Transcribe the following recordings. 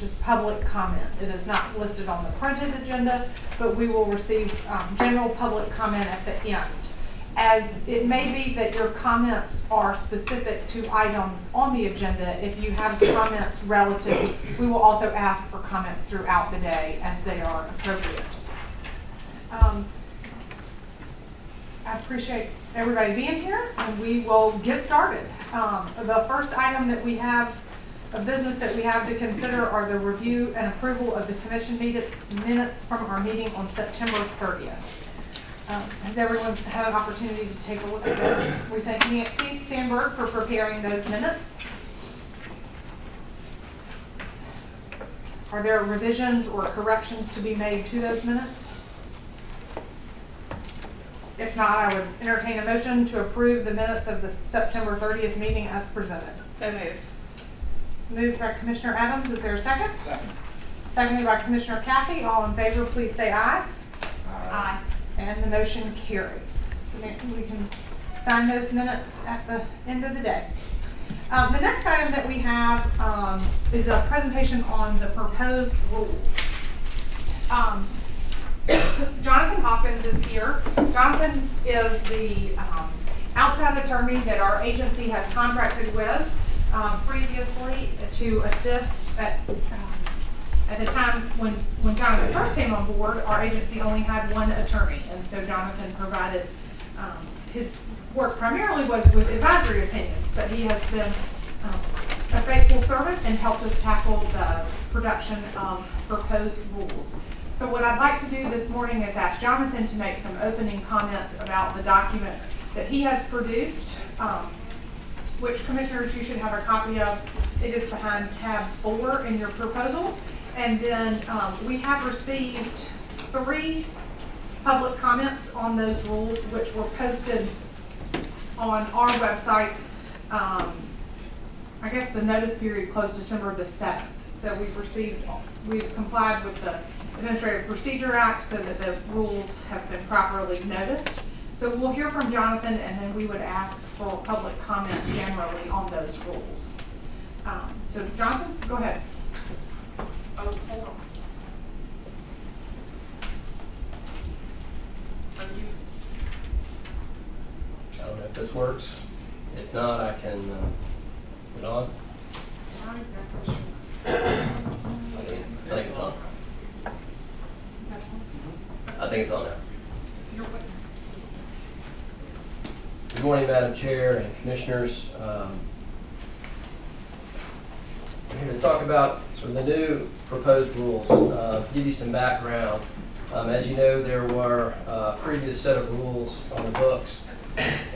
which is public comment. It is not listed on the printed agenda, but we will receive um, general public comment at the end. As it may be that your comments are specific to items on the agenda, if you have comments relative, we will also ask for comments throughout the day as they are appropriate. Um, I appreciate everybody being here, and we will get started. Um, The first item that we have, of business that we have to consider are the review and approval of the commission minutes from our meeting on September 30th. Um, Has everyone had an opportunity to take a look at those? We thank Nancy Sandberg for preparing those minutes. Are there revisions or corrections to be made to those minutes? If not, I would entertain a motion to approve the minutes of the September 30th meeting as presented. So moved. Moved by Commissioner Adams, is there a second? Second. Seconded by Commissioner Cathey, all in favor, please say aye. Aye. And the motion carries. So we can sign those minutes at the end of the day. Um, the next item that we have, um, is a presentation on the proposed rule. Um, Jonathan Hawkins is here. Jonathan is the, um, outside attorney that our agency has contracted with, um, previously to assist at, um, at the time when, when Jonathan first came on board, our agency only had one attorney, and so Jonathan provided, um, his work primarily was with advisory opinions, but he has been, um, a faithful servant and helped us tackle the production of proposed rules. So what I'd like to do this morning is ask Jonathan to make some opening comments about the document that he has produced, um, which commissioners you should have a copy of. It is behind tab four in your proposal. And then um, we have received three public comments on those rules, which were posted on our website. Um, I guess the notice period closed December the seventh. So we've received, we've complied with the Administrative Procedure Act so that the rules have been properly noticed. So we'll hear from Jonathan and then we would ask for public comment generally on those rules. Um, So Jonathan, go ahead. Oh, hold on. Are you, I don't know if this works. If not, I can uh, put it on. not exactly sure. I think I think it's on. Is that one? I think it's on there. Good morning, Madam Chair and Commissioners. Um, I'm here to talk about sort of the new proposed rules, uh, give you some background. Um, As you know, there were a previous set of rules on the books.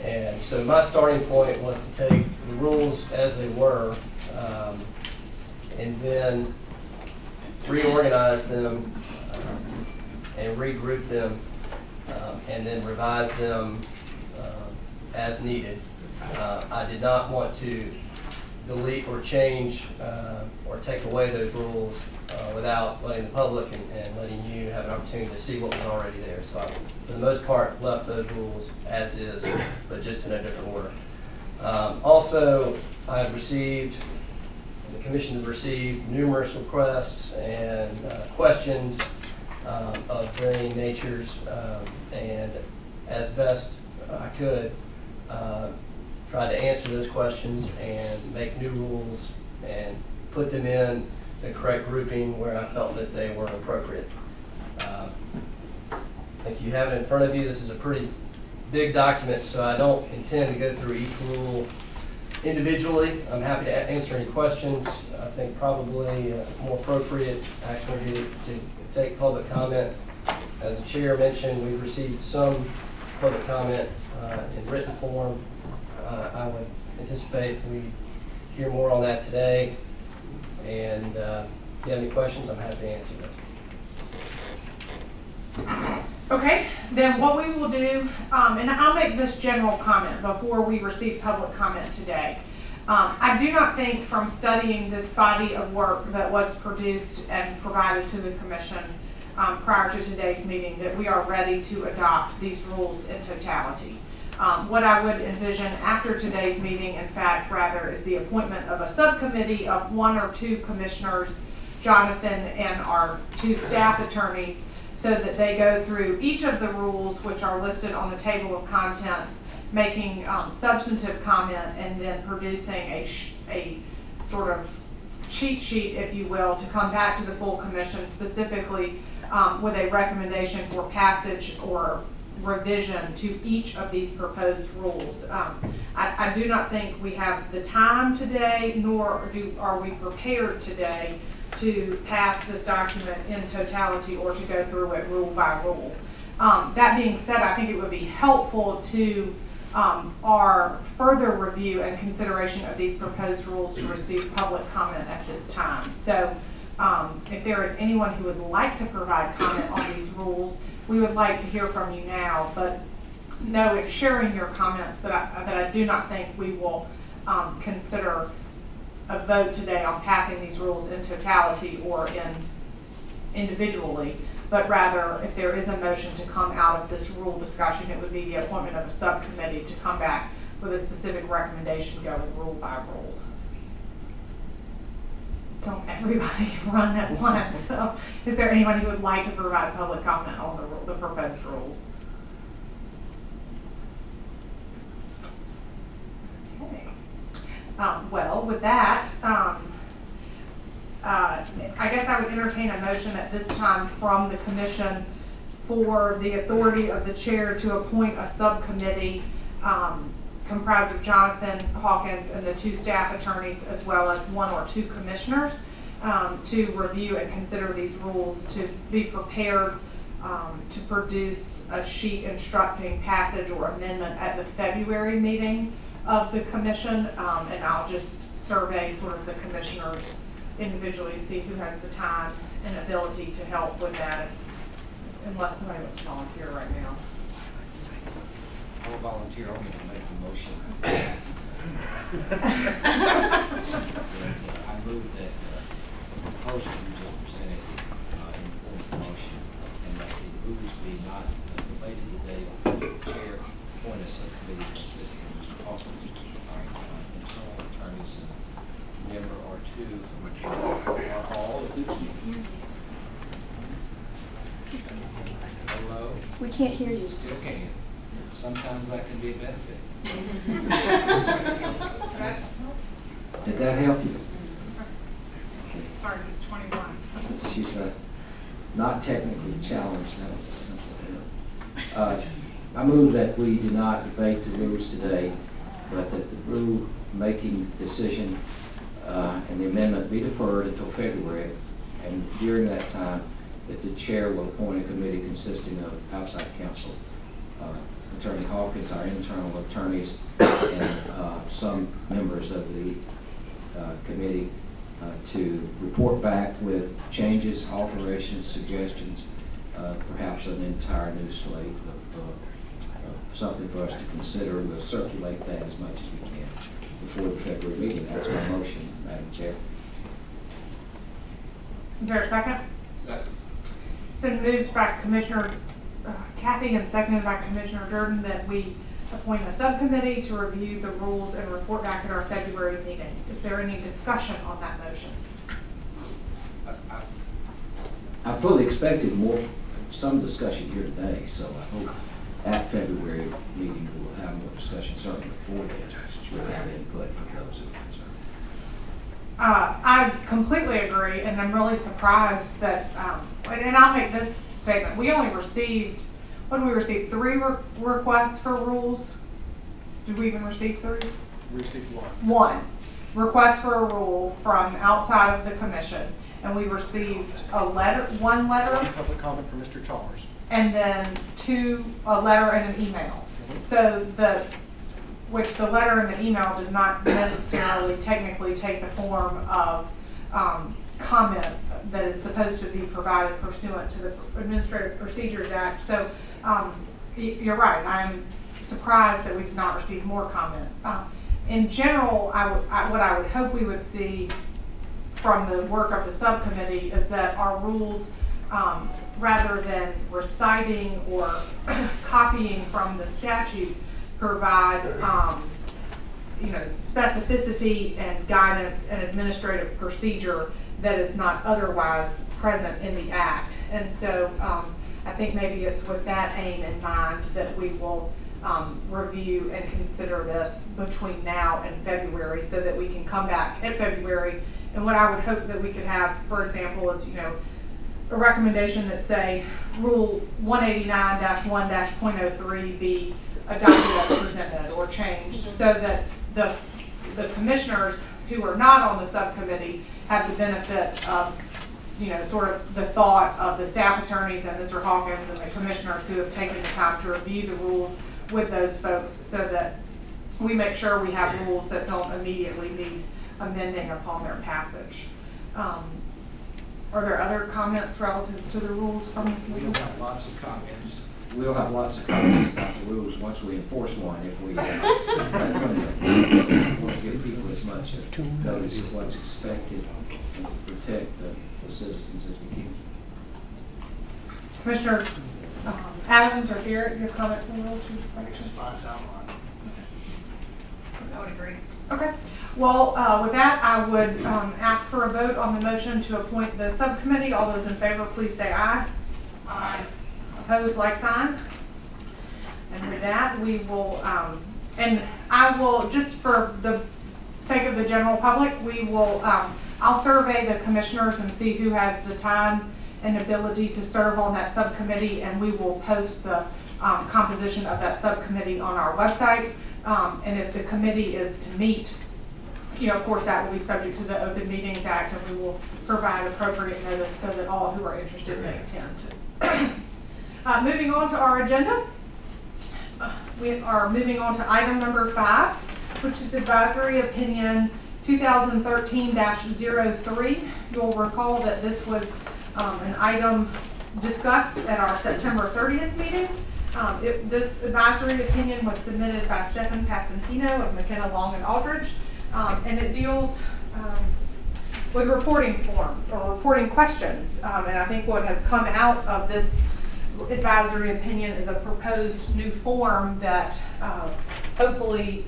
And so my starting point was to take the rules as they were um, and then reorganize them um, and regroup them um, and then revise them as needed. Uh, I did not want to delete or change uh, or take away those rules uh, without letting the public and and letting you have an opportunity to see what was already there. So I, for the most part, left those rules as is, but just in a different order. Um, Also, I've received, the commission has received numerous requests and uh, questions um, of varying natures, um, and as best I could, uh, tried to answer those questions and make new rules and put them in the correct grouping where I felt that they were appropriate. Uh, I think you have it in front of you. This is a pretty big document, so I don't intend to go through each rule individually. I'm happy to answer any questions. I think probably uh, more appropriate actually to to take public comment. As the chair mentioned, we've received some public comment uh, in written form. Uh, I would anticipate we hear more on that today. And uh, if you have any questions, I'm happy to answer them. Okay, then what we will do, um, and I'll make this general comment before we receive public comment today. Um, I do not think from studying this body of work that was produced and provided to the commission um, prior to today's meeting that we are ready to adopt these rules in totality. Um, what I would envision after today's meeting, in fact, rather, is the appointment of a subcommittee of one or two commissioners, Jonathan and our two staff attorneys, so that they go through each of the rules which are listed on the table of contents, making um, substantive comment, and then producing a, a sort of cheat sheet, if you will, to come back to the full commission specifically um, with a recommendation for passage or revision to each of these proposed rules. Um, I, I do not think we have the time today, nor do, are we prepared today to pass this document in totality or to go through it rule by rule. Um, that being said, I think it would be helpful to um, our further review and consideration of these proposed rules to receive public comment at this time. So um, if there is anyone who would like to provide comment on these rules, we would like to hear from you now, but know if sharing your comments that I, that I do not think we will um, consider a vote today on passing these rules in totality or in individually, but rather, if there is a motion to come out of this rule discussion, it would be the appointment of a subcommittee to come back with a specific recommendation going rule by rule. Don't everybody run at once, so is there anyone who would like to provide public comment on the, the proposed rules? Okay. Um, well, with that, um, uh, I guess I would entertain a motion at this time from the commission for the authority of the chair to appoint a subcommittee, um, comprised of Jonathan Hawkins and the two staff attorneys, as well as one or two commissioners, um, to review and consider these rules, to be prepared, um, to produce a sheet instructing passage or amendment at the February meeting of the commission, um, and I'll just survey sort of the commissioners individually to see who has the time and ability to help with that, if- unless somebody wants to volunteer right now. I will volunteer, gonna make motion. I move that uh, the proposal you just presented uh, in the form of a motion, and that the rules be not uh, debated today, but the chair appoint a subcommittee consisting of Mr. Hawkins, our uh, internal attorneys, and a member or two from or all of the committee. Hello? We can't hear you. Still can. Sometimes that can be a benefit. Did that help you? Sorry, he's twenty-one. She's uh, not technically challenged, that was a simple error. Uh, I move that we do not debate the rules today, but that the rule-making decision uh, and the amendment be deferred until February, and during that time, that the chair will appoint a committee consisting of outside counsel, uh, Attorney Hawkins, our internal attorneys, and uh, some members of the uh, committee uh, to report back with changes, alterations, suggestions, uh, perhaps an entire new slate of, uh, of something for us to consider. We'll circulate that as much as we can before the February meeting. That's my motion, Madam Chair. Is there a second? Second. It's been moved by Commissioner uh, Cathey and seconded by Commissioner Durden that we appoint a subcommittee to review the rules and report back at our February meeting. Is there any discussion on that motion? I- I- I fully expected more, some discussion here today, so I hope at February meeting we'll have more discussion, certainly before then. We'll have input from those who are concerned. Uh, I completely agree, and I'm really surprised that, um, and I'll make this statement, we only received, what did we receive, three re- requests for rules? Did we even receive three? We Received one. One, request for a rule from outside of the commission, and we received a letter, one letter, One public comment from Mr. Chalmers. and then two, a letter and an email. So the, which the letter and the email did not necessarily technically take the form of um, comment that is supposed to be provided pursuant to the Administrative Procedures Act. So um, you're right, I'm surprised that we did not receive more comment. Uh, In general, I I- what I would hope we would see from the work of the subcommittee is that our rules, um, rather than reciting or copying from the statute, provide, um, you know, specificity and guidance and administrative procedure that is not otherwise present in the act. And so, um, I think maybe it's with that aim in mind that we will, um, review and consider this between now and February so that we can come back in February. And what I would hope that we could have, for example, is, you know, a recommendation that say, Rule one eighty-nine one point oh three be adopted as presented or changed, so that the, the commissioners who are not on the subcommittee have the benefit of, you know, sort of the thought of the staff attorneys and Mr. Hawkins and the commissioners who have taken the time to review the rules with those folks, so that we make sure we have rules that don't immediately need amending upon their passage. Um, Are there other comments relative to the rules from We'll have lots of comments. We'll have lots of comments about the rules once we enforce one, if we, uh, that's when we'll give people as much notice of what's expected and to protect the the citizens as we can. Commissioner um, Adams or Garrett, your comments on the rules? you'd like It's fine, it's outlined. I would agree. Okay, well, uh, with that, I would um, ask for a vote on the motion to appoint the subcommittee. All those in favor, please say aye. Aye. Opposed, like sign. And with that, we will, um, and I will, just for the sake of the general public, we will, um, I'll survey the commissioners and see who has the time and ability to serve on that subcommittee, and we will post the um, composition of that subcommittee on our website. Um, And if the committee is to meet, you know, of course, that will be subject to the Open Meetings Act, and we will provide appropriate notice so that all who are interested may attend. Uh, Moving on to our agenda, we are moving on to item number five, which is advisory opinion 2013-03. You'll recall that this was um, an item discussed at our September 30th meeting. Um, it- This advisory opinion was submitted by Stefan Passantino of McKenna Long and Aldridge, um, and it deals um, with reporting form or reporting questions. Um, And I think what has come out of this advisory opinion is a proposed new form that uh, hopefully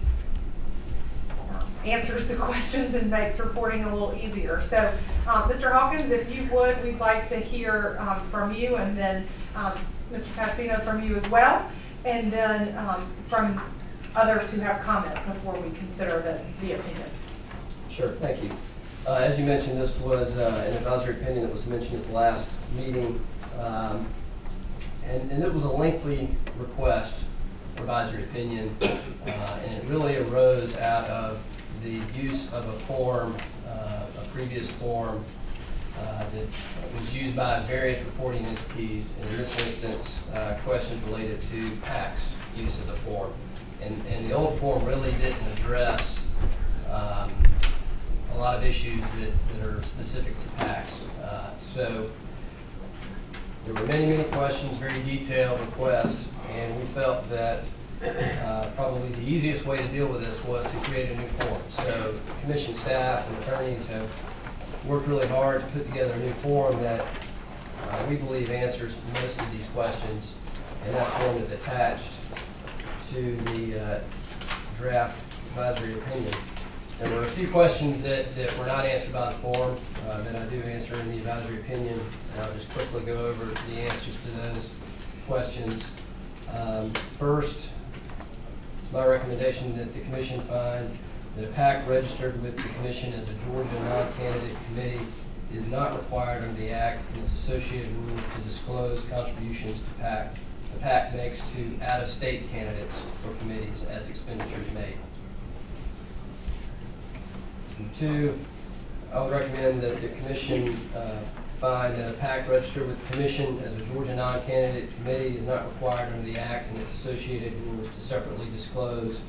um, answers the questions and makes reporting a little easier. So, um, Mr. Hawkins, if you would, we'd like to hear um, from you, and then um, Mr. Passantino from you as well, and then um, from others who have comment before we consider the, the opinion. Sure, thank you. Uh, As you mentioned, this was uh, an advisory opinion that was mentioned at the last meeting. Um, And, and it was a lengthy request for advisory opinion, uh, and it really arose out of the use of a form, uh, a previous form uh, that was used by various reporting entities, and in this instance, uh, questions related to PAC's use of the form. And, and the old form really didn't address um, a lot of issues that, that are specific to PACs. Uh, So there were many, many questions, very detailed requests, and we felt that uh, probably the easiest way to deal with this was to create a new form. So commission staff and attorneys have worked really hard to put together a new form that uh, we believe answers most of these questions, and that form is attached to the uh, draft advisory opinion. There were a few questions that, that were not answered by the form, uh, that I do answer in the advisory opinion, and I'll just quickly go over the answers to those questions. Um, First, it's my recommendation that the commission find that a PAC registered with the commission as a Georgia non-candidate committee is not required under the act and its associated rules to disclose contributions to PAC, the PAC makes to out-of-state candidates for committees as expenditures made. Two, I would recommend that the commission uh, find that a PAC registered with the commission as a Georgia non-candidate committee is not required under the act and its associated rules to separately disclose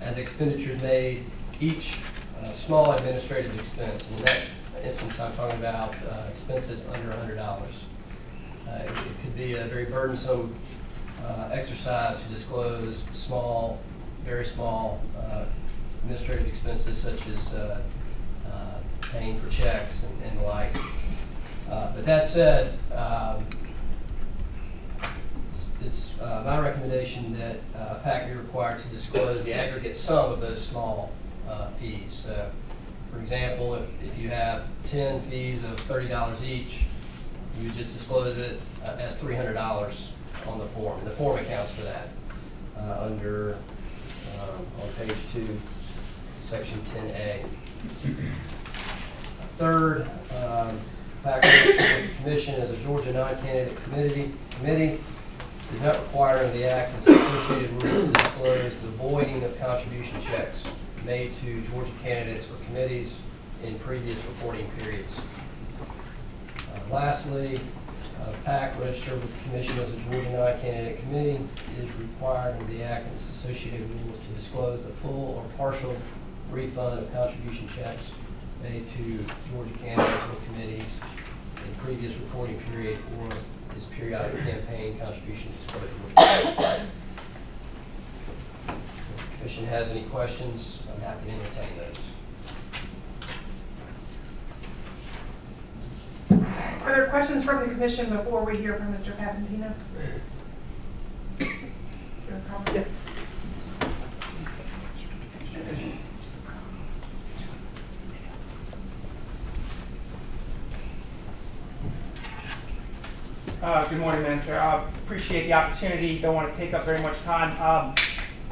as expenditures made, each uh, small administrative expense. In that instance, I'm talking about uh, expenses under $100. Uh, It it could be a very burdensome uh, exercise to disclose small, very small uh, administrative expenses such as paying for checks and- and the like. Uh, But that said, um, it's- uh, my recommendation that uh, PAC be required to disclose the aggregate sum of those small uh, fees. So, For example, if if you have 10 fees of $30 each, you just disclose it uh, as $300 on the form. The form accounts for that uh, under, um, on page two, section 10A. Third, um, faculty the commission as a Georgia non-candidate committee, committee is not required under the act and associated rules to disclose the voiding of contribution checks made to Georgia candidates or committees in previous reporting periods. Uh, Lastly, uh, PAC registered with the commission as a Georgia non-candidate committee is required under the act and its associated rules to disclose the full or partial refund of contribution checks to Georgia candidates or committees in previous reporting period or is periodic campaign contribution disclosure. If the commission has any questions, I'm happy to entertain those. Are there questions from the commission before we hear from Mr. Passantino? You have a comment? Uh, Good morning, Madam Chair. I appreciate the opportunity, don't want to take up very much time. Um,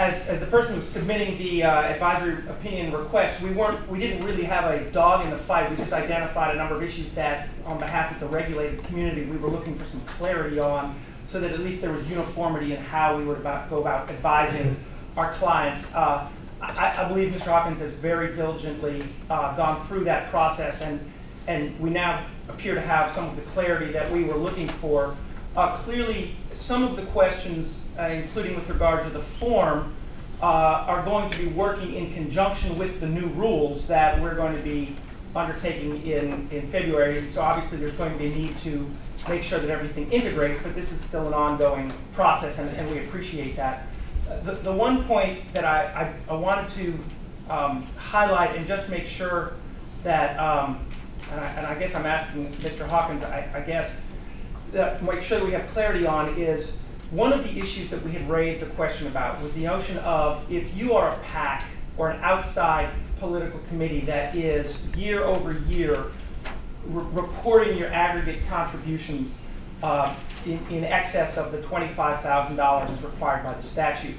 As, as the person who's submitting the uh, advisory opinion request, we weren't, we didn't really have a dog in the fight. We just identified a number of issues that, on behalf of the regulated community, we were looking for some clarity on, so that at least there was uniformity in how we would about, go about advising our clients. Uh, I, I believe Mr. Hawkins has very diligently uh, gone through that process, and, and we now appear to have some of the clarity that we were looking for. Uh, Clearly, some of the questions, uh, including with regard to the form, uh, are going to be working in conjunction with the new rules that we're going to be undertaking in, in February. So obviously, there's going to be a need to make sure that everything integrates, but this is still an ongoing process, and, and we appreciate that. The, the one point that I, I, I wanted to um, highlight and just make sure that, um, and I, and I guess I'm asking Mr. Hawkins, I, I guess, that make sure that we have clarity on is, one of the issues that we had raised a question about was the notion of if you are a PAC or an outside political committee that is year over year re- reporting your aggregate contributions uh, in, in excess of the $25,000 as required by the statute.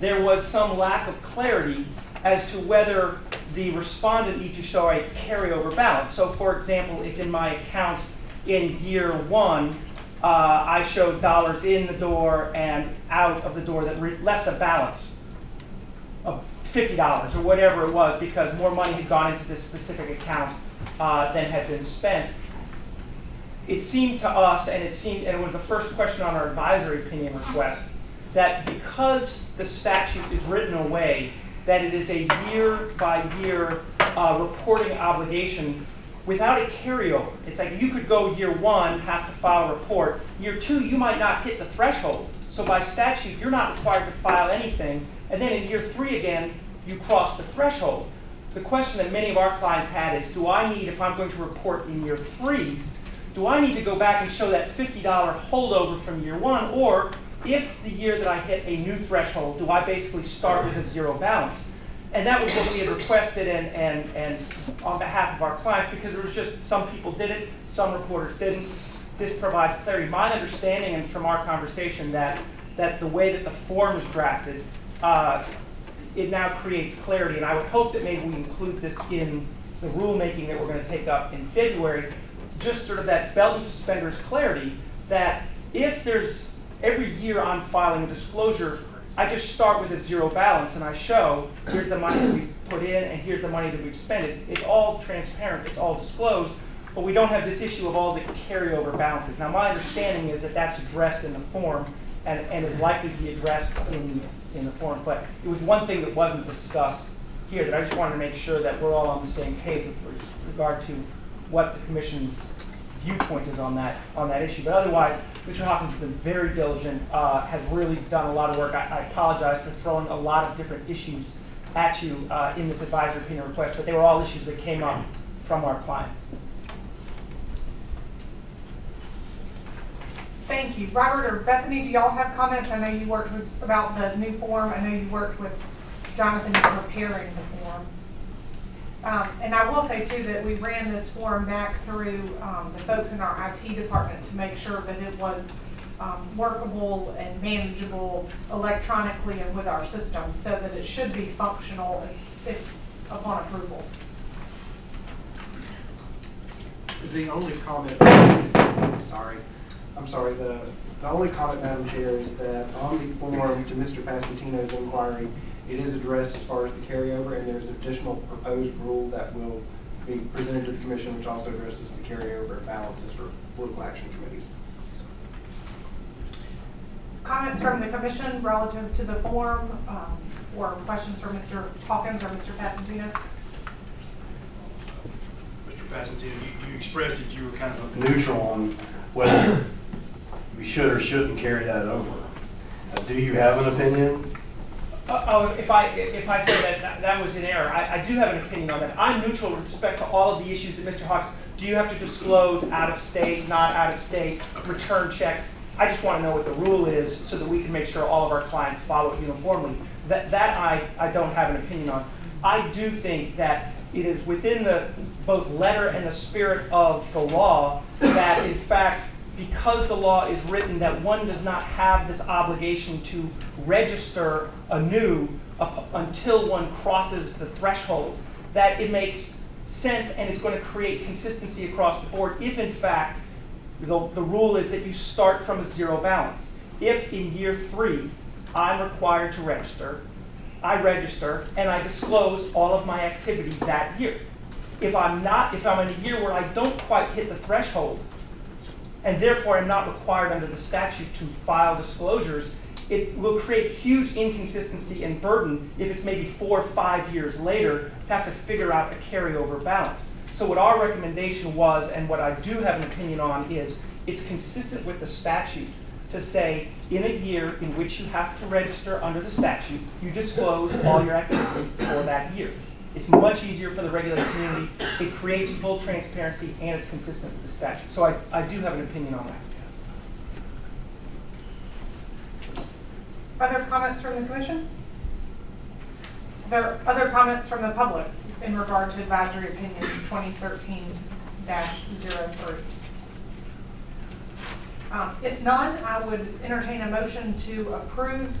There was some lack of clarity as to whether the respondent need to show a carryover balance. So for example, if in my account in year one, uh, I showed dollars in the door and out of the door that left a balance of fifty dollars or whatever it was because more money had gone into this specific account uh, than had been spent. It seemed to us, and it seemed, and it was the first question on our advisory opinion request, that because the statute is written away, that it is a year-by-year uh, reporting obligation without a carryover. It's like you could go year one, have to file a report. Year two, you might not hit the threshold. So by statute, you're not required to file anything. And then in year three again, you cross the threshold. The question that many of our clients had is, do I need, if I'm going to report in year three, do I need to go back and show that $50 holdover from year one? Or if the year that I hit a new threshold, do I basically start with a zero balance? And that was what we had requested and, and, and on behalf of our clients, because there was just, some people did it, some reporters didn't. This provides clarity. My understanding and from our conversation that, that the way that the form is drafted, uh, it now creates clarity. And I would hope that maybe we include this in the rulemaking that we're going to take up in February, just sort of that belt and suspenders clarity that if there's every year I'm filing a disclosure, I just start with a zero balance and I show here's the money that we put in and here's the money that we've spent. It's all transparent, it's all disclosed, but we don't have this issue of all the carryover balances. Now, my understanding is that that's addressed in the form and, and is likely to be addressed in, in the form, But it was one thing that wasn't discussed here that I just wanted to make sure that we're all on the same page with regard to what the commission's viewpoint is on that, on that issue. But otherwise, Mr. Hawkins has been very diligent, uh, has really done a lot of work. I, I apologize for throwing a lot of different issues at you uh, in this advisory opinion request, but they were all issues that came up from our clients. Thank you. Robert or Bethany, do y'all have comments? I know you worked with, about the new form. I know you worked with Jonathan in preparing the form. Um, and I will say too that we ran this form back through, um, the folks in our IT department to make sure that it was, um, workable and manageable electronically and with our system, so that it should be functional if, upon approval. The only comment, sorry, I'm sorry, the, the only comment, Madam Chair, is that on the form to Mr. Passantino's inquiry, it is addressed as far as the carryover, and there's additional proposed rule that will be presented to the commission, which also addresses the carryover and balances for political action committees. Comments from the commission relative to the form, um, or questions for Mr. Hawkins or Mr. Passantino? Mr. Passantino, you, you expressed that you were kind of neutral on whether we should or shouldn't carry that over. Uh, Do you have an opinion? Uh, Oh, if I, if I say that, that- was an error, I, I do have an opinion on that. I'm neutral with respect to all of the issues that Mr. Hawkins, do you have to disclose out of state, not out of state, return checks? I just want to know what the rule is so that we can make sure all of our clients follow it uniformly. That, that I, I don't have an opinion on. I do think that it is within the, both letter and the spirit of the law that in fact, because the law is written that one does not have this obligation to register anew until one crosses the threshold, that it makes sense and is going to create consistency across the board if in fact the, the rule is that you start from a zero balance. If in year three, I'm required to register, I register and I disclose all of my activity that year. If I'm not, if I'm in a year where I don't quite hit the threshold, and therefore am not required under the statute to file disclosures, it will create huge inconsistency and burden if it's maybe four or five years later to have to figure out a carryover balance. So what our recommendation was, and what I do have an opinion on, is it's consistent with the statute to say, in a year in which you have to register under the statute, you disclose all your activity for that year. It's much easier for the regulated community, it creates full transparency, and it's consistent with the statute. So I, I do have an opinion on that. Other comments from the commission? There, other comments from the public in regard to advisory opinion twenty thirteen 3 Um, if none, I would entertain a motion to approve.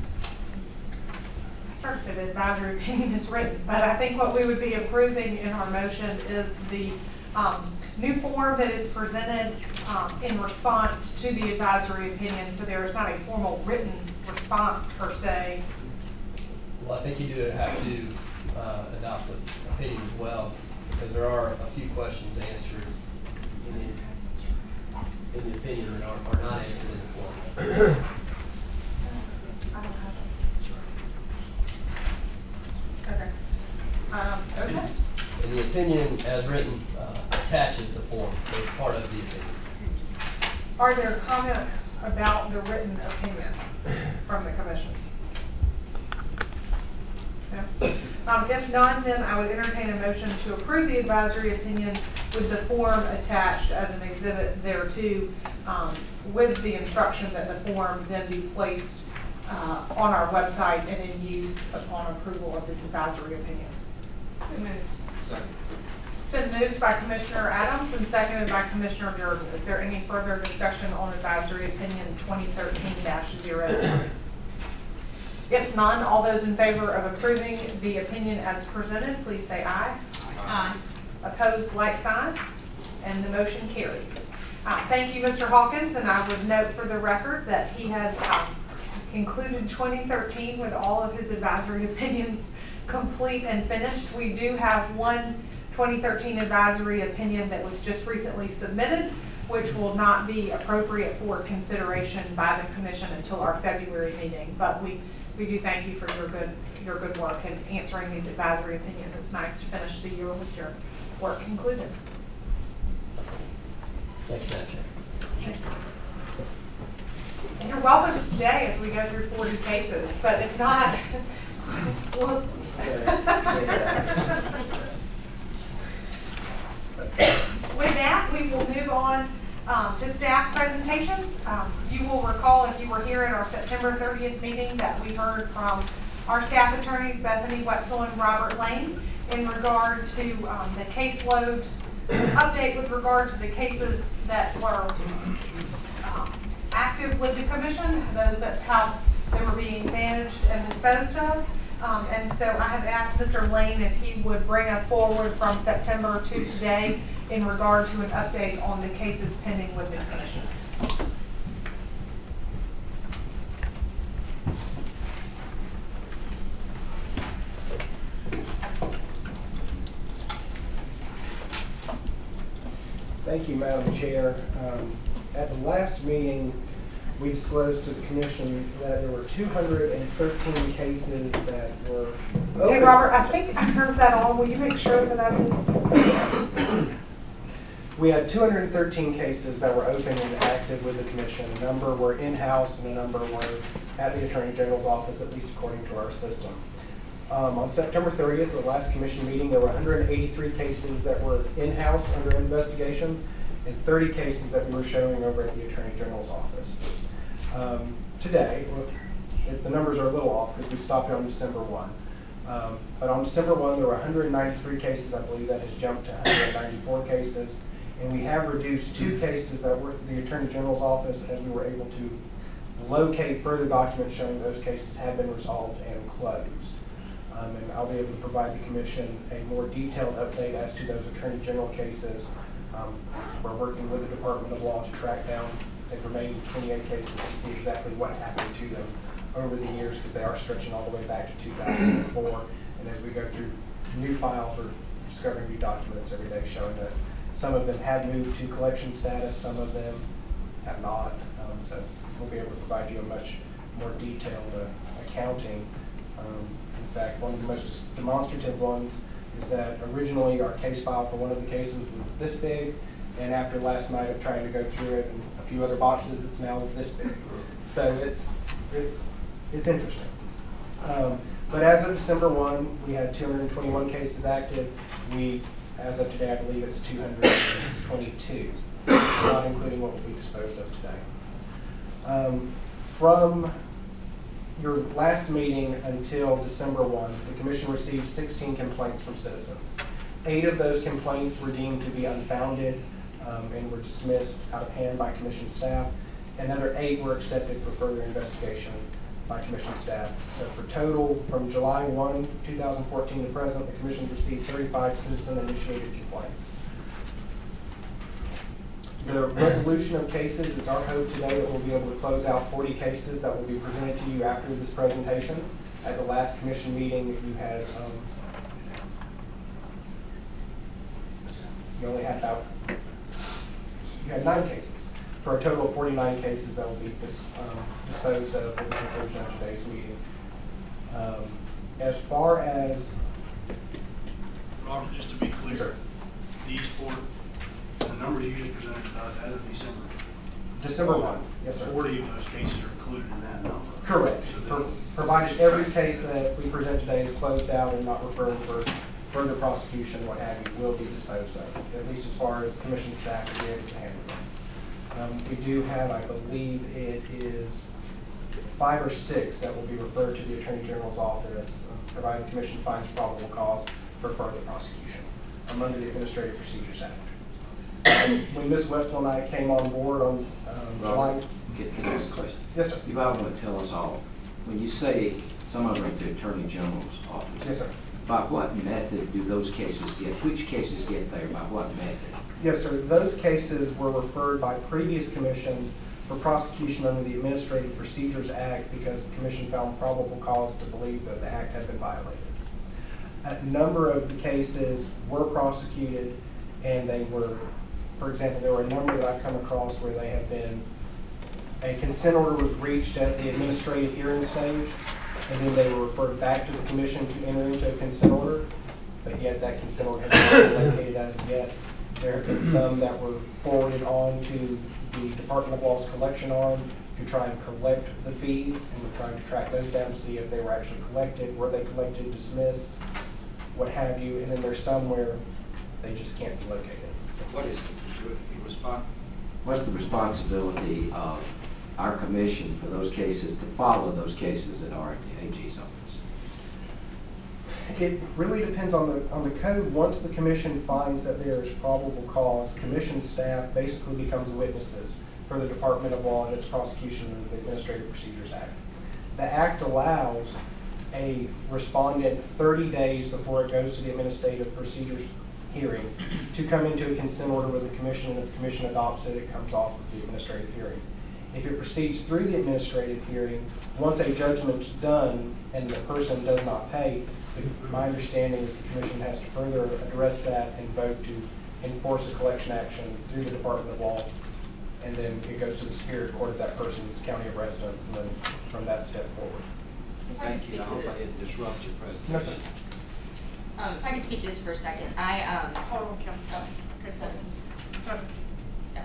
Started to say the advisory opinion is written, but I think what we would be approving in our motion is the, um, new form that is presented, um, in response to the advisory opinion, so there is not a formal written response per se. Well, I think you do have to uh, adopt the opinion as well, because there are a few questions answered in the, in the opinion that are, are not answered in the form. I don't have it. Okay. Um, okay. And the opinion as written uh, attaches the form, so it's part of the opinion. Are there comments about the written opinion from the commission? No? Um, if none, then I would entertain a motion to approve the advisory opinion with the form attached as an exhibit thereto, um, with the instruction that the form then be placed, uh, on our website and in use upon approval of this advisory opinion. So moved. Second. It's been moved by Commissioner Adams and seconded by Commissioner Jordan. Is there any further discussion on advisory opinion twenty thirteen 3 If none, all those in favor of approving the opinion as presented, please say aye. Aye. Opposed, like sign, and the motion carries. Uh, thank you, Mr. Hawkins, and I would note for the record that he has, um, concluded twenty thirteen with all of his advisory opinions complete and finished. We do have one 2013 advisory opinion that was just recently submitted. which will not be appropriate for consideration by the commission until our February meeting. But we, we do thank you for your good, your good work in answering these advisory opinions. It's nice to finish the year with your work concluded. Thank you, Madam Chair. And You're welcome to stay as we go through 40 cases, but if not, we'll. With that, we will move on um, to staff presentations. Um, You will recall, if you were here at our September 30th meeting, that we heard from our staff attorneys, Bethany Whetzel and Robert Lane, in regard to um, the caseload, update with regard to the cases that were um, active with the commission, those that how they were being managed and disposed of. Um, and so I have asked Mr. Lane if he would bring us forward from September to today in regard to an update on the cases pending with the commission. Thank you, Madam Chair. Um, At the last meeting, we disclosed to the commission that there were 213 cases that were. Hey, open. Robert, I think I turned that on. Will you make sure that I? We had 213 cases that were open and active with the commission. A number were in-house and a number were at the Attorney General's office, at least according to our system. Um, On September 30th, the last commission meeting, there were 183 cases that were in-house under investigation and 30 cases that we were showing over at the Attorney General's office. Um, Today, it- the numbers are a little off because we stopped on December 1. Um, But on December 1, there were 193 cases, I believe that has jumped to 194 cases. And we have reduced two cases that were the Attorney General's office as we were able to locate further documents showing those cases have been resolved and closed. Um, And I'll be able to provide the commission a more detailed update as to those Attorney General cases. Um, We're working with the Department of Law to track down the remaining 28 cases to see exactly what happened to them over the years, because they are stretching all the way back to 2004. And as we go through new files, we're discovering new documents every day showing that some of them have moved to collection status, some of them have not. Um, So we'll be able to provide you a much more detailed uh, accounting. Um, In fact, one of the most demonstrative ones is that originally our case file for one of the cases was this big, and after last night of trying to go through it and few other boxes, it's now this big. So it's, it's, it's interesting. Um, But as of December 1, we had 221 cases active. We, as of today, I believe it's 222, not including what we disposed of today. Um, From your last meeting until December 1, the commission received 16 complaints from citizens. Eight of those complaints were deemed to be unfounded um, and were dismissed out of hand by commission staff. Another eight were accepted for further investigation by commission staff. So for total, from July 1, 2014 to present, the commission received 35 citizen-initiated complaints. The resolution of cases, it's our hope today that we'll be able to close out 40 cases that will be presented to you after this presentation. At the last commission meeting, you had, um, you only had about, you had nine cases, for a total of 49 cases that will be dis- um, disposed of at the conclusion of today's meeting. Um, As far as, Robert, just to be Sure. clear, these four, the numbers you just presented to us as of December. December 1, yes, sir. Forty of those cases are included in that number. Correct. So Pro- Provided every case that we present today is closed out and not referred for further prosecution, what have you, will be disposed of, at least as far as commission staff is able to handle them. Um, We do have, I believe it is five or six that will be referred to the Attorney General's office, uh, provided the commission finds probable cause for further prosecution, um, under the Administrative Procedures Act. Um, When Ms. Whetzel and I came on board on um, July, can, can I ask a question? yes, sir. You might want to tell us all, when you say some of them are at the Attorney General's office. Yes, sir. By what method do those cases get, which cases get there, by what method? Yes, sir. Those cases were referred by previous commissions for prosecution under the Administrative Procedures Act because the commission found probable cause to believe that the act had been violated. A number of the cases were prosecuted and they were for example, there were a number that I've come across where they have been, a consent order was reached at the administrative hearing stage, and then they were referred back to the commission to enter into a consent order, but yet that consent order has not been located as of yet. There have been some that were forwarded on to the Department of Law's collection arm to try and collect the fees, and we're trying to track those down to see if they were actually collected, were they collected, dismissed, what have you, and then there's some where they just can't be located. What is the response? What's the responsibility of our commission for those cases, to follow those cases that are at the AG's office? It really depends on the, on the code. Once the commission finds that there is probable cause, commission staff basically becomes witnesses for the Department of Law and its prosecution of the Administrative Procedures Act. The act allows a respondent thirty days before it goes to the Administrative Procedures hearing to come into a consent order with the commission, and if the commission adopts it, it comes off of the administrative hearing. If it proceeds through the administrative hearing, once a judgment's done and the person does not pay, my understanding is the commission has to further address that and vote to enforce a collection action through the Department of Law. And then it goes to the Superior Court of that person's county of residence, and then from that step forward. If I could Thank you, I hope I didn't disrupt your presentation. sir. um, if I could speak to this for a second, I, um. Hold on, Kim. Oh, Chris, So,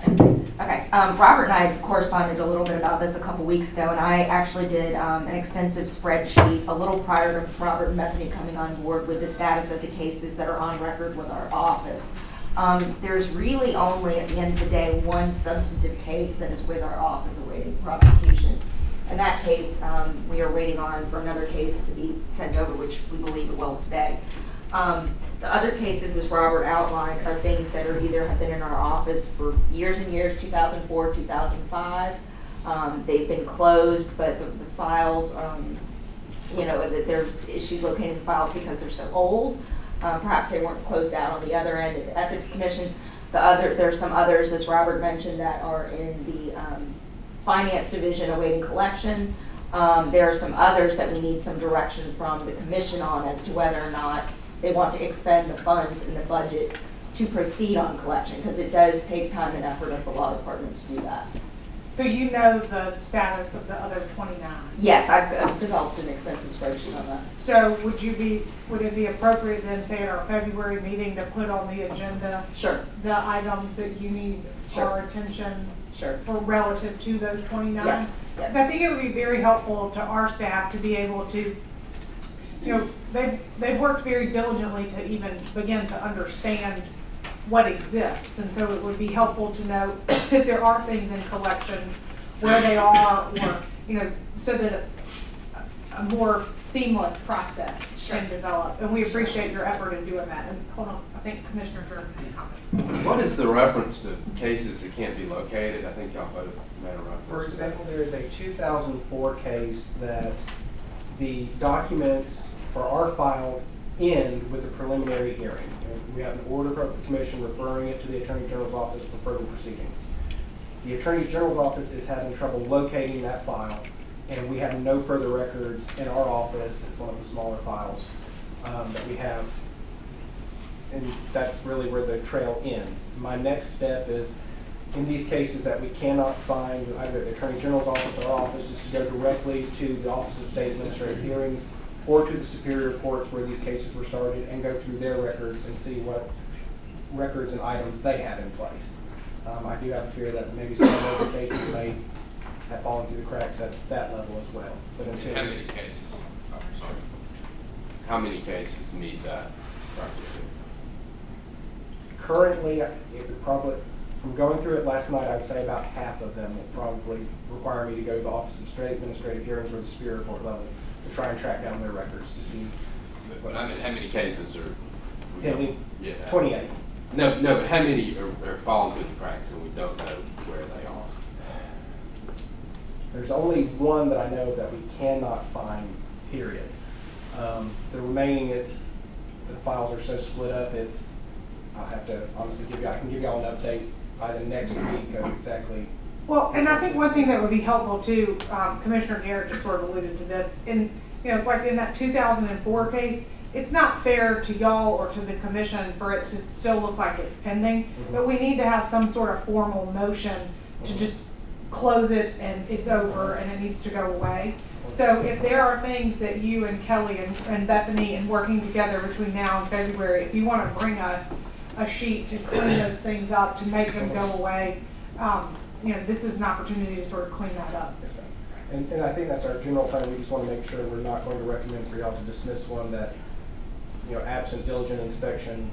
Okay, um, Robert and I corresponded a little bit about this a couple weeks ago, and I actually did, um, an extensive spreadsheet a little prior to Robert and Bethany coming on board with the status of the cases that are on record with our office. Um, there's really only, at the end of the day, one substantive case that is with our office awaiting prosecution. In that case, um, we are waiting on for another case to be sent over, which we believe it will today. Um, the other cases, as Robert outlined, are things that are either have been in our office for years and years, two thousand four, two thousand five. Um, they've been closed, but the, the files, um, you know, that there's issues locating the files because they're so old. Uh, perhaps they weren't closed out on the other end of the Ethics Commission. The other, there's some others, as Robert mentioned, that are in the, um, Finance Division awaiting collection. Um, there are some others that we need some direction from the commission on as to whether or not they want to expend the funds in the budget to proceed on collection, because it does take time and effort of the law department to do that. so you know the status of the other twenty-nine? Yes, I've I've developed an extensive spreadsheet on that. So would you be, would it be appropriate then, say at our February meeting, to put on the agenda Sure, the items that you need Sure. our attention sure. for relative to those twenty-nine? Yes, Because yes. I think it would be very helpful to our staff to be able to, you know, they've, they've worked very diligently to even begin to understand what exists. And so it would be helpful to know if there are things in collections, where they are, or, you know, so that a, a more seamless process can develop. And we appreciate your effort in doing that. And hold on, I think Commissioner Jordan had a comment. What is the reference to cases that can't be located? I think y'all both made a reference. For example, there is a 2004 case that the documents for our file end with the preliminary hearing. And We have an order from the commission referring it to the Attorney General's office for further proceedings. The Attorney General's office is having trouble locating that file, and we have no further records in our office. It's one of the smaller files um, that we have. And that's really where the trail ends. My next step is, in these cases that we cannot find either the Attorney General's office or our office, is to go directly to the Office of State Administrative Hearings or to the Superior Courts where these cases were started and go through their records and see what records and items they have in place. Um, I do have a fear that maybe some of the cases may have fallen through the cracks at that level as well. But until. How many cases? Sorry. How many cases need that criteria? Currently, it would probably, from going through it last night, I'd say about half of them will probably require me to go to the Office of State Administrative Hearings or the Superior Court level to try and track down their records to see. But- But I mean, how many cases are? we Yeah, we- Yeah. Twenty-eight. No, no, but how many are, are falling through the cracks and we don't know where they are? There's only one that I know that we cannot find, period. Um, The remaining, it's, the files are so split up, it's, I'll have to honestly give you, I can give y'all an update by the next week of exactly. Well, and I think one thing that would be helpful too, um, Commissioner Garrett just sort of alluded to this, in, you know, like in that two thousand and four case, it's not fair to y'all or to the commission for it to still look like it's pending, but we need to have some sort of formal motion to just close it and it's over and it needs to go away. So if there are things that you and Kelly and, and Bethany and working together between now and February, if you wanna bring us a sheet to clean those things up, to make them go away, um, you know, this is an opportunity to sort of clean that up. Yes. And, and I think that's our general plan, we just want to make sure we're not going to recommend for y'all to dismiss one that, you know, absent diligent inspection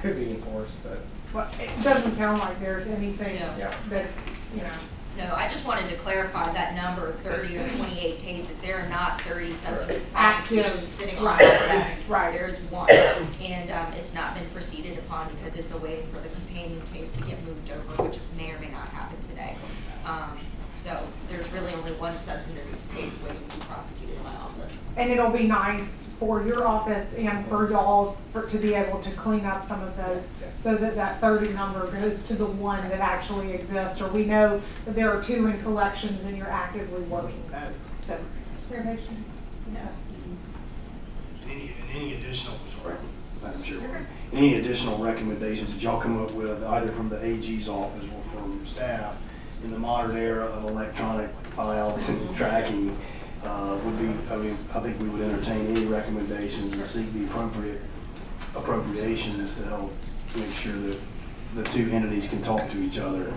could be enforced, but, But it doesn't sound like there's anything No. yeah. that's, you know, No, I just wanted to clarify that number, thirty or twenty-eight cases, there are not thirty substantive Active, prosecutions sitting on desk. right. There's one, and, um, it's not been proceeded upon because it's a waiting for the companion case to get moved over, which may or may not happen today. Um, so there's really only one substantive case waiting to be prosecuted in my office. and it'll be nice for your office and for y'all for, to be able to clean up some of those so that that thirty number goes to the one that actually exists, or we know that there are two in collections and you're actively working those, so. Clarification? No. Any, any additional, sorry, Madam Chairman, any additional recommendations that y'all come up with, either from the AG's office or from staff, in the modern era of electronic files and tracking, uh, would be, I mean, I think we would entertain any recommendations and seek the appropriate appropriations to help make sure that the two entities can talk to each other.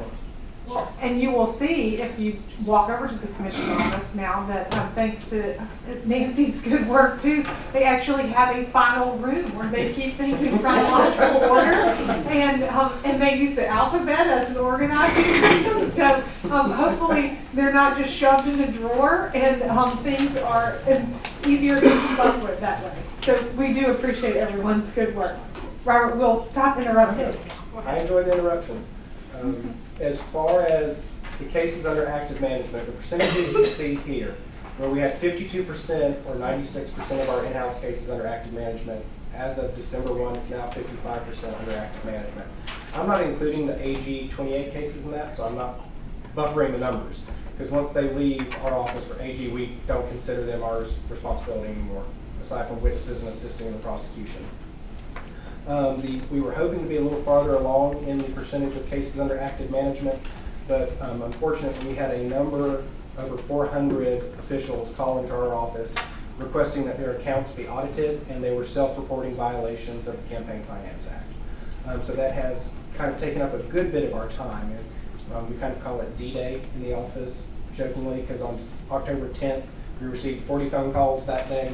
And you will see if you walk over to the commission office now that, um, thanks to Nancy's good work too, they actually have a final room where they keep things in chronological order. And, um, and they use the alphabet as an organizing system, so, um, hopefully they're not just shoved in a drawer and, um, things are easier to keep up with that way. So we do appreciate everyone's good work. Robert, we'll stop interrupting. I enjoy the interruptions. Um, As far as the cases under active management, the percentages you see here, where we had fifty-two percent or ninety-six percent of our in-house cases under active management, as of December one, it's now fifty-five percent under active management. I'm not including the AG twenty-eight cases in that, so I'm not buffering the numbers. Because once they leave our office for AG, we don't consider them our responsibility anymore, aside from witnesses and assisting in the prosecution. Um, the, we were hoping to be a little farther along in the percentage of cases under active management, but um, unfortunately, we had a number, over 400 officials call into our office requesting that their accounts be audited, and they were self-reporting violations of the Campaign Finance Act. Um, so that has kind of taken up a good bit of our time, and um, we kind of call it D-Day in the office jokingly, because on October 10th, we received 40 phone calls that day.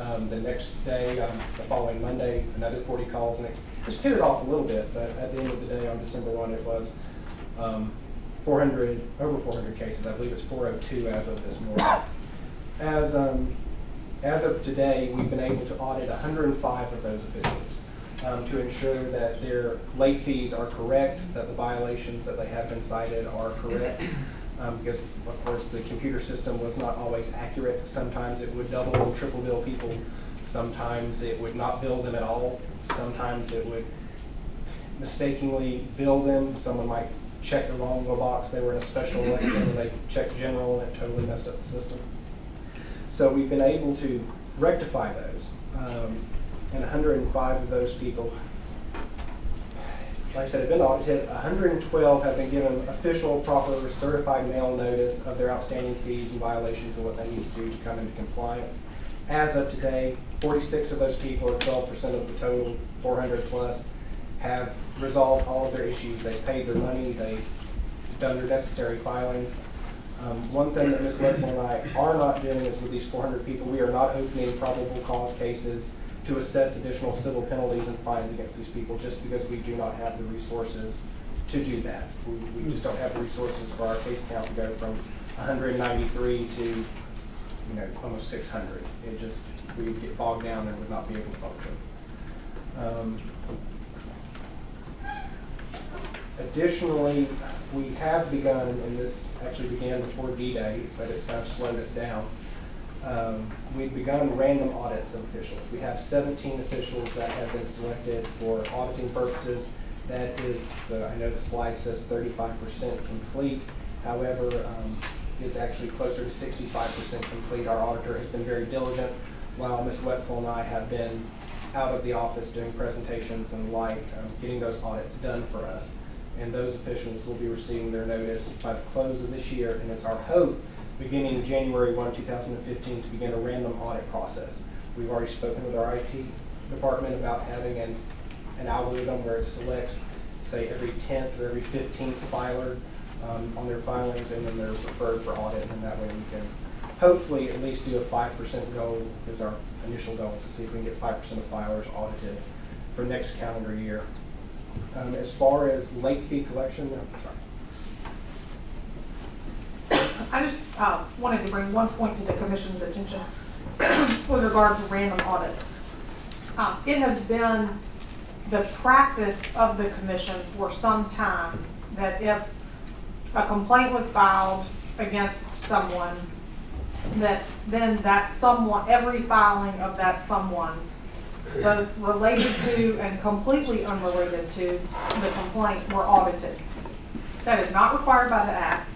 Um, the next day, um, the following Monday, another 40 calls, and it it's pitted off a little bit, but at the end of the day, on December 1, it was um, 400, over 400 cases. I believe it's 402 as of this morning. As, um, as of today, we've been able to audit 105 of those officials um, to ensure that their late fees are correct, that the violations that they have been cited are correct. Um, because of course the computer system was not always accurate. Sometimes it would double or triple bill people. Sometimes it would not bill them at all. Sometimes it would mistakenly bill them. Someone might check the wrong box. They were in a special election and they checked general and it totally messed up the system. So we've been able to rectify those. Um, and 105 of those people like I said, have been audited. 112 have been given official, proper, certified mail notice of their outstanding fees and violations and what they need to do to come into compliance. As of today, 46 of those people, or 12% of the total, 400 plus, have resolved all of their issues. They've paid their money, they've done their necessary filings. Um, one thing that Ms. Whetzel and I are not doing is with these 400 people, we are not opening probable cause cases to assess additional civil penalties and fines against these people just because we do not have the resources to do that. We, we just don't have the resources for our case count to go from 193 to, you know, almost 600. It just, we would get bogged down and would not be able to function. Um, Additionally, we have begun, and this actually began before D-Day, but it's kind of slowed us down. Um, We've begun random audits of officials. We have 17 officials that have been selected for auditing purposes. That is, the- I know the slide says 35% complete. However, um, is actually closer to 65% complete. Our auditor has been very diligent. while Ms. Whetzel and I have been out of the office doing presentations and like, um, getting those audits done for us. And those officials will be receiving their notice by the close of this year, and it's our hope, beginning January 1, 2015, to begin a random audit process. We've already spoken with our IT department about having an, an algorithm where it selects, say, every 10th or every 15th filer um, on their filings, and then they're referred for audit, and that way we can hopefully at least do a 5% goal, is our initial goal, to see if we can get 5% of filers audited for next calendar year. Um, As far as late fee collection, I'm sorry. I just uh, wanted to bring one point to the commission's attention with regard to random audits. Um, It has been the practice of the commission for some time that if a complaint was filed against someone, that then that someone, every filing of that someone's, both related to and completely unrelated to the complaint were audited. That is not required by the act.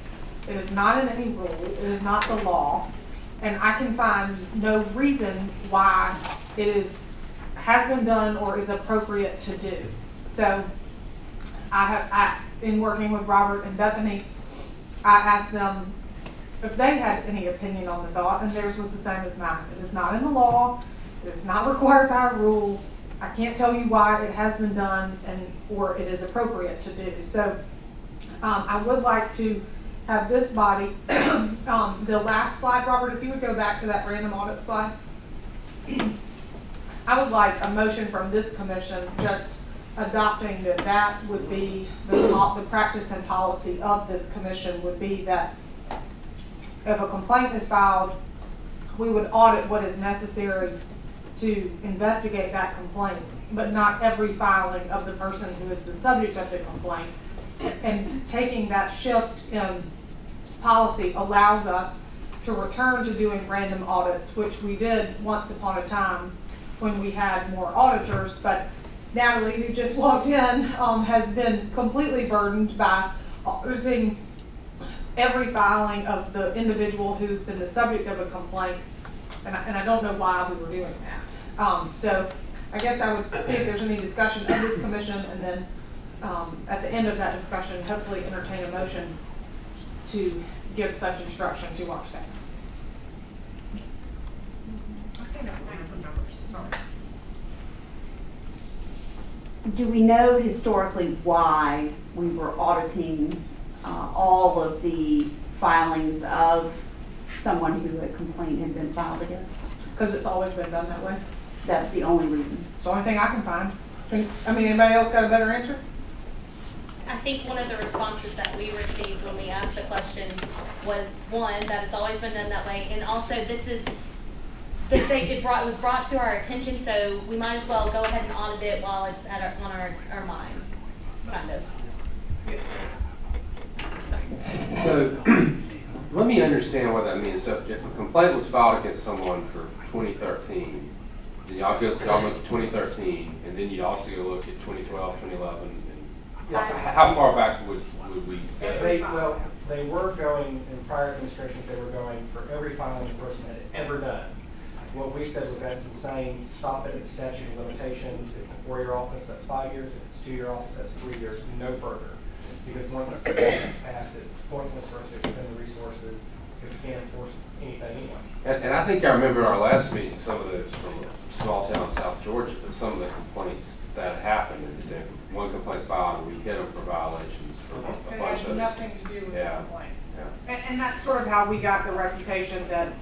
It is not in any rule. It is not the law. And I can find no reason why it is, has been done or is appropriate to do. So I have, I, in working with Robert and Bethany, I asked them if they had any opinion on the thought, and theirs was the same as mine. It is not in the law. It is not required by rule. I can't tell you why it has been done and, or it is appropriate to do. So, um, I would like to have this body, um, the last slide, Robert, if you would go back to that random audit slide. I would like a motion from this commission just adopting that that would be the, the practice and policy of this commission would be that if a complaint is filed, we would audit what is necessary to investigate that complaint, but not every filing of the person who is the subject of the complaint. And taking that shift in policy allows us to return to doing random audits, which we did once upon a time when we had more auditors, but Natalie, who just walked in, um, has been completely burdened by auditing every filing of the individual who's been the subject of a complaint, and I, and I don't know why we were doing that. Um, so I guess I would see if there's any discussion of this commission, and then, um, at the end of that discussion, hopefully entertain a motion to give such instruction to our staff. Okay, I have numbers, sorry. Do we know historically why we were auditing uh, all of the filings of someone who a complaint had been filed against? Because it's always been done that way. That's the only reason. It's the only thing I can find. I mean, anybody else got a better answer? I think one of the responses that we received when we asked the question was, one, that it's always been done that way, and also this is, the thing, it brought, was brought to our attention, so we might as well go ahead and audit it while it's at our, on our, our minds, kind of. So, let me understand what that means. So if a complaint was filed against someone for 2013, then y'all go, look at 2013, and then you'd also go look at 2012, 2011, and Yes, how far back would, would we go? They, well, they were going, in prior administrations, they were going for every filing the person had ever done. What we said was that's insane, stop it at statute of limitations, if it's a four-year office, that's five years, if it's two-year office, that's three years, no further. Because once the statute passed, it's pointless for us to expend the resources, because we can't enforce anything anyway. And, and I think I remember our last meeting, some of those from a small town in South Georgia, but some of the complaints that happened, and one complaint filed, and we hit them for violations for a It bunch has of. nothing to do with the Yeah. complaint. Yeah. And, and that's sort of how we got the reputation that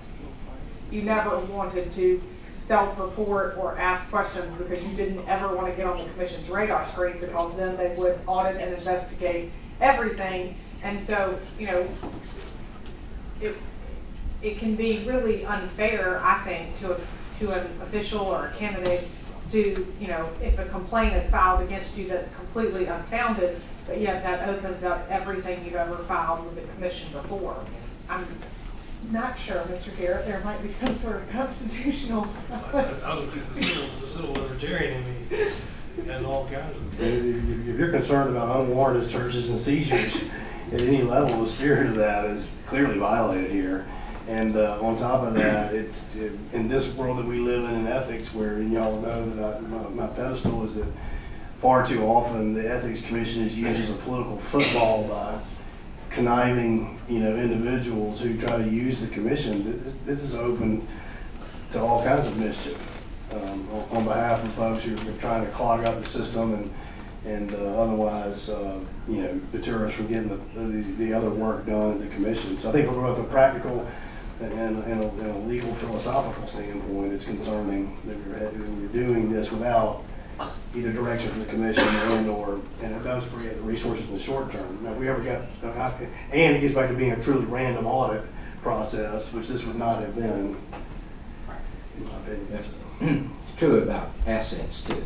you never wanted to self-report or ask questions because you didn't ever want to get on the commission's radar screen because then they would audit and investigate everything. And so, you know, it, it can be really unfair, I think, to a, to an official or a candidate to, you know, if a complaint is filed against you that's completely unfounded, but yet that opens up everything you've ever filed with the commission before. I'm not sure, Mr. Garrett, there might be some sort of constitutional. I was, the civil, the civil libertarian in me has all kinds of. If if you're concerned about unwarranted searches and seizures, at any level, the spirit of that is clearly violated here. And uh, on top of that, it's, it- in this world that we live in in ethics, where y'all know that I- my my pedestal is that far too often, the Ethics Commission is used as a political football by conniving, you know, individuals who try to use the commission. This, this is open to all kinds of mischief um, on- on behalf of folks who are trying to clog up the system and, and uh, otherwise, uh, you know, deter us from getting the, the, the other work done at the commission. So I think we're both a practical and, and a, and a legal philosophical standpoint, it's concerning that we're doing this without either direction from the commission and or, and it does free up the resources in the short term. Now, if we ever got, and it gets back to being a truly random audit process, which this would not have been, in my opinion. That's- It's true about assets too.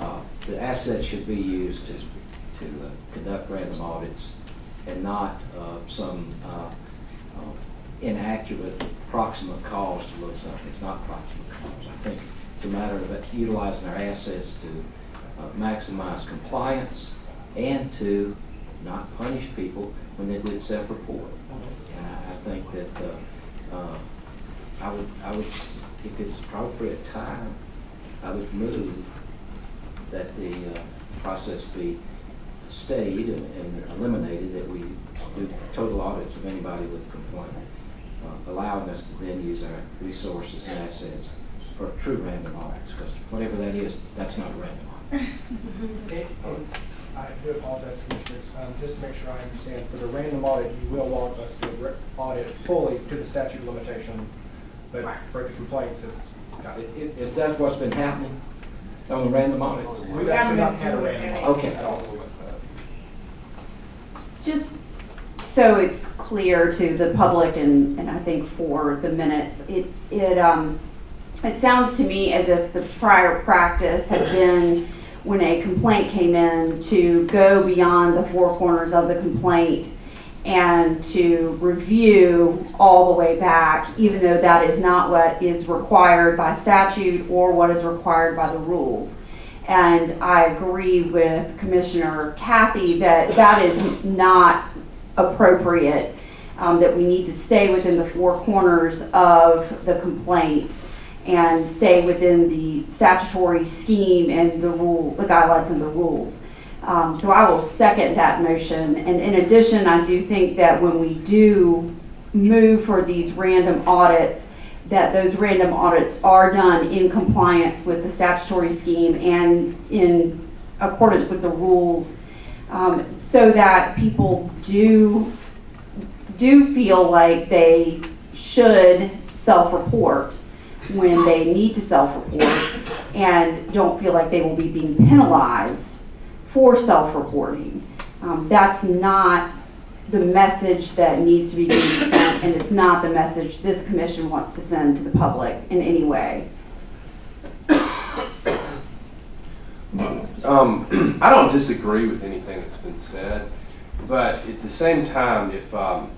Uh, The assets should be used to, to uh, conduct random audits and not uh, some uh, uh, inaccurate proximate cause to look something. It's not proximate cause. I think it's a matter of utilizing our assets to uh, maximize compliance and to not punish people when they did self-report. And I I think that uh, uh, I would, I would, if it's appropriate time, I would move that the uh, process be stayed and and eliminated, that we do total audits of anybody with complaint, uh, allowing us to then use our resources and assets for true random audits, because whatever that is, that's not random audit. I do apologize, Commissioners, um, just to make sure I understand, for the random audit, you will want us to audit fully to the statute of limitations, but for the complaints, it's, got it. If, if that's what's been happening on the random audits. we've actually not had a random audit Okay. at all. Just so it's clear to the public and, and I think for the minutes, it, it, um, it sounds to me as if the prior practice had been when a complaint came in to go beyond the four corners of the complaint and to review all the way back, even though that is not what is required by statute or what is required by the rules. And I agree with Commissioner Cathey that that is not appropriate, um, that we need to stay within the four corners of the complaint and stay within the statutory scheme and the rule, the guidelines and the rules. Um, so I will second that motion. And in addition, I do think that when we do move for these random audits, that those random audits are done in compliance with the statutory scheme and in accordance with the rules, um, so that people do, do feel like they should self-report when they need to self-report and don't feel like they will be being penalized for self-reporting. Um, that's not the message that needs to be sent, and it's not the message this commission wants to send to the public in any way. Um, I don't disagree with anything that's been said, but at the same time, if, um,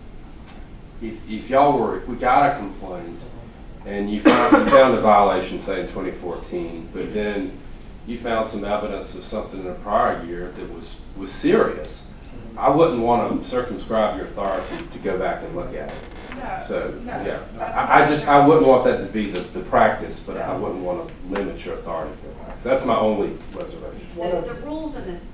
if, if y'all were, if we got a complaint and you found, you found a violation, say in 2014, but then you found some evidence of something in a prior year that was, was serious, I wouldn't want to circumscribe your authority to go back and look at it. So, yeah, I, I just, I wouldn't want that to be the, the practice, but I wouldn't want to limit your authority to. So that's my only reservation. The, the rules in this.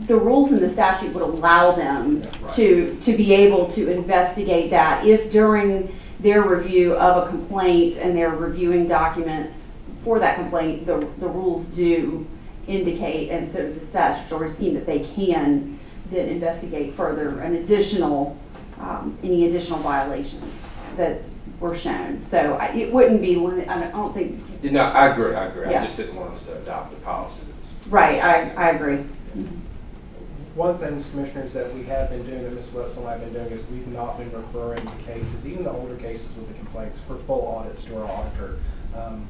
The rules in the statute would allow them to, to be able to investigate that if during their review of a complaint and they're reviewing documents for that complaint, the, the rules do indicate, and so the statutory scheme that they can then investigate further an additional, um, any additional violations that were shown. So I- it wouldn't be, limit- I don't- I don't think, You know, I agree, I agree. I Yeah. just didn't want us to adopt a policy that's right, I, I agree. One of the things, Commissioners, that we have been doing, that Ms. Whetzel and I have been doing, is we've not been referring to cases, even the older cases with the complaints, for full audits to our auditor. Um,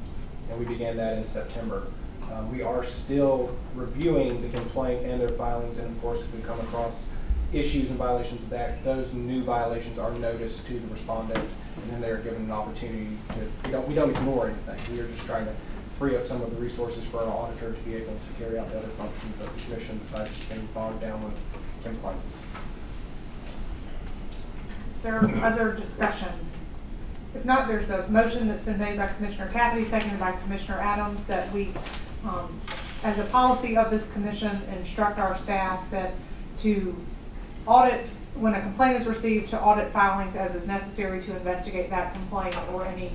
And we began that in September. Um, We are still reviewing the complaint and their filings, and of course, if we come across issues and violations of that, those new violations are noticed to the respondent, and then they are given an opportunity to, we don't, we don't ignore anything. We are just trying to free up some of the resources for our auditor to be able to carry out the other functions that the commission decides to spend bogged down with complaints. Is there other discussion? If not, there's a motion that's been made by Commissioner Cathey, seconded by Commissioner Adams, that we, um, as a policy of this commission, instruct our staff that to audit, when a complaint is received, to audit filings as is necessary to investigate that complaint or any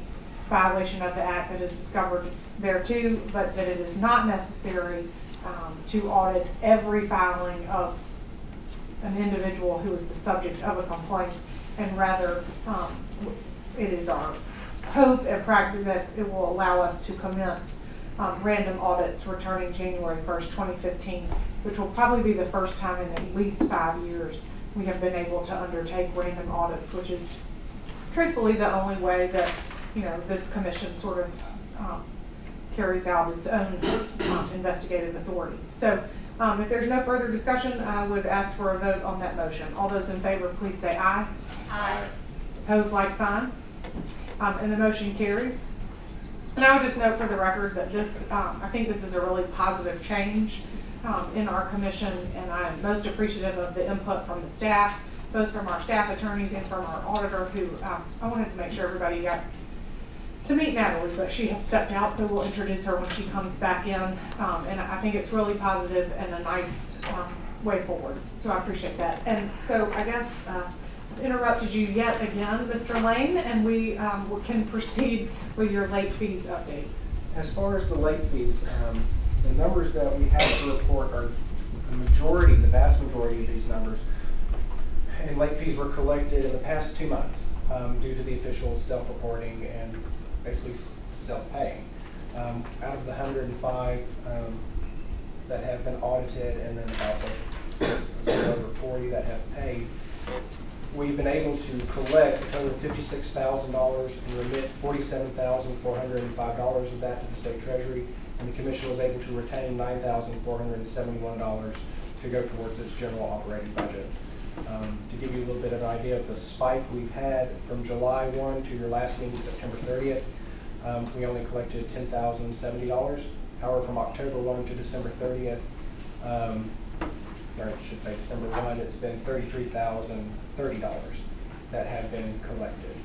violation of the act that is discovered thereto, but that it is not necessary um, to audit every filing of an individual who is the subject of a complaint, and rather, um, it is our hope and practice that it will allow us to commence um, random audits returning January first, twenty fifteen, which will probably be the first time in at least five years we have been able to undertake random audits, which is truthfully the only way that, you know, this commission sort of um, carries out its own um, investigative authority. So um, if there's no further discussion, I would ask for a vote on that motion. All those in favor, please say aye. Aye. Opposed, like sign. Um, and the motion carries. And I would just note for the record that this, um, I think this is a really positive change, um, in our commission, and I am most appreciative of the input from the staff, both from our staff attorneys and from our auditor, who, um, I wanted to make sure everybody got to meet Natalie, but she has stepped out, so we'll introduce her when she comes back in. Um, and I think it's really positive and a nice, um, way forward, so I appreciate that. And so I guess, uh, interrupted you yet again, Mr. Lane, and we, um, we can proceed with your late fees update. As far as the late fees, um, the numbers that we have to report are the majority, the vast majority of these numbers. And late fees were collected in the past two months, um, due to the official self-reporting and basically self-paying. Um, out of the hundred and five, um, that have been audited and then about the, over forty that have paid, we've been able to collect a total of fifty-six thousand dollars and remit forty-seven thousand four hundred and five dollars of that to the state treasury. And the commission was able to retain nine thousand four hundred and seventy-one dollars to go towards its general operating budget. Um, to give you a little bit of an idea of the spike we've had from July one to your last meeting, September thirtieth, um, we only collected ten thousand seventy dollars. However, from October one to December thirtieth, um, or I should say December one, it's been thirty-three thousand thirty dollars that have been collected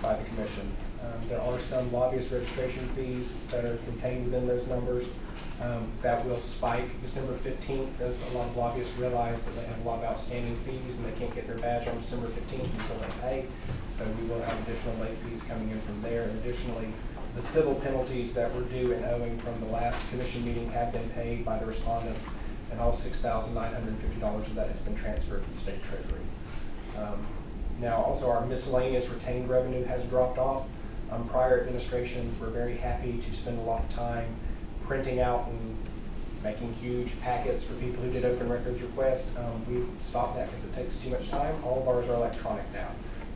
by the commission. Um, there are some lobbyist registration fees that are contained within those numbers. Um, that will spike December fifteenth, as a lot of lobbyists realize that they have a lot of outstanding fees and they can't get their badge on December fifteenth until they pay. So we will have additional late fees coming in from there. And Additionally, the civil penalties that were due and owing from the last commission meeting have been paid by the respondents, and all six thousand nine hundred and fifty dollars of that has been transferred to the state treasury. Um, Now, also our miscellaneous retained revenue has dropped off. Um, prior administrations were very happy to spend a lot of time printing out and making huge packets for people who did open records requests. Um, we've stopped that because it takes too much time. All of ours are electronic now.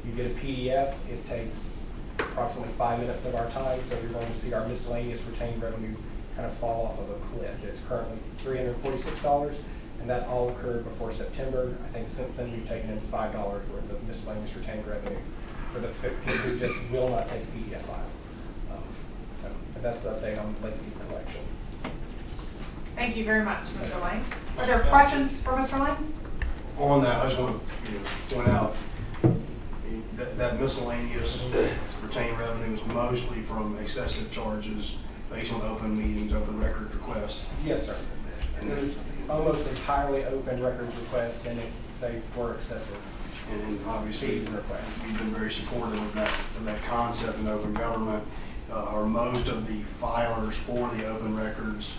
You get a PDF, it takes approximately five minutes of our time, so you're going to see our miscellaneous retained revenue kind of fall off of a cliff. It's currently three hundred and that all occurred before September. I think since then, we've taken in five dollars worth of miscellaneous retained revenue for the fi- people who just will not take the PDF file. Um, so, And that's the update on late fee collection. Thank you very much, Mr. Lane. Are there questions for Mr. Lane? On that, I just want to, you know, point out, that, that miscellaneous retained revenue is mostly from excessive charges based on open meetings, open record requests. Yes, sir. And It was almost entirely open records requests, and it, they were excessive. And obviously, Fees and requests. you've been very supportive of that, of that concept in open government. Uh, Are most of the filers for the open records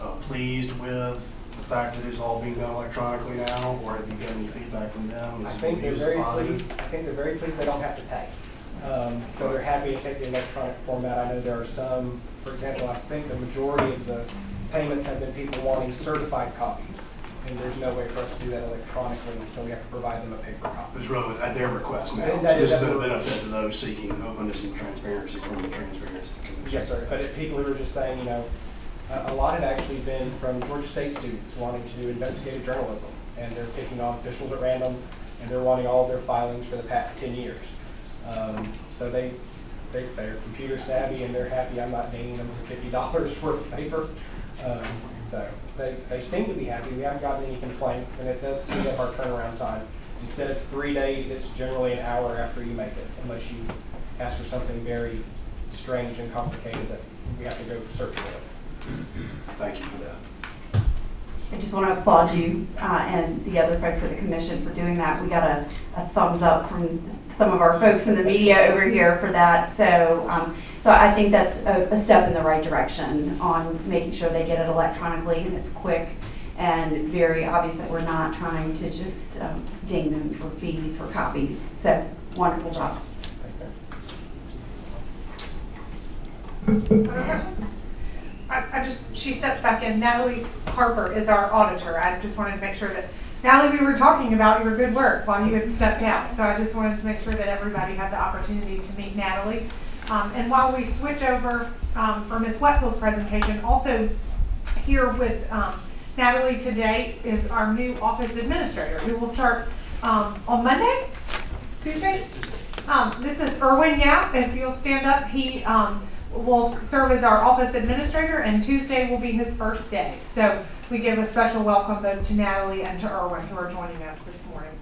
uh, pleased with the fact that it's all being done electronically now? Or have you got any feedback from them? I think they're very positive? pleased, I think they're very pleased they don't have to pay. Um, so they're happy to take the electronic format. I know there are some, for example, I think the majority of the payments have been people wanting certified copies. And there's no way for us to do that electronically, so we have to provide them a paper copy. It's really at their request now. So this is has been a benefit to those seeking openness and transparency from the Transparency Commission. Yes, sir, but people who are just saying, you know, a, a lot had actually been from Georgia State students wanting to do investigative journalism, and they're picking on officials at random, and they're wanting all of their filings for the past ten years. Um, so they, they, they're computer savvy, and they're happy I'm not paying them for fifty dollars worth of paper. Um, so they, they seem to be happy, we haven't gotten any complaints, and it does speed up our turnaround time. Instead of three days, it's generally an hour after you make it, unless you ask for something very strange and complicated that we have to go search for. Thank you for that. I just want to applaud you uh, and the other folks at the commission for doing that. We got a, a thumbs up from some of our folks in the media over here for that. So, um, so I think that's a, a step in the right direction on making sure they get it electronically and it's quick and very obvious that we're not trying to just um, ding them for fees for copies. So, wonderful job. Other questions? I, I just, she stepped back in. Natalie Harper is our auditor. I just wanted to make sure that, Natalie, we were talking about your good work while you had stepped out. So I just wanted to make sure that everybody had the opportunity to meet Natalie. Um, and while we switch over um, for Ms. Whetzel's presentation, also here with um, Natalie today is our new office administrator who will start um, on Monday, Tuesday. Um, this is Erwin Yap. If you'll stand up, he um, will serve as our office administrator, and Tuesday will be his first day. So we give a special welcome both to Natalie and to Erwin who are joining us this morning.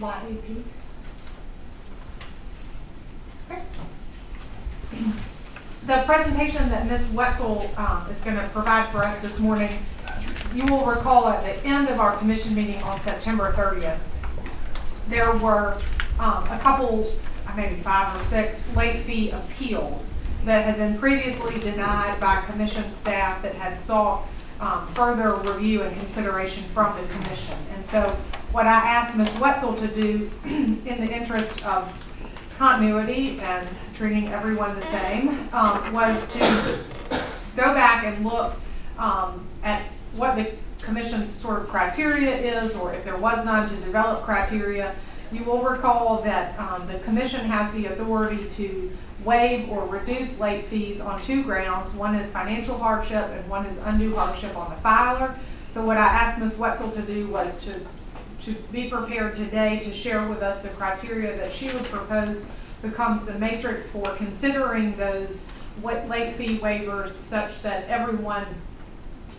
Okay. The presentation that Ms. Whetzel um, is going to provide for us this morning, you will recall at the end of our commission meeting on September 30th, there were um, a couple, maybe five or six late fee appeals that had been previously denied by commission staff that had sought um, further review and consideration from the commission. And so what I asked Ms. Whetzel to do in the interest of continuity and treating everyone the same um, was to go back and look um, at what the commission's sort of criteria is, or if there was none, to develop criteria. You will recall that um, the commission has the authority to waive or reduce late fees on two grounds. One is financial hardship and one is undue hardship on the filer. So what I asked Ms. Whetzel to do was to, to be prepared today to share with us the criteria that she would propose becomes the matrix for considering those late fee waivers such that everyone,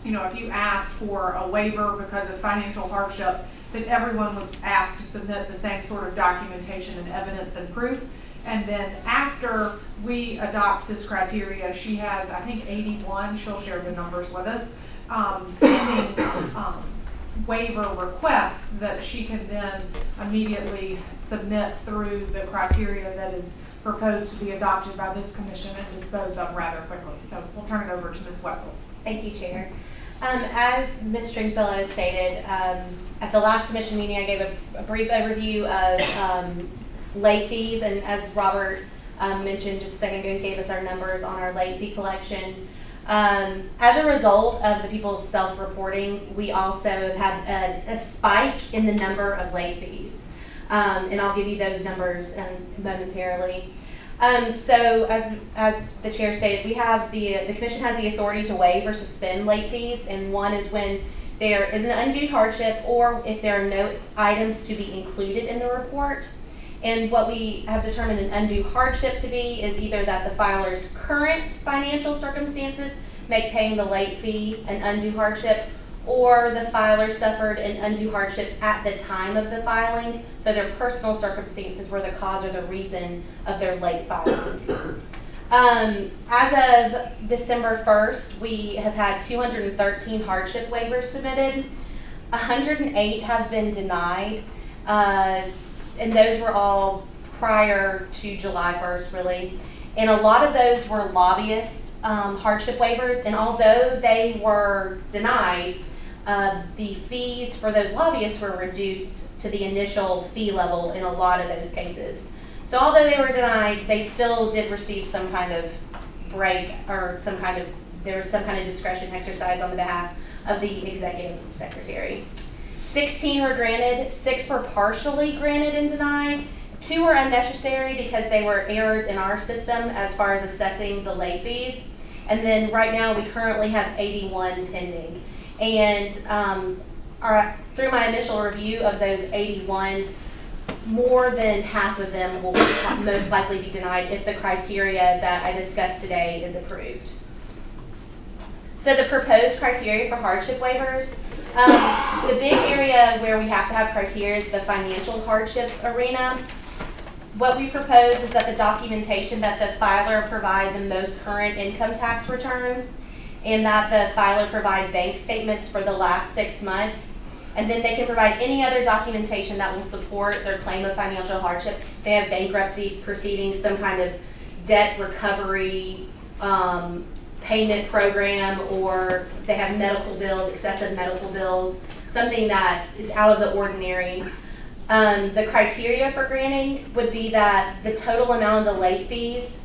you know, if you ask for a waiver because of financial hardship, that everyone was asked to submit the same sort of documentation and evidence and proof. And then after we adopt this criteria, she has, I think, 81, she'll share the numbers with us, um, pending um, waiver requests that she can then immediately submit through the criteria that is proposed to be adopted by this commission and disposed of rather quickly. So we'll turn it over to Ms. Whetzel. Thank you, Chair. Um, as Ms. Stringfellow stated, um, at the last commission meeting, I gave a, a brief overview of, um, late fees, and as Robert, um, mentioned just a second ago, he gave us our numbers on our late fee collection. Um, as a result of the people's self-reporting, we also have had a, a spike in the number of late fees. Um, and I'll give you those numbers um, momentarily. Um, so as, as the chair stated, we have the, the commission has the authority to waive or suspend late fees, and one is when there is an undue hardship or if there are no items to be included in the report. And what we have determined an undue hardship to be is either that the filer's current financial circumstances make paying the late fee an undue hardship, or the filer suffered an undue hardship at the time of the filing, so their personal circumstances were the cause or the reason of their late filing. Um, as of December 1st, we have had 213 hardship waivers submitted. 108 have been denied, uh, and those were all prior to July 1st, really. And a lot of those were lobbyist um, hardship waivers, and although they were denied, uh, the fees for those lobbyists were reduced to the initial fee level in a lot of those cases. So although they were denied, they still did receive some kind of break or some kind of, there was some kind of discretion exercise on the behalf of the executive secretary. 16 were granted, six were partially granted and denied, two were unnecessary because they were errors in our system as far as assessing the late fees. And then right now, we currently have 81 pending. And um, our, through my initial review of those 81, more than half of them will most likely be denied if the criteria that I discussed today is approved. So the proposed criteria for hardship waivers, um, the big area where we have to have criteria is the financial hardship arena. what we propose is that the documentation that the filer provide the most current income tax return and that the filer provide bank statements for the last six months. And then they can provide any other documentation that will support their claim of financial hardship. They have bankruptcy proceedings, some kind of debt recovery, um, payment program, or they have medical bills, excessive medical bills, something that is out of the ordinary. Um, the criteria for granting would be that the total amount of the late fees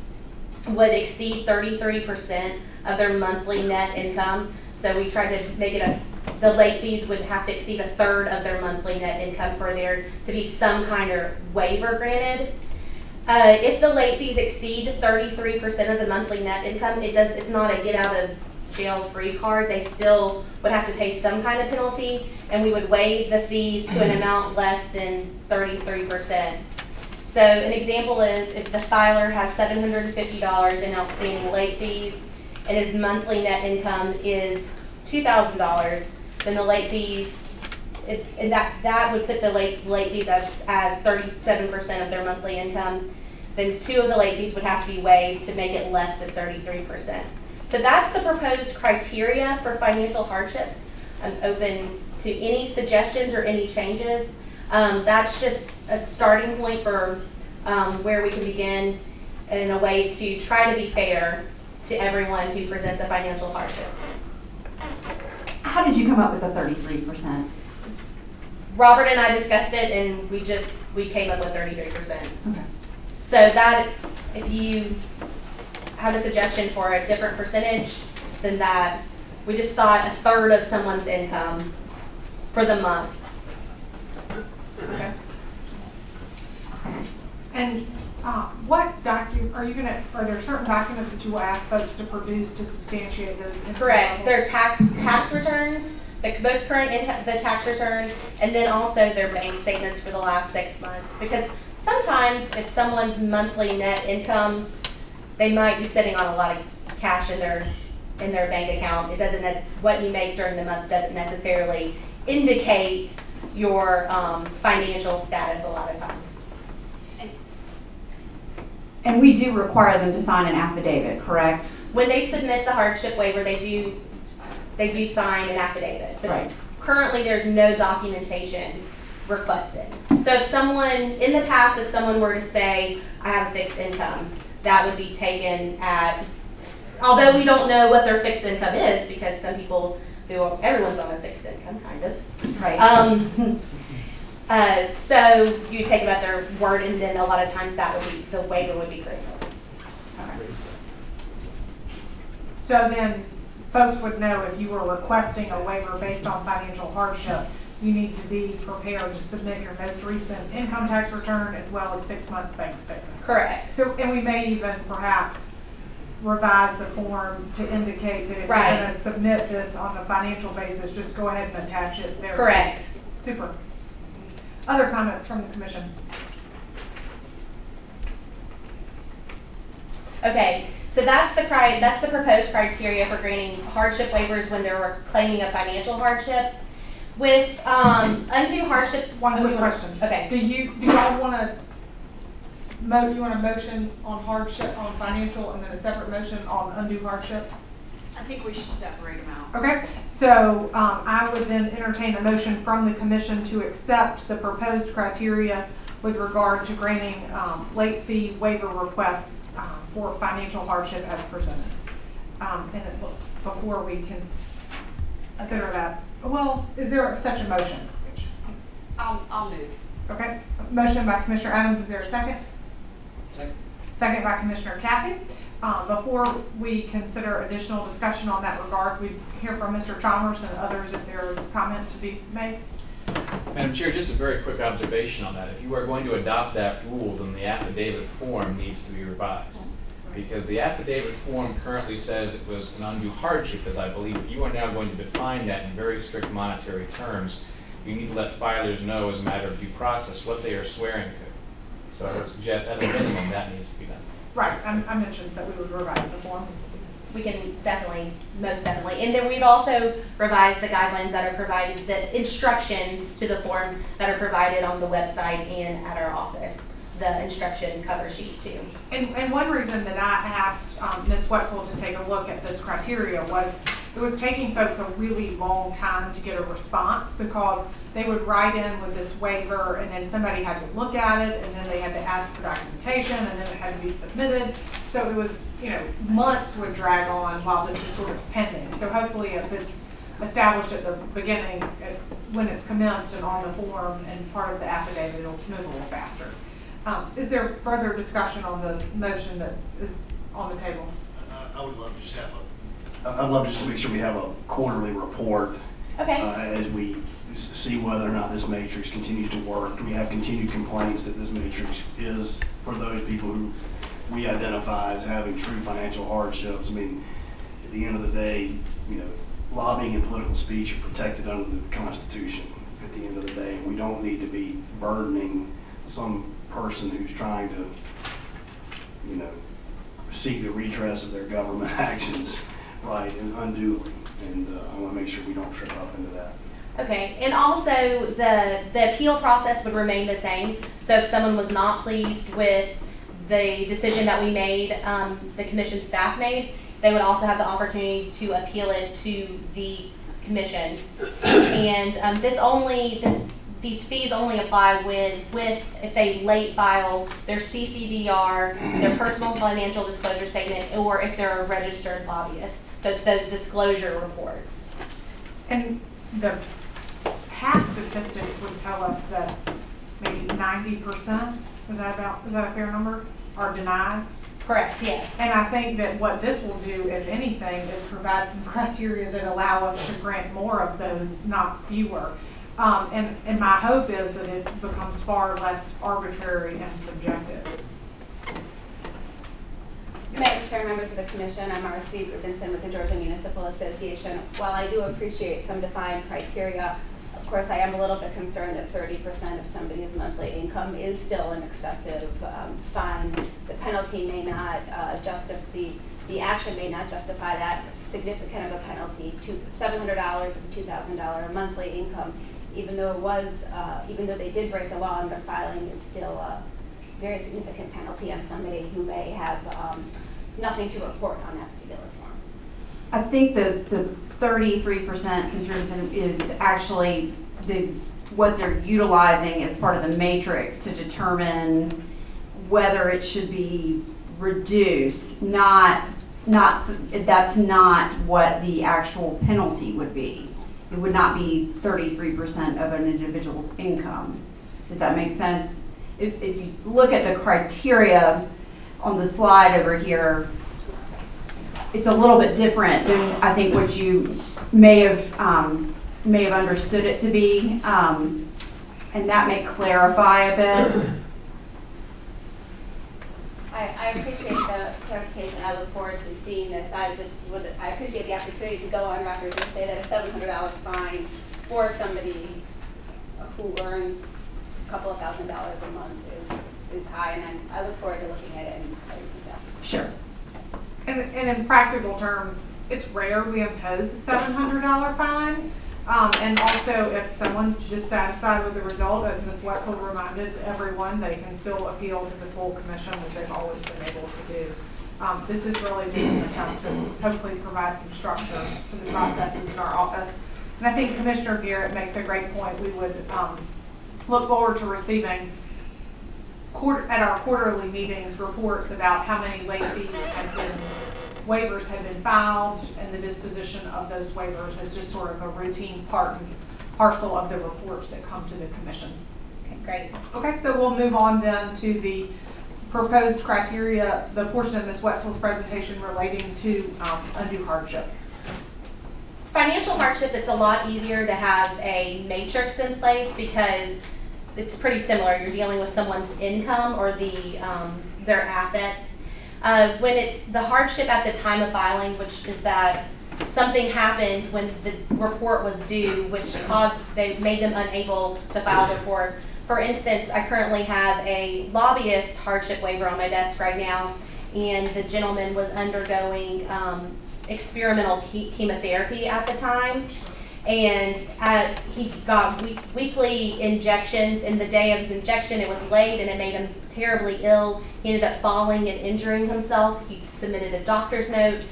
would exceed thirty-three percent of their monthly net income. So we tried to make it a, the late fees would have to exceed a third of their monthly net income for there to be some kind of waiver granted. Uh, if the late fees exceed thirty-three percent of the monthly net income, it does, it's not a get out of jail free card. They still would have to pay some kind of penalty, and we would waive the fees to an amount less than thirty-three percent. So an example is if the filer has seven hundred and fifty dollars in outstanding late fees, and his monthly net income is two thousand dollars, then the late fees, it, and that, that would put the late, late fees as, as thirty-seven percent of their monthly income. Then two of the late fees would have to be waived to make it less than thirty-three percent. So that's the proposed criteria for financial hardships. I'm open to any suggestions or any changes. Um, that's just a starting point for, um, where we can begin in a way to try to be fair to everyone who presents a financial hardship. How did you come up with the thirty-three percent? Robert and I discussed it and we just, we came up with thirty-three percent. Okay. So that, if you have a suggestion for a different percentage than that, we just thought a third of someone's income for the month. Okay. And, uh, what document are you gonna, are there certain documents that you will ask folks to produce to substantiate those? Correct, their tax, tax returns, the most current the tax return, and then also their bank statements for the last six months. Because sometimes if someone's monthly net income, they might be sitting on a lot of cash in their, in their bank account. It doesn't, what you make during the month doesn't necessarily indicate your, um, financial status a lot of times. And we do require them to sign an affidavit, correct? When they submit the hardship waiver, they do, they do sign an affidavit. But Right. Currently, there's no documentation requested. So if someone, in the past, if someone were to say, I have a fixed income, that would be taken at, although we don't know what their fixed income is, because some people, who are- everyone's on a fixed income, kind of. Right. Um, uh, so you take them at their word, and then a lot of times that would be, the waiver would be granted. So then, folks would know if you were requesting a waiver based on financial hardship, you need to be prepared to submit your most recent income tax return as well as six months bank statements. Correct. So, and we may even perhaps revise the form to indicate that if you're gonna submit this on a financial basis, just go ahead and attach it there. Correct. Super. Other comments from the commission? Okay, so that's the cri, that's the proposed criteria for granting hardship waivers when they're claiming a financial hardship. With, um, undue hardships. One oh, quick question. Okay. Do you, do y'all wanna, mo, you want a motion on hardship, on financial, and then a separate motion on undue hardship? I think we should separate them out. Okay, so, um, I would then entertain a motion from the commission to accept the proposed criteria with regard to granting, um, late fee waiver requests, um, for financial hardship as presented. Um, and it, before we can consider that, well, is there such a motion? I'll, I'll move. Okay, motion by Commissioner Adams, is there a second? Second. Second by Commissioner Cathey. Um, before we consider additional discussion on that regard, we hear from Mr. Chalmers and others if there is comment to be made. Madam Chair, just a very quick observation on that. If you are going to adopt that rule, then the affidavit form needs to be revised. Because the affidavit form currently says it was an undue hardship, as I believe. If you are now going to define that in very strict monetary terms, you need to let filers know as a matter of due process what they are swearing to. So I would suggest at a minimum, that needs to be done. Right, I, I mentioned that we would revise the form. We can definitely, most definitely. And then we've also revised the guidelines that are provided, the instructions to the form that are provided on the website and at our office the instruction cover sheet too. And, and one reason that I asked um, Ms. Whetzel to take a look at this criteria was it was taking folks a really long time to get a response because they would write in with this waiver and then somebody had to look at it and then they had to ask for documentation and then it had to be submitted. So it was, you know, months would drag on while this was sort of pending. So hopefully if it's established at the beginning, when it's commenced and on the form and part of the affidavit, it'll move a little faster. Um, Is there further discussion on the motion that is on the table? I would love to just have a, I- I'd love just to make sure we have a quarterly report. Okay. uh, As we see whether or not this matrix continues to work. Do we have continued complaints that this matrix is for those people who we identify as having true financial hardships? I mean, at the end of the day, you know, lobbying and political speech are protected under the Constitution at the end of the day. We don't need to be burdening some person who's trying to, you know, seek the redress of their government actions, right, and unduly. And uh, I want to make sure we don't trip up into that. Okay, and also the, the appeal process would remain the same. So if someone was not pleased with the decision that we made, um, the commission staff made, they would also have the opportunity to appeal it to the commission. And, um, this only, this, these fees only apply when, with, if they late file their CCDR, their personal financial disclosure statement, or if they're a registered lobbyist. So it's those disclosure reports. And the past statistics would tell us that maybe ninety percent, is that about, is that a fair number, are denied? Correct, yes. And I think that what this will do, if anything, is provide some criteria that allow us to grant more of those, not fewer. Um, and, and my hope is that it becomes far less arbitrary and subjective. Madam Chair, members of the commission, I'm R.C. Rubinson with the Georgia Municipal Association. While I do appreciate some defined criteria, of course, I am a little bit concerned that thirty percent of somebody's monthly income is still an excessive um, fine. The penalty may not uh, justify, the, the action may not justify that significant of a penalty. to seven hundred dollars of two thousand dollar monthly income, even though it was, uh, even though they did break the law and their filing is still very significant penalty on somebody who may have um, nothing to report on that particular form. I think the, the thirty-three percent conservatism is actually the, what they're utilizing as part of the matrix to determine whether it should be reduced, not, not, that's not what the actual penalty would be. It would not be thirty-three percent of an individual's income. Does that make sense? If, if you look at the criteria on the slide over here, it's a little bit different than I think what you may have, um, may have understood it to be. Um, and that may clarify a bit. I, I appreciate the clarification. I look forward to seeing this. I just would, I appreciate the opportunity to go on record and say that a seven hundred dollar fine for somebody who earns a couple of thousand dollars a month is, is high, and I'm, I look forward to looking at it and everything else. Sure. And, and in practical terms, it's rare we impose a seven hundred dollar fine. Um, and also, if someone's dissatisfied with the result, as Ms. Whetzel reminded everyone, they can still appeal to the full commission, as they've always been able to do. Um, this is really just an attempt to hopefully provide some structure to the processes in our office. And I think Commissioner Garrett makes a great point. We would, um, look forward to receiving quarter, at our quarterly meetings, reports about how many late fees have been, waivers have been filed, and the disposition of those waivers is just sort of a routine part and parcel of the reports that come to the commission. Okay, great. Okay, so we'll move on then to the proposed criteria, the portion of Ms. Whetzel's presentation relating to um, undue hardship. Financial hardship, it's a lot easier to have a matrix in place because it's pretty similar. You're dealing with someone's income or the, um, their assets. Uh, when it's the hardship at the time of filing, which is that something happened when the report was due, which caused, they made them unable to file the report. For instance, I currently have a lobbyist hardship waiver on my desk right now, and the gentleman was undergoing, um, experimental chemotherapy at the time. And he got week, weekly injections. And the day of his injection, it was late and it made him terribly ill. He ended up falling and injuring himself. He submitted a doctor's note.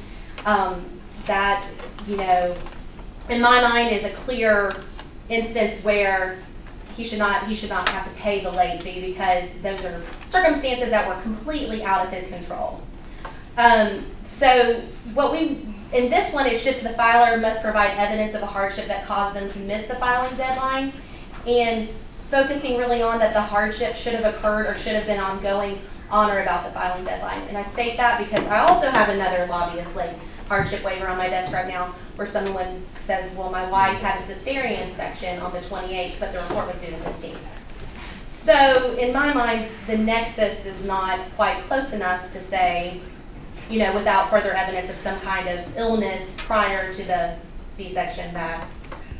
Um, that, you know, in my mind is a clear instance where he should not, he should not have to pay the late fee because those are circumstances that were completely out of his control. Um, so what we, in this one, it's just the filer must provide evidence of a hardship that caused them to miss the filing deadline. And focusing really on that the hardship should have occurred or should have been ongoing on or about the filing deadline. And I state that because I also have another lobbyist late hardship waiver on my desk right now where someone says, well, my wife had a cesarean section on the 28th, but the report was due the 15th. So in my mind, the nexus is not quite close enough to say, you know, without further evidence of some kind of illness prior to the C-section that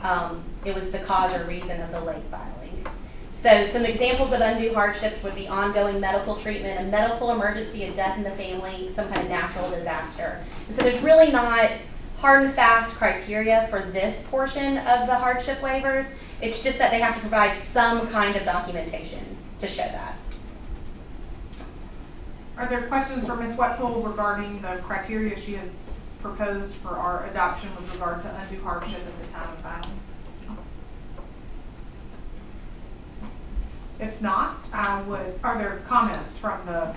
um, it was the cause or reason of the late filing. So some examples of undue hardships would be ongoing medical treatment, a medical emergency, a death in the family, some kind of natural disaster. And so there's really not hard and fast criteria for this portion of the hardship waivers. It's just that they have to provide some kind of documentation to show that. Are there questions for Ms. Whetzel regarding the criteria she has proposed for our adoption with regard to undue hardship at the time of filing? If not, I would, are there comments from the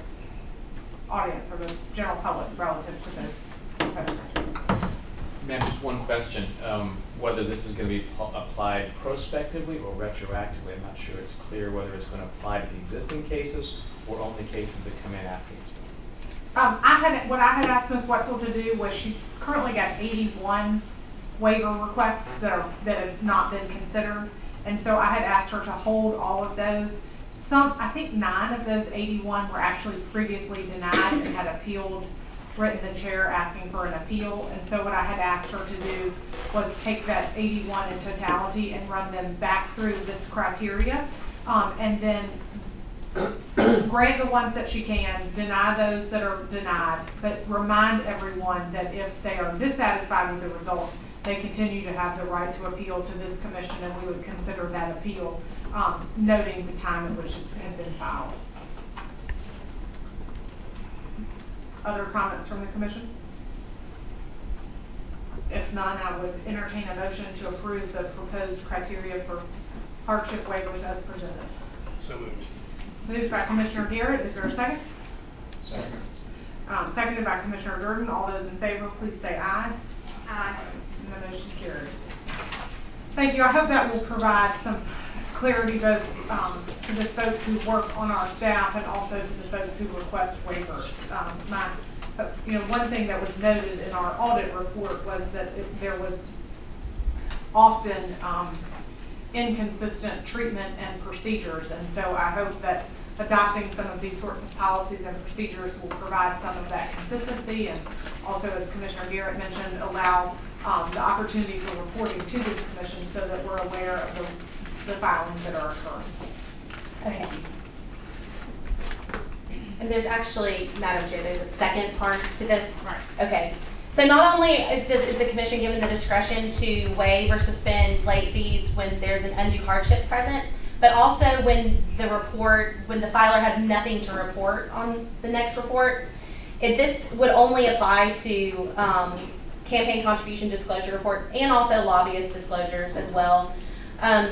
audience or the general public relative to the? Ma'am, just one question, um, whether this is gonna be applied prospectively or retroactively, I'm not sure it's clear whether it's gonna apply to the existing cases or only cases that come in after. Um, I had, what I had asked Ms. Whetzel to do was she's currently got eighty-one waiver requests that are, that have not been considered. And so I had asked her to hold all of those. Some, I think nine of those eighty-one were actually previously denied and had appealed, written the chair asking for an appeal. And so what I had asked her to do was take that eighty-one in totality and run them back through this criteria. Um, and then grant the ones that she can, deny those that are denied, but remind everyone that if they are dissatisfied with the result, they continue to have the right to appeal to this commission, and we would consider that appeal, um, noting the time at which it had been filed. Other comments from the commission? If none, I would entertain a motion to approve the proposed criteria for hardship waivers as presented. So moved. Moved by Commissioner Garrett, is there a second? Second. Um, seconded by Commissioner Durden, all those in favor, please say aye. Aye. And the motion carries. Thank you, I hope that will provide some clarity both, um, to the folks who work on our staff and also to the folks who request waivers. Um, my, you know, one thing that was noted in our audit report was that it- there was often, um, inconsistent treatment and procedures. And so I hope that adopting some of these sorts of policies and procedures will provide some of that consistency and also, as Commissioner Garrett mentioned, allow um, the opportunity for reporting to this commission so that we're aware of the, the filings that are occurring. Okay. And there's actually, Madam Chair, there's a second part to this. Right. Okay. So not only is this, is the commission given the discretion to waive or suspend late fees when there's an undue hardship present, but also when the report, when the filer has nothing to report on the next report. This would only apply to, um, campaign contribution disclosure reports and also lobbyist disclosures as well. Um,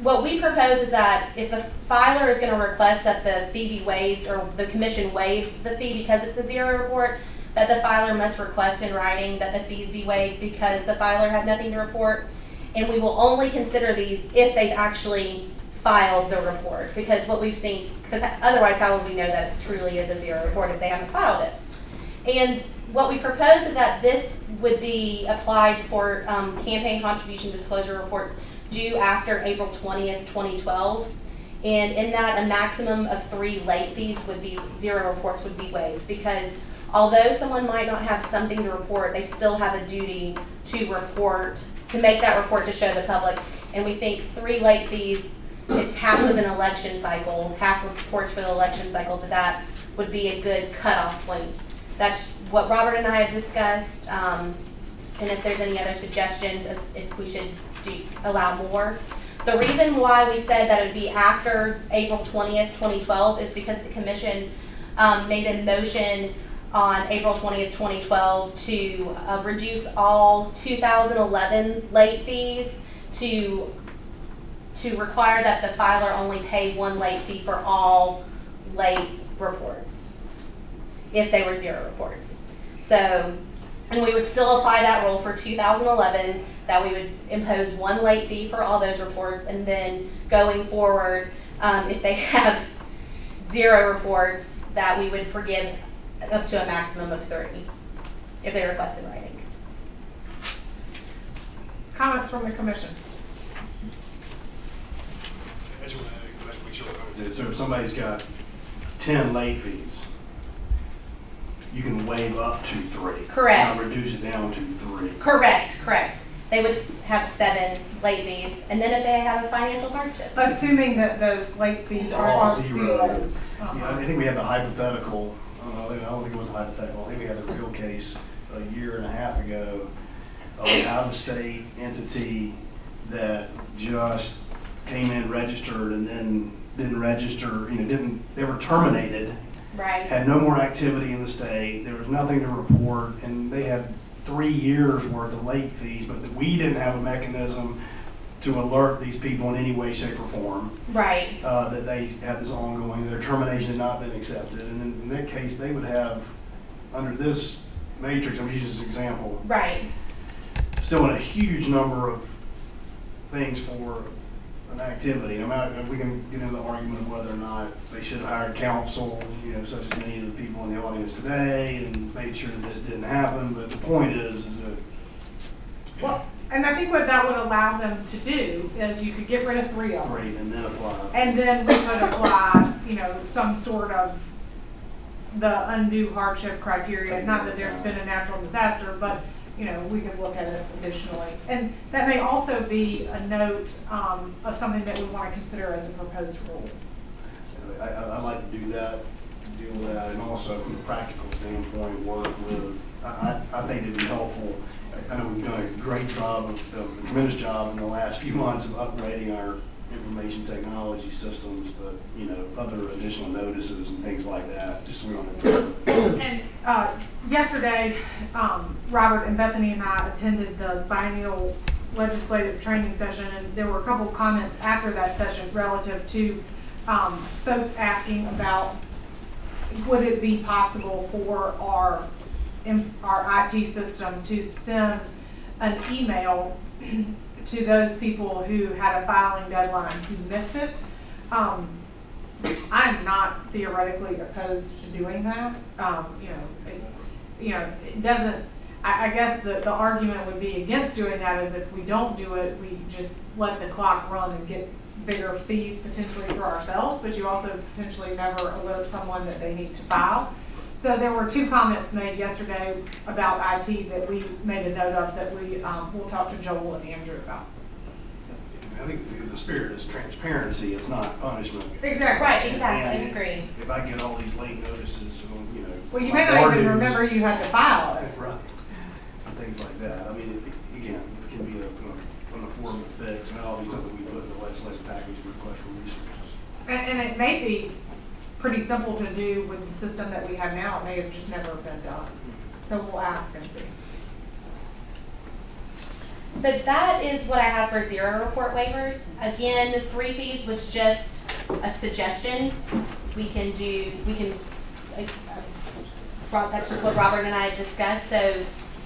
what we propose is that if a filer is gonna request that the fee be waived, or the commission waives the fee because it's a zero report, that the filer must request in writing that the fees be waived because the filer had nothing to report. And we will only consider these if they've actually filed the report, because what we've seen, because otherwise how would we know that it truly is a zero report if they haven't filed it? And what we propose is that this would be applied for um, campaign contribution disclosure reports due after April twentieth, twenty twelve. And in that, a maximum of three late fees would be, zero reports would be waived, because although someone might not have something to report, they still have a duty to report, to make that report to show the public. And we think three late fees, it's half of an election cycle, half reports for the election cycle, but that would be a good cutoff point. That's what Robert and I have discussed. Um, and if there's any other suggestions as if we should do, allow more. The reason why we said that it would be after April twentieth, twenty twelve is because the commission, um, made a motion on April twentieth, twenty twelve to, uh, reduce all two thousand eleven late fees to, to require that the filer only pay one late fee for all late reports, if they were zero reports. So, and we would still apply that rule for two thousand eleven, that we would impose one late fee for all those reports, and then going forward, um, if they have zero reports, that we would forgive up to a maximum of thirty, if they request in writing. Comments from the commission? I just want to, I just make sure I understand. So if somebody's got ten late fees, you can waive up to three. Correct. Not reduce it down to three. Correct, correct. They would have seven late fees, and then if they have a financial hardship. Assuming that those late fees are All are zero. zeros. Uh-huh. I think we had the hypothetical, uh, I don't think it was a hypothetical, I think we had a real case a year and a half ago of an out-of-state entity that just came in, registered, and then didn't register, you know, didn't, they were terminated, Right. had no more activity in the state, there was nothing to report, and they had three years worth of late fees, but we didn't have a mechanism to alert these people in any way, shape, or form Right, uh, that they have this ongoing, their termination had not been accepted. And in, in that case, they would have, under this matrix, I'm just using this example, right. still in a huge number of things for an activity. No matter, we can get into the argument of whether or not they should have hired counsel, you know, such as many of the people in the audience today, and made sure that this didn't happen. But the point is, is that Well, and I think what that would allow them to do is you could get rid of three of them. three and then apply. And then we could apply, you know, some sort of the undue hardship criteria, not that there's been a natural disaster, but, you know, we could look at it additionally. And that may also be a note, um, of something that we want to consider as a proposed rule. I, I, I'd like to do that, deal with that, and also from a practical standpoint, work with, I, I, I think it'd be helpful. I- know we've done a great job, of- a tremendous job in the last few months of upgrading our information technology systems, but, you know, other additional notices and things like that, just so we don't have. And, uh, yesterday, um, Robert and Bethany and I attended the biennial legislative training session, and there were a couple of comments after that session relative to, um, folks asking about, would it be possible for our, our IT system to send an email to those people who had a filing deadline who missed it? Um, I'm not theoretically opposed to doing that. Um, you know, it, you know, it doesn't, I, I guess the, the argument would be against doing that is if we don't do it, we just let the clock run and get bigger fees potentially for ourselves, but you also potentially never alert someone that they need to file. So there were two comments made yesterday about IT that we made a note of that we, um, we'll talk to Joel and Andrew about. I think the, the spirit is transparency, it's not punishment. Exactly. Right, exactly, I agree. If I get all these late notices, from, you know. Well, you my may not even remember you had to file it. Right, and things like that. I mean, it- again, it can be a, an affordable fix, and all these something we put in the legislative package request for resources. And, and it may be pretty simple to do with the system that we have now, it may have just never been done. So we'll ask and see. So that is what I have for zero report waivers. Again, three fees was just a suggestion. We can do, we can, uh, that's just what Robert and I discussed, so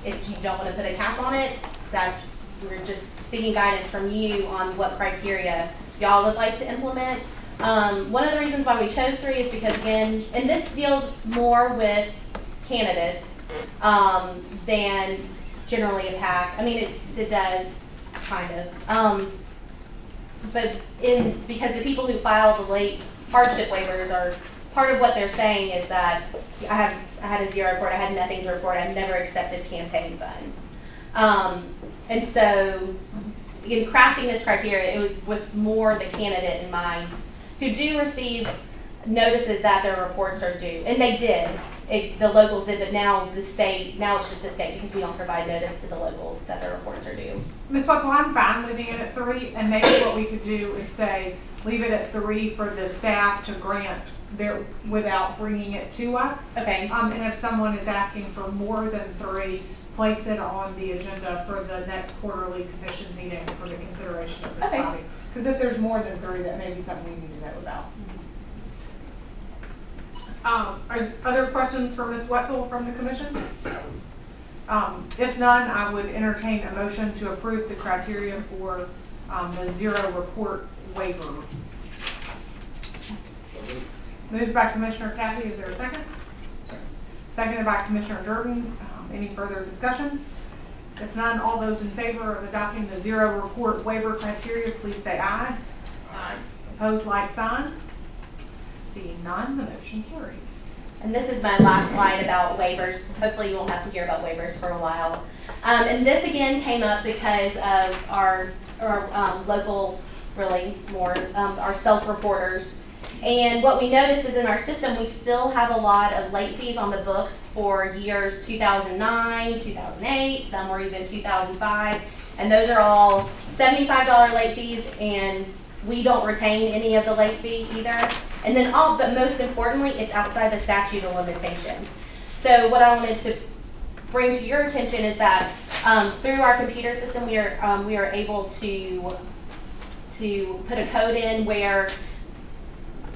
if you don't wanna put a cap on it, that's, we're just seeking guidance from you on what criteria y'all would like to implement. Um, one of the reasons why we chose three is because again, and this deals more with candidates, um, than generally a PAC. I mean, it, it does, kind of. Um, but in, because the people who file the late hardship waivers are, part of what they're saying is that I have, I had a zero report, I had nothing to report, I've never accepted campaign funds. Um, and so, in crafting this criteria, it was with more the candidate in mind, who do receive notices that their reports are due, and they did. it, the locals did, but now the state, now it's just the state because we don't provide notice to the locals that their reports are due. Ms. Whetzel, I'm fine leaving it at three, and maybe what we could do is say, leave it at three for the staff to grant their, without bringing it to us. Okay. Um, and if someone is asking for more than three, place it on the agenda for the next quarterly commission meeting for the consideration of this Okay. body. Because if there's more than three, that may be something we need to know about. Um, is, other questions for Ms. Whetzel from the commission? Um, if none, I would entertain a motion to approve the criteria for, um, the zero report waiver. Moved by Commissioner Cathey, is there a second? Second. Seconded by Commissioner Durden. Um, Any further discussion? If none, all those in favor of adopting the zero report waiver criteria, please say aye. Aye. Opposed, like sign. Seeing none, the motion carries. And this is my last slide about waivers. Hopefully you won't have to hear about waivers for a while. Um, and this again came up because of our, our, um, local, really more, um, our self-reporters. And what we noticed is in our system, we still have a lot of late fees on the books for years 2009, 2008, some were even 2005. And those are all $75 late fees and we don't retain any of the late fee either. And then all, but most importantly, it's outside the statute of limitations. So what I wanted to bring to your attention is that um, through our computer system, we are, um, we are able to, to put a code in where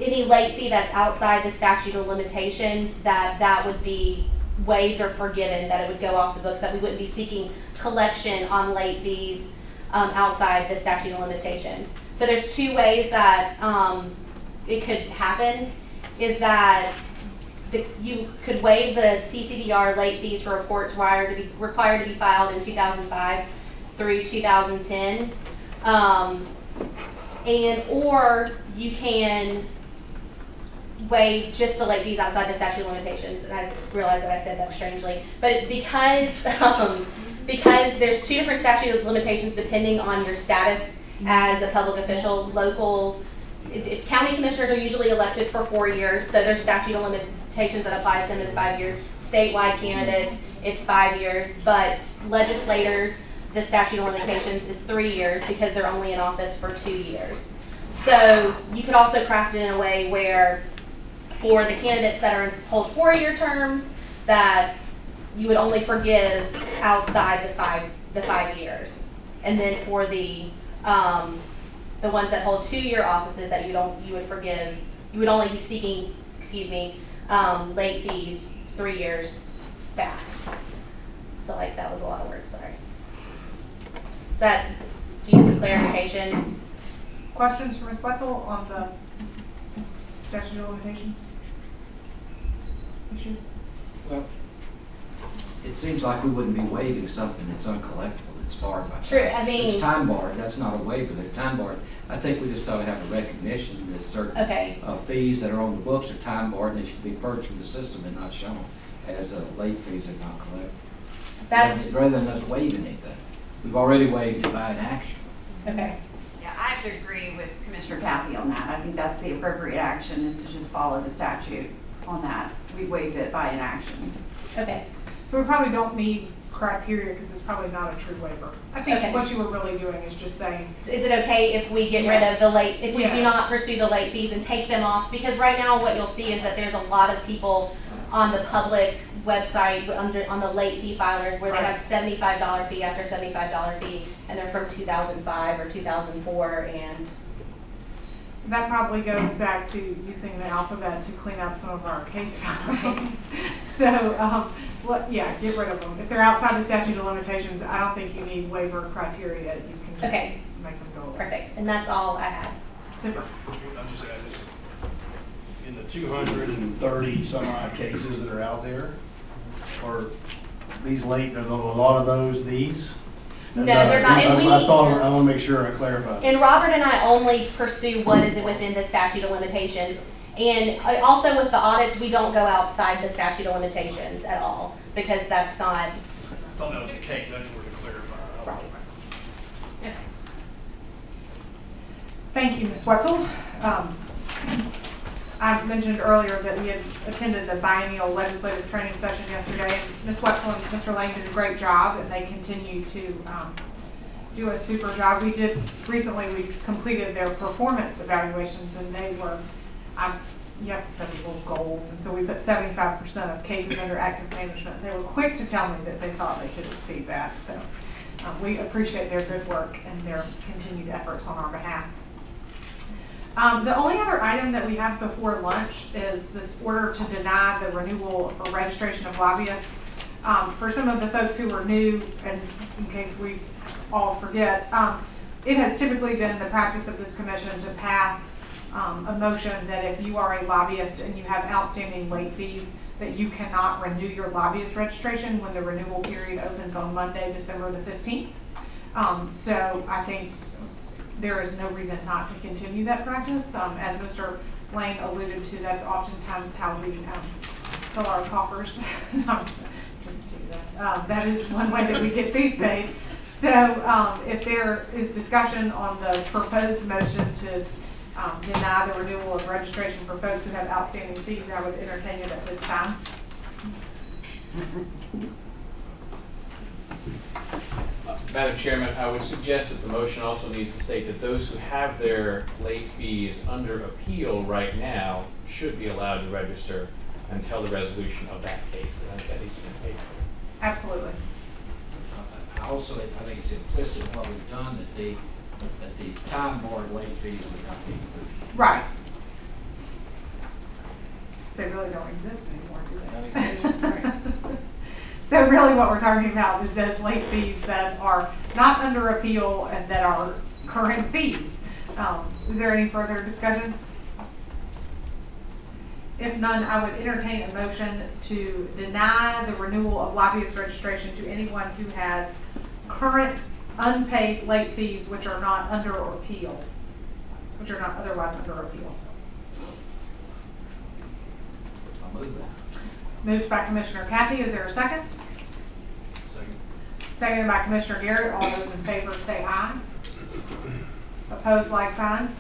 any late fee that's outside the statute of limitations, that that would be waived or forgiven, that it would go off the books, that we wouldn't be seeking collection on late fees um, outside the statute of limitations. So there's two ways that um, it could happen, is that the, you could waive the CCDR late fees for reports required to be, required to be filed in 2005 through 2010. Um, and, or you can waive just the late fees outside the statute of limitations. And I realize that I said that strangely. But because, um, because there's two different statute of limitations depending on your status as a public official, local, if county commissioners are usually elected for four years, so their statute of limitations that applies to them is five years. Statewide candidates, it's five years, but legislators, the statute of limitations is three years because they're only in office for two years. So you could also craft it in a way where for the candidates that are hold four-year terms, that you would only forgive outside the five, the five years. And then for the, um, the ones that hold two-year offices that you don't, you would forgive, you would only be seeking, excuse me, um, late fees three years back. I Feel like that was a lot of words, sorry. Is that, do you get some clarification? Questions for Ms. Whetzel on the statute of limitations? Issue? Well, it seems like we wouldn't be waiving something that's uncollectible, that's barred by. True, I mean- It's time barred, that's not a waiver, they're time barred. I think we just ought to have a recognition that certain Okay. uh, fees that are on the books are time barred, and they should be purged from the system and not shown as uh, late fees are not collected. That's, Rather than us waiving anything. We've already waived it by an action. okay. Yeah, I have to agree with Commissioner Cathey on that. I think that's the appropriate action is to just follow the statute on that. We waived it by inaction. Okay, So we probably don't need criteria because it's probably not a true waiver. I Okay. think what you were really doing is just saying, So is it okay if we get rid of the late, if we do Yes. not pursue the late fees and take them off? Because right now, what you'll see is that there's a lot of people on the public website, under, on the late fee filer, where they have seventy-five dollar fee after seventy-five dollar fee, and they're from two thousand five or two thousand four, and, that probably goes back to using the alphabet to clean up some of our case filings. So, um, what, yeah, get rid of them. If they're outside the statute of limitations, I don't think you need waiver criteria. You can just Okay. make them go away. perfect, and that's all I have. Super. I'm just saying, this, in the two hundred and thirty some odd cases that are out there, are these late, are a lot of those these? No, they're not, and I- we- I thought, I wanna make sure I clarify. And Robert and I only pursue what is within the statute of limitations. And uh, also with the audits, we don't go outside the statute of limitations at all, because that's not, I thought that was the case, I just wanted to clarify. Right. Thank you, Ms. Whetzel. Um, I mentioned earlier that we had attended the biennial legislative training session yesterday, Ms. Whetzel and Mr. Lane did a great job, and they continue to, um, do a super job. We did, recently, we completed their performance evaluations, and they were, i you have to set little goals, and so we put seventy-five percent of cases under active management. They were quick to tell me that they thought they could exceed that, so, um, we appreciate their good work and their continued efforts on our behalf. Um, the only other item that we have before lunch is this order to deny the renewal for registration of lobbyists. Um, for some of the folks who are new, and in case we all forget, um, it has typically been the practice of this commission to pass um, a motion that if you are a lobbyist and you have outstanding late fees, that you cannot renew your lobbyist registration when the renewal period opens on Monday, December the fifteenth. Um, so I think there is no reason not to continue that practice. Um, as Mr. Lane alluded to, that's oftentimes how we, um, fill our coffers. Just do that. Um, that is one way that we get fees paid. So, um, if there is discussion on the proposed motion to, um, deny the renewal of registration for folks who have outstanding fees, I would entertain it at this time. Madam Chairman, I would suggest that the motion also needs to state that those who have their late fees under appeal right now should be allowed to register until the resolution of that case. That needs to be paid for. Absolutely. I Also, I think it's implicit in what we've done that the, that the time barred late fees would not be included. Right. So they really don't exist anymore, do they? Don't exist, right. So really what we're talking about is those late fees that are not under appeal and that are current fees. Um, is there any further discussion? If none, I would entertain a motion to deny the renewal of lobbyist registration to anyone who has current unpaid late fees which are not under appeal, which are not otherwise under appeal. I'll move that. Moved by Commissioner Cathey, is there a second? Second. Seconded by Commissioner Garrett, all those in favor say aye. Opposed, like sign.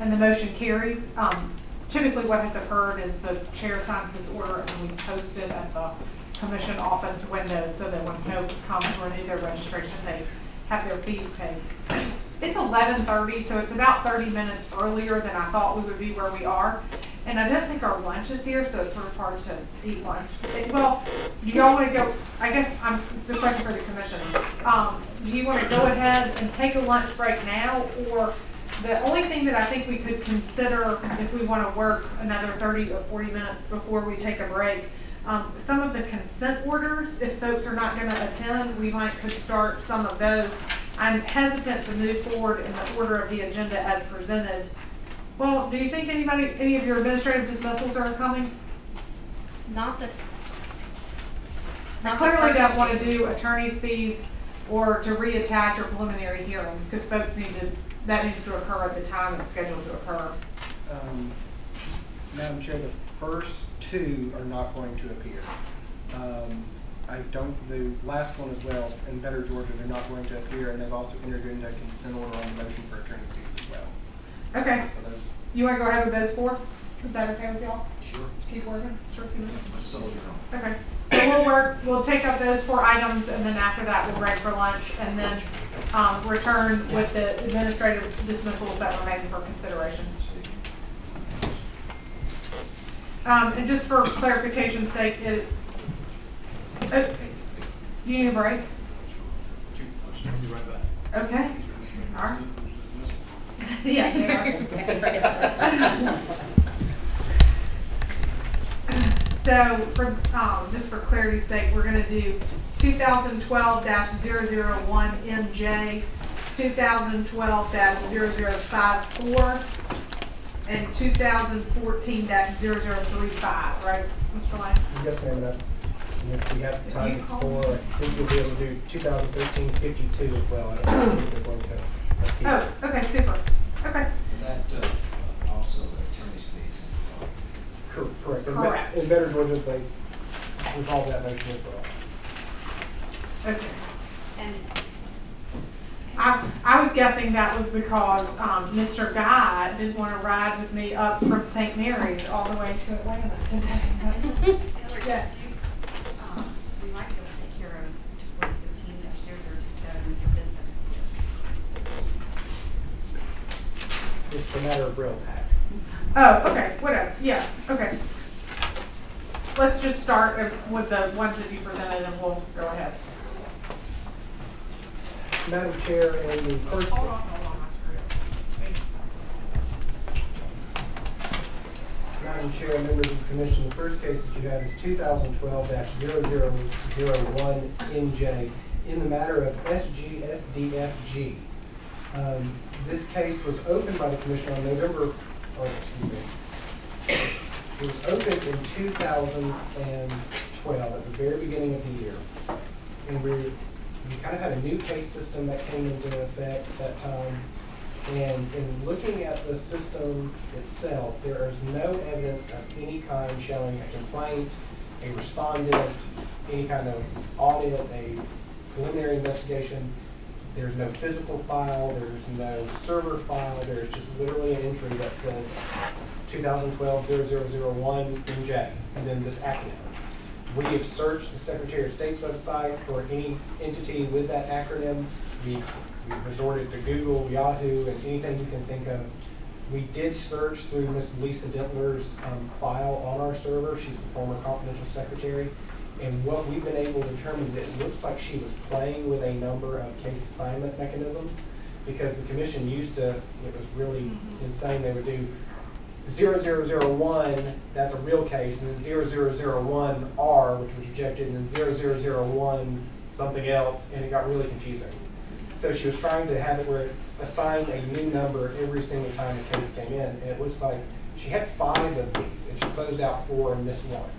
And the motion carries. Um, typically what has occurred is the chair signs this order and we post it at the commission office window so that when folks come to renew their registration, they have their fees paid. It's eleven thirty, so it's about thirty minutes earlier than I thought we would be where we are. And I don't think our lunch is here, so it's sort of hard to eat lunch. Eh, Well, do y'all wanna go, I guess, I'm, it's a question for the commission. Um, do you wanna go ahead and take a lunch break now? Or the only thing that I think we could consider if we wanna work another thirty or forty minutes before we take a break, um, some of the consent orders, if folks are not gonna attend, we might could start some of those. I'm hesitant to move forward in the order of the agenda as presented. Well, do you think anybody, any of your administrative dismissals are coming? Not the. I not the clearly don't first wanna do attorney's fees or to reattach or preliminary hearings, cause folks need to, that needs to occur at the time it's scheduled to occur. Um, Madam Chair, the first two are not going to appear. Um, I don't, the last one as well, in Better Georgia, they're not going to appear, and they've also entered into a consent order on the motion for attorney's fees as well. Okay, So those, you wanna go ahead with those four? Is that okay with y'all? Sure. Keep working for a few minutes? Let's soldier on. Okay, so we'll work, we'll take up those four items, and then after that, we'll break for lunch, and then, um, return with the administrative dismissals that were made for consideration. Um, and just for clarification's sake, it's, uh, do you need a break? Okay. All right. Yeah. So for, um, just for clarity's sake, we're going to do 2012-001MJ, 2012-0054, and two thousand fourteen 35 right, Mr. Lane? yes, ma'am, that, and if we have If time you call- for, I think you'll be able to do 2013 52 as well. I don't think they're going to appear. Oh, okay, super, okay. Is that, uh, also the attorney's fees? Cor- Correct. In Be- Correct. In Better Georgia, they resolve that motion as well. Okay. And I, I was guessing that was because, um, Mr. Guy didn't wanna ride with me up from St. Mary's all the way to Atlanta today. Yes. Um, We might be able to take care of twenty fifteen dash zero zero two seven, Mr. Vincent is here. It's the matter of REAL PAC. Oh, okay, whatever, yeah, okay. Let's just start uh, with the ones that you presented and we'll go ahead. Madam Chair, in the first. Hold on, hold on, I screwed up. Madam Chair, members of the commission, the first case that you have is 2012-0001 NJ in the matter of SGSDFG. Um, This case was opened by the commission on November, oh, excuse me. It was opened in two thousand and twelve, at the very beginning of the year. And we, we kind of had a new case system that came into effect at that time. And in looking at the system itself, there is no evidence of any kind showing a complaint, a respondent, any kind of audit, a preliminary investigation. There's no physical file, there's no server file, there's just literally an entry that says 2012-0001 NJ, and then this acronym. We have searched the Secretary of State's website for any entity with that acronym. We, we've resorted to Google, Yahoo, and anything you can think of. We did search through Miss Lisa Dittler's um, file on our server. She's the former confidential secretary. And what we've been able to determine is it looks like she was playing with a number of case assignment mechanisms because the commission used to, it was really insane, they would do 0001, that's a real case, and then 0001R, which was rejected, and then 0001 something else, and it got really confusing. So she was trying to have it where it assigned a new number every single time the case came in, and it looks like she had five of these, and she closed out four and missed one.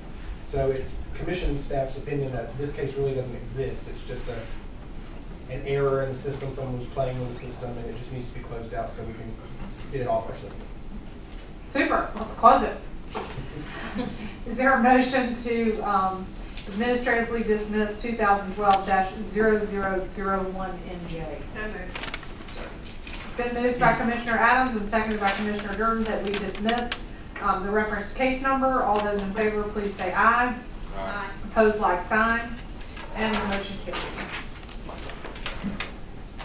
So it's commission staff's opinion that this case really doesn't exist, it's just a, an error in the system, someone was playing with the system, and it just needs to be closed out so we can get it off our system. Super, let's close it. Is there a motion to um, administratively dismiss 2012-0001NJ? So moved. It's been moved by Commissioner Adams and seconded by Commissioner Durden that we dismiss um, the referenced case number. All those in favor, please say aye. Aye. Opposed, like sign. And the motion carries.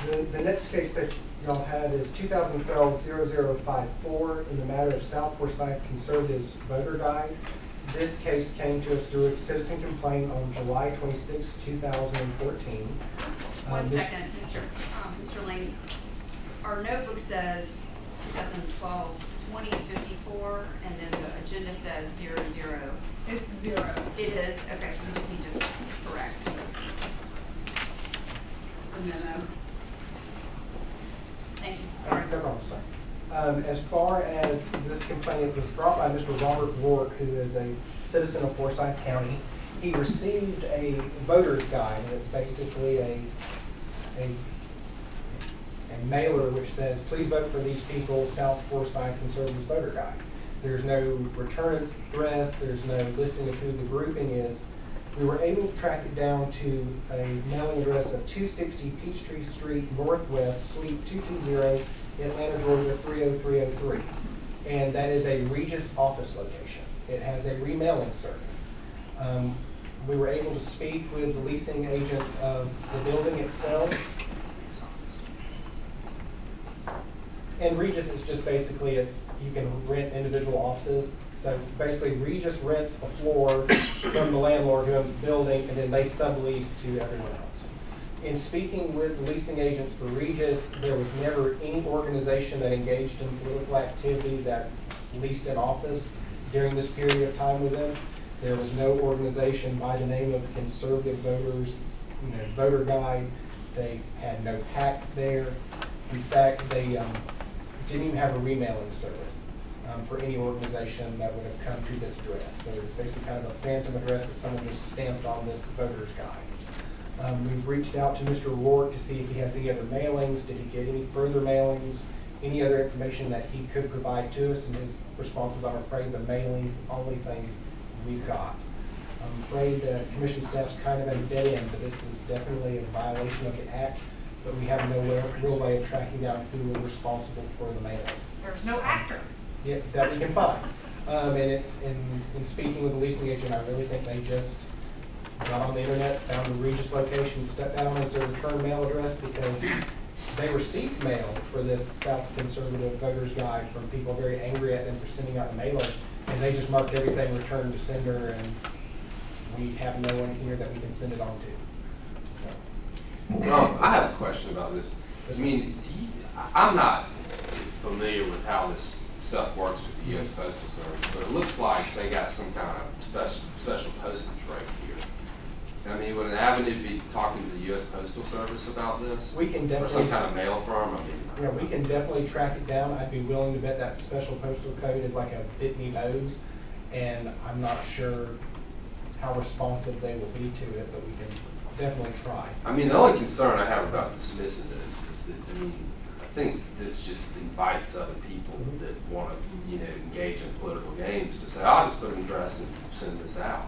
The, the next case that y'all had is 2012-0054 in the matter of South Forsyth Conservatives voter guide. This case came to us through a citizen complaint on July 26, 2014. One Um, second, Mr. um, Mr. Lane. Our notebook says 2012 2054, and then the agenda says 00. It's zero. It is, okay, so we just need to correct. the memo. Sorry. No problem. Um, as far as this complaint, was brought by Mr. Robert Rourke, who is a citizen of Forsyth County. He received a voter's guide, and it's basically a, a, a mailer which says, please vote for these people, South Forsyth Conservatives Voter Guide. There's no return address, there's no listing of who the grouping is. We were able to track it down to a mailing address of two sixty Peachtree Street Northwest, Suite two two zero, Atlanta, Georgia, three oh three oh three. And that is a Regus office location. It has a remailing service. Um, we were able to speak with the leasing agents of the building itself. And Regus is just basically, it's, you can rent individual offices. So basically Regus rents the floor from the landlord who owns the building, and then they sublease to everyone else. In speaking with leasing agents for Regus, there was never any organization that engaged in political activity that leased an office during this period of time with them. There was no organization by the name of Conservative Voters, you know, voter guide. They had no pack there. In fact, they um, didn't even have a remailing service um, for any organization that would have come to this address. So it's basically kind of a phantom address that someone just stamped on this voter's guide. Um, we've reached out to Mr. Rourke to see if he has any other mailings. Did he get any further mailings? Any other information that he could provide to us? And his response was, I'm afraid the mailing's the only thing we've got. I'm afraid the commission staff's kind of at a dead end, but this is definitely a violation of the act. but we have no real, way of tracking down who was responsible for the mailing. There's no actor. Yeah, that we can find. Um, and it's, in, in speaking with the leasing agent, I really think they just got on the internet, found the Regus location, stuck that on as their return mail address because they received mail for this South Conservative Voters Guide from people very angry at them for sending out the mailer. And they just marked everything returned to sender and we have no one here that we can send it on to. So. Um, I have a question about this. I mean, you, I'm not familiar with how this stuff works with the U.S. Postal Service, but it looks like they got some kind of special, special postage rate here. I mean, would an avenue be talking to the U.S. Postal Service about this? We can Or definitely. some kind of mail firm? I mean. Yeah, we can definitely track it down. I'd be willing to bet that special postal code is like a Pitney Bowes. And I'm not sure how responsive they will be to it, but we can definitely try. I mean, the only concern I have about dismissing this is that, I mean, think this just invites other people that want to, you know, engage in political games to say, I'll just put an address and send this out.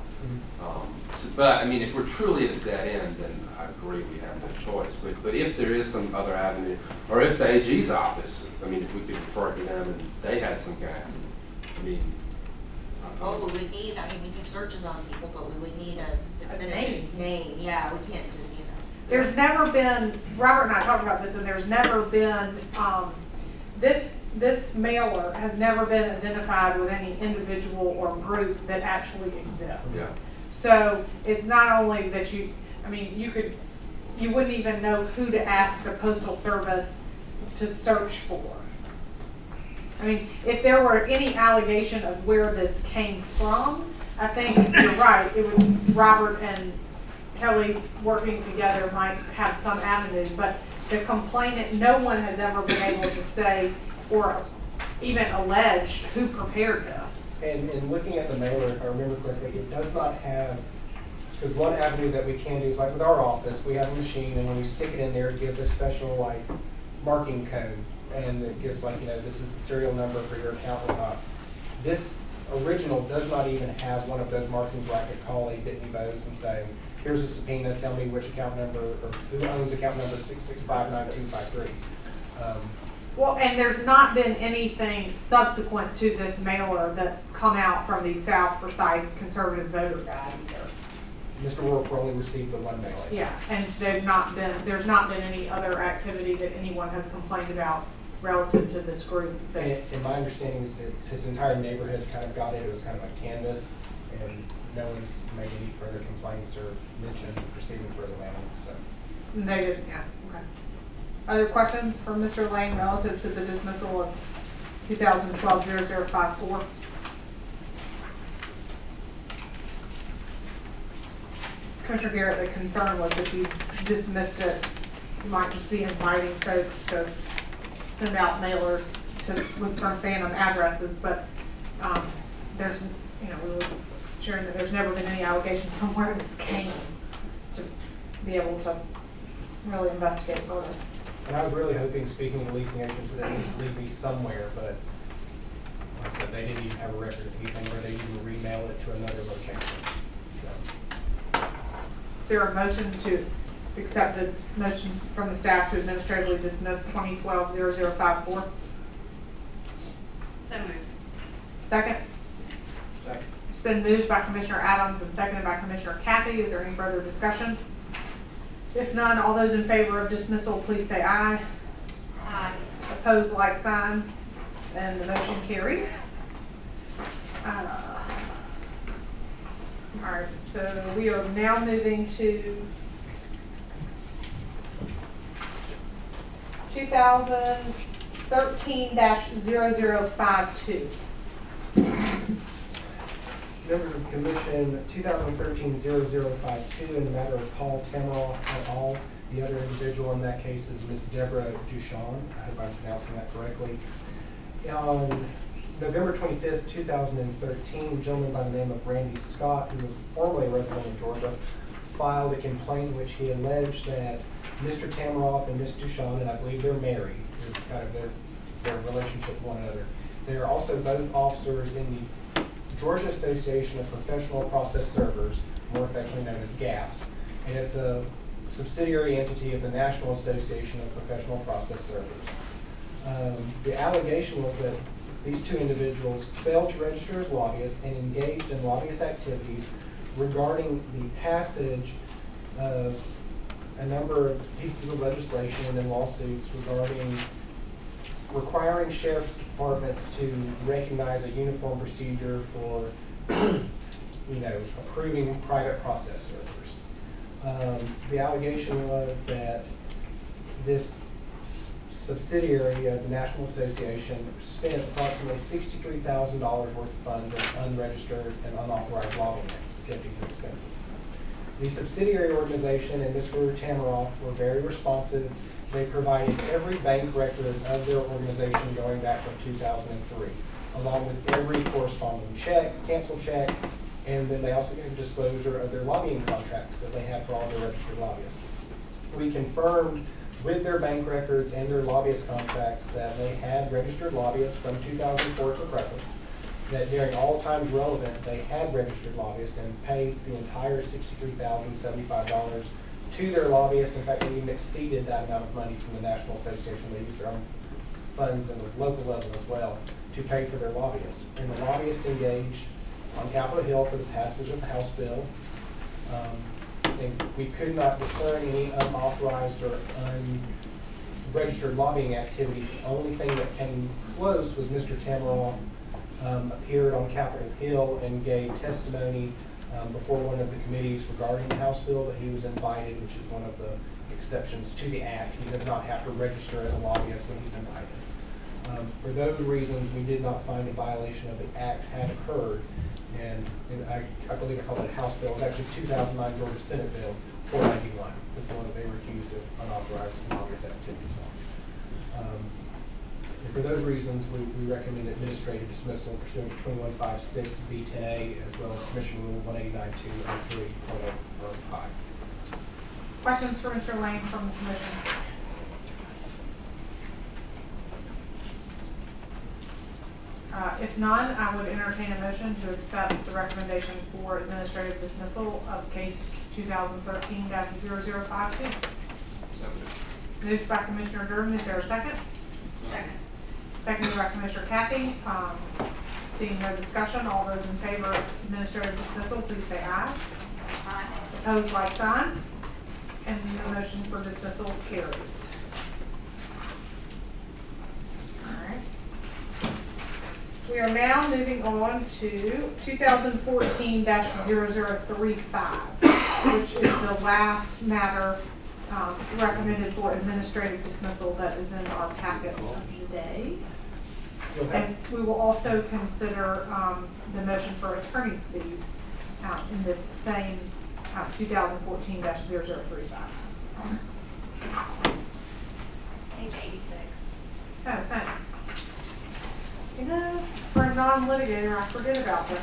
Um, so, but, I mean, if we're truly at a dead end, then I agree we have no choice. But, but if there is some other avenue, or if the AG's office, I mean, if we could refer to them and they had some kind of, I mean. I- Well, we would need, I mean, we do searches on people, but we would need a name. definitive name, yeah, we can't do, you know. There's never been, Robert and I talked about this, and there's never been, um, this, this mailer has never been identified with any individual or group that actually exists. Yeah. So it's not only that you, I mean, you could, you wouldn't even know who to ask the postal service to search for. I mean, if there were any allegation of where this came from, I think you're right, it would, Robert and Kelly working together might have some avenue, but the complainant, no one has ever been able to say or even allege who prepared this. And in looking at the mailer, if I remember correctly, it does not have, because one avenue that we can do is like with our office, we have a machine and when we stick it in there, it gives a special like marking code. And it gives like, you know, this is the serial number for your account or not. This original does not even have one of those markings I could call Pitney Bowes and say, here's a subpoena, tell me which account number, or who owns account number six six five nine two five three. Um, Well, and there's not been anything subsequent to this mailer that's come out from the South Forsyth Conservative Voter Guide either. Mr. Rourke only received the one mailing. Yeah, and they've not been, there's not been any other activity that anyone has complained about relative to this group. And, and my understanding is that his entire neighborhood has kind of got it, it was kind of like canvas, and no one's made any further complaints or mentioned proceeding further mailing, so. They didn't, yeah, okay. Other questions for Mr. Lane relative to the dismissal of 2012-0054? Commissioner Garrett, the concern was if you dismissed it, you might just be inviting folks to send out mailers to, with from phantom addresses, but, um, there's, you know, we were sharing that there's never been any allegation from where this came to be able to really investigate further. And I was really hoping, speaking to the leasing agent, would at least lead me somewhere, but like I said, they didn't even have a record of anything where they even remail it to another location. So, Is there a motion to accept the motion from the staff to administratively dismiss 2012-0054? So moved. Second? Second. It's been moved by Commissioner Adams and seconded by Commissioner Cathey. Is there any further discussion? If none, all those in favor of dismissal, please say aye. Aye. Opposed, like sign, and the motion carries. Uh, All right, so we are now moving to two thousand thirteen 52 Members of the Commission, 2013-0052, in the matter of Paul Tamaroff et al. The other individual in that case is Ms. Deborah Duchan. I hope I'm pronouncing that correctly. On November 25th, 2013, a gentleman by the name of Randy Scott, who was formerly a resident of Georgia, filed a complaint in which he alleged that Mr. Tamaroff and Ms. Duchon, and I believe they're married, it's kind of their, their relationship with one another. They are also both officers in the Georgia Association of Professional Process Servers, more affectionately known as GAPS. And it's a subsidiary entity of the National Association of Professional Process Servers. Um, The allegation was that these two individuals failed to register as lobbyists and engaged in lobbyist activities regarding the passage of a number of pieces of legislation and lawsuits regarding requiring sheriff's departments to recognize a uniform procedure for, you know, approving private process servers. Um, the allegation was that this subsidiary of the National Association spent approximately sixty-three thousand dollars worth of funds on unregistered and unauthorized lobbying activities and expenses. The subsidiary organization and Ms. Brewer Tamaroff were very responsive. They provided every bank record of their organization going back from two thousand and three, along with every corresponding check, canceled check, and then they also gave disclosure of their lobbying contracts that they had for all their registered lobbyists. We confirmed with their bank records and their lobbyist contracts that they had registered lobbyists from two thousand four to present, that during all times relevant, they had registered lobbyists and paid the entire sixty-three thousand seventy-five dollars to their lobbyists. In fact, they even exceeded that amount of money from the National Association. They used their own funds at the local level as well to pay for their lobbyists. And the lobbyists engaged on Capitol Hill for the passage of the House bill. Um, and we could not discern any unauthorized or unregistered lobbying activities. The only thing that came close was Mr. Tamaroff um, appeared on Capitol Hill and gave testimony um, before one of the committees regarding the House bill that he was invited, which is one of the exceptions to the act. He does not have to register as a lobbyist when he's invited. Um, For those reasons, we did not find a violation of the act had occurred. And, and I, I believe I called it a House bill, it was actually two thousand nine Georgia Senate Bill, four ninety-one, was the one that they were accused of unauthorized lobbyist activities on. Um, for those reasons, we, we recommend administrative dismissal pursuant to twenty-one five six B ten A, as well as Commission Rule one eighty-nine two oh three point oh five. Questions for Mr. Lane from the commission? Uh, if none, I would entertain a motion to accept the recommendation for administrative dismissal of case two thousand thirteen 52 Moved by Commissioner Durden, is there a second? Second. Seconded by Commissioner Cathey. Um, seeing no discussion, all those in favor of administrative dismissal, please say aye. Aye. Opposed, like sign. And the motion for dismissal carries. Alright. We are now moving on to two thousand fourteen 35 which is the last matter, um, recommended for administrative dismissal that is in our packet of today. You'll have, And we will also consider, um, the motion for attorney's fees, uh, in this same, uh, two thousand fourteen 35 It's page eighty-six. Oh, thanks. You know, for a non-litigator, I forget about the,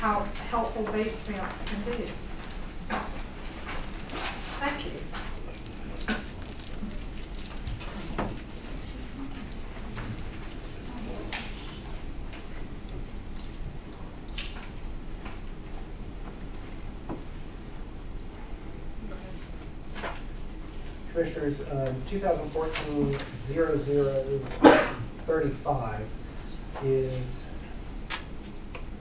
how helpful Bates stamps can be. Thank you. Commissioners, um, 2014-0035 is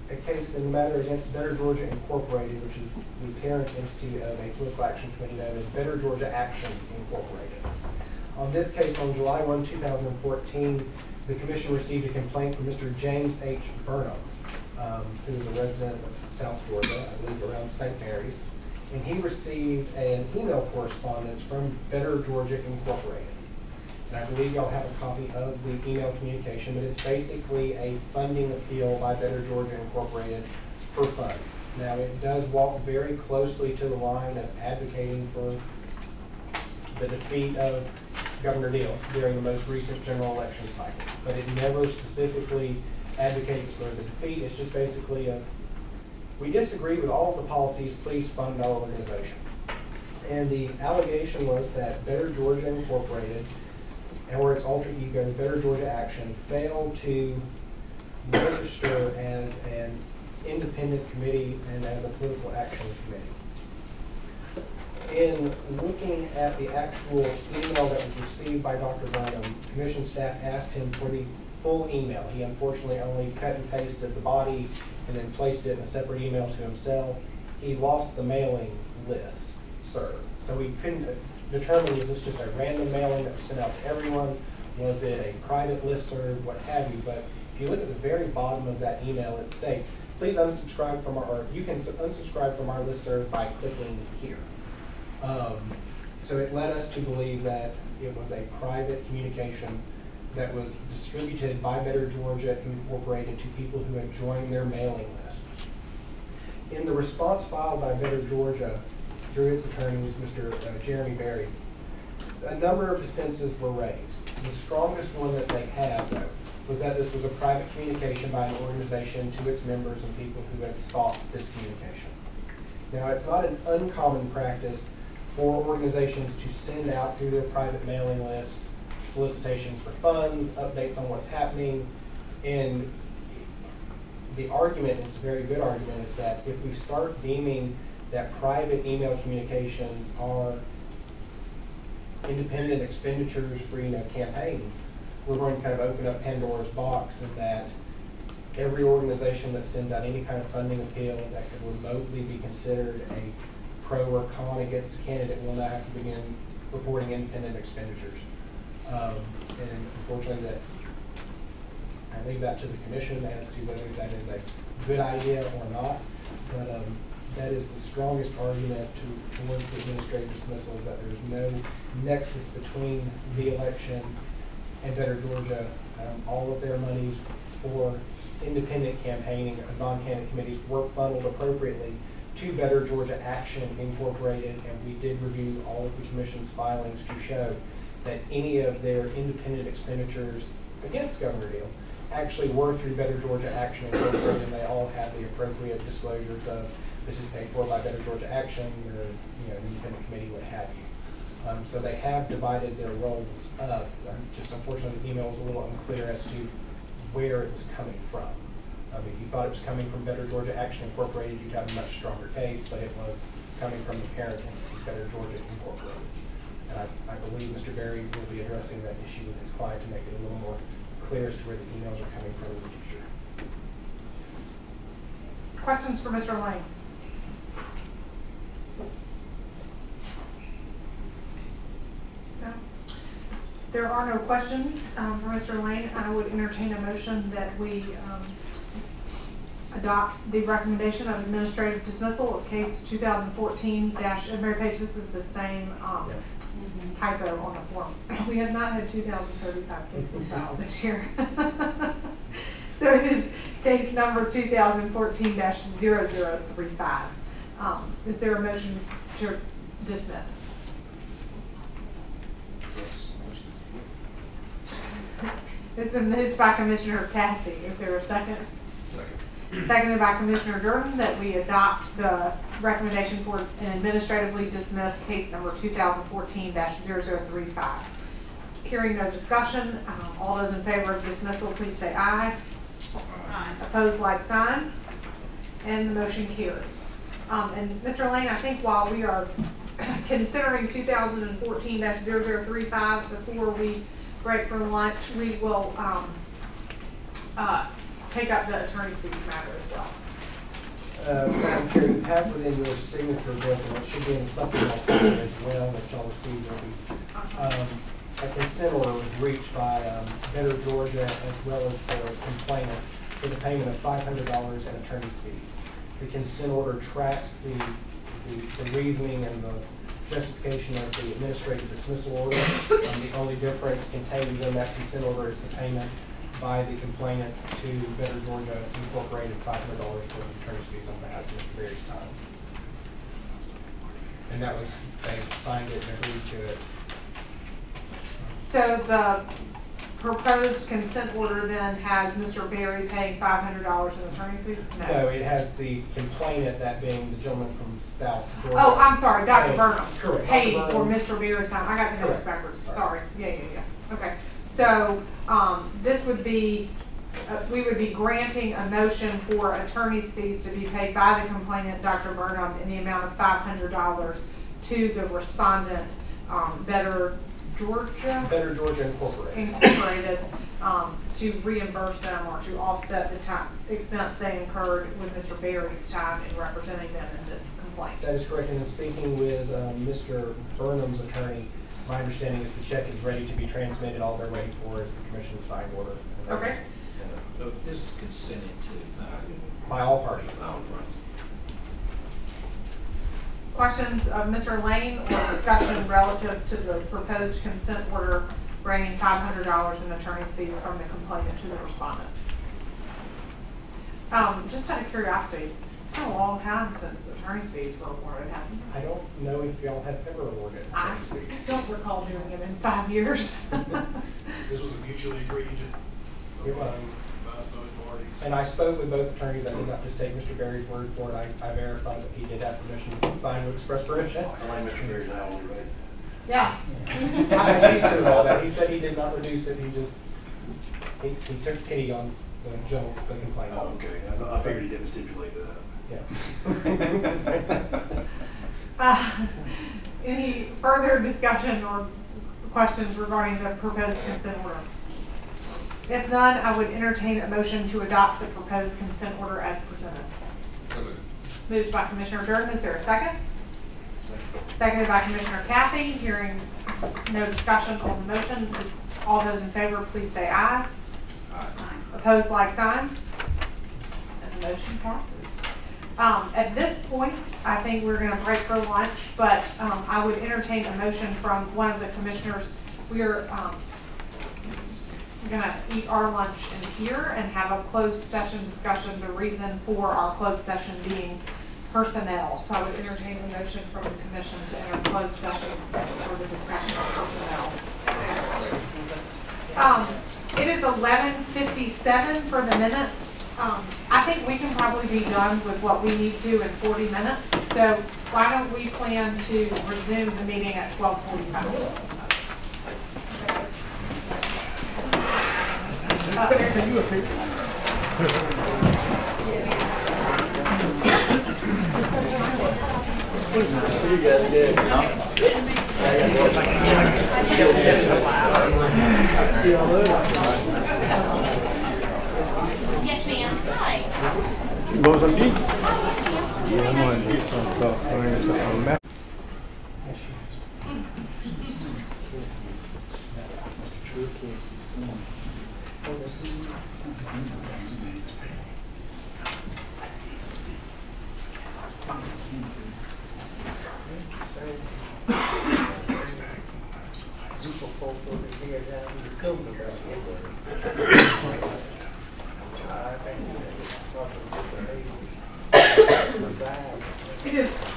a case in the matter against Better Georgia Incorporated, which is the parent entity of a political action committee known as Better Georgia Action Incorporated. On this case, on July 1, 2014, the commission received a complaint from Mr. James H. Burnham, um, who is a resident of South Georgia, I believe around St. Mary's, and he received an email correspondence from Better Georgia Incorporated. And I believe y'all have a copy of the email communication, but it's basically a funding appeal by Better Georgia Incorporated for funds. Now, it does walk very closely to the line of advocating for the defeat of Governor Deal during the most recent general election cycle. But it never specifically advocates for the defeat, it's just basically a, we disagree with all of the policies, please fund our organization. And the allegation was that Better Georgia Incorporated, or its alter ego, Better Georgia Action, failed to register as an independent committee and as a political action committee. In looking at the actual email that was received by Dr. Burnham, commission staff asked him for the full email. He unfortunately only cut and pasted the body and then placed it in a separate email to himself. He lost the mailing list, sir. So we couldn't determine, was this just a random mailing that was sent out to everyone? Was it a private listserv, what have you? But if you look at the very bottom of that email, it states, please unsubscribe from our, or you can unsubscribe from our list listserv by clicking here. Um, So it led us to believe that it was a private communication that was distributed by Better Georgia Incorporated to people who had joined their mailing list. In the response filed by Better Georgia through its attorneys, Mr. Uh, Jeremy Berry, a number of defenses were raised. The strongest one that they had, though, was that this was a private communication by an organization to its members and people who had sought this communication. Now, it's not an uncommon practice for organizations to send out through their private mailing list solicitations for funds, updates on what's happening, and the argument, it's a very good argument, is that if we start deeming that private email communications are independent expenditures for, you know, campaigns, we're going to kind of open up Pandora's box and that every organization that sends out any kind of funding appeal that could remotely be considered a pro or con against a candidate will now have to begin reporting independent expenditures. Um, and unfortunately, that's, I leave that to the commission as to whether that is a good idea or not. But um, that is the strongest argument to, towards the administrative dismissal is that there's no nexus between the election and Better Georgia. Um, all of their monies for independent campaigning and non-candidate committees were funneled appropriately to Better Georgia Action Incorporated, and we did review all of the commission's filings to show that any of their independent expenditures against Governor Deal actually were through Better Georgia Action Incorporated, and they all have the appropriate disclosures of this is paid for by Better Georgia Action, or you know, independent committee, what have you. Um, so they have divided their roles up. Um, just unfortunately, the email was a little unclear as to where it was coming from. Um, if you thought it was coming from Better Georgia Action Incorporated, you'd have a much stronger case, but it was coming from the parent entity, Better Georgia Incorporated. I, believe Mr. Berry will be addressing that issue with his client to make it a little more clear as to where the emails are coming from in the future. Questions for Mr. Lane? No? There are no questions um, for Mr. Lane. I would entertain a motion that we um, adopt the recommendation of administrative dismissal of case Two Thousand Fourteen Dash Mary Paige, this is the same um, typo on the form. We have not had 2,035 cases filed this year. So it is case number 2014-0035. Um, Is there a motion to dismiss? Yes, motion. It's been moved by Commissioner Cathey. Is there a second? Second. Seconded by Commissioner Durden that we adopt the recommendation for an administratively dismissed case number 2014-0035. Hearing no discussion, um, all those in favor of dismissal, please say aye. Aye. Opposed, like sign. And the motion carries. Um, and Mr. Lane, I think while we are considering 2014-0035, before we break for lunch, we will, um, uh, take up the attorney's fees matter as well. Uh, Madam Chair, you have within your signature book, and it should be in supplemental as well, that y'all received, be, um, a consent order was reached by, um, Better Georgia as well as the complainant for the payment of five hundred dollars in attorney's fees. The consent order tracks the, the, the reasoning and the justification of the administrative dismissal order. Um, the only difference contained within that consent order is the payment by the complainant to Better Georgia Incorporated five hundred dollars for the attorney's fees on behalf of Mr. Berry's time. And that was, they signed it and agreed to it. So the proposed consent order then has Mr. Berry paying $500 in attorney's fees? No, it has the complainant, that being the gentleman from South Georgia. Oh, I'm sorry, Dr. Burnham. Correct. Paid for Burnham. Mr. Berry's time. I got the Correct. backwards. Sorry. Sorry. Yeah, yeah, yeah. Okay. So, um, this would be, uh, we would be granting a motion for attorney's fees to be paid by the complainant, Dr. Burnham, in the amount of five hundred dollars to the respondent, um, Better Georgia Better Georgia Incorporated. Incorporated, um, to reimburse them or to offset the time, expense they incurred with Mr. Berry's time in representing them in this complaint. That is correct, and in speaking with um, Mr. Burnham's attorney, my understanding is the check is ready to be transmitted, all they're waiting for is the commission's signed order. and they're Okay. send it. So this is consented to, uh, By all parties. all parties. Questions of Mr. Lane or discussion relative to the proposed consent order bringing five hundred dollars in attorney's fees from the complainant to the respondent? Um, just out of curiosity, it's been a long time since attorney's fees were awarded, hasn't it? I don't know if y'all have ever awarded. I don't recall doing it in five years. This was a mutually agreed It was. by both parties. And I spoke with both attorneys, I did not just take Mr. Berry's word for it, I, I verified that he did have permission, signed with express permission. I like Mr. Berry's hourly rate. Yeah. I used to all that, he said he did not reduce it, he just, he, he took pity on the general, the complaint. Oh, okay, I I figured he didn't stipulate that. Yeah. Uh, Any further discussion or questions regarding the proposed consent order? If none, I would entertain a motion to adopt the proposed consent order as presented. Moved by Commissioner Durden, is there a second? Seconded by Commissioner Cathey, hearing no discussion on the motion. All those in favor, please say aye. aye. Opposed, like sign. And the motion passes. Um, at this point, I think we're gonna break for lunch, but, um, I would entertain a motion from one of the commissioners. We are, um, gonna eat our lunch in here and have a closed session discussion, the reason for our closed session being personnel. So I would entertain a motion from the commission to enter closed session for the discussion of personnel. Um, it is eleven fifty-seven for the minutes. Um, I think we can probably be done with what we need to in forty minutes. So why don't we plan to resume the meeting at twelve forty-five? See you guys again. Yes, Hi. Mozambique? Yeah, I'm gonna get some stuff.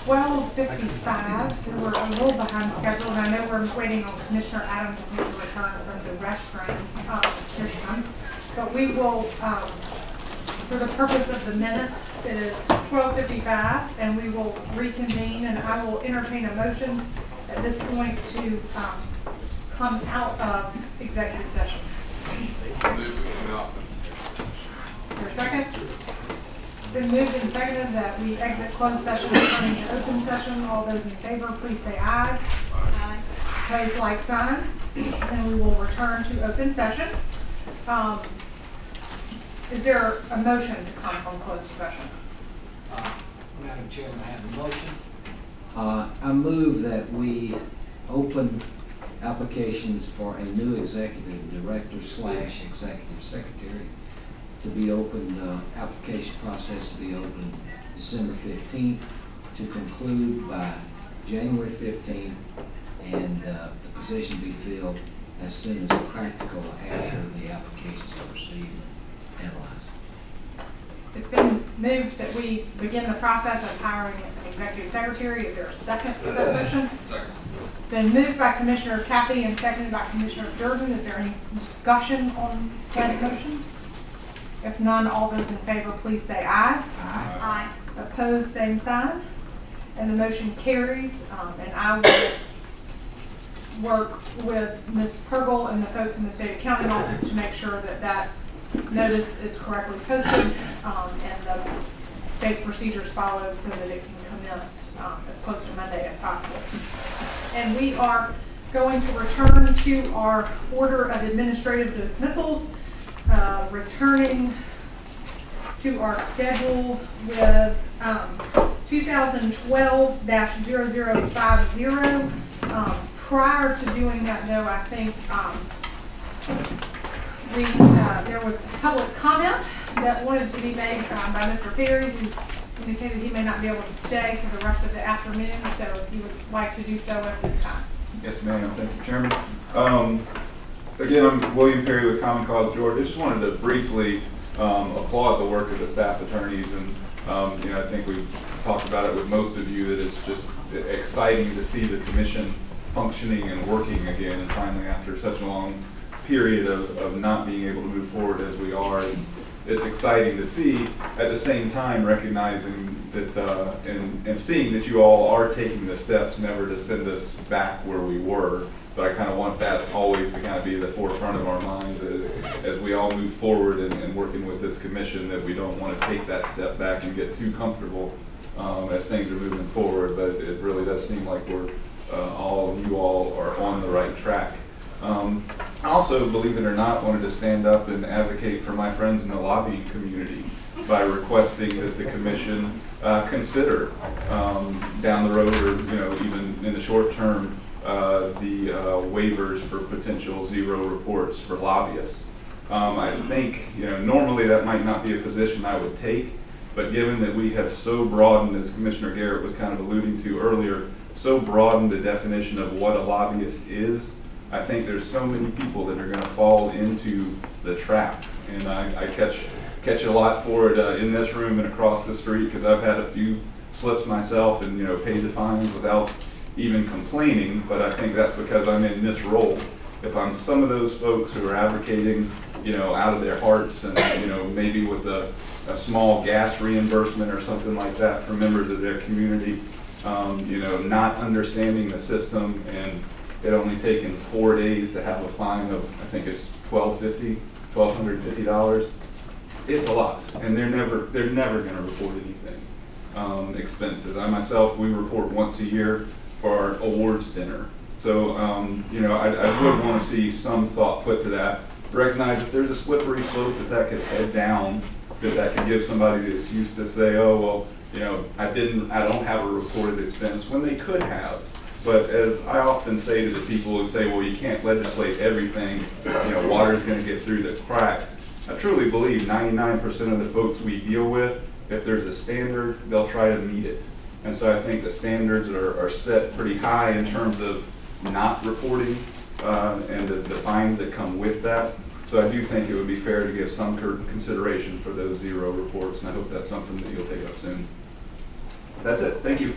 I ain't talking about- It is twelve fifty-five, so we're a little behind schedule, and I know we're waiting on Commissioner Adams to return from the restroom. Um, here she comes. But we will, um, for the purpose of the minutes, it is twelve fifty-five, and we will reconvene, and I will entertain a motion at this point to, um, come out of executive session. Is there a second? Been moved and seconded that we exit closed session, returning to open session. All those in favor, please say aye. Aye. Opposed, like sign. And we will return to open session. Um, Is there a motion to come from closed session? Uh, Madam Chairman, I have a motion. Uh, I move that we open applications for a new executive director slash executive secretary to be open, uh, application process to be open December fifteenth, to conclude by January fifteenth, and, uh, the position be filled as soon as practical after the applications are received and analyzed. It's been moved that we begin the process of hiring an executive secretary. Is there a second for that motion? Second. It's been moved by Commissioner Cathey and seconded by Commissioner Durden. Is there any discussion on said motion? If none, all those in favor, please say aye. Aye. Opposed, same sign. And the motion carries, um, and I will work with Ms. Purgle and the folks in the state accounting office to make sure that that notice is correctly posted, um, and the state procedures followed so that it can commence um, as close to Monday as possible. And we are going to return to our order of administrative dismissals, uh, returning to our schedule with um, 2012-0050. Um, Prior to doing that, though, I think um, we, uh, there was public comment that wanted to be made uh, by Mr. Perry, who indicated he may not be able to stay for the rest of the afternoon, so if you would like to do so at this time. Yes, ma'am. Thank you, Chairman. Um, Again, I'm William Perry with Common Cause Georgia. I just wanted to briefly um, applaud the work of the staff attorneys, and, um, you know, I think we've talked about it with most of you, that it's just exciting to see the commission functioning and working again, and finally, after such a long period of, of not being able to move forward as we are, it's, it's exciting to see, at the same time recognizing that, uh, and, and seeing that you all are taking the steps never to send us back where we were. But I kind of want that always to kind of be the forefront of our minds as, as we all move forward and, and working with this commission, that we don't want to take that step back and get too comfortable um, as things are moving forward. But it really does seem like we're, uh, all, you all are on the right track. Um, I also, believe it or not, wanted to stand up and advocate for my friends in the lobbying community by requesting that the commission uh, consider um, down the road or, you know, even in the short term, uh, the uh, waivers for potential zero reports for lobbyists. Um, I think, you know, normally that might not be a position I would take, but given that we have so broadened, as Commissioner Garrett was kind of alluding to earlier, so broadened the definition of what a lobbyist is, I think there's so many people that are going to fall into the trap. And I, I catch catch a lot for it uh, in this room and across the street because I've had a few slips myself and you know paid the fines without even complaining. But I think that's because I'm in this role. If I'm some of those folks who are advocating, you know, out of their hearts and you know maybe with a, a small gas reimbursement or something like that for members of their community, um, you know, not understanding the system and it only taken four days to have a fine of, I think it's twelve fifty, twelve hundred fifty dollars. It's a lot, and they're never, they're never gonna report anything, um, expenses. I myself, we report once a year for our awards dinner. So, um, you know, I, I would wanna see some thought put to that. Recognize that there's a slippery slope that that could head down, that that could give somebody that's used to say, oh, well, you know, I didn't, I don't have a reported expense, when they could have. But as I often say to the people who say, well, you can't legislate everything, you know, water's gonna get through the cracks. I truly believe ninety-nine percent of the folks we deal with, if there's a standard, they'll try to meet it. And so I think the standards are, are set pretty high in terms of not reporting, uh, and the, the fines that come with that. So I do think it would be fair to give some consideration for those zero reports, and I hope that's something that you'll take up soon. That's it, thank you.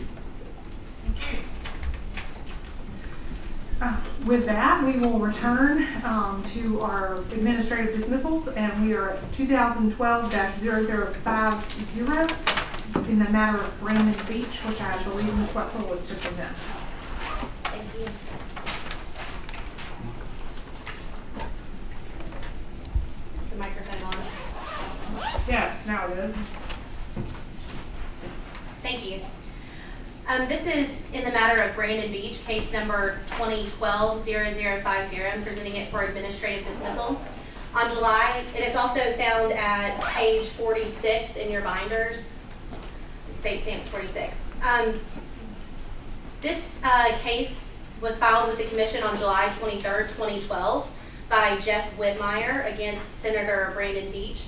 Uh, With that, we will return um, to our administrative dismissals, and we are at 2012-0050 in the matter of Brandon Beach, which I believe Ms. Whetzel was to present. Thank you. Is the microphone on? Yes, now it is. Thank you. Um, this is in the matter of Brandon Beach, case number 2012-0050. I'm presenting it for administrative dismissal. On July, and it's also found at page 46 in your binders. State stamp 46. Um, this uh, case was filed with the commission on July 23rd, 2012 by Jeff Whitmire against Senator Brandon Beach.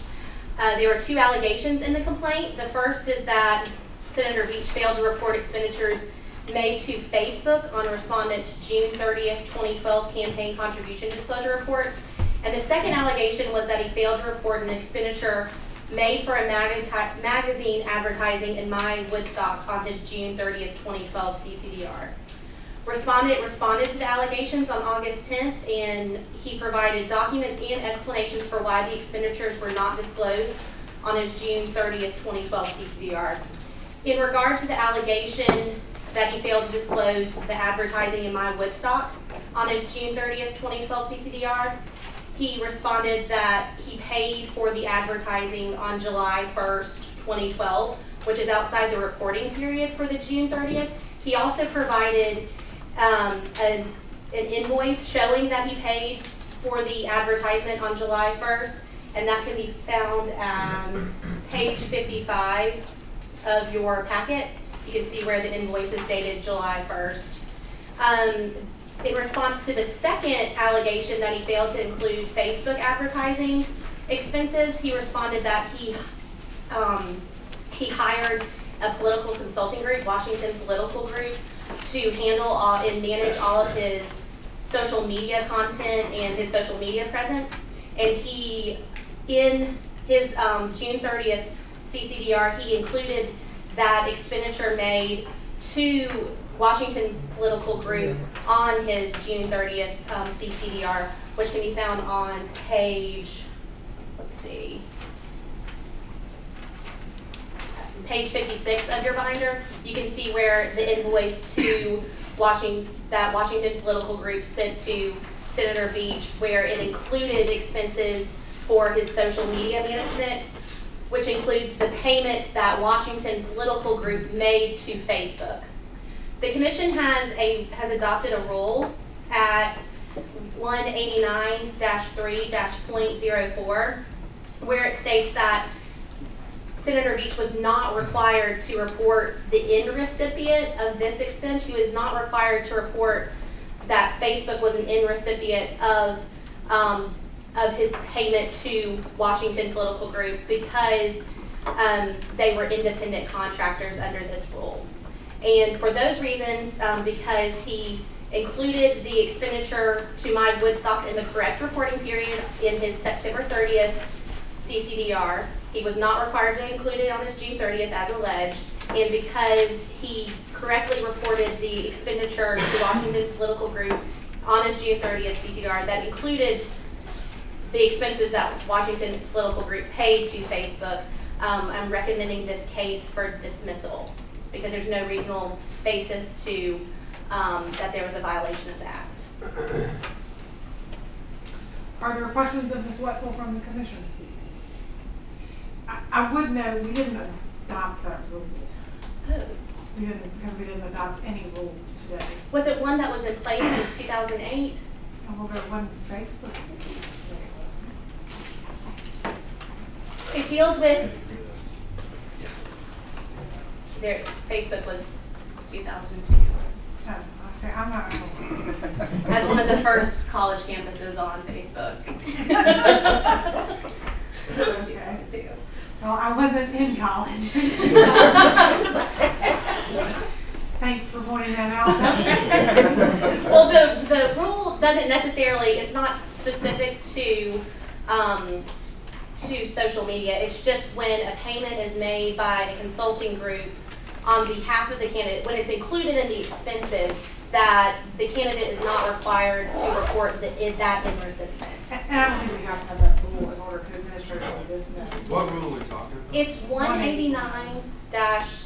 Uh, there were two allegations in the complaint. The first is that Senator Beach failed to report expenditures made to Facebook on respondent's June 30th, 2012 campaign contribution disclosure reports. And the second allegation was that he failed to report an expenditure made for a maga- magazine advertising in my Woodstock on his June 30th, 2012 CCDR. Respondent responded to the allegations on August 10th, and he provided documents and explanations for why the expenditures were not disclosed on his June 30th, 2012 CCDR. In regard to the allegation that he failed to disclose the advertising in my Woodstock on his June 30th, 2012 CCDR, he responded that he paid for the advertising on July 1st, 2012, which is outside the reporting period for the June thirtieth. He also provided, um, an, an invoice showing that he paid for the advertisement on July first, and that can be found on page fifty-five of your packet. You can see where the invoice is dated July first. Um, in response to the second allegation that he failed to include Facebook advertising expenses, he responded that he, um, he hired a political consulting group, Washington Political Group, to handle all, and manage all of his social media content and his social media presence. And he, in his, um, June thirtieth CCDR, he included that expenditure made to Washington Political Group on his June thirtieth, um, CCDR, which can be found on page, let's see, page fifty-six of your binder, you can see where the invoice to Washington, that Washington Political Group sent to Senator Beach, where it included expenses for his social media management, which includes the payments that Washington Political Group made to Facebook. The commission has a, has adopted a rule at one eighty-nine three point zero four, where it states that Senator Beach was not required to report the end recipient of this expense. He was not required to report that Facebook was an end recipient of, um, of his payment to Washington Political Group because, um, they were independent contractors under this rule. And for those reasons, um, because he included the expenditure to my Woodstock in the correct reporting period in his September thirtieth CCDR, he was not required to include it on his June thirtieth as alleged, and because he correctly reported the expenditure to Washington Political Group on his June thirtieth CCDR, that included the expenses that Washington Political Group paid to Facebook, um, I'm recommending this case for dismissal, because there's no reasonable basis to, um, that there was a violation of the act. Are there questions of Ms. Whetzel from the commission? I, I would know, we didn't adopt that rule. We didn't, we didn't adopt any rules today. Was it one that was in place in two thousand eight? Well, there wasn't Facebook. It deals with, there, Facebook was two thousand two. Oh, I say, I'm not. As one of the first college campuses on Facebook. It was 2002. Well, I wasn't in college. Thanks for pointing that out. Well, the, the rule doesn't necessarily, it's not specific to, um, to social media. It's just when a payment is made by a consulting group on behalf of the candidate, when it's included in the expenses, that the candidate is not required to report the, in that in recipient. And I don't think we have to have that rule in order to administratively dismiss. What rule are we talking about? It's one eighty-nine dash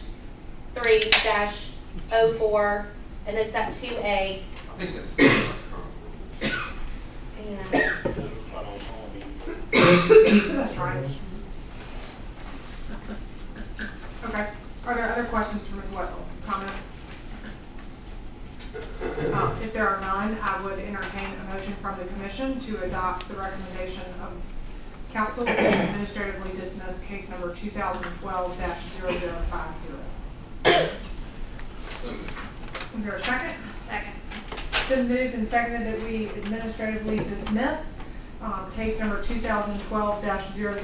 three dash oh four, and it's at two A. I think that's. That's right. Okay, are there other questions for Ms. Whetzel, comments? Um, If there are none, I would entertain a motion from the commission to adopt the recommendation of council to administratively dismiss case number two thousand twelve 50 Is there a second? Second. It's been moved and seconded that we administratively dismiss, um, case number two thousand twelve 50 Um,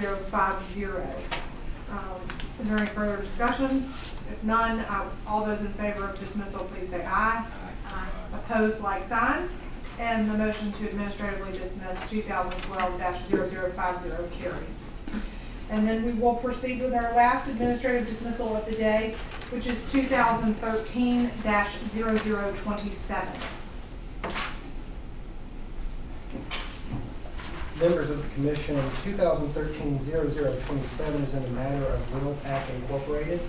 is there any further discussion? If none, uh, all those in favor of dismissal, please say aye. Aye. Opposed, like sign. And the motion to administratively dismiss two thousand twelve 50 carries. And then we will proceed with our last administrative dismissal of the day, which is two thousand thirteen 27 Members of the commission, 2013-0027 is in the matter of Real PAC Incorporated.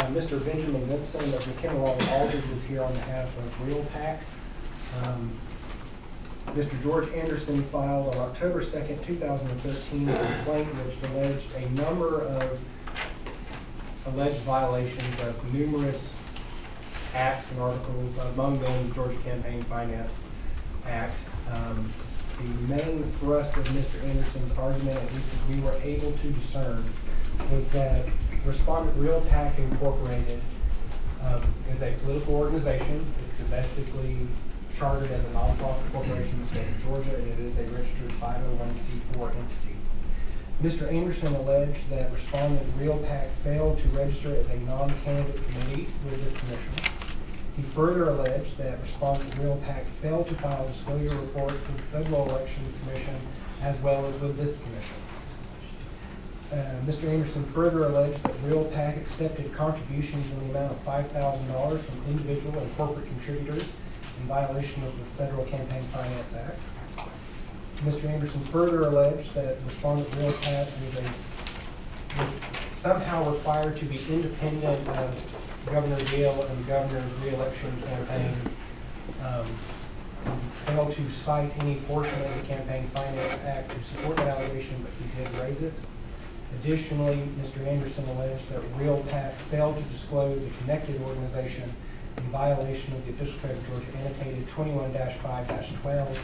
Uh, Mr. Benjamin Vincent of McKenna Aldridge is here on behalf of Real PAC. Um, Mr. George Anderson filed on October 2nd, 2013, a complaint which alleged a number of alleged violations of numerous acts and articles, among them the Georgia Campaign Finance Act. Um, The main thrust of Mr. Anderson's argument, at least as we were able to discern, was that Respondent Real PAC Incorporated um, is a political organization. It's domestically chartered as a nonprofit corporation in the state of Georgia, and it is a registered 501c4 entity. Mr. Anderson alleged that Respondent Real PAC failed to register as a non-candidate committee with this commission. He further alleged that Respondent Real PAC failed to file a disclosure report with the Federal Election Commission as well as with this commission. Uh, Mr. Anderson further alleged that Real PAC accepted contributions in the amount of five thousand dollars from individual and corporate contributors in violation of the Federal Campaign Finance Act. Mr. Anderson further alleged that Respondent Real PAC was a, was somehow required to be independent of Governor Deal and the governor's reelection campaign. Um, failed to cite any portion of the Campaign Finance Act to support that allegation, but he did raise it. Additionally, Mr. Anderson alleged that Real PAC failed to disclose a connected organization in violation of the official code of Georgia annotated 21-5-12.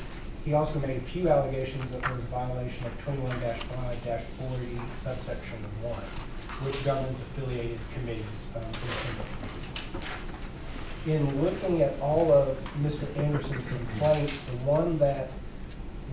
He also made a few allegations that there was a violation of 21-5-40 subsection one, which governs affiliated committees. Um, in looking at all of Mr. Anderson's complaints, the one that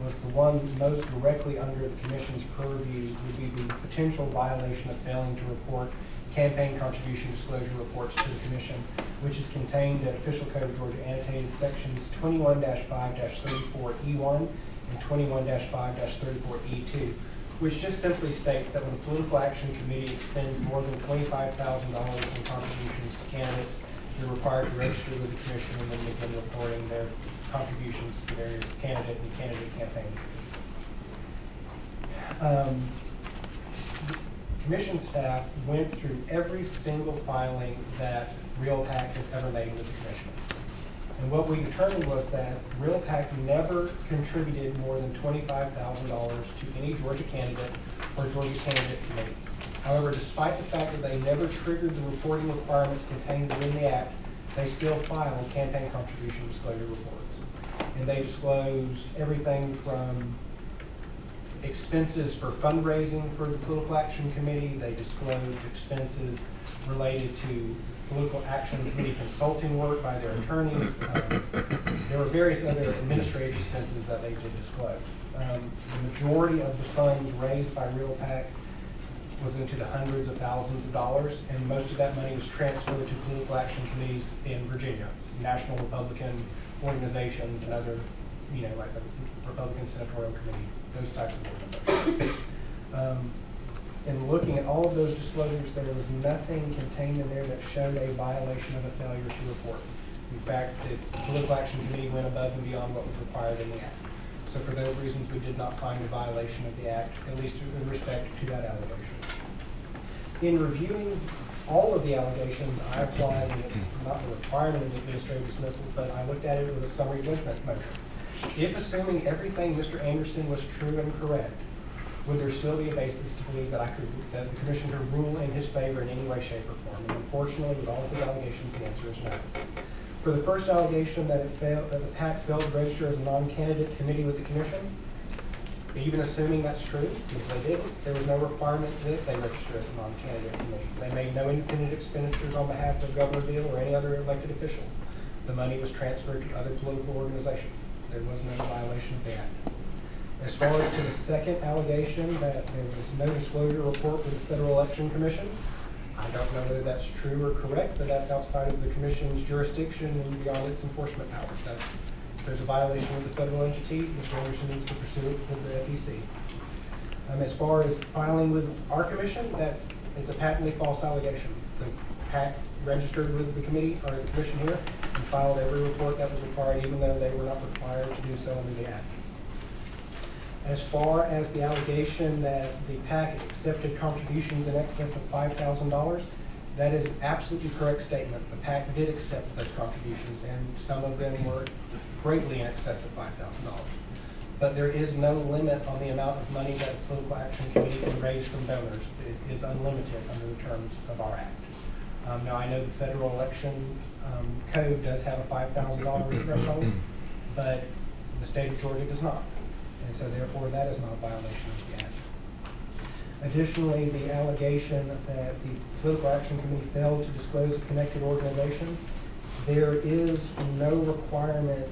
was the one most directly under the commission's purview would be the potential violation of failing to report campaign contribution disclosure reports to the commission, which is contained in Official Code of Georgia Annotated Sections 21-5-34E1 and 21-5-34E2 which just simply states that when a political action committee extends more than twenty-five thousand dollars in contributions to candidates, they're required to register with the commission and then begin reporting their contributions to various candidate and candidate campaigns. Um, Commission staff went through every single filing that Real PAC has ever made with the commission. And what we determined was that Real PAC never contributed more than twenty-five thousand dollars to any Georgia candidate or Georgia candidate committee. However, despite the fact that they never triggered the reporting requirements contained within the act, they still filed campaign contribution disclosure reports. And they disclosed everything from expenses for fundraising for the political action committee. They disclosed expenses related to political action committee consulting work by their attorneys. Um, there were various other administrative expenses that they did disclose. Um, the majority of the funds raised by Real PAC was into the hundreds of thousands of dollars, and most of that money was transferred to political action committees in Virginia, National Republican organizations and other, you know, like the Republican Senatorial Committee, those types of organizations. Um, in looking at all of those disclosures, there was nothing contained in there that showed a violation of a failure to report. In fact, the political action committee went above and beyond what was required in the act. So for those reasons, we did not find a violation of the act, at least in respect to that allegation. In reviewing all of the allegations, I applied, not the requirement of administrative dismissal, but I looked at it with a summary judgment motion. If assuming everything Mr. Anderson was true and correct, would there still be a basis to believe that I could, that the commission could rule in his favor in any way, shape, or form? And unfortunately, with all of the allegations, the answer is no. For the first allegation that it failed, that the PAC failed to register as a non-candidate committee with the commission, even assuming that's true, because they didn't, there was no requirement that they register as a non-candidate committee. They made no independent expenditures on behalf of Governor Deal or any other elected official. The money was transferred to other political organizations. There was no violation of that. As far as to the second allegation that there was no disclosure report with the Federal Election Commission, I don't know whether that's true or correct, but that's outside of the commission's jurisdiction and beyond its enforcement powers. That's, if there's a violation of the federal entity, Mr. Anderson needs to pursue it with the FEC. Um, as far as filing with our commission, that's, it's a patently false allegation. The PAC registered with the committee, or the commission here, and filed every report that was required, even though they were not required to do so under the act. As far as the allegation that the PAC accepted contributions in excess of five thousand dollars, that is an absolutely correct statement. The PAC did accept those contributions, and some of them were greatly in excess of five thousand dollars. But there is no limit on the amount of money that a political action committee can raise from donors. It is unlimited under the terms of our act. Um, now, I know the federal election, um, code does have a five thousand dollar threshold, but the state of Georgia does not. And so therefore, that is not a violation of the act. Additionally, the allegation that the political action committee failed to disclose a connected organization, there is no requirement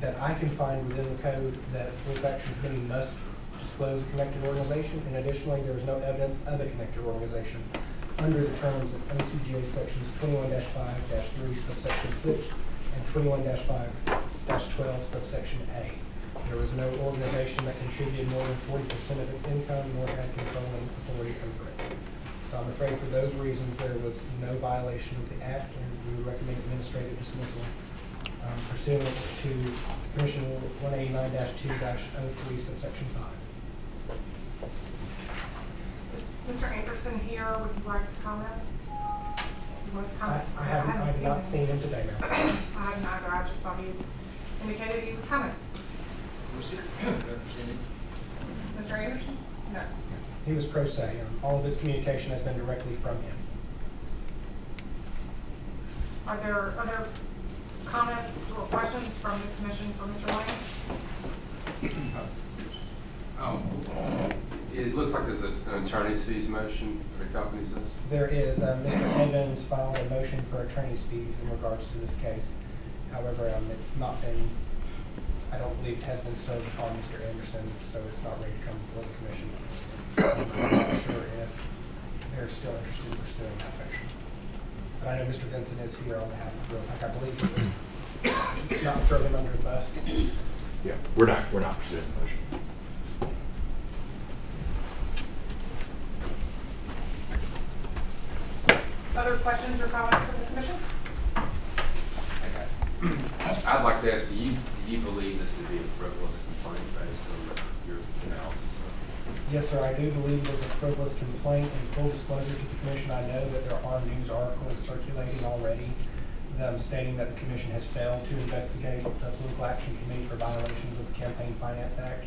that I can find within the code that the political action committee must disclose a connected organization. And additionally, there is no evidence of a connected organization under the terms of OCGA sections 21-5-3 subsection six and twenty-one five twelve subsection A. There was no organization that contributed more than forty percent of its income nor had controlling authority over it. So I'm afraid for those reasons, there was no violation of the act and we would recommend administrative dismissal um, pursuant to Commission Rule one eighty-nine two 3 subsection five. Is Mr. Anderson here, would you like to comment? He was I coming. I haven't, I have not seen him today, ma'am. I haven't either, I just thought he indicated he was coming. Who's it represented? Mr. Anderson? No. He was pro se. Um, All of his communication has been directly from him. Are there, other comments or questions from the commission for Mr. Lane? Um, It looks like there's an attorney's fees motion for companies this. There is, uh, Mr. Evans filed a motion for attorney's fees in regards to this case. However, um, it's not been, I don't believe it has been served upon Mr. Anderson, so it's not ready to come before the commission. I'm not sure if they're still interested in pursuing that motion. But I know Mr. Vincent is here on behalf of Real Tech, I believe. Not throw him under the bus. Yeah, we're not, we're not pursuing the motion. Other questions or comments from the commission? I'd like to ask, do you, do you believe this to be a frivolous complaint based on your analysis? Yes, sir, I do believe there's a frivolous complaint in full disclosure to the commission. I know that there are news articles circulating already stating that the commission has failed to investigate the political action committee for violations of the Campaign Finance Act.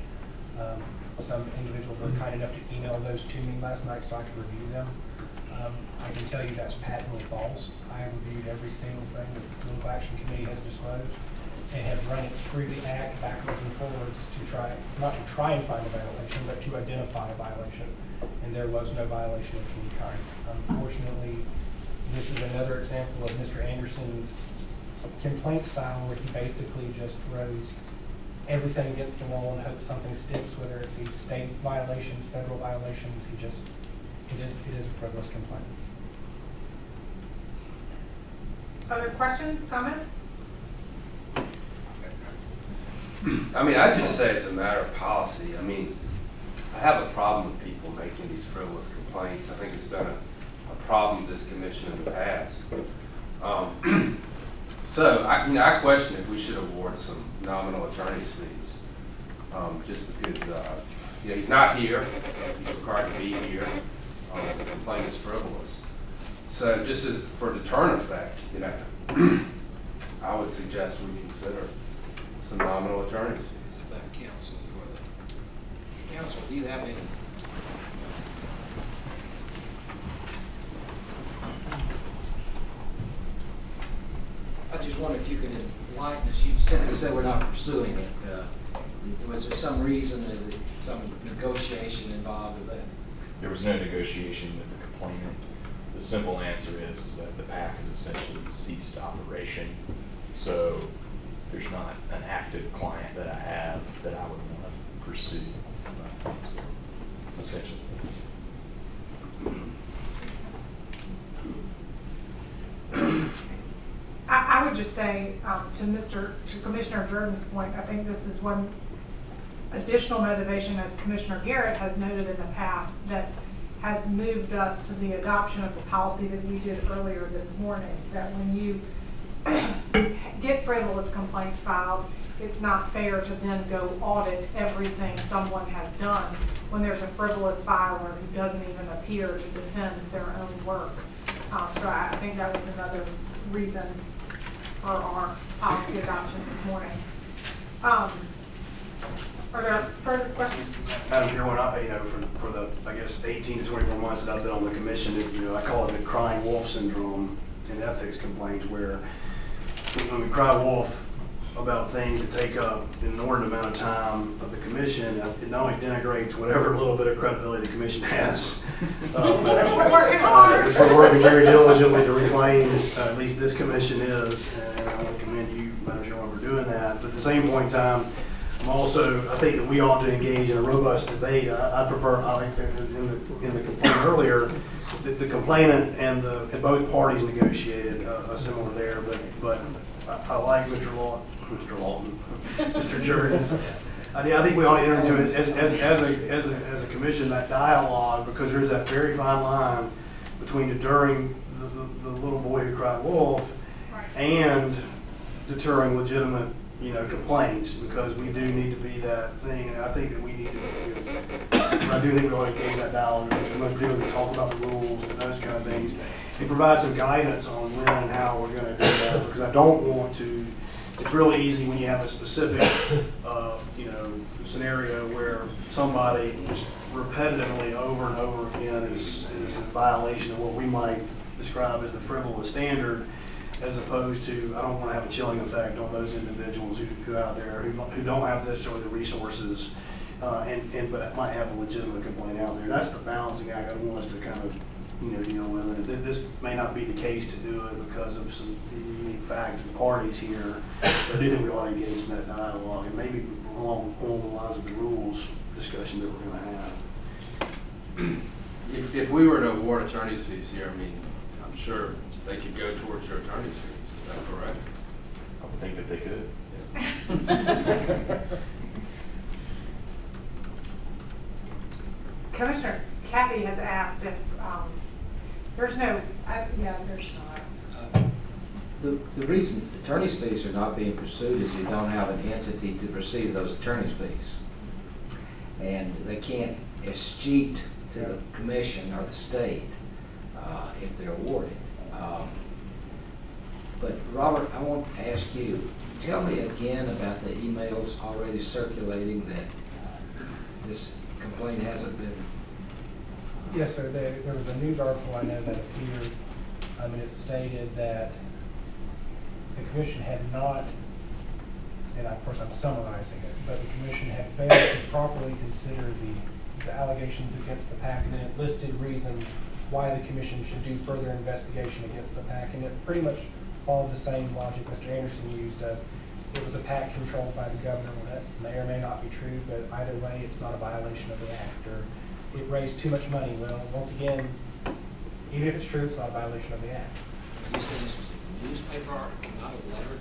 Um, Some individuals were kind enough to email those to me last night so I could review them. Um, I can tell you that's patently false. I have reviewed every single thing that the political action committee has disclosed and have run it through the act backwards and forwards to try, not to try and find a violation, but to identify a violation. And there was no violation of any kind. Unfortunately, this is another example of Mr. Anderson's complaint style where he basically just throws everything against the wall and hopes something sticks, whether it be state violations, federal violations, he just, it is, it is a frivolous complaint. Other questions, comments? I mean, I just say it's a matter of policy. I mean, I have a problem with people making these frivolous complaints. I think it's been a, a problem with this commission in the past. Um, so, I, you know, I question if we should award some nominal attorney's fees, um, just because, uh, you know, he's not here. He's required to be here. Um, the complaint is frivolous. So, just as for deterrent effect, you know, I would suggest we consider some nominal attorney's fees. About counsel for the, counsel, do you have any? I just wonder if you could enlighten us, you simply said we're not pursuing it. Uh, Was there some reason, some negotiation involved with that? There was no negotiation with the complainant. The simple answer is, is that the PAC has essentially ceased operation. So there's not an active client that I have that I would want to pursue. It's essentially. I, I would just say, um, to Mr., to Commissioner Jordan's point, I think this is one additional motivation, as Commissioner Garrett has noted in the past, that has moved us to the adoption of the policy that we did earlier this morning, that when you get frivolous complaints filed, it's not fair to then go audit everything someone has done when there's a frivolous filer who doesn't even appear to defend their own work. Um, so I I think that was another reason for our policy adoption this morning. Um, are there further questions? Madam Chair, when I, you know, for, for the, I guess, eighteen to twenty-four months that I've been on the commission, you know, I call it the crying wolf syndrome in ethics complaints, where when we cry wolf about things that take up an inordinate amount of time of the commission, it not only denigrates whatever little bit of credibility the commission has. uh, but, We're working uh, hard. Which we're working very diligently to reclaim, uh, at least this commission is, and I want to commend you, Madam Chairman, for doing that. But at the same point in time, I'm also, I think that we ought to engage in a robust debate. I I prefer, I think, in the, in the complaint earlier, that the complainant and the, and both parties negotiated a a similar there, but, but I I like Mr. Lawton, Mr. Lawton, Mr. Jurgens. I mean, I think we ought to enter into it as, as, as a, as a, as a commission, that dialogue, because there's that very fine line between deterring the, the, the little boy who cried wolf and deterring legitimate, you know, complaints, because we do need to be that thing, and I think that we need to, know, I do think we to engage that dialogue, we must do, we talk about the rules and those kind of things, and provide some guidance on when and how we're gonna do that, because I don't want to, it's really easy when you have a specific, uh, you know, scenario where somebody just repetitively over and over again is, is in violation of what we might describe as the frivolous standard, as opposed to, I don't want to have a chilling effect on those individuals who, who out there, who, who don't have necessarily the resources, uh, and, and, but might have a legitimate complaint out there. That's the balancing act I want us to kind of, you know, deal with. And this may not be the case to do it because of some unique facts and parties here, but I do think we ought to engage in that dialogue, and maybe along, along the lines of the rules discussion that we're gonna have. If, if we were to award attorney's fees here, I mean, I'm sure they could go towards your attorney's fees, is that correct? I would think that they could. Commissioner Cathey has asked if, um, there's no, I, yeah, there's not. The, the reason attorney's fees are not being pursued is you don't have an entity to receive those attorney's fees. And they can't escheat to the commission or the state, uh, if they're awarded. Um, But Robert, I want to ask you, tell me again about the emails already circulating that this complaint hasn't been Yes, sir. There, there was a news article I know that appeared, um, and it stated that the commission had not, and of course I'm summarizing it, but the commission had failed to properly consider the, the allegations against the PAC, and it listed reasons why the commission should do further investigation against the PAC, and it pretty much followed the same logic Mr. Anderson used of, it was a PAC controlled by the governor, well, that may or may not be true, but either way, it's not a violation of the act, or it raised too much money. Well, once again, even if it's true, it's not a violation of the act. You said this was a newspaper article, not a letter?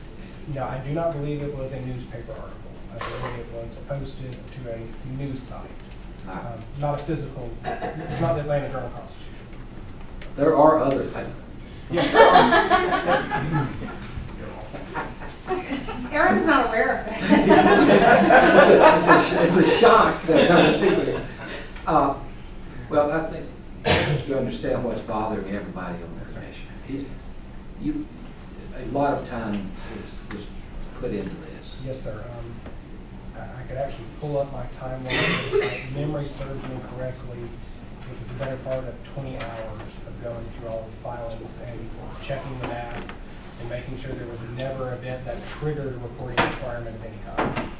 No, I do not believe it was a newspaper article. I believe it was posted to a news site, um, not a physical, it's not the Atlanta Journal Constitution. There are other papers. Yes, Aaron's not aware of It's a, it's a, it's a shock that other people. Uh, well, I think you understand what's bothering everybody on this issue. It- You, a lot of time was, was put into this. Yes, sir. Um, I, I could actually pull up my timeline. If my memory serves me correctly, it was the better part of twenty hours of going through all the filings and checking the map and making sure there was never an event that triggered a reporting requirement of any kind.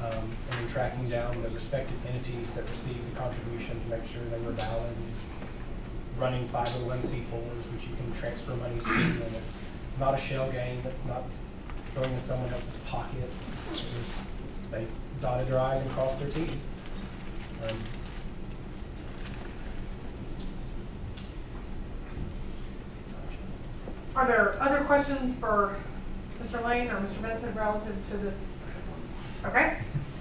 Um, and then tracking down the respective entities that received the contribution to make sure they were valid. Running five oh one C fours, which you can transfer money to, and it's not a shell game, it's not going in someone else's pocket. They dotted their i's and crossed their t's. Um, Are there other questions for Mr. Lane or Mr. Benson relative to this? Okay,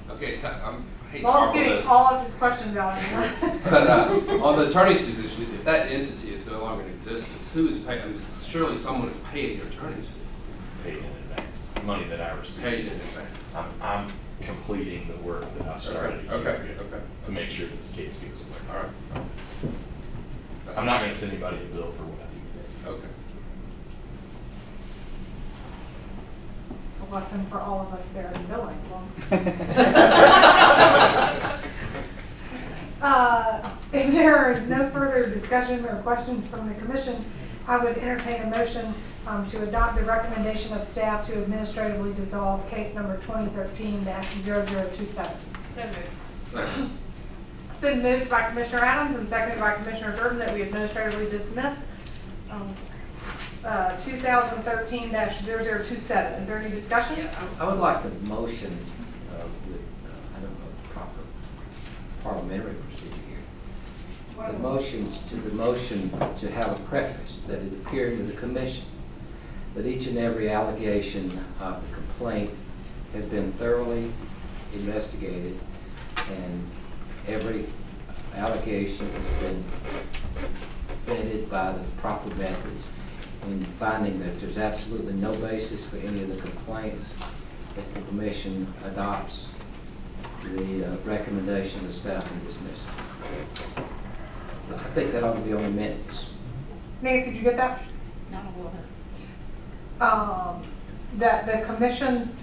Okay, so I'm, I hate to Law's harp on getting this. all of his questions out here. But, uh, on the attorney's fees issue, if that entity is no longer in existence, who is paying, I mean, surely someone is paying your attorney's fees. Paid in advance, money that I received. Paid in advance. I'm, I'm completing the work that I started. a year Okay, ago okay. To make sure this case gets away. All right. I'm not gonna send anybody a bill for what I do. Okay. Lesson for all of us there in billing. Uh, If there is no further discussion or questions from the commission, I would entertain a motion um, to adopt the recommendation of staff to administratively dissolve case number 2013-0027. So moved. Second. It's been moved by Commissioner Adams and seconded by Commissioner Durbin that we administratively dismiss um, uh, 2013-0027. Is there any discussion? I would like the motion uh, with, uh, I don't know, proper parliamentary procedure here. The motion, to the motion to have a preface that it appeared to the commission that each and every allegation of the complaint has been thoroughly investigated and every allegation has been vetted by the proper methods in finding that there's absolutely no basis for any of the complaints that the commission adopts the uh, recommendation of staff and dismiss. I think that ought to be on the minutes. Nancy, did you get that? Not a little bit. Um, That the commission,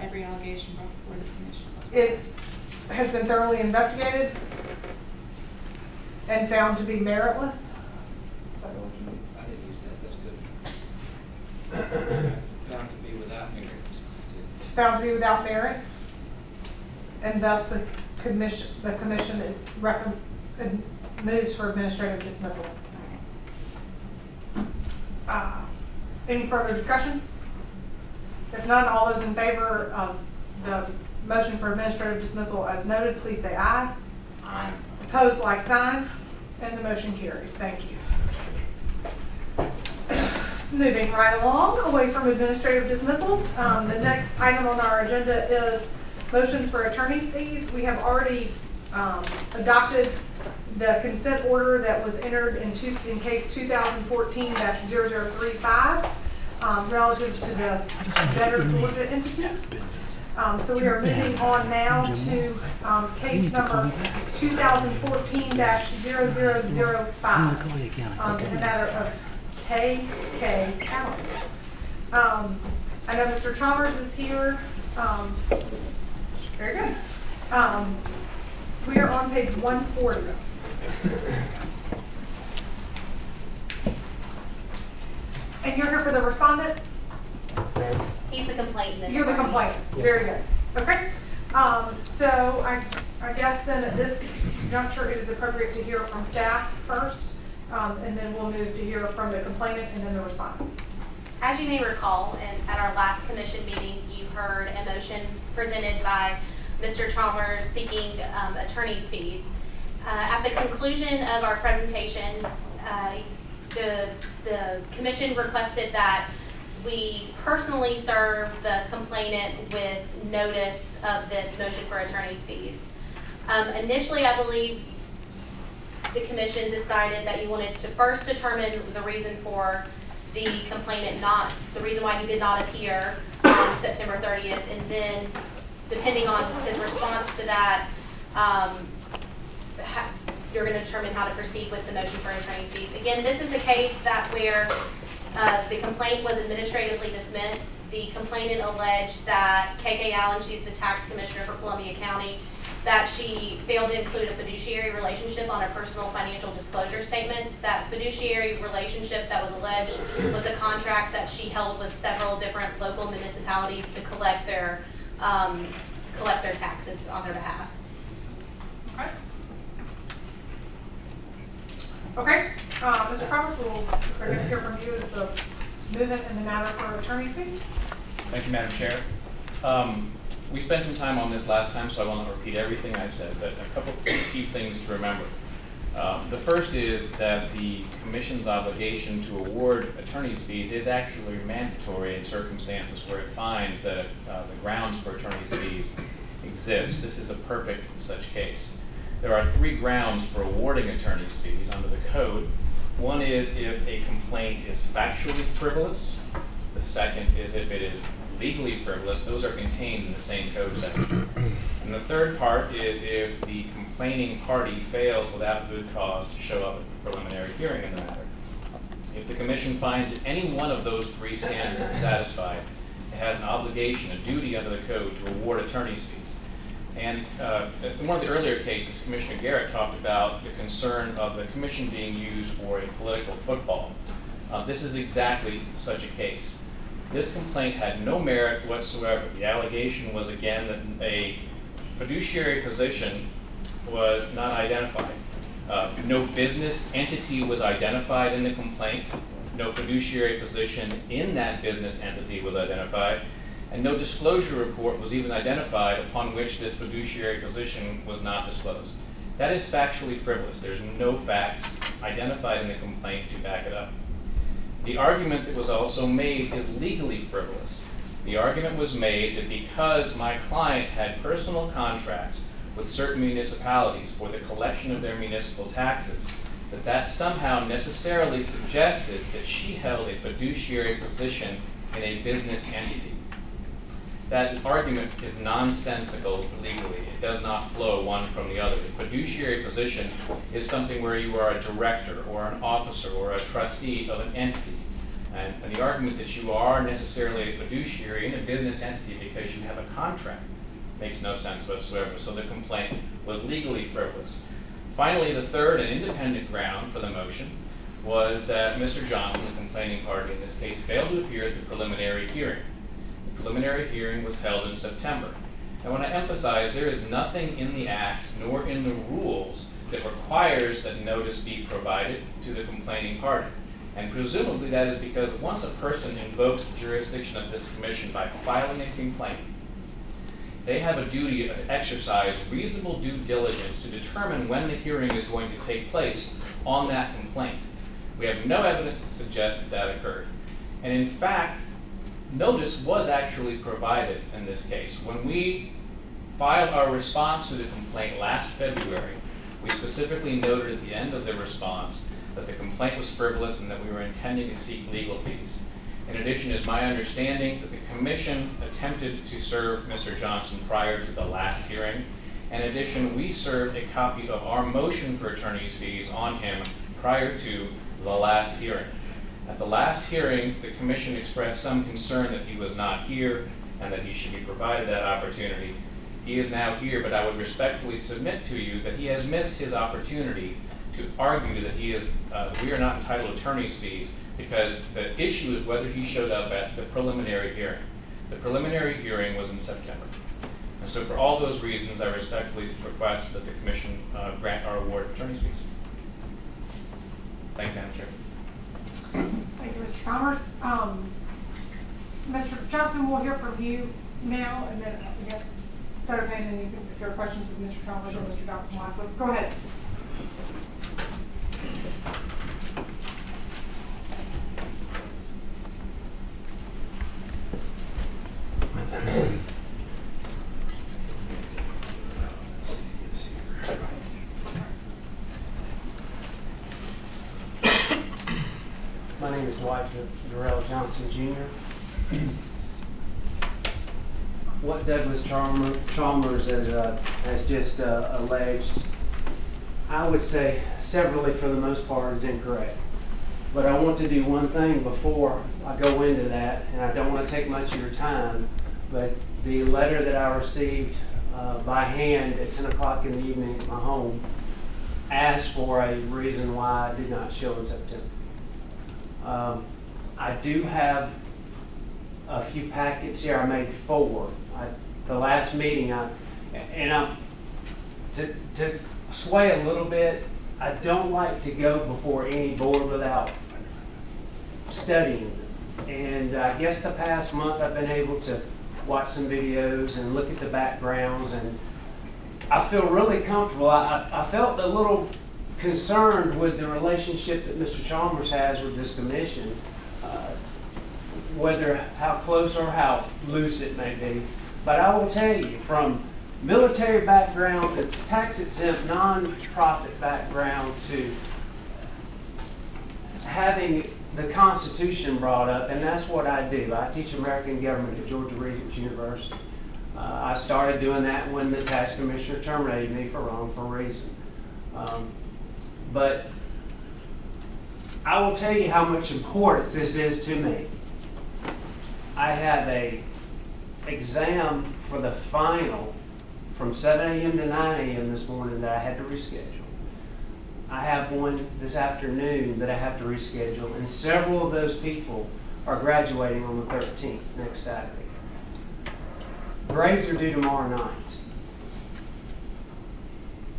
Every allegation brought before the commission. it's, has been thoroughly investigated and found to be meritless. Is that what you used? I didn't use that, that's good. Found to be without merit, found to be without merit, and thus the commission, the commission recomm- moves for administrative dismissal. Uh, Any further discussion? If none, all those in favor of the motion for administrative dismissal as noted, please say aye. Aye. Opposed, like sign, and the motion carries. Thank you. Moving right along, away from administrative dismissals, um, the next item on our agenda is motions for attorney's fees. We have already, um, adopted the consent order that was entered in two, in case two thousand fourteen 35 um, relative to the Better Georgia entity. Um, so we are moving on now to, um, case number two thousand fourteen 5 um, in the matter of K.K. Allen. Um, I know Mr. Chalmers is here. Um, very good. Um, we are on page one forty. And you're here for the respondent? He's the complainant. You're the complainant, very good. Okay, um, so I, I guess then at this juncture, it is appropriate to hear from staff first, um, and then we'll move to hear from the complainant and then the respondent. As you may recall, in, at our last commission meeting, you heard a motion presented by Mr. Chalmers seeking um, attorney's fees. Uh, at the conclusion of our presentations, uh, the, the commission requested that we personally serve the complainant with notice of this motion for attorney's fees. Um, initially, I believe the commission decided that you wanted to first determine the reason for the complainant not, the reason why he did not appear on September thirtieth, and then depending on his response to that, um, you're gonna determine how to proceed with the motion for attorney's fees. Again, this is a case that where, uh, the complaint was administratively dismissed. The complainant alleged that KK Allen, she's the tax commissioner for Columbia County, that she failed to include a fiduciary relationship on her personal financial disclosure statements. That fiduciary relationship that was alleged was a contract that she held with several different local municipalities to collect their, um, collect their taxes on their behalf. Okay. Okay, uh, Mr. Roberts, we'll, we're going to hear from you as the movement in the matter for attorney's fees. Thank you, Madam Chair. Um, We spent some time on this last time, so I will not repeat everything I said, but a couple key things to remember. Um, The first is that the commission's obligation to award attorney's fees is actually mandatory in circumstances where it finds that uh, the grounds for attorney's fees exist. This is a perfect such case. There are three grounds for awarding attorney's fees under the code. One is if a complaint is factually frivolous. The second is if it is legally frivolous. Those are contained in the same code section. And the third part is if the complaining party fails without good cause to show up at the preliminary hearing in the matter. If the commission finds that any one of those three standards is satisfied, it has an obligation, a duty under the code to award attorney's fees. And uh, in one of the earlier cases, Commissioner Garrett talked about the concern of the commission being used for a political football. Uh, This is exactly such a case. This complaint had no merit whatsoever. The allegation was again that a fiduciary position was not identified. Uh, No business entity was identified in the complaint. No fiduciary position in that business entity was identified. And no disclosure report was even identified upon which this fiduciary position was not disclosed. That is factually frivolous. There's no facts identified in the complaint to back it up. The argument that was also made is legally frivolous. The argument was made that because my client had personal contracts with certain municipalities for the collection of their municipal taxes, that that somehow necessarily suggested that she held a fiduciary position in a business entity. That argument is nonsensical legally. It does not flow one from the other. The fiduciary position is something where you are a director or an officer or a trustee of an entity. And, and the argument that you are necessarily a fiduciary in a business entity because you have a contract makes no sense whatsoever. So the complaint was legally frivolous. Finally, the third and independent ground for the motion was that Mr. Johnson, the complaining party in this case, failed to appear at the preliminary hearing. Preliminary hearing was held in September. I want to emphasize there is nothing in the act nor in the rules that requires that notice be provided to the complaining party. And presumably that is because once a person invokes the jurisdiction of this commission by filing a complaint, they have a duty to exercise reasonable due diligence to determine when the hearing is going to take place on that complaint. We have no evidence to suggest that that occurred. And in fact, notice was actually provided in this case. When we filed our response to the complaint last February, we specifically noted at the end of the response that the complaint was frivolous and that we were intending to seek legal fees. In addition, it's my understanding that the commission attempted to serve Mr. Johnson prior to the last hearing. In addition, we served a copy of our motion for attorney's fees on him prior to the last hearing. At the last hearing, the commission expressed some concern that he was not here and that he should be provided that opportunity. He is now here, but I would respectfully submit to you that he has missed his opportunity to argue that he is, uh, we are not entitled to attorney's fees because the issue is whether he showed up at the preliminary hearing. The preliminary hearing was in September. And so for all those reasons, I respectfully request that the commission uh, grant our award attorney's fees. Thank you, Madam Chair. Thank you, Mr. Chalmers. Um, Mr. Johnson, we'll hear from you now, and then I guess, is that and you can, if there are questions of Mr. Chalmers or Mr. Johnson, those. Go ahead. My name is Dwight Darrell Johnson Jr. What Douglas Chalmer- Chalmers has, uh, has just uh, alleged, I would say severally for the most part is incorrect. But I want to do one thing before I go into that, and I don't want to take much of your time, but the letter that I received uh, by hand at 10 o'clock in the evening at my home asked for a reason why I did not show in September. Um, I do have a few packets here. I made four. I, the last meeting, I, and I, to, to sway a little bit, I don't like to go before any board without studying. And I guess the past month I've been able to watch some videos and look at the backgrounds and I feel really comfortable. I, I, I felt a little concerned with the relationship that Mr. Chalmers has with this commission, uh, whether how close or how loose it may be. But I will tell you, from military background to tax exempt non-profit background to having the Constitution brought up, and that's what I do. I teach American government at Georgia Regents University. Uh, I started doing that when the tax commissioner terminated me for wrongful reason. Um, but I will tell you how much importance this is to me. I have a exam for the final from seven AM to nine AM this morning that I had to reschedule. I have one this afternoon that I have to reschedule, and several of those people are graduating on the thirteenth, next Saturday. Grades are due tomorrow night.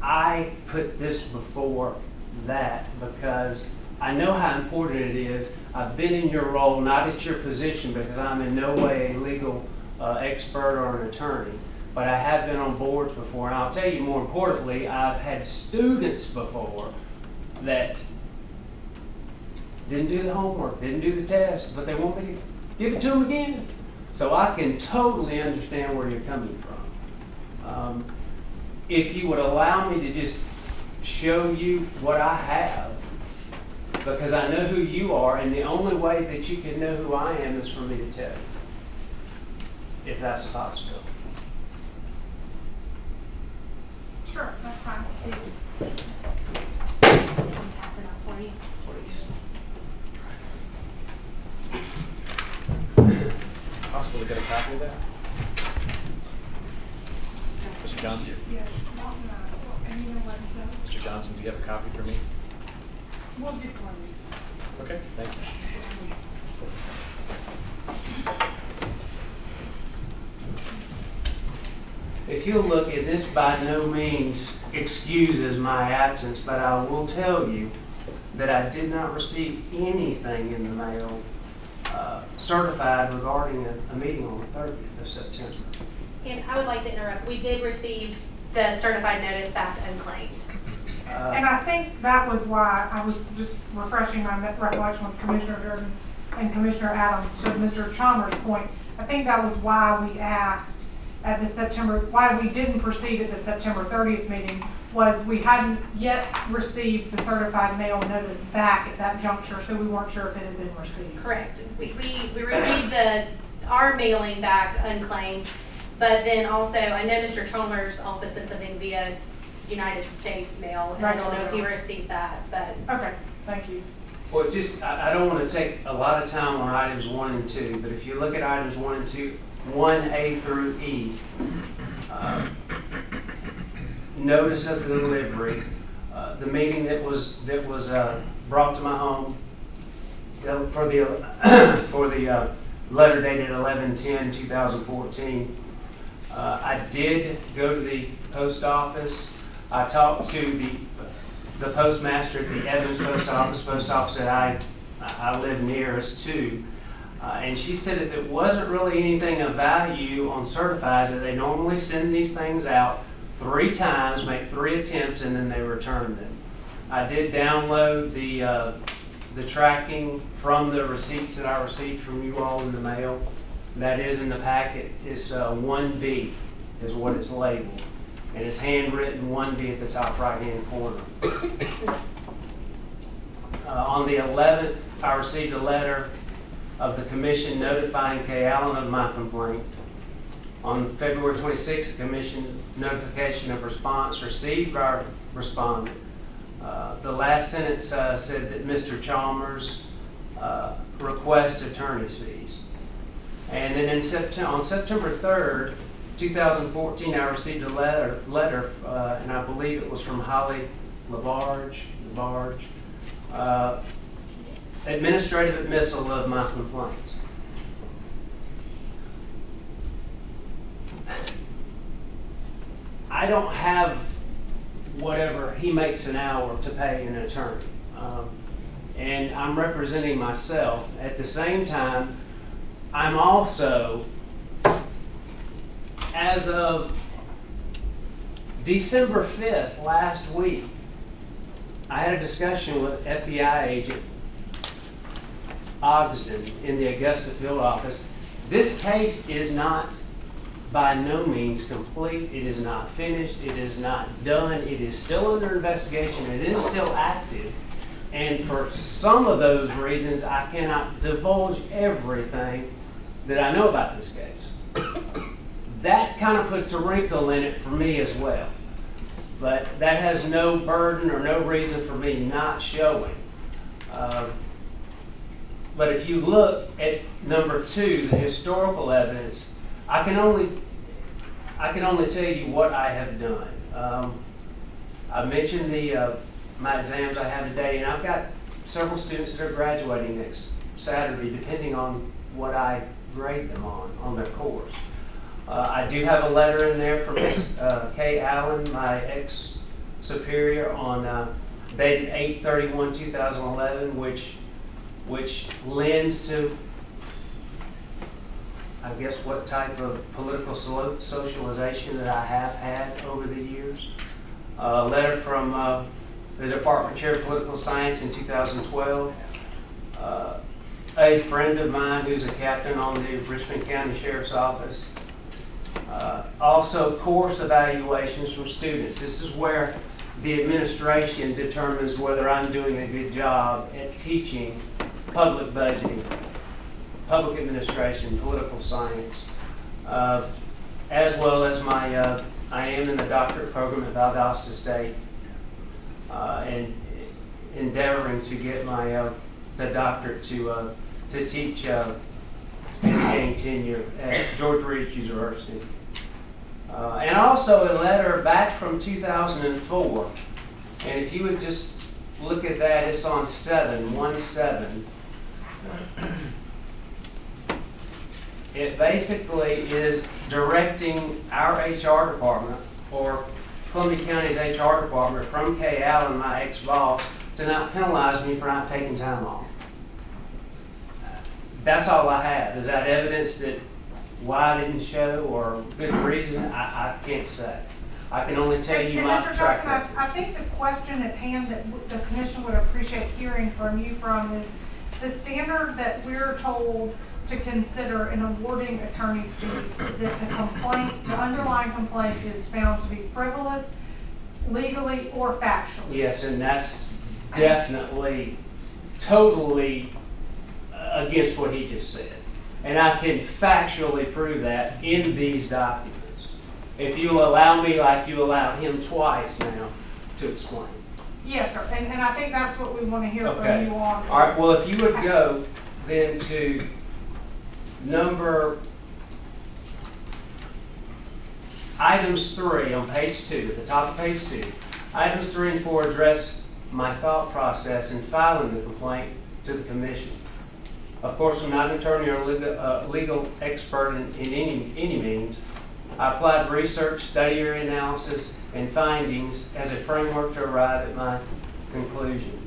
I put this before that because I know how important it is. I've been in your role, not at your position, because I'm in no way a legal uh, expert or an attorney, but I have been on boards before. And I'll tell you more importantly, I've had students before that didn't do the homework, didn't do the test, but they want me to give it to them again. So I can totally understand where you're coming from. Um, if you would allow me to just show you what I have, because I know who you are, and the only way that you can know who I am is for me to tell you, if that's a possibility. Sure, that's fine. Pass it out for you. Possible to get a copy of that? Mr. Johnson? Yeah, not, uh, and you know what, uh, Mr. Johnson, do you have a copy for me? we'll get one. Okay, thank you. If you'll look at this, by no means excuses my absence, but I will tell you that I did not receive anything in the mail uh, certified regarding a, a meeting on the 30th of September. And I would like to interrupt, we did receive the certified notice back unclaimed. Uh, and I think that was why I was just refreshing my recollection with Commissioner Jordan and Commissioner Adams to Mr. Chalmers' point. I think that was why we asked at the September, why we didn't proceed at the September thirtieth meeting was we hadn't yet received the certified mail notice back at that juncture, so we weren't sure if it had been received. Correct. We, we, we received the, our mailing back unclaimed, but then also, I know Mr. Chalmers also sent something via United States mail, and I don't know if he received that, but. Okay, thank you. Well, just, I, I don't want to take a lot of time on items one and two, but if you look at items one and two, one A through E, uh, notice of the delivery, uh, the meeting that was, that was uh, brought to my home for the, for the uh, letter dated 11/10/2014. Uh, I did go to the post office. I talked to the, the postmaster at the Evans Post Office, post office that I, I live nearest to. Uh, and she said if it wasn't really anything of value on certifies, that they normally send these things out three times, make three attempts, and then they return them. I did download the, uh, the tracking from the receipts that I received from you all in the mail. That is in the packet. It's uh, 1B is what it's labeled. And it's handwritten 1B at the top right-hand corner. Uh, On the 11th, I received a letter of the commission notifying Kay Allen of my complaint. On February 26th, commission notification of response received by our respondent. Uh, The last sentence uh, said that Mr. Chalmers uh, request attorney's fees. And then in September, on September 3rd, 2014, I received a letter, letter, uh, and I believe it was from Holly LaBerge, LaBerge, uh, administrative dismissal of my complaint. I don't have whatever he makes an hour to pay an attorney. Um, and I'm representing myself. At the same time, I'm also, as of December 5th, last week, I had a discussion with FBI agent Ogden in the Augusta field office. This case is not by no means complete. It is not finished. It is not done. It is still under investigation. It is still active. And for some of those reasons, I cannot divulge everything that I know about this case. That kind of puts a wrinkle in it for me as well. But that has no burden or no reason for me not showing. Uh, but if you look at number two, the historical evidence, I can only, I can only tell you what I have done. Um, I mentioned the, uh, my exams I have today, and I've got several students that are graduating next Saturday, depending on what I grade them on, on their course. Uh, I do have a letter in there from uh, Kay Allen, my ex-superior, on, uh, dated 8/31/2011, which, which lends to, I guess, what type of political so- socialization that I have had over the years. A letter from uh, the Department Chair of Political Science in 2012. Uh, A friend of mine who's a captain on the Richmond County Sheriff's Office. Uh, Also, course evaluations from students. This is where the administration determines whether I'm doing a good job at teaching public budgeting, public administration, political science, uh, as well as my, uh, I am in the doctorate program at Valdosta State, uh, and endeavoring to get my, uh, the doctorate to, uh, to teach and gain tenure at Georgia Regents University. Uh, and also a letter back from 2004. And if you would just look at that, it's on 7, 1 7. It basically is directing our HR department or Columbia County's HR department from Kay Allen, my ex-boss, to not penalize me for not taking time off. That's all I have. Is that evidence that why I didn't show or good reason? I, I can't say. I can only tell you And my Mr. track Johnson. I, I think the question at hand that the commission would appreciate hearing from you from is the standard that we're told to consider in awarding attorney's fees is if the complaint, the underlying complaint is found to be frivolous, legally or factually. Yes, and that's definitely, totally against what he just said. And I can factually prove that in these documents. If you'll allow me, like you allowed him twice now, to explain. Yes, sir, and, and I think that's what we want to hear from you on. All right, well, if you would go then to number, items three on page two, at the top of page two. Items three and four address my thought process in filing the complaint to the commission. Of course, I'm not an attorney or legal, uh, legal expert in, in any, any means. I applied research, study analysis, and findings as a framework to arrive at my conclusion.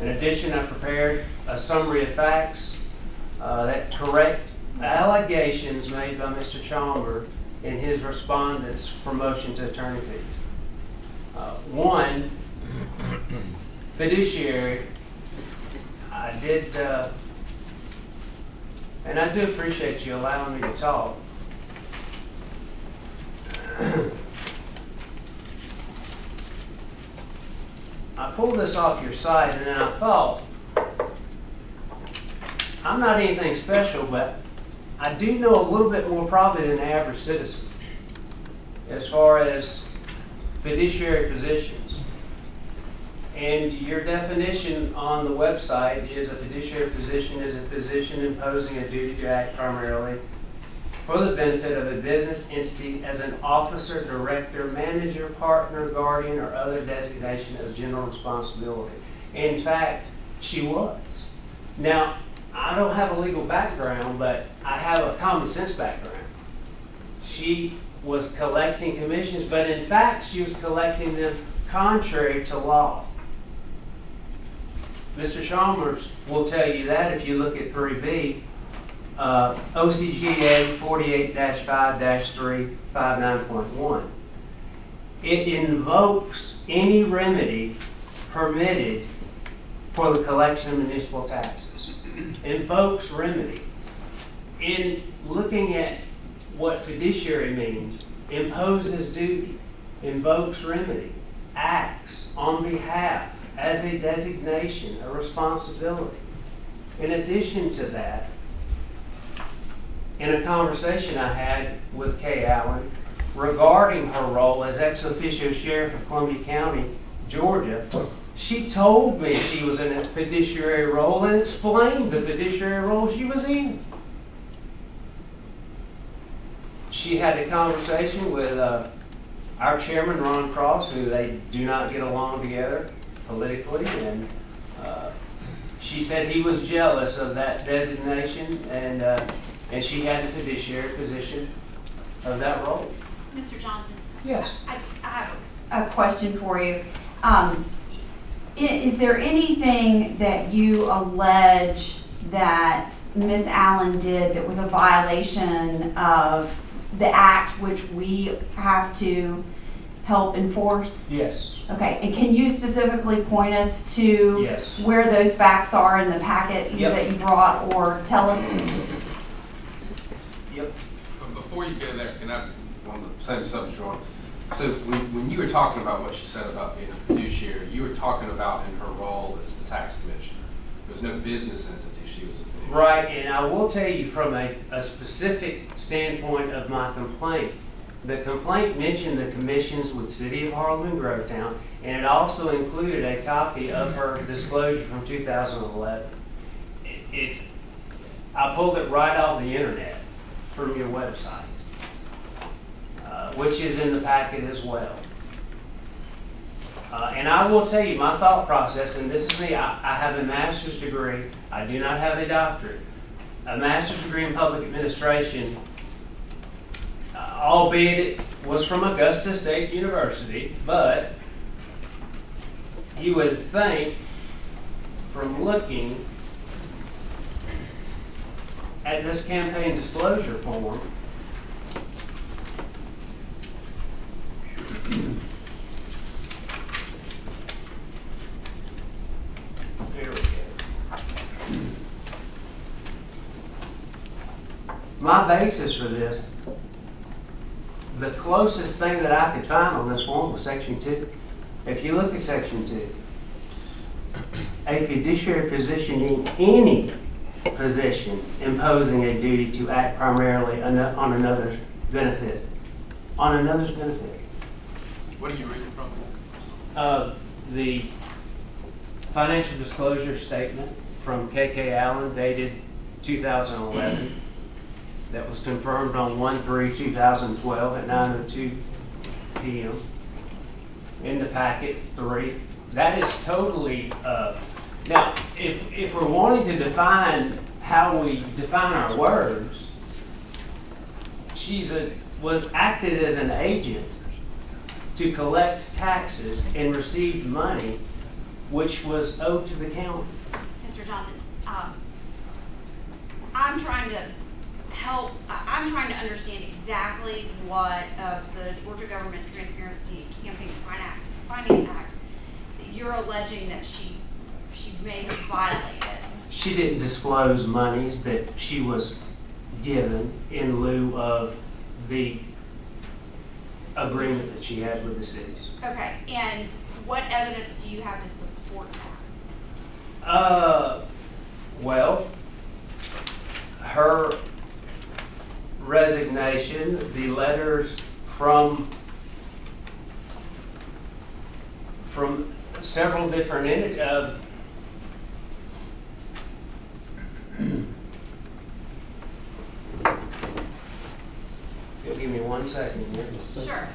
In addition, I prepared a summary of facts uh, that correct allegations made by Mr. Chalmers in his respondent's promotion to attorney fees. Uh, One, fiduciary, I did, uh, and I do appreciate you allowing me to talk. I pulled this off your site and then I thought, I'm not anything special, but I do know a little bit more probably than the average citizen as far as fiduciary positions. And your definition on the website is a fiduciary position is a position imposing a duty to act primarily for the benefit of a business entity as an officer, director, manager, partner, guardian, or other designation of general responsibility. In fact, she was. Now, I don't have a legal background, but I have a common sense background. She was collecting commissions, but in fact, she was collecting them contrary to law. Mr. Chalmers will tell you that if you look at 3B, uh, OCGA 48-5-359.1. It invokes any remedy permitted for the collection of municipal taxes. Invokes remedy. In looking at what fiduciary means, imposes duty, invokes remedy, acts on behalf as a designation, a responsibility. In addition to that, in a conversation I had with Kay Allen regarding her role as ex officio sheriff of Columbia County, Georgia, she told me she was in a fiduciary role and explained the fiduciary role she was in. she had a conversation with uh, our chairman, Ron Cross, who they do not get along together politically, and uh, she said he was jealous of that designation, and, uh, and she had the fiduciary position of that role. Mr. Johnson? Yes. I, I have a question for you. Um, Is there anything that you allege that Ms. Allen did that was a violation of the act which we have to help enforce? Yes. Okay, and can you specifically point us to Yes. where those facts are in the packet Yep. that you brought, or tell us? Yep. But before you go there, can I, on the same subject, Ron, so when, when you were talking about what she said about being a fiduciary, you were talking about in her role as the tax commissioner. There was no business entity, she was a fiduciary. Right, and I will tell you from a, a specific standpoint of my complaint. The complaint mentioned the commissions with City of Harlem and Grovetown, and it also included a copy of her disclosure from 2011. If, I pulled it right off the internet from your website, uh, which is in the packet as well. Uh, and I will tell you my thought process, and this is me, I, I have a master's degree, I do not have a doctorate. A master's degree in public administration, albeit it was from Augusta State University, but you would think from looking at this campaign disclosure form, we go. My basis for this, the closest thing that I could find on this form was section two. If you look at section two, a fiduciary position in any position imposing a duty to act primarily on another's benefit, on another's benefit. What are you reading from? Uh, the financial disclosure statement from KK Allen dated 2011 that was confirmed on 1/3/2012 at 9:02 PM. In the packet, three. That is totally, uh, now, if, if we're wanting to define how we define our words, she's a, was acted as an agent to collect taxes and received money which was owed to the county. Mr. Johnson, um, I'm trying to help, I'm trying to understand exactly what of the Georgia Government Transparency Campaign Finance, Finance Act that you're alleging that she, she may have violated. She didn't disclose monies that she was given in lieu of the agreement that she had with the cities. Okay, and what evidence do you have to support that? Uh, well, her resignation, the letters from, from several different entities, uh, Give me one second here. Sure.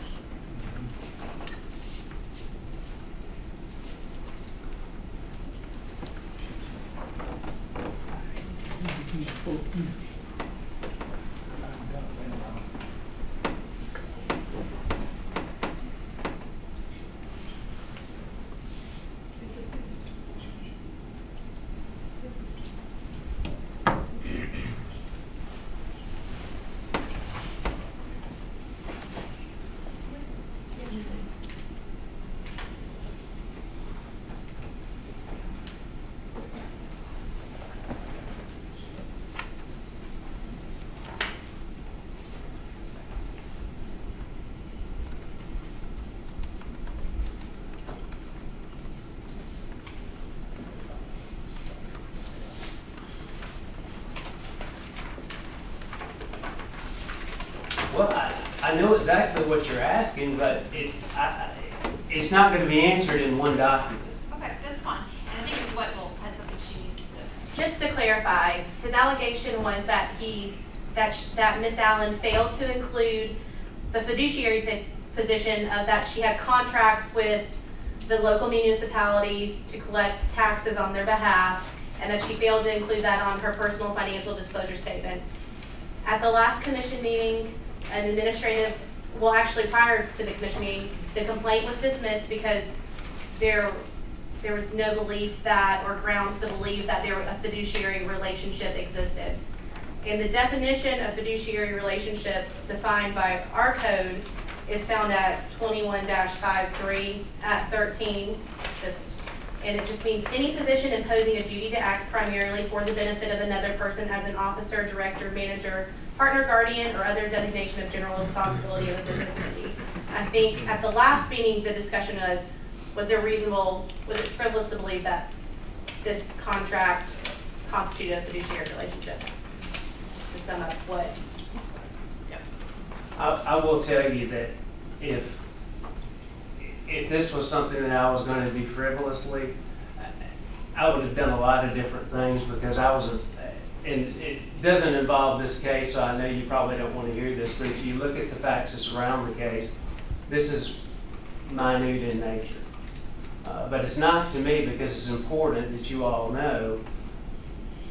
Well, I, I know exactly what you're asking, but it's, I, I- it's not gonna be answered in one document. Okay, that's fine. And I think Ms. Whetzel has something she needs to. Just to clarify, his allegation was that he that, that Ms. Allen failed to include the fiduciary po- position of that she had contracts with the local municipalities to collect taxes on their behalf, and that she failed to include that on her personal financial disclosure statement. At the last commission meeting, an administrative, well, actually prior to the commission meeting, the complaint was dismissed because there, there was no belief that, or grounds to believe that there, a fiduciary relationship existed. And the definition of fiduciary relationship defined by our code is found at twenty-one 53 at thirteen, just, and it just means any position imposing a duty to act primarily for the benefit of another person as an officer, director, manager, partner, guardian, or other designation of general responsibility of a business entity. I think at the last meeting, the discussion was, was there reasonable, was it frivolous to believe that this contract constituted a fiduciary relationship? Just to sum up what, I, I will tell you that if, if this was something that I was gonna do frivolously, I would have done a lot of different things because I was a, and it doesn't involve this case, so I know you probably don't wanna hear this, but if you look at the facts that surround the case, this is minute in nature. Uh, but it's not to me because it's important that you all know,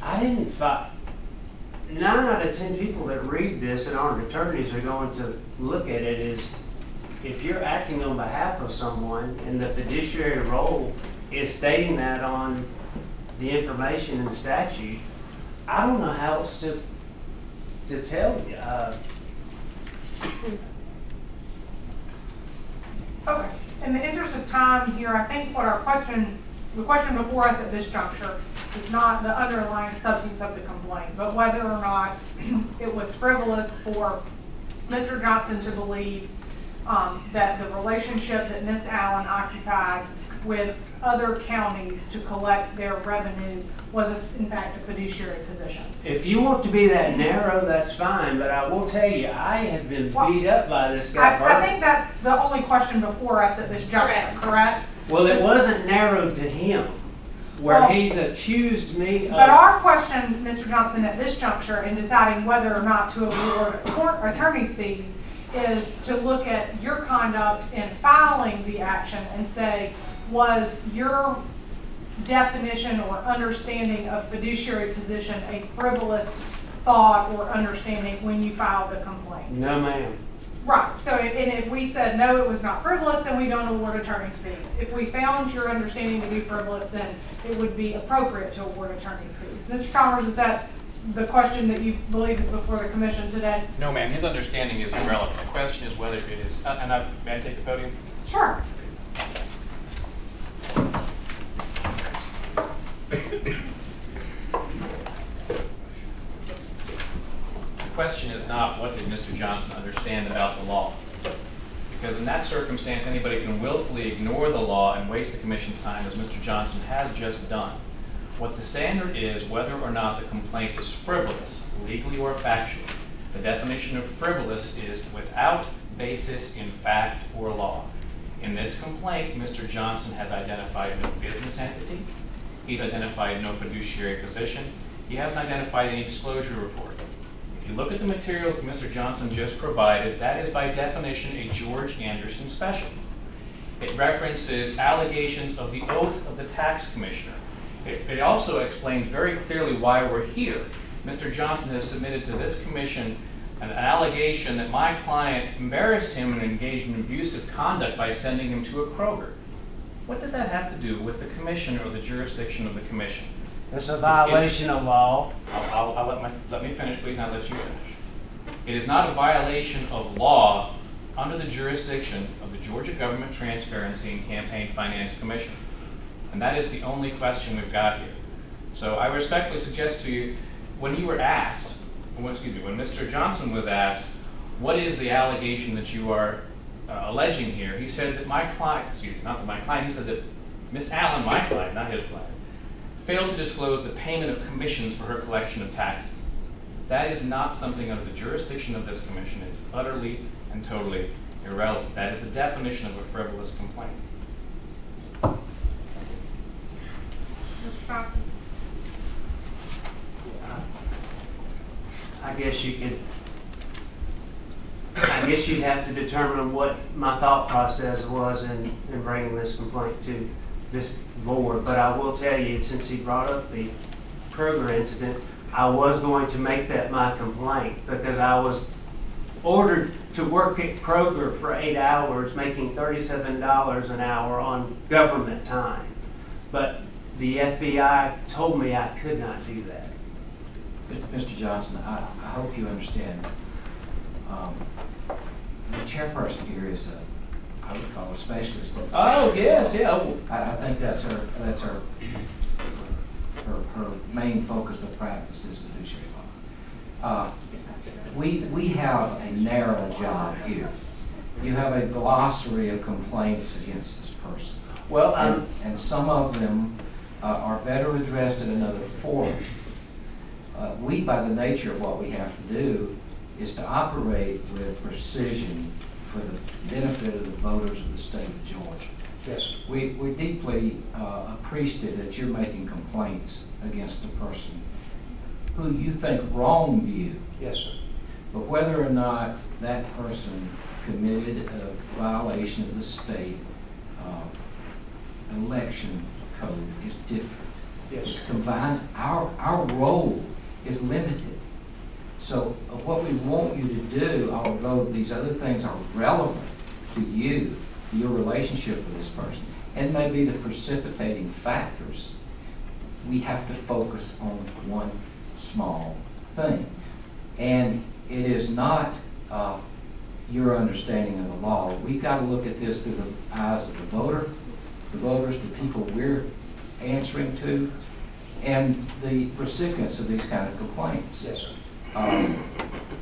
I didn't fi- nine out of ten people that read this and aren't attorneys are going to look at it as if you're acting on behalf of someone and the fiduciary role is stating that on the information in the statute, I don't know how else to, to tell you. Uh, Okay, in the interest of time here, I think what our question, the question before us at this juncture is not the underlying substance of the complaint, but whether or not it was frivolous for Mr. Johnson to believe um, that the relationship that Ms. Allen occupied with other counties to collect their revenue was in fact a fiduciary position. If you want to be that narrow, that's fine, but I will tell you, I have been beat up by this guy. I, I think that's the only question before us at this juncture, correct? Well, it wasn't narrowed to him, where Well- he's accused me of. But our question, Mr. Johnson, at this juncture in deciding whether or not to award tor- attorney's fees is to look at your conduct in filing the action and say, was your definition or understanding of fiduciary position a frivolous thought or understanding when you filed the complaint? No, ma'am. Right, so, and if we said, no, it was not frivolous, then we don't award attorney's fees. If we found your understanding to be frivolous, then it would be appropriate to award attorney's fees. Mr. Chalmers, is that the question that you believe is before the commission today? No, ma'am, his understanding is irrelevant. The question is whether it is, uh, and I, may I take the podium? Sure. The question is not what did Mr. Johnson understand about the law? Because in that circumstance, anybody can willfully ignore the law and waste the commission's time, as Mr. Johnson has just done. What the standard is, whether or not the complaint is frivolous, legally or factually. The definition of frivolous is without basis in fact or law. In this complaint, Mr. Johnson has identified no business entity. He's identified no fiduciary position. He hasn't identified any disclosure report. If you look at the materials that Mr. Johnson just provided, that is by definition a George Anderson special. It references allegations of the oath of the tax commissioner. It, it also explains very clearly why we're here. Mr. Johnson has submitted to this commission an allegation that my client embarrassed him and engaged in abusive conduct by sending him to a Kroger. What does that have to do with the commission or the jurisdiction of the commission? It's a It's- violation of law. I'll, I'll, I'll let my, let me finish, please, and I'll let you finish. It is not a violation of law under the jurisdiction of the Georgia Government Transparency and Campaign Finance Commission. And that is the only question we've got here. So I respectfully suggest to you, when you were asked, well, excuse me, when Mr. Johnson was asked, what is the allegation that you are uh, alleging here? He said that my client, excuse me, not that my client, he said that Miss Allen, my client, not his client, failed to disclose the payment of commissions for her collection of taxes. That is not something under the jurisdiction of this commission. It's utterly and totally irrelevant. That is the definition of a frivolous complaint. Mr. Johnson? I guess you could, I guess you'd have to determine what my thought process was in, in bringing this complaint to this board. But I will tell you, since he brought up the Kroger incident, I was going to make that my complaint because I was ordered to work at Kroger for eight hours, making thirty-seven dollars an hour on government time. But the FBI told me I could not do that. Mr. Johnson, I, I hope you understand. Um, The chairperson here is a, I would call a specialist. Oh, yes, yeah. I, I think that's her, that's her, her, her main focus of practice is fiduciary law. Uh, We, we have a narrow job here. You have a glossary of complaints against this person. Well, And, and some of them uh, are better addressed in another forum. Uh, We, by the nature of what we have to do, is to operate with precision for the benefit of the voters of the state of Georgia. yes, We, we're deeply uh, appreciative that you're making complaints against a person who you think wronged you. yes, sir. But whether or not that person committed a violation of the state uh, election code is different. Yes, It's combined, our, our role is limited. So uh, what we want you to do, although these other things are relevant to you, to your relationship with this person, and may be the precipitating factors, we have to focus on one small thing. And it is not uh, your understanding of the law. We've got to look at this through the eyes of the voter, the voters, the people we're answering to, and the recipients of these kind of complaints. Yes, sir. Um,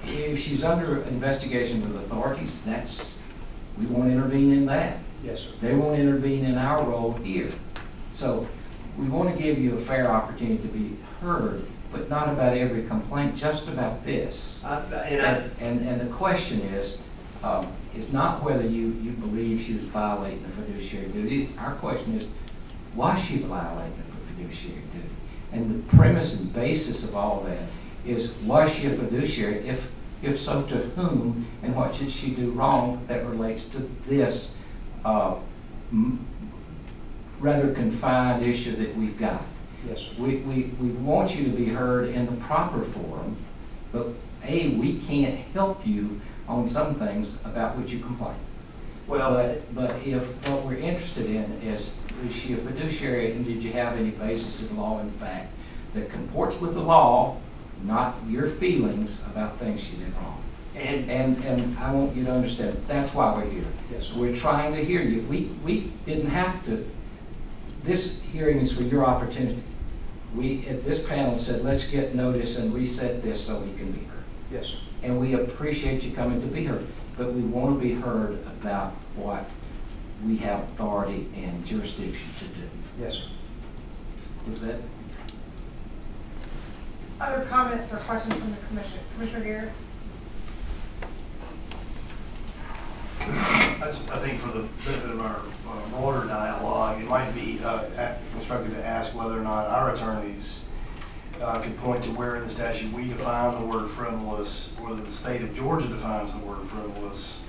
If she's under investigation with authorities, that's, we won't intervene in that. Yes, sir. They won't intervene in our role here. So we want to give you a fair opportunity to be heard, but not about every complaint, just about this. I- And I, And, and, the question is, um, is not whether you, you believe she was violating the fiduciary duty. Our question is, was she violating the fiduciary duty? And the premise and basis of all that is, was she a fiduciary? If, if so, to whom? And what should she do wrong that relates to this, uh, m- rather confined issue that we've got? yes. We, we, we want you to be heard in the proper forum, but A, we can't help you on some things about which you complain. Well, But, but if what we're interested in is, is she a fiduciary and did you have any basis in law and fact that comports with the law, not your feelings about things you did wrong? and, And, and I want you to understand, that's why we're here. yes. We're trying to hear you. We, we didn't have to, this hearing is for your opportunity. We, at this panel said, let's get notice and reset this so we can be heard. Yes. And we appreciate you coming to be heard, but we want to be heard about what we have authority and jurisdiction to do. Yes. Is that, Other comments or questions from the commission? Commissioner Garrett? I think for the benefit of our uh, broader dialogue, it might be uh, constructive to ask whether or not our attorneys uh, could point to where in the statute we define the word frivolous, whether the state of Georgia defines the word frivolous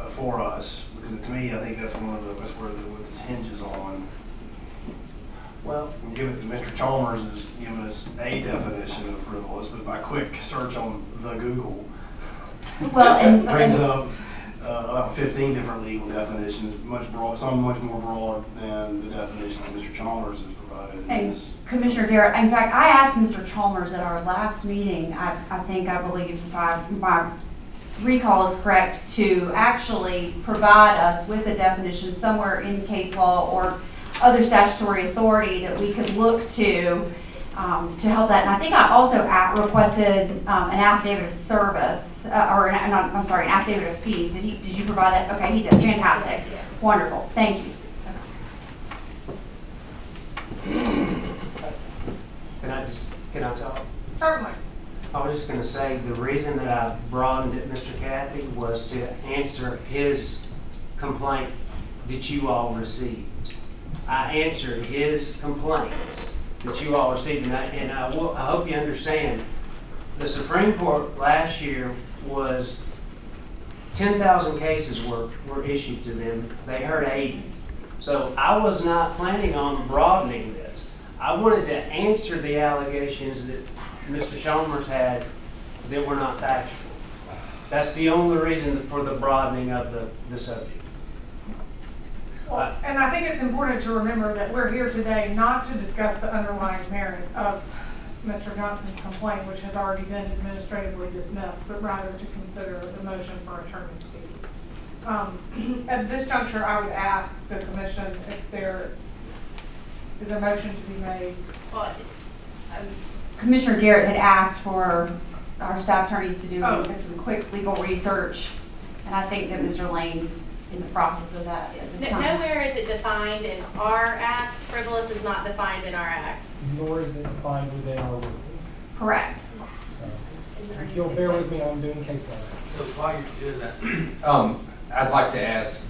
uh, for us, because to me, I think that's one of the, that's where the, what this hinges on. Well, We give it to Mr. Chalmers has given us a definition of frivolous, but by quick search on the Google, Well, and, brings and up uh, about 15 different legal definitions, much broad, some much more broad than the definition that Mr. Chalmers has provided. And Commissioner Garrett, in fact, I asked Mr. Chalmers at our last meeting, I, I think, I believe, if I, my recall is correct, to actually provide us with a definition somewhere in case law or other statutory authority that we could look to, um, to help that. And I think I also a- requested, um, an affidavit of service, uh, or, an, not- I'm sorry, an affidavit of fees. Did he, did you provide that? Okay, he did, fantastic. Yes. Wonderful, thank you. can I just, can I talk? Certainly. I was just gonna say, the reason that I broadened it, Mr. Cathey, was to answer his complaint that you all received. I answered his complaints that you all received, and I, and I will, I hope you understand, The Supreme Court last year was, 10,000 cases were, were issued to them. They heard 80. So I was not planning on broadening this. I wanted to answer the allegations that Mr. Chalmers had that were not factual. That's the only reason for the broadening of the, the subject. Well, And I think it's important to remember that we're here today not to discuss the underlying merit of Mr. Johnson's complaint, which has already been administratively dismissed, but rather to consider the motion for attorney's fees. Um, At this juncture, I would ask the commission if there is a motion to be made. Well, um, Commissioner Garrett had asked for our staff attorneys to do Oh. some quick legal research, and I think that Mr. Lane's in the process of that at this time. Nowhere is it defined in our act, frivolous is not defined in our act. nor is it defined within our rules. Correct. So, if you'll bear with me, I'm doing case law. So while you're doing that, um, I'd like to ask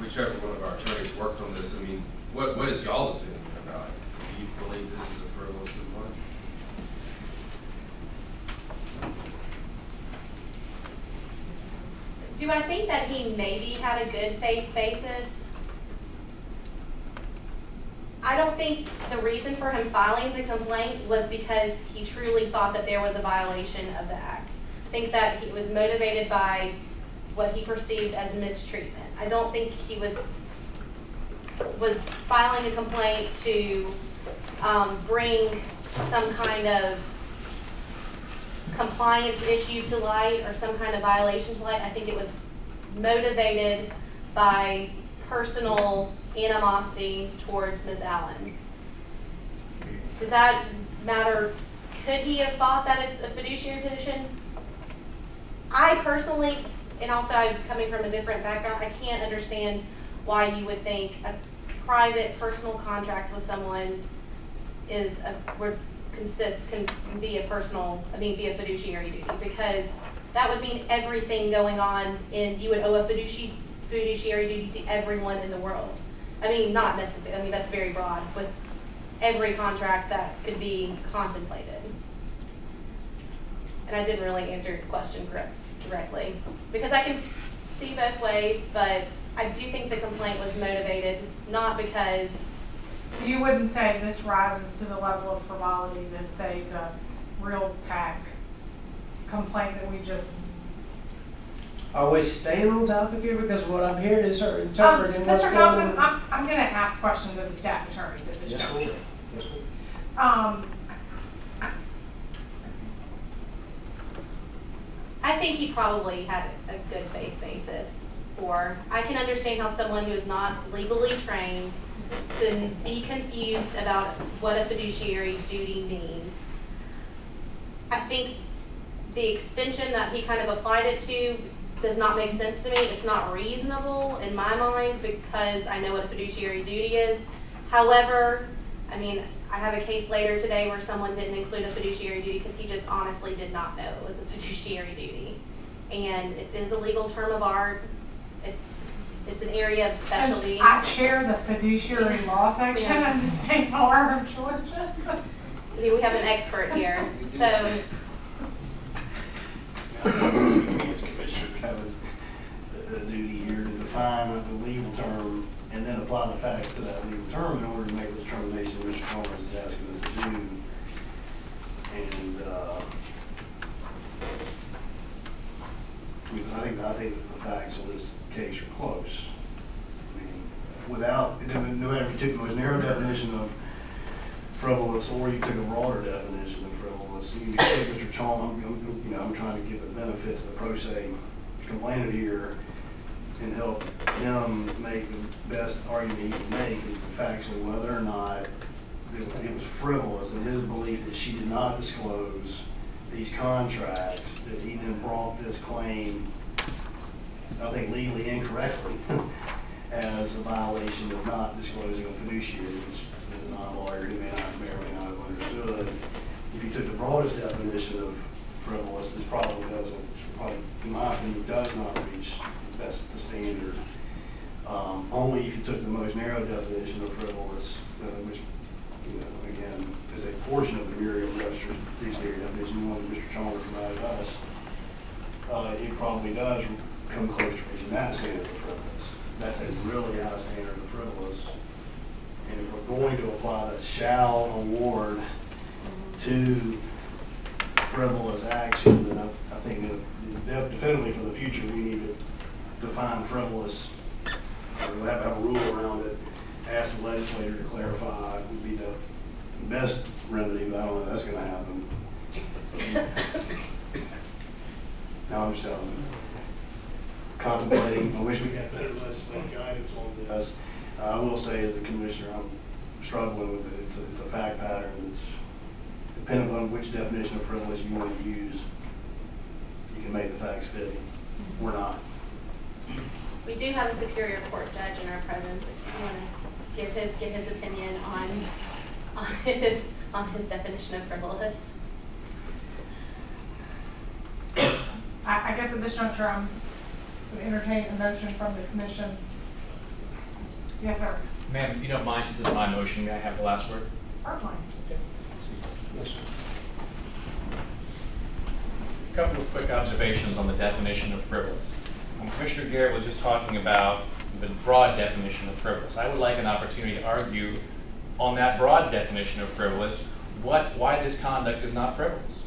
whichever one of our attorneys worked on this, I mean, what, what is y'all's opinion about it? Do you believe this is a frivolous complaint? Do I think that he maybe had a good faith basis? I don't think the reason for him filing the complaint was because he truly thought that there was a violation of the act. I think that he was motivated by what he perceived as mistreatment. I don't think he was, was filing a complaint to, um, bring some kind of compliance issue to light or some kind of violation to light. I think it was motivated by personal animosity towards Ms. Allen. Does that matter? Could he have thought that it's a fiduciary position? I personally, and also I'm coming from a different background, I can't understand why you would think a private personal contract with someone is a, would consist, can be a personal, I mean, be a fiduciary duty, because that would mean everything going on in, you would owe a fiduciary, fiduciary duty to everyone in the world. I mean, not necessarily, I mean, that's very broad, with every contract that could be contemplated. And I didn't really answer your question directly, because I can see both ways, but I do think the complaint was motivated, not because You wouldn't say this rises to the level of frivolity that say the REAL PAC complaint that we just. Are we staying on topic here? Because what I'm hearing is her Um, interpreting what's Mr. going Johnson, on. I'm, I'm gonna ask questions of the staff attorneys at this Yes, juncture. Yes, ma'am. Um, I think he probably had a good faith basis for, I can understand how someone who is not legally trained to be confused about what a fiduciary duty means. I think the extension that he kind of applied it to does not make sense to me. It's not reasonable in my mind because I know what a fiduciary duty is. However, I mean, I have a case later today where someone didn't include a fiduciary duty because he just honestly did not know it was a fiduciary duty. And it is a legal term of art. It's, it's an area of specialty. since I chair the fiduciary law section Yeah. of the state bar of Georgia. We have an expert here, so, We as commissioners have a, a duty here to define the legal term and then apply the facts to that legal term in order to make the determination Mr. Chalmers is asking us to do. And, uh, I think, I think that the facts of this case are close. I mean, without, no matter if you took the most narrow definition of frivolous, or you took a broader definition of frivolous, you say, Mr. Chalmers, I'm- you know, I'm trying to give the benefit to the pro se complainant here and help him make the best argument he can make is the facts of whether or not it was frivolous in his belief that she did not disclose these contracts, that he then brought this claim, I think legally incorrectly, as a violation of not disclosing a fiduciary, which as a non-lawyer, he may not, may or may not have understood. If you took the broadest definition of frivolous, this probably doesn't, probably, in my opinion, does not reach the best, the standard. Um, only if you took the most narrow definition of frivolous, uh, which, you know, again, is a portion of the Merriam-Webster's dictionary definition, one that Mr. Chalmers provided us, uh, it probably does come close to reaching that standard for frivolous. That's a really high standard of frivolous. And if we're going to apply the shall award to frivolous action, then I, I think that definitely for the future, we need to define frivolous. or we have to have a rule around it, ask the legislator to clarify, would be the best remedy, but I don't know if that's gonna happen. Now I'm just telling you. Contemplating, I wish we had better legislative guidance on this. Uh, I will say as a commissioner, I'm struggling with it. It's, a- it's a fact pattern It's depending on which definition of frivolous you want to use, you can make the facts fit. We're not. We do have a Superior Court judge in our presence, if you want to give his, give his opinion on, on his, on his definition of frivolous. I, I guess at this juncture, I'm going to entertain a motion from the commission. Yes, sir. Ma'am, if you don't mind, since it's my motion, may I have the last word? Certainly. A Couple of quick observations on the definition of frivolous. When Commissioner Garrett was just talking about the broad definition of frivolous. I would like an opportunity to argue on that broad definition of frivolous, what, why this conduct is not frivolous.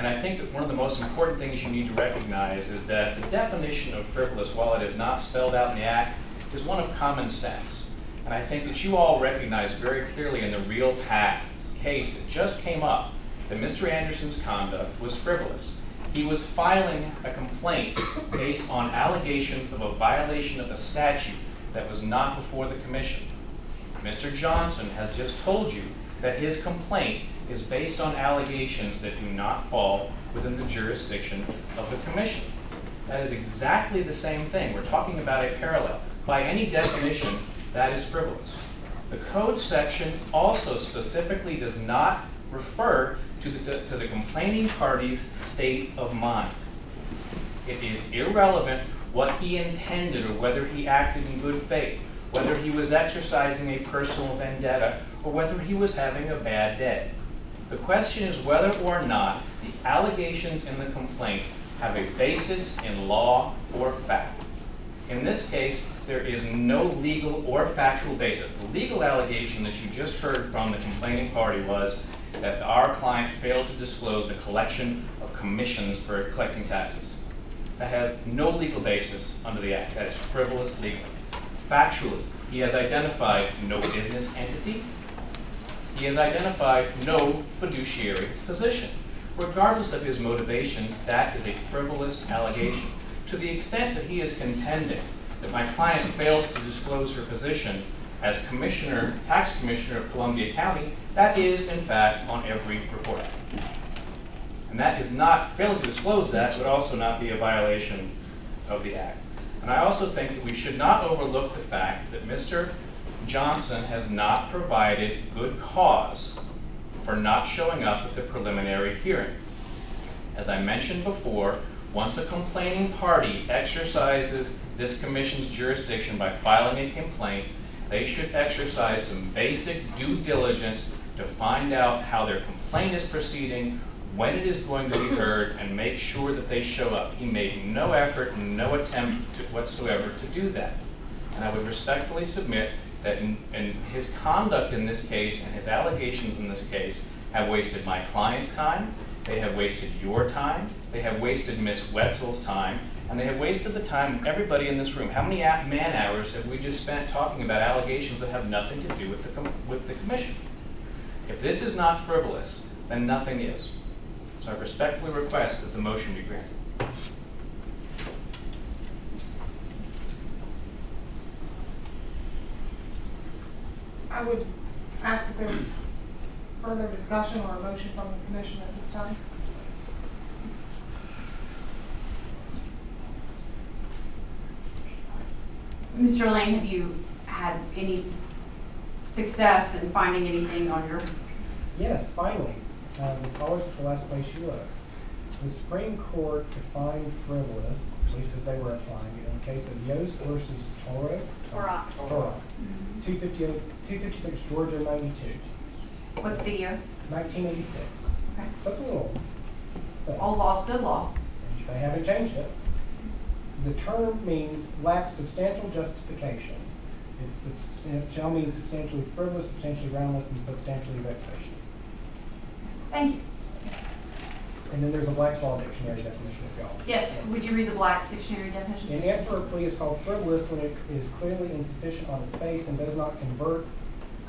And I think that one of the most important things you need to recognize is that the definition of frivolous, while it is not spelled out in the Act, is one of common sense. And I think that you all recognize very clearly in the real PAC case that just came up that Mr. Anderson's conduct was frivolous. He was filing a complaint based on allegations of a violation of a statute that was not before the commission. Mr. Johnson has just told you that his complaint is based on allegations that do not fall within the jurisdiction of the commission. That is exactly the same thing. We're talking about a parallel. By any definition, that is frivolous. The code section also specifically does not refer to the, to the complaining party's state of mind. It is irrelevant what he intended or whether he acted in good faith, whether he was exercising a personal vendetta, or whether he was having a bad day. The question is whether or not the allegations in the complaint have a basis in law or fact. In this case, there is no legal or factual basis. The legal allegation that you just heard from the complaining party was that our client failed to disclose the collection of commissions for collecting taxes. That has no legal basis under the Act. That is frivolous legally. Factually, he has identified no business entity. He has identified no fiduciary position. Regardless of his motivations, that is a frivolous allegation. To the extent that he is contending that my client failed to disclose her position as commissioner, tax commissioner of Columbia County, that is in fact on every report. And that is not, failing to disclose that would also not be a violation of the Act. And I also think that we should not overlook the fact that Mr. Johnson has not provided good cause for not showing up at the preliminary hearing. As I mentioned before, once a complaining party exercises this commission's jurisdiction by filing a complaint, they should exercise some basic due diligence to find out how their complaint is proceeding, when it is going to be heard, and make sure that they show up. He made no effort, no attempt to whatsoever to do that. And I would respectfully submit that in, in his conduct in this case and his allegations in this case have wasted my client's time, they have wasted your time, they have wasted Miss Whetzel's time, and they have wasted the time of everybody in this room. How many man hours have we just spent talking about allegations that have nothing to do with the, with the commission? If this is not frivolous, then nothing is. So I respectfully request that the motion be granted. I would ask if there's further discussion or a motion from the commission at this time. Mr. Lane, have you had any success in finding anything on your, Yes, finally. Um, it's always the last place you look. The Supreme Court defined frivolous, at least as they were applying it, in the case of Yost versus Toro. Toro. Toro. Two fifty-eight, two fifty-six Georgia ninety-two. what's the year? nineteen eighty-six. Okay. So it's a little old. Old law's good law. If they haven't changed it. The term means lacks substantial justification. It's, subs- it shall mean substantially frivolous, substantially groundless, and substantially vexatious. Thank you. And then there's a Black's Law Dictionary definition of y'all. Yes, would you read the Black's Dictionary definition? An answer or plea is called frivolous when it is clearly insufficient on its face and does not convert,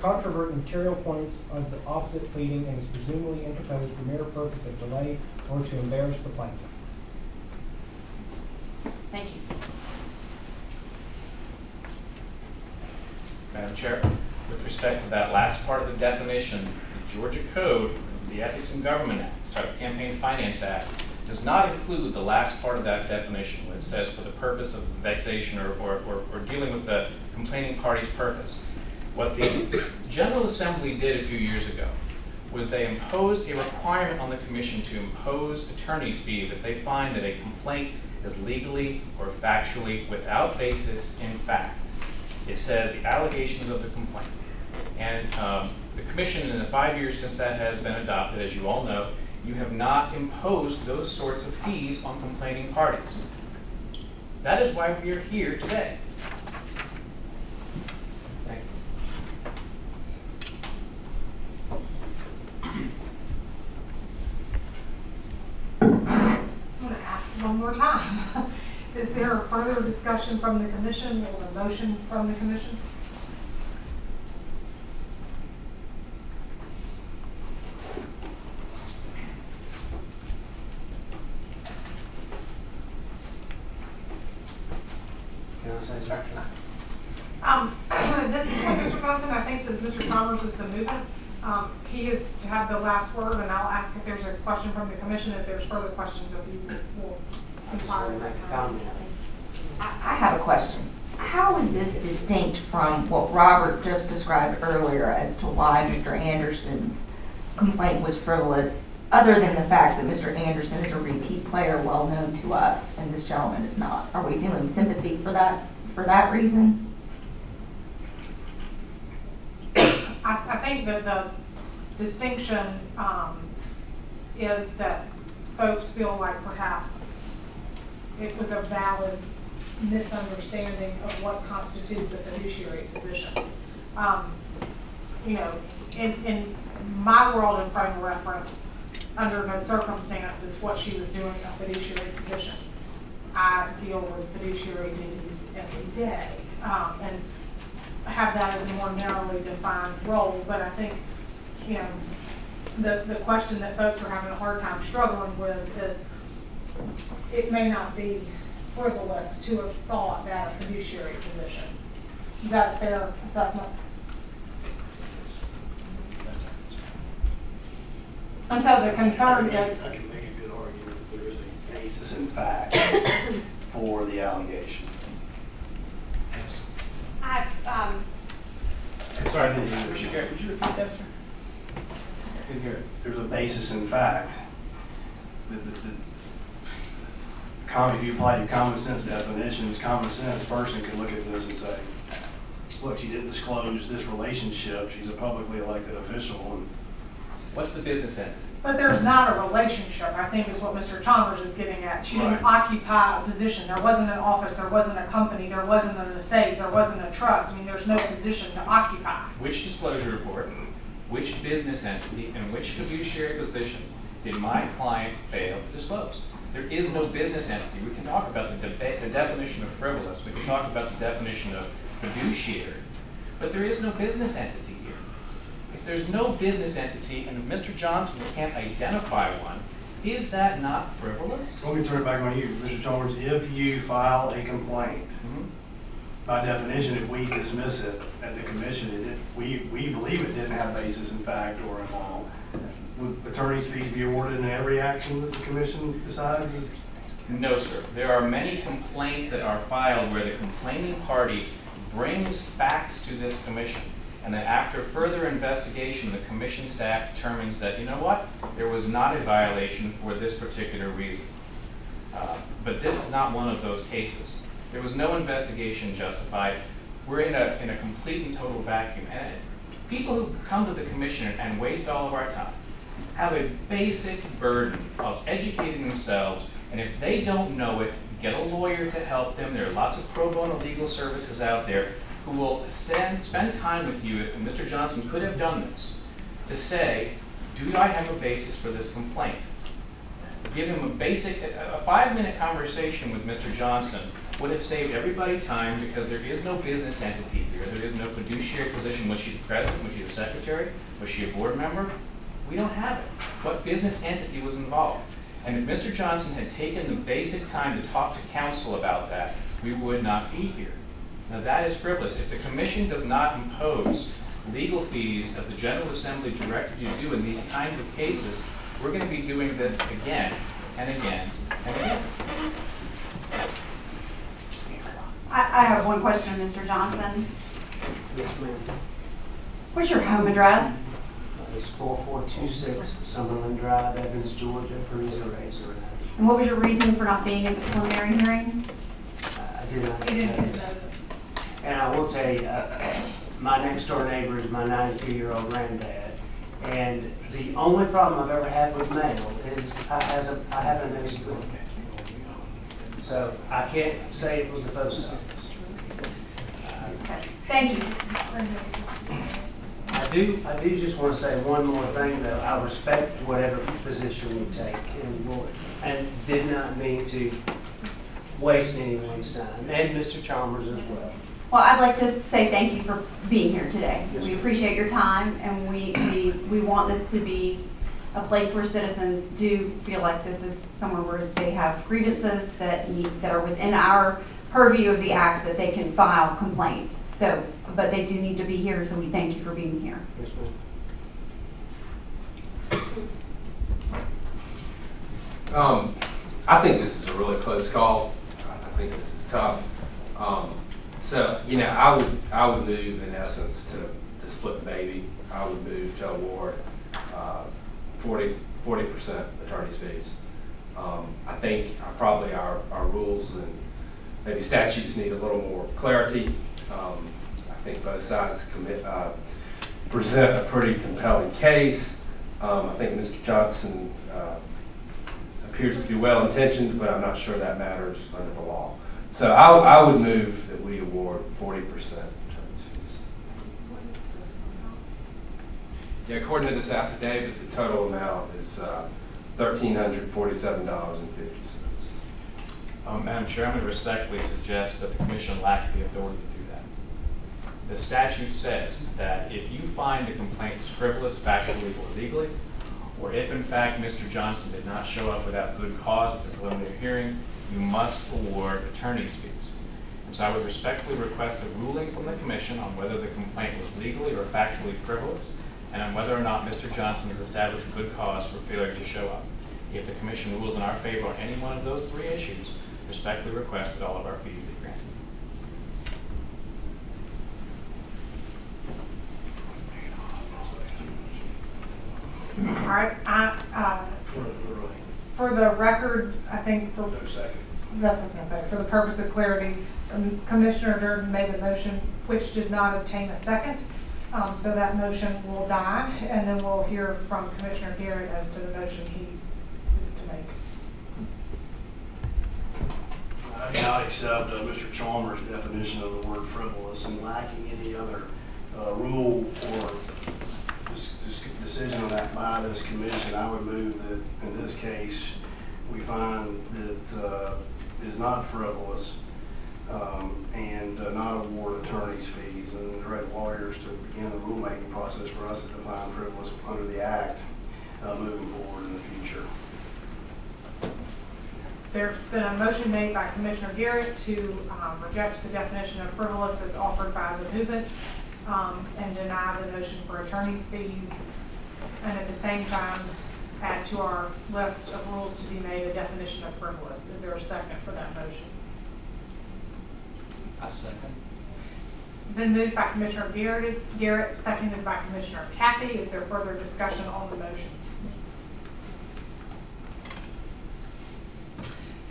controvert material points of the opposite pleading and is presumably interposed for mere purpose of delay or to embarrass the plaintiff. Thank you. Madam Chair, with respect to that last part of the definition, the Georgia Code, the Ethics in Government Act, sorry, Campaign Finance Act, does not include the last part of that definition, when it says for the purpose of vexation or, or, or, or dealing with the complaining party's purpose. What the General Assembly did a few years ago was they imposed a requirement on the commission to impose attorney's fees if they find that a complaint is legally or factually without basis in fact. It says the allegations of the complaint. And um, the commission, in the five years since that has been adopted, as you all know, you have not imposed those sorts of fees on complaining parties. That is why we are here today. Thank you. I'm gonna ask one more time. Is there a discussion from the commission or a motion from the commission? Can I say? Um, this is what Mr. Johnson, I think since Mr. Chalmers is the movant, um, he is to have the last word, and I'll ask if there's a question from the commission, if there's further questions, if you will inquire at that time. I have a question. How is this distinct from what Robert just described earlier as to why Mr. Anderson's complaint was frivolous, other than the fact that Mr. Anderson is a repeat player well known to us and this gentleman is not? Are we feeling sympathy for that, for that reason? I, I think that the distinction, um, is that folks feel like perhaps it was a valid misunderstanding of what constitutes a fiduciary position. Um, you know, in, in my world and frame of reference, under no circumstances, what she was doing a fiduciary position. I deal with fiduciary duties every day, um, and have that as a more narrowly defined role, but I think, you know, the, the question that folks are having a hard time struggling with is, it may not be frivolous to have thought that a fiduciary position. Is that a fair assessment? And so the concern is, I can make a good argument that there is a basis in fact for the allegation. I, um, I'm sorry, did you, Mr. Garrett, would you repeat that, sir? I couldn't hear it. There's a basis in fact. The, the, the, common, if you apply your common sense definitions, common sense person could look at this and say, look, she didn't disclose this relationship, she's a publicly elected official, and What's the business end? but there's not a relationship, I think is what Mr. Chalmers is getting at. She didn't Right. occupy a position, there wasn't an office, there wasn't a company, there wasn't an estate, there wasn't a trust. I mean, there's no position to occupy. Which disclosure report, which business entity, and which fiduciary position did my client fail to disclose? There is no business entity. We can talk about the, de- the definition of frivolous, we can talk about the definition of fiduciary, but there is no business entity here. If there's no business entity and Mr. Johnson can't identify one, is that not frivolous? Let me turn it back on you, Mr. Chalmers. If you file a complaint, mm-hmm. by definition, if we dismiss it at the commission, it, we, we believe it didn't have basis in fact or in law, would attorney's fees be awarded in every action that the commission decides is? No, sir. There are many complaints that are filed where the complaining party brings facts to this commission. And then after further investigation, the commission staff determines that, you know what? There was not a violation for this particular reason. Uh, But this is not one of those cases. There was no investigation justified. We're in a, in a complete and total vacuum. And people who come to the commission and waste all of our time have a basic burden of educating themselves, and if they don't know it, get a lawyer to help them. There are lots of pro bono legal services out there who will send, spend time with you, Mr. Johnson could have done this, to say, do I have a basis for this complaint? Give him a basic, a, a five-minute conversation with Mr. Johnson would have saved everybody time because there is no business entity here. There is no fiduciary position. Was she the president? Was she the secretary? Was she a board member? We don't have it. What business entity was involved? And if Mr. Johnson had taken the basic time to talk to counsel about that, we would not be here. Now that is frivolous. If the commission does not impose legal fees that the General Assembly directed you to do in these kinds of cases, we're going to be doing this again and again and again. I, I have one question, Mr. Johnson. Yes, ma'am. What's your home address? It's four four two six Summerlin Drive, Evans, Georgia, three zero eight zero nine. And what was your reason for not being at the preliminary hearing? I did not. And I will tell you, uh, my next door neighbor is my ninety-two-year-old granddad. And the only problem I've ever had with mail is I has a, I have a nosy book. So I can't say it was the post office. Thank you. I do, I do just want to say one more thing, though. I respect whatever position you take, and will, and did not mean to waste anyone's time, and Mr. Chalmers as well. Well, I'd like to say thank you for being here today. We appreciate your time, and we, we, we want this to be a place where citizens do feel like this is somewhere where they have grievances that need, that are within our purview of the act, that they can file complaints. So, but they do need to be here, so we thank you for being here. Yes, ma'am. Um, I think this is a really close call. I think this is tough. Um, so, you know, I would, I would move in essence to, to split the baby. I would move to award, uh, 40, percent attorney's fees. Um, I think uh, probably our, our rules and maybe statutes need a little more clarity. Um, I think both sides commit, uh, present a pretty compelling case. Um, I think Mr. Johnson uh, appears to be well intentioned, but I'm not sure that matters under the law. So I, I would move that we award 40% Yeah, according to this affidavit, the total amount is uh, $1,347.50. Um, Madam Chair, I'm going to respectfully suggest that the commission lacks the authority to do that. The statute says that if you find the complaint is frivolous, factually, or legally, or if in fact Mr. Johnson did not show up without good cause at the preliminary hearing, you must award attorney's fees. And so I would respectfully request a ruling from the commission on whether the complaint was legally or factually frivolous, and on whether or not Mr. Johnson has established good cause for failure to show up. If the commission rules in our favor on any one of those three issues, respectfully request that all of our fees be granted. All right, I, uh, for the record, I think for. No second. That's what I was gonna say, for the purpose of clarity, um, Commissioner Durden made a motion which did not obtain a second. Um, so that motion will die, and then we'll hear from Commissioner Garrett as to the motion he is to make. I accept uh, Mr. Chalmers' definition of the word frivolous and lacking any other uh, rule or dis- dis- decision on that by this commission. I would move that in this case, we find that uh, is not frivolous um, and uh, not award attorney's fees and direct lawyers to begin the rulemaking process for us to define frivolous under the act uh, moving forward in the future. There's been a motion made by Commissioner Garrett to um, reject the definition of frivolous as offered by the movant um, and deny the motion for attorney's fees. And at the same time, add to our list of rules to be made a definition of frivolous. Is there a second for that motion? I second. Been moved by Commissioner Garrett, Garrett, seconded by Commissioner Cathey. Is there further discussion on the motion?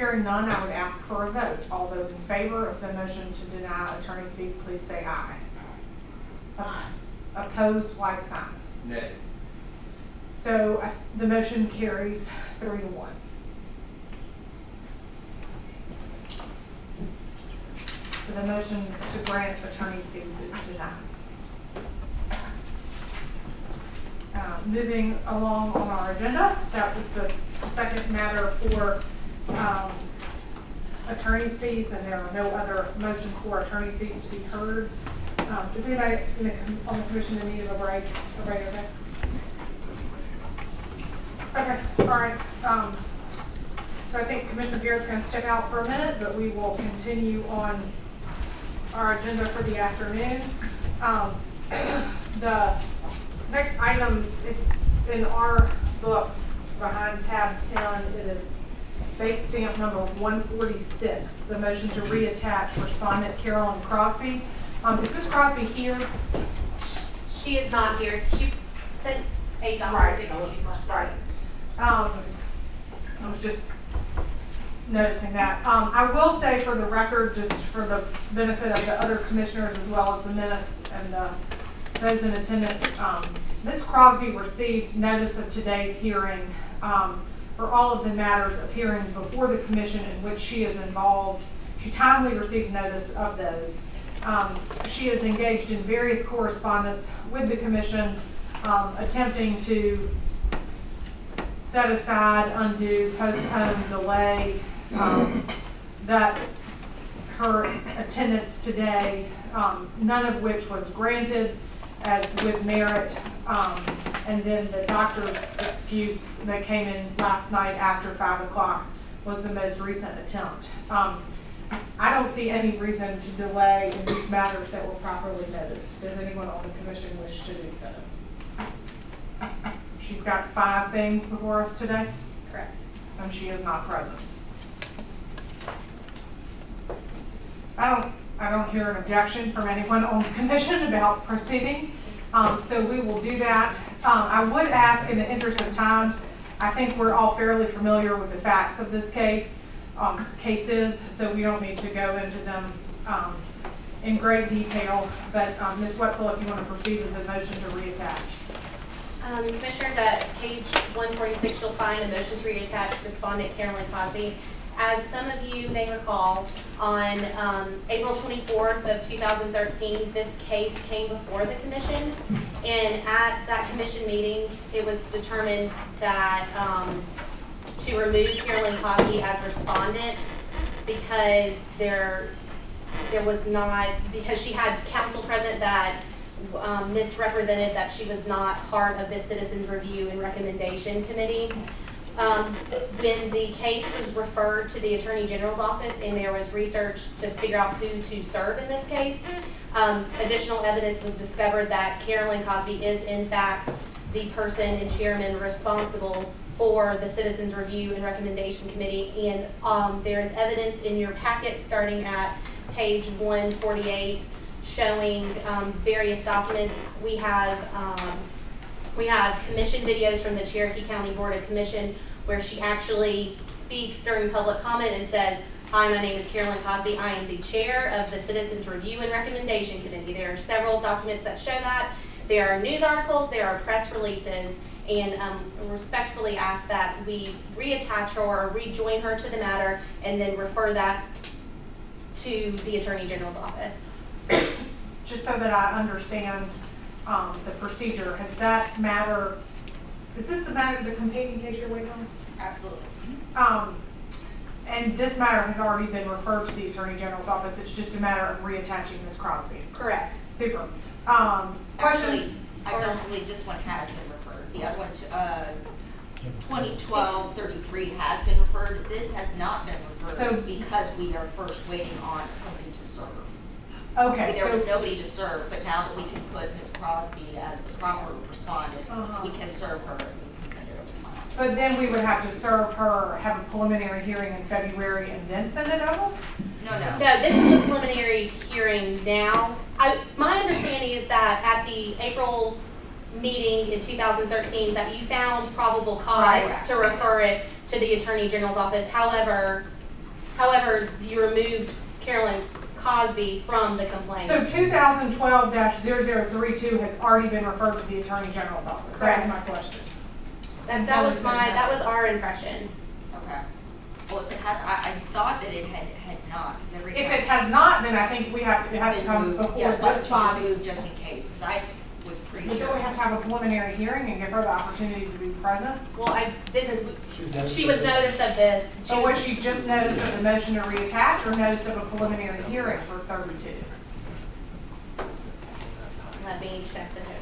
Hearing none, I would ask for a vote. All those in favor of the motion to deny attorney's fees, please say aye. Aye. Opposed, like sign. Nay. So I- the motion carries three to one. So the motion to grant attorney's fees is denied. Uh, Moving along on our agenda, that was the s- second matter for um, attorney's fees, and there are no other motions for attorney's fees to be heard. Um, Is anybody the on the commission in need of a break? A break, okay? Okay, all right. um, So I think Commissioner Garrett's going to step out for a minute, but we will continue on our agenda for the afternoon. Um, The next item, it's in our books behind tab 10. It is Bates stamp number 146, the motion to reattach respondent Carolyn Crosby. Um, Is Ms. Crosby here? She is not here. She sent a Right. doctor's excuse last Right. night. Um, I was just noticing that. Um, I will say for the record, just for the benefit of the other commissioners as well as the minutes and, uh, those in attendance, um, Ms. Crosby received notice of today's hearing, um, for all of the matters appearing before the commission in which she is involved. She timely received notice of those. Um, she is engaged in various correspondence with the commission, um, attempting to set aside, undo, postpone, delay, um, that her attendance today, um, none of which was granted as with merit. Um, and then the doctor's excuse that came in last night after five o'clock was the most recent attempt. Um, I don't see any reason to delay in these matters that were properly noticed. Does anyone on the commission wish to do so? She's got five things before us today, Correct. and she is not present. I don't, I don't hear an objection from anyone on the commission about proceeding, um, so we will do that. Um, I would ask, in the interest of time, I think we're all fairly familiar with the facts of this case, um, cases, so we don't need to go into them, um, in great detail. But, um, Ms. Whetzel, if you want to proceed with the motion to reattach. Um, Commissioners, at page one forty-six, you'll find a motion to reattach respondent Carolyn Cosby. As some of you may recall, on, um, April twenty-fourth of two thousand thirteen, this case came before the commission. And at that commission meeting, it was determined that, um, to remove Carolyn Cosby as respondent because there, there was not, because she had counsel present that um, misrepresented that she was not part of the citizens review and recommendation committee. Um, when the case was referred to the Attorney General's office and there was research to figure out who to serve in this case, um, additional evidence was discovered that Carolyn Cosby is in fact the person and chairman responsible for the Citizens Review and Recommendation Committee. And um, there is evidence in your packet starting at page 148 showing um, various documents. We have um, we have commission videos from the Cherokee County Board of Commission where she actually speaks during public comment and says, Hi, my name is Carolyn Cosby. I am the chair of the Citizens Review and Recommendation Committee. There are several documents that show that. There are news articles, there are press releases, and um, respectfully ask that we reattach her or rejoin her to the matter and then refer that to the Attorney General's office. just so that I understand um, the procedure, has that matter, is this the matter, of the competing case you're waiting on? Absolutely. Um, And this matter has already been referred to the Attorney General's office, it's just a matter of reattaching Ms. Crosby? Correct. Super. Um, Actually, Questions? I don't believe this one has been referred. The other one to, uh, 2012-33 has been referred. This has not been So- referred because we are first waiting on somebody to serve. Okay, There was nobody to serve, but now that we can put Ms. Crosby as the proper respondent, Uh-huh. we can serve her but then we would have to serve her, have a preliminary hearing in February and then send it over? No, no. No, this is the preliminary hearing now. I, my understanding is that at the April meeting in 2013, that you found probable cause Right. to refer it to the Attorney General's office. However, however, you removed Carolyn Cosby from the complaint. So two thousand twelve 32 has already been referred to the Attorney General's office? That was my question. That, that was my, that was our impression. Okay. Well, if it has, I, I thought that it had, had not, because every. If it has not, then I think we have, to- it has to come move- before yeah, let's this just body. move Just in case, because I was pretty But sure. then we have to have a preliminary hearing and give her the opportunity to be present. Well, I, this is, noticed she was of noticed of this. She So was she just noticed of the motion to reattach or noticed of a preliminary hearing for thirty-two? Let me check the notice.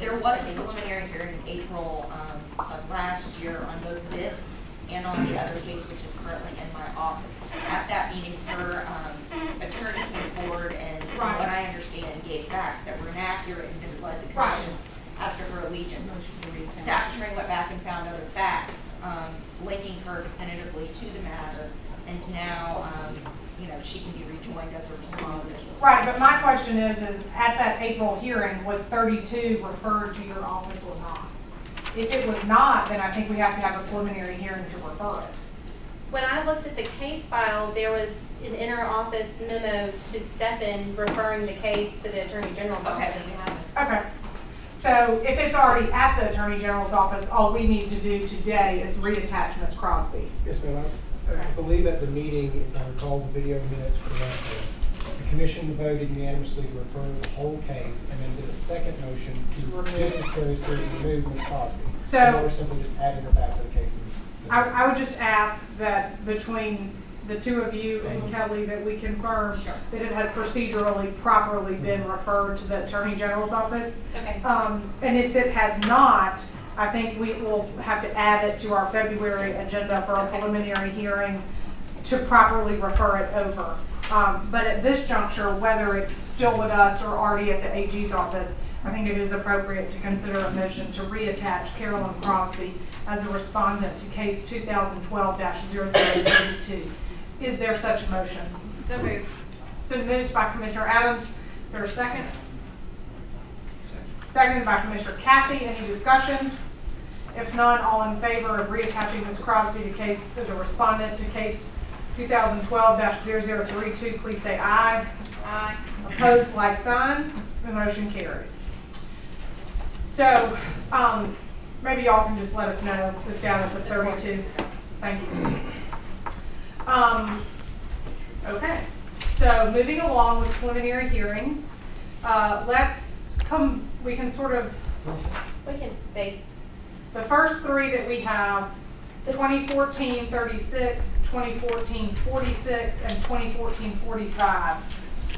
Let me see. There was a preliminary hearing in April um, of last year on both this and on the other case, which is currently in my office. At that meeting, her um, attorney came forward and, from what I understand, gave facts that were inaccurate and misled the Right. commission as to her allegiance. Staff attorney went back and found other facts um, linking her definitively to the matter, and now, um, you know, she can be rejoined as a respondent. Right, but my question is, is at that April hearing, was thirty-two referred to your office or not? If it was not, then I think we have to have a preliminary hearing to refer it. When I looked at the case file, there was an inter-office memo to Stefan referring the case to the Attorney General's Okay, office. then we have it. Okay. So if it's already at the Attorney General's office, all we need to do today is reattach Ms. Crosby. Yes, ma'am. I I believe at the meeting, if I recall the video minutes correctly, the commission voted unanimously to refer the whole case and then did a second motion To to remove. necessarily remove Ms. Cosby. So- And we're simply just adding her back to the case. I, I would just ask that between the two of you and Kelly, that we confirm Sure. that it has procedurally properly been referred to the Attorney General's office. Okay. Um, and if it has not, I think we will have to add it to our February agenda for a preliminary hearing to properly refer it over. Um, but at this juncture, whether it's still with us or already at the AG's office, I think it is appropriate to consider a motion to reattach Carolyn Crosby as a respondent to case two thousand twelve 32 Is there such a motion? So moved. It's been moved by Commissioner Adams. Is there a second? Seconded by Commissioner Cathey. Any discussion? If none, all in favor of reattaching Ms. Crosby to case as a respondent to case 2012-0032, please say aye. Aye. Opposed, like sign. The motion carries. So, um, maybe y'all can just let us know the status of 32. Thank you. Um, okay, so moving along with preliminary hearings, uh, let's come, we can sort of, We can face. The first three that we have, 2014 36, 2014 46, and 2014 45.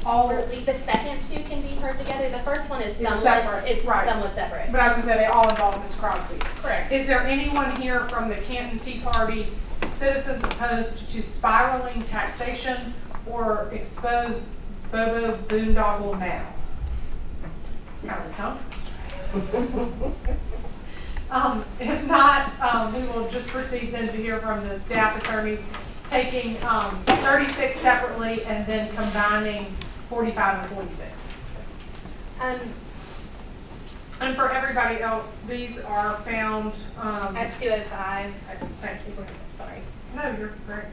All, Or the second two can be heard together. The first one is Is somewhat, separate, is right. somewhat separate. but I was gonna say they all involve Ms. Crosby. Correct. Is there anyone here from the Canton Tea Party, citizens opposed to spiraling taxation or expose Bobo boondoggle now? It's kind of a tongue twister. Um, if not, um, we will just proceed then to hear from the staff attorneys, taking, um, thirty-six separately and then combining forty-five and forty-six. Um, And for everybody else, these are found, um. at two oh five. Thank you. Sorry. No, you're correct.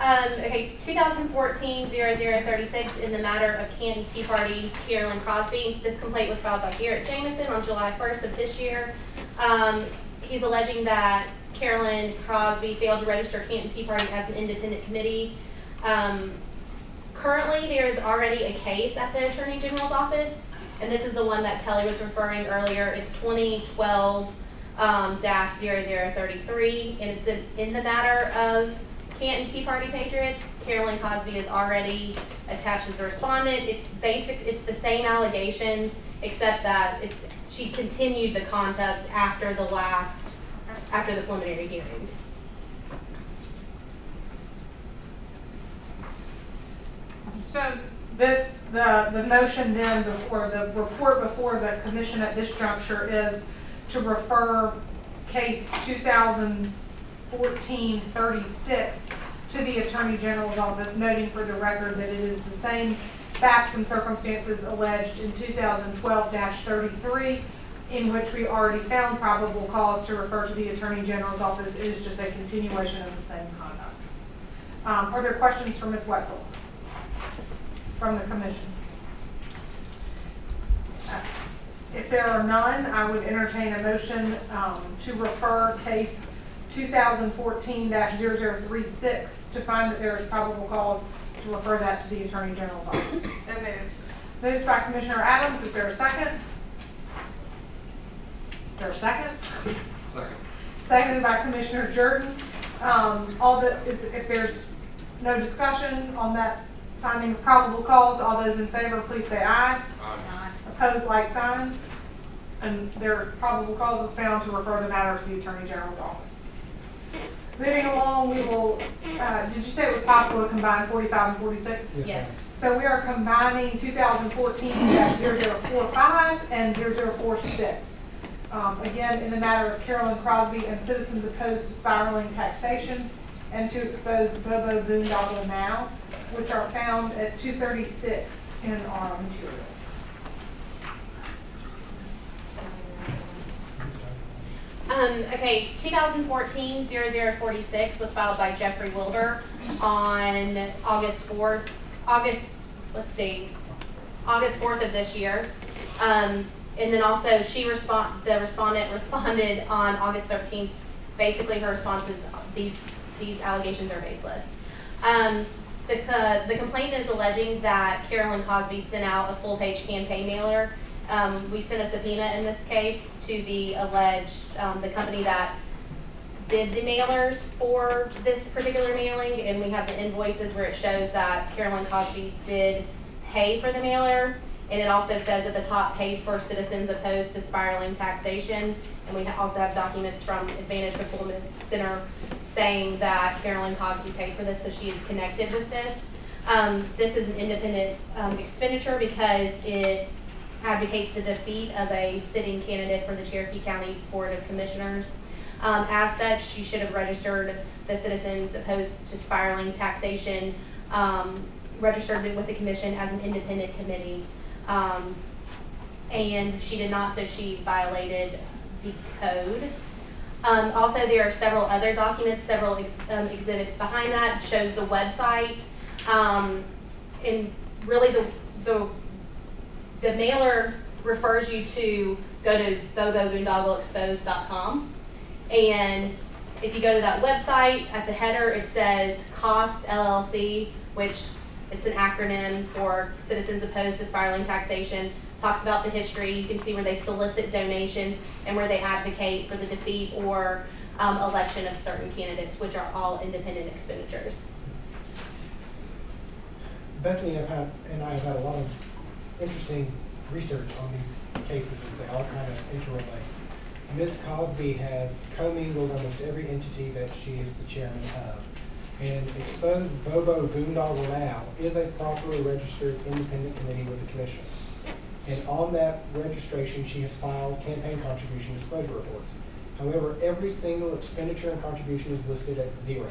Um, okay, 2014-0036 in the matter of Canton Tea Party, Carolyn Crosby. This complaint was filed by Garrett Jameson on July 1st of this year. Um, he's alleging that Carolyn Crosby failed to register Canton Tea Party as an independent committee. Um, currently, there is already a case at the Attorney General's office, and this is the one that Kelly was referring earlier. It's 2012 um, dash 0033, and it's in, in the matter of Canton Tea Party Patriots. Carolyn Cosby is already attached as the respondent. It's basic, it's the same allegations, except that it's, she continued the conduct after the last, after the preliminary hearing. So this, the, the motion then before, the report before the commission at this juncture is to refer case 2014-36 to the Attorney General's office, noting for the record that it is the same facts and circumstances alleged in 2012-33, in which we already found probable cause to refer to the Attorney General's office. It is just a continuation of the same conduct. Um, Are there questions for Ms. Whetzel? from the commission. Uh, If there are none, I would entertain a motion um, to refer case 2014-0036 to find that there is probable cause to refer that to the Attorney General's office. So moved. Moved by Commissioner Adams, is there a second? Is there a second? Second. Seconded by Commissioner Jordan. Um, all the, is, if there's no discussion on that finding of probable cause, all those in favor, please say aye. Aye. Opposed, like sign. And there probable cause is found to refer the matter to the Attorney General's office. Moving along, we will, uh, did you say it was possible to combine forty-five and forty-six? Yes, Yes. So we are combining 2014-0045 and 0046. Um, Again, in the matter of Carolyn Crosby and citizens opposed to spiraling taxation and to expose Bobo Boondoggle now, which are found at 236 in our materials. Um, okay, 2014-0046 was filed by Jeffrey Wilbur on August 4th, August, let's see, August 4th of this year. Um, and then also she respond, the respondent responded on August 13th. Basically, her response is these, these allegations are baseless. Um, the, co- the complaint is alleging that Carolyn Cosby sent out a full-page campaign mailer. Um, we sent a subpoena in this case to the alleged, um, the company that did the mailers for this particular mailing, and we have the invoices where it shows that Carolyn Cosby did pay for the mailer. And it also says at the top, paid for citizens opposed to spiraling taxation. And we also have documents from Advantage Fulfillment Center saying that Carolyn Cosby paid for this, so she is connected with this. Um, this is an independent, um, expenditure because it advocates the defeat of a sitting candidate for the Cherokee County Board of Commissioners. Um, as such, she should have registered the citizens opposed to spiraling taxation, um, registered it with the commission as an independent committee. Um, and she did not, so she violated the code. Um, also, there are several other documents, several um, exhibits behind that, shows the website. Um, and really the, the, the mailer refers you to go to boboboondoggleexposed.com. And if you go to that website, at the header, it says COST LLC, which it's an acronym for Citizens Opposed to Spiraling Taxation. Talks about the history. You can see where they solicit donations and where they advocate for the defeat or um, election of certain candidates, which are all independent expenditures. Bethany and I have had a lot of interesting research on these cases as they all kind of interrelate. Ms. Cosby has commingled almost every entity that she is the chairman of. And Exposed Bobo Boondoggle Now is a properly registered independent committee with the commission. And on that registration, she has filed campaign contribution disclosure reports. However, every single expenditure and contribution is listed at zero,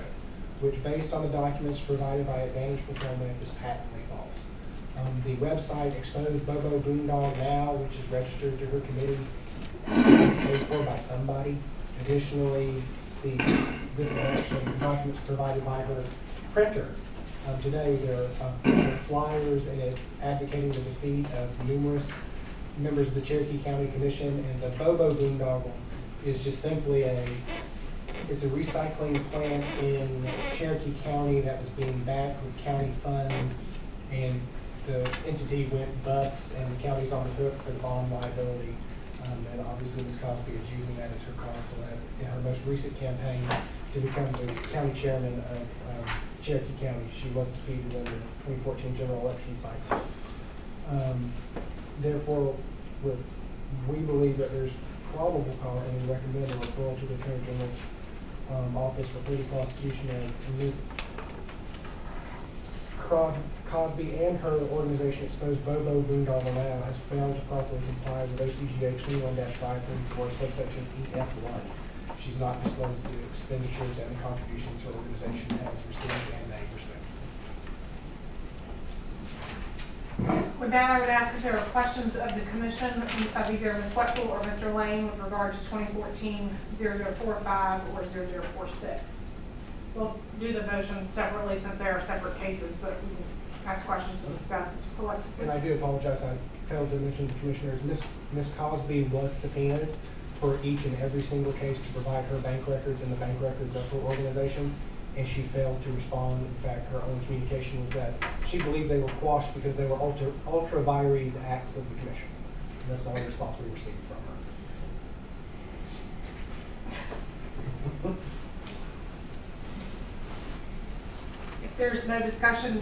which based on the documents provided by Advantage Fulfillment is false. Um, the website Exposed Bobo Boondoggle Now, which is registered to her committee, paid for by somebody. Additionally, the, this is actually documents provided by her printer. Um, today, there are uh, flyers, and it's advocating the defeat of numerous members of the Cherokee County Commission, and the Bobo Boondoggle is just simply a, it's a recycling plant in Cherokee County that was being backed with county funds, and the entity went bust, and the county's on the hook for the bond liability. Um, and obviously, Ms. Cosby is using that as her cost, in her most recent campaign to become the county chairman of um, Cherokee County, she was defeated in the 2014 general election cycle. Um, therefore, with, we believe that there's probable cause, and we recommend a referral to the Attorney General's um, office for further prosecution as Ms. Cros- Cosby and her organization Exposed Bobo Boondoggle Now has failed to properly comply with OCGA twenty-one five thirty-four subsection E F one. She's not disclosed the expenditures and the contributions her organization has received and they respect. With that, I would ask if there are questions of the commission of either Ms. Whetzel or Mr. Lane with regard to 2014-0045 or 0046. We'll do the motions separately since they are separate cases, but we can ask questions, and discuss collectively. And I do apologize, I failed to mention to commissioners, Miss Miss Cosby was subpoenaed for each and every single case to provide her bank records and the bank records of her organization, and she failed to respond. In fact, her only communication was that she believed they were quashed because they were ultra, ultra vires acts of the commission. And that's the only response we received from her. If there's no discussion,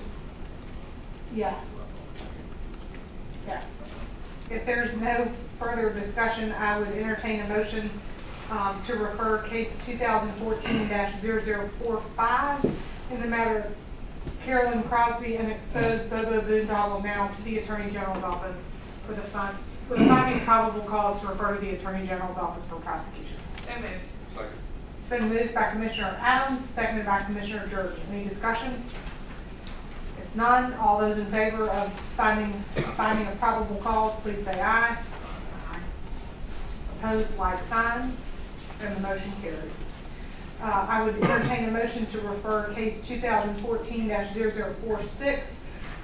yeah. Yeah. If there's no further discussion, I would entertain a motion um, to refer case two thousand fourteen 45 in the matter of Carolyn Crosby and exposed Bobo Boondoggle now to the Attorney General's office for the fund, with finding probable cause to refer to the Attorney General's office for prosecution. So moved. Second. Been moved by Commissioner Adams, seconded by Commissioner Jordan. Any discussion? If none, all those in favor of finding, finding a probable cause, please say aye. aye. Opposed, like sign, and the motion carries. Uh, I would entertain a motion to refer case two thousand fourteen 46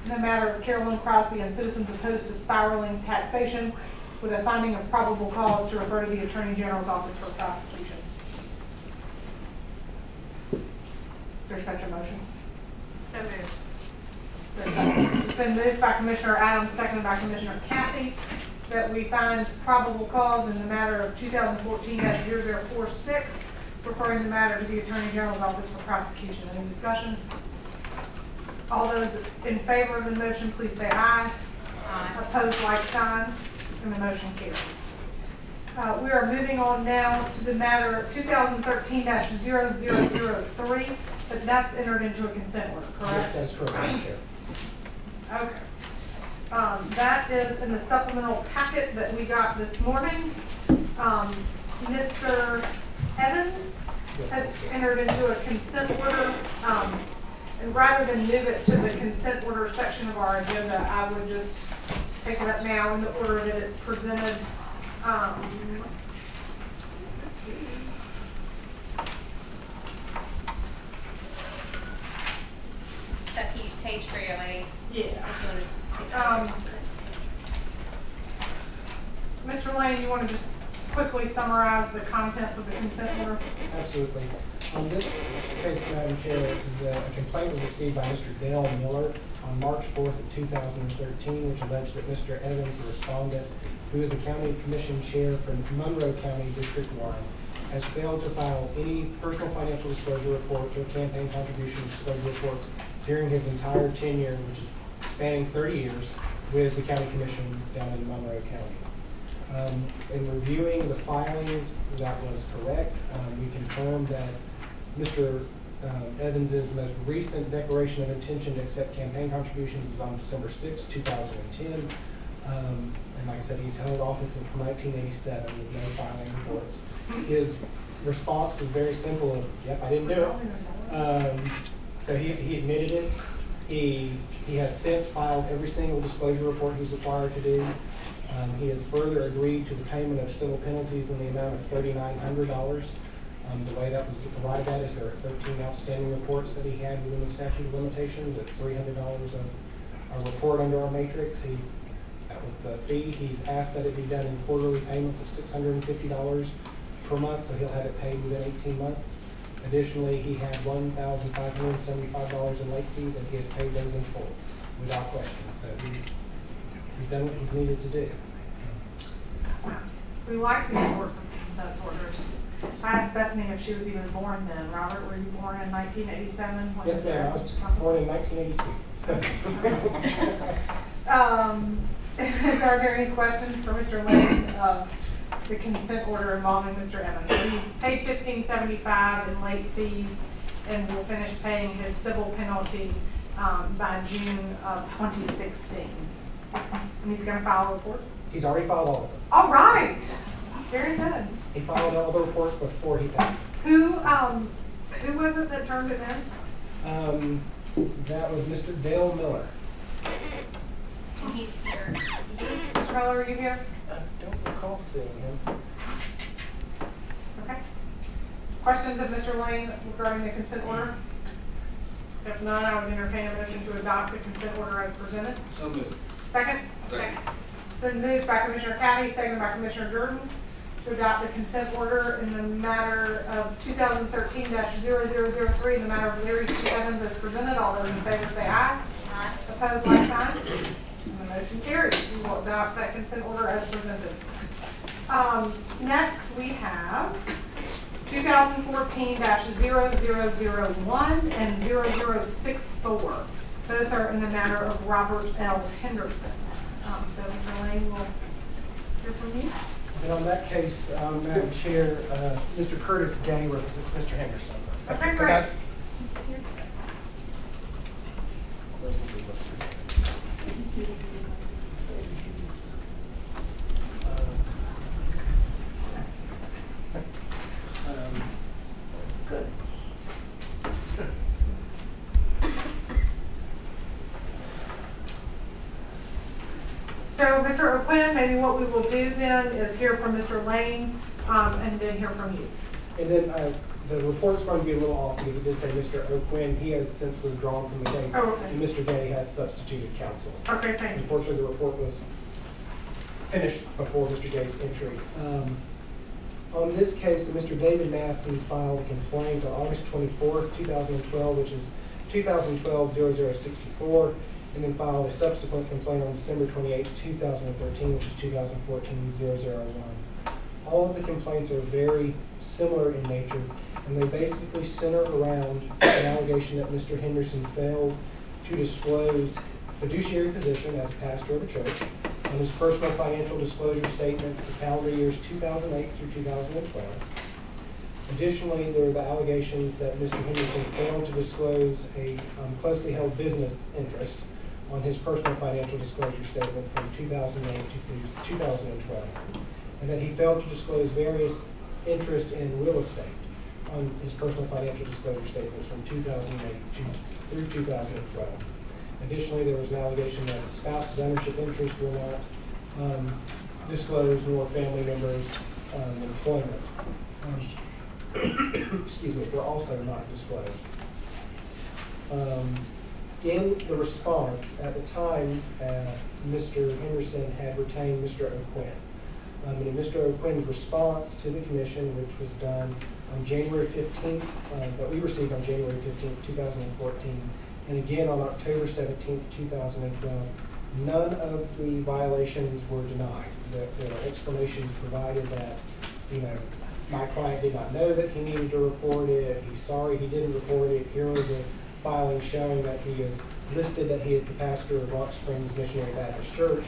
the matter of Carolyn Crosby and citizens opposed to spiraling taxation with a finding of probable cause to refer to the Attorney General's office for prosecution. Is there such a motion? So moved. There's a second. It's been moved by Commissioner Adams, seconded by Commissioner Cathey, that we find probable cause in the matter of two thousand fourteen 46 referring the matter to the Attorney General's office for prosecution. Any discussion? All those in favor of the motion, please say aye. Aye. Opposed, like sign, and the motion carries. Uh, we are moving on now to the matter of two thousand thirteen 3 but that's entered into a consent order, correct? Yes, that's correct, Madam Chair. Okay. Um, that is in the supplemental packet that we got this morning. Um, Mr. Evans has entered into a consent order. Um, and rather than move it to the consent order section of our agenda, I would just take it up now in the order that it's presented. Um, So he's page three oh eight. Yeah. Um, Mr. Lane, you want to just quickly summarize the contents of the consent order? Absolutely. On this case, Madam Chair, is a a complaint was received by Mr. Dale Miller on March fourth of two thousand and thirteen, which alleged that Mr. Evans, the respondent, who is a county commission chair for Monroe County District One, has failed to file any personal financial disclosure reports or campaign contribution disclosure reports during his entire tenure, which is spanning thirty years, with the county commission down in Monroe County. Um, in reviewing the filings, that was correct. Um, we confirmed that Mr. Um, Evans's most recent declaration of intention to accept campaign contributions was on December sixth, two thousand and ten. Um, and like I said, he's held office since nineteen eighty-seven with no filing reports his response was very simple of, yep, I didn't do it. Um, so he, he admitted it. He, he has since filed every single disclosure report he's required to do. Um, he has further agreed to the payment of civil penalties in the amount of $3,900. Um, the way that was provided that is there are 13 outstanding reports that he had within the statute of limitations at $300 of a report under our matrix. He, that was the fee. He's asked that it be done in quarterly payments of $650 per month, so he'll have it paid within eighteen months. Additionally, he had one thousand five hundred and seventy-five dollars in late fees, and he has paid those in full without question. So he's, he's done what he's needed to do. We like these sorts of consent orders. I asked Bethany if she was even born then. Robert, were you born in nineteen eighty-seven? Yes, ma'am, I was born in nineteen eighty-two. Um, are there any questions for Mr. Lane of the consent order involving Mr. Evans? He's paid fifteen seventy-five in late fees and will finish paying his civil penalty, um, by June of twenty sixteen. And he's gonna file a report? He's already filed all of them. All right, very good. He filed all the reports before he paid. Who, um, who was it that turned it in? Um, that was Mr. Dale Miller. And he's here. Mr. Miller, are you here? I don't recall seeing him. Okay. Questions of Mr. Lane regarding the consent order? If none, I would entertain a motion to adopt the consent order as presented. So moved. Second? Second. So moved by Commissioner Cathey, seconded by Commissioner Jordan, to adopt the consent order in the matter of two thousand thirteen 3 in the matter of Larry C. Evans as presented. All those in favor say aye. Aye. Opposed, like sign. And the motion carries. We will adopt that consent order as presented. Um, next, we have 2014-0001 and 0064. Both are in the matter of Robert L. Henderson. Um, so Mr. Lane will hear from you. And on that case, um, Madam Chair, uh, Mr. Curtis Gay represents Mr. Henderson. Okay, Could great. I- Um, Good. So, Mr. O'Quinn, maybe what we will do then is hear from Mr. Lane, um, and then hear from you. And then uh, the report's going to be a little off because it did say Mr. O'Quinn, he has since withdrawn from the case. Oh, okay. And Mr. Gay has substituted counsel. Okay, thank you. Unfortunately, the report was finished before Mr. Gay's entry. Um, On this case, Mr. David Massey filed a complaint on August twenty-fourth, two thousand and twelve, which is 2012-0064, and then filed a subsequent complaint on December twenty-eighth, two thousand and thirteen, which is 2014-001. All of the complaints are very similar in nature, and they basically center around an allegation that Mr. Henderson failed to disclose fiduciary position as pastor of a church on his personal financial disclosure statement for calendar years 2008 through 2012. Additionally, there are the allegations that Mr. Henderson failed to disclose a um, closely held business interest on his personal financial disclosure statement from 2008 to through 2012, and that he failed to disclose various interests in real estate on his personal financial disclosure statements from 2008 to through 2012. Additionally, there was an allegation that the spouse's ownership interests were not um, disclosed, nor family members' um, employment. um, Excuse me, were also not disclosed. Um, In the response, at the time, uh, Mr. Henderson had retained Mr. O'Quinn. Um, And Mr. O'Quinn's response to the commission, which was done on January 15th, uh, that we received on January 15th, 2014, and again on October 17th, 2012, none of the violations were denied. There there explanations provided that, you know, my client did not know that he needed to report it, he's sorry he didn't report it, here are the filings showing that he is listed that he is the pastor of Rock Springs Missionary Baptist Church.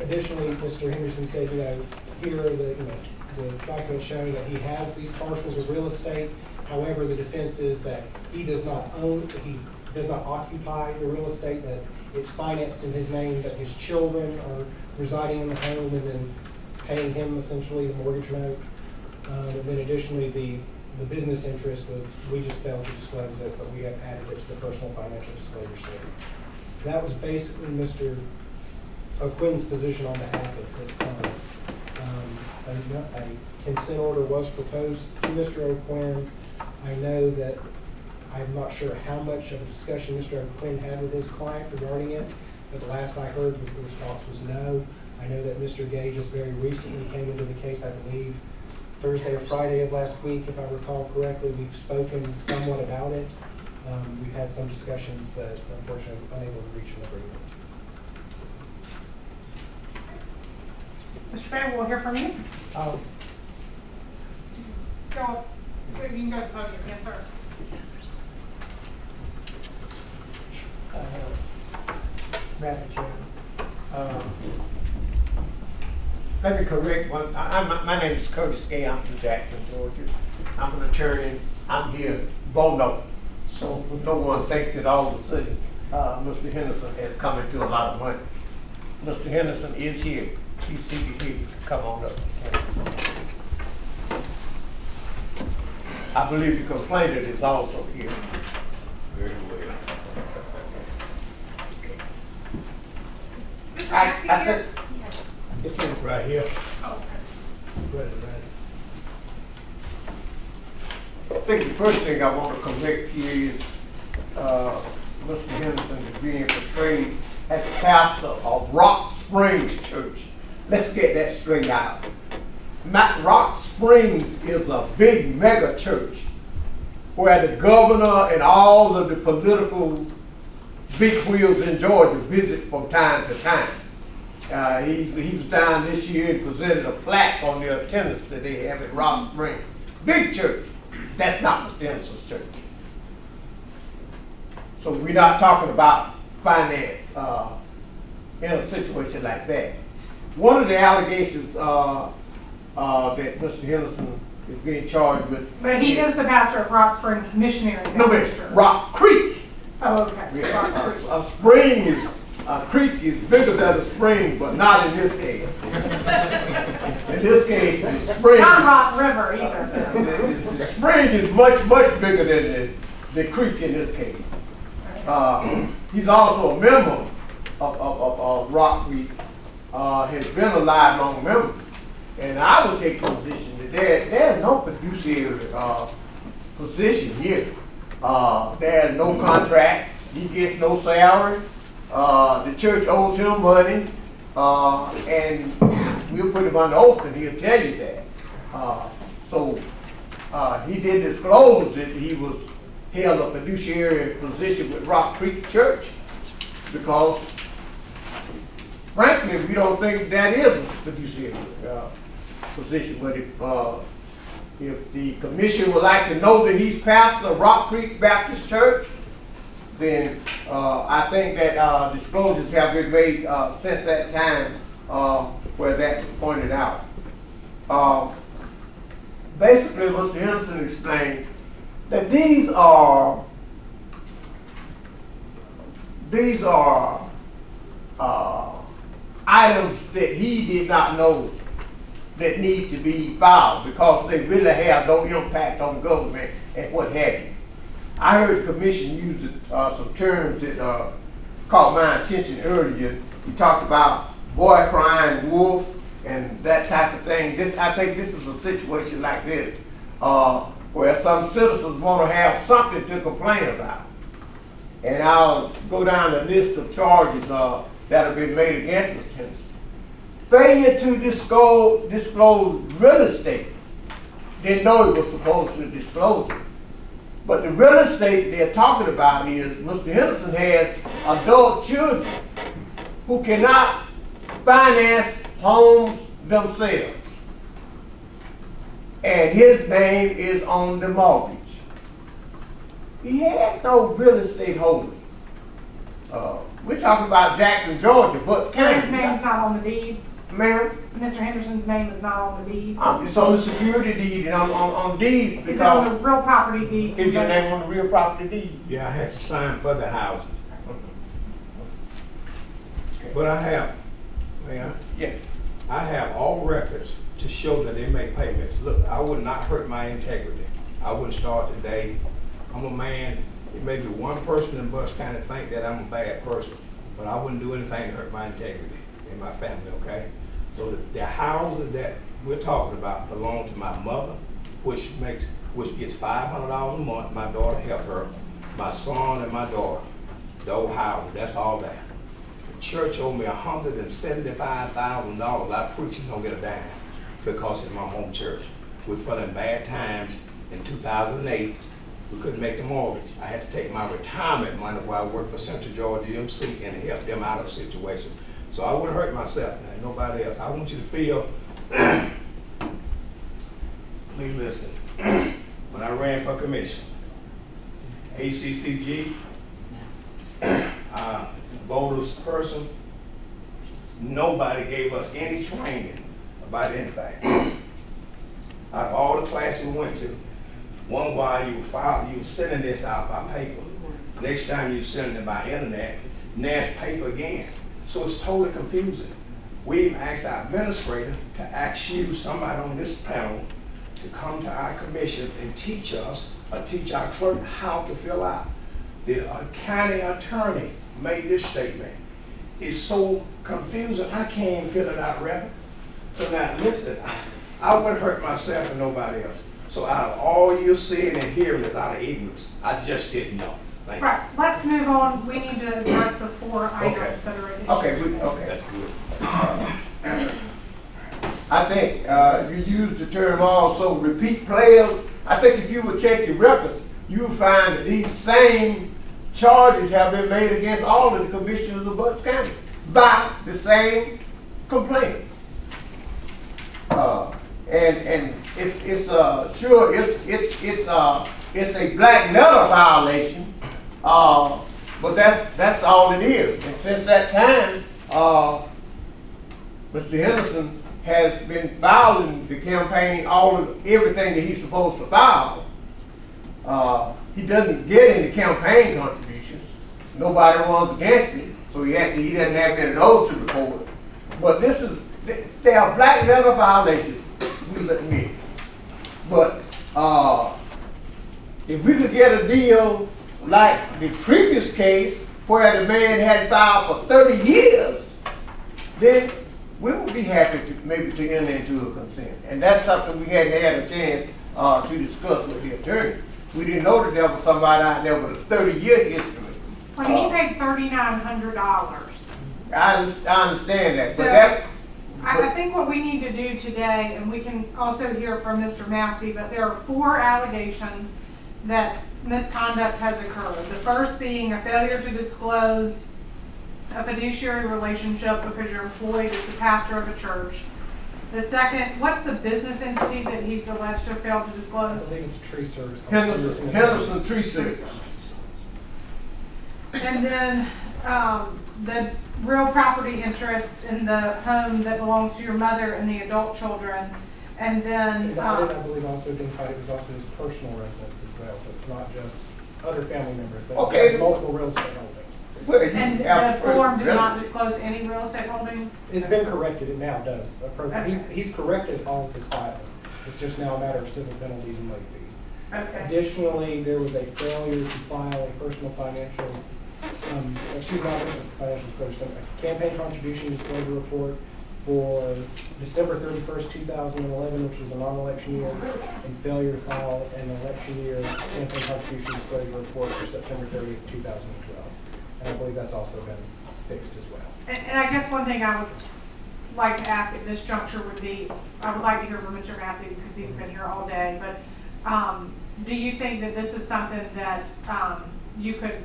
Additionally, Mr. Henderson said, you know, here the, you know, the documents showing that he has these parcels of real estate. However, the defense is that he does not own, he does not occupy the real estate, that it's financed in his name, that his children are residing in the home and then paying him essentially the mortgage note. Um, and then additionally, the, the business interest was, we just failed to disclose it, but we have added it to the personal financial disclosure statement. That was basically Mr. O'Quinn's position on behalf of this client. Um, a, a consent order was proposed to Mr. O'Quinn. I know that, I'm not sure how much of a discussion Mr. O'Quinn had with his client regarding it, but the last I heard was the response was no. I know that Mr. Gay just very recently came into the case, I believe, Thursday or Friday of last week, if I recall correctly. We've spoken somewhat about it. Um, we've had some discussions, but unfortunately unable to reach an agreement. Mr. Fair, we'll hear from you. Um, Go, you can go to the podium, yes, sir. uh, Madam Chair. Um, Let me correct one, I, I'm, my name is Curtis Gay, I'm from Jackson, Georgia. I'm an attorney, I'm here, Bono, so no one thinks that all of a sudden, uh, Mr. Henderson has come into a lot of money. Mr. Henderson is here, he's seated here, come on up. I believe the complainant is also here. Very well. Mr. I- Massey I here? think- It's in right here. Oh, okay. Right, right. think the first thing I want to correct here is, uh, Mr. Henderson is being portrayed as pastor of Rock Springs Church. Let's get that straight out. Ma- Rock Springs is a big mega church where the governor and all of the political big wheels in Georgia visit from time to time. Uh, he, he was down this year and presented a plaque on the attendance that they have at Rock Springs. Big church. That's not Mr. Henderson's church. So we're not talking about finance uh, in a situation like that. One of the allegations uh, uh, that Mr. Henderson is being charged with. But he is the pastor of Rock Springs Missionary No, but Rock Creek. Oh, okay. Yeah, Rock a, Creek. a spring is, a creek is bigger than a spring, but not in this case. In this case, the spring. Not Rock River either. The spring is much, much bigger than the, the creek in this case. Uh, he's also a member of, of, of, of Rock Creek, uh, has been a lifelong member. And I would take the position that there, there's no fiduciary, uh, position here. Uh, there's no contract, he gets no salary, uh, the church owes him money, uh, and we'll put him on oath and he'll tell you that. Uh, so, he did disclose that he was held a fiduciary position with Rock Creek Church because frankly, we don't think that is a fiduciary, uh, position, but if, uh, if the commission would like to know that he's pastor of Rock Creek Baptist Church, then, uh, I think that, uh, disclosures have been made, uh, since that time, uh, where that was pointed out. Uh, basically, Mr. Henderson explains that these are, these are, uh, items that he did not know that need to be filed because they really have no impact on government and what have you. I heard the commission use uh, some terms that uh, caught my attention earlier. We talked about boy crying wolf and that type of thing. This, I think this is a situation like this, uh, where some citizens want to have something to complain about. And I'll go down the list of charges uh, that have been made against Mr. Henderson. Failure to disclose, disclose real estate. Didn't know he was supposed to disclose it. But the real estate they're talking about is Mr. Henderson has adult children who cannot finance homes themselves. And his name is on the mortgage. He has no real estate holdings. Uh, we're talking about Jackson, Georgia, but So County. his name's not on the deed? Ma'am? Mr. Henderson's name is not on the deed? Um, it's on the security deed and on, on, on deeds Is it on the because real property deed? is your name on the real property deed? Yeah, I had to sign for the houses. But I have, Mayor, Yeah. I have all records to show that they make payments. Look, I would not hurt my integrity. I wouldn't start today. I'm a man, it may be one person in Butts County think that I'm a bad person, but I wouldn't do anything to hurt my integrity and my family, okay? So the, the houses that we're talking about belong to my mother, which makes, which gets five hundred dollars a month. My daughter helped her, my son and my daughter. Those houses, that's all that. The church owed me hundred and seventy-five thousand dollars. I preach and don't get a dime because it's my home church. We fell in bad times in two thousand and eight. We couldn't make the mortgage. I had to take my retirement money while I worked for Central Georgia EMC and help them out of the situation. So I wouldn't hurt myself and nobody else. I want you to feel, please listen. When I ran for commission, ACCG, uh, voters person, nobody gave us any training about anything. Out of all the classes we went to, one while you file, you sending this out by paper. Next time you sending it by internet, now it's paper again. So it's totally confusing. We even asked our administrator to ask you, somebody on this panel, to come to our commission and teach us, or teach our clerk how to fill out. The county attorney made this statement. It's so confusing, I can't fill it out, Reverend. So now, listen, I wouldn't hurt myself and nobody else. So out of all you're seeing and hearing is out of ignorance. I just didn't know. Thank you. Right, let's move on. We need to address the four items that are at issue. Okay, we, okay. That's good. I think, uh, you used the term also repeat players. I think if you would check your records, you would find that these same charges have been made against all of the commissioners of Butts County by the same complainants. Uh, and, and it's, it's, uh, sure, it's, it's, it's, uh, it's a black letter violation. Uh, but that's, that's all it is. And since that time, uh, Mr. Henderson has been filing the campaign, all of, everything that he's supposed to file. Uh, he doesn't get any campaign contributions. Nobody runs against him, so he he doesn't have any of those to report. But this is, they are black letter violations, we admit. But, uh, if we could get a deal like the previous case where the man had filed for thirty years, then we would be happy to, maybe to enter into a consent. And that's something we hadn't had a chance, uh, to discuss with the attorney. We didn't know that there was somebody out there with a thirty-year history. When he paid thirty-nine hundred dollars. I, I understand that, but that, I, I think what we need to do today, and we can also hear from Mr. Massey, but there are four allegations that misconduct has occurred. The first being a failure to disclose a fiduciary relationship because you're employed as the pastor of a church. The second, what's the business entity that he's alleged to have failed to disclose? I think it's tree service. Henderson, Henderson Tree Service. And then, um, the real property interests in the home that belongs to your mother and the adult children. And then, And I um, I believe also identified it was also his personal residence as well, so it's not just other family members, but Okay. multiple real estate holdings. Well, he- and yeah, the form does not residence. disclose any real estate holdings? It's been corrected, it now does. Appro- Okay. He's, he's corrected all of his filings. It's just now a matter of civil penalties and late fees. Okay. Additionally, there was a failure to file a personal financial, um, excuse a financial disclosure, a campaign contribution disclosure report for December thirty-first, two thousand and eleven, which was a non-election year, and failure to file an election year campaign contribution disclosure report for September thirtieth, two thousand and twelve. And I believe that's also been fixed as well. And, and I guess one thing I would like to ask at this juncture would be, I would like to hear from Mr. Massey because he's been here all day, but, um, do you think that this is something that, um, you could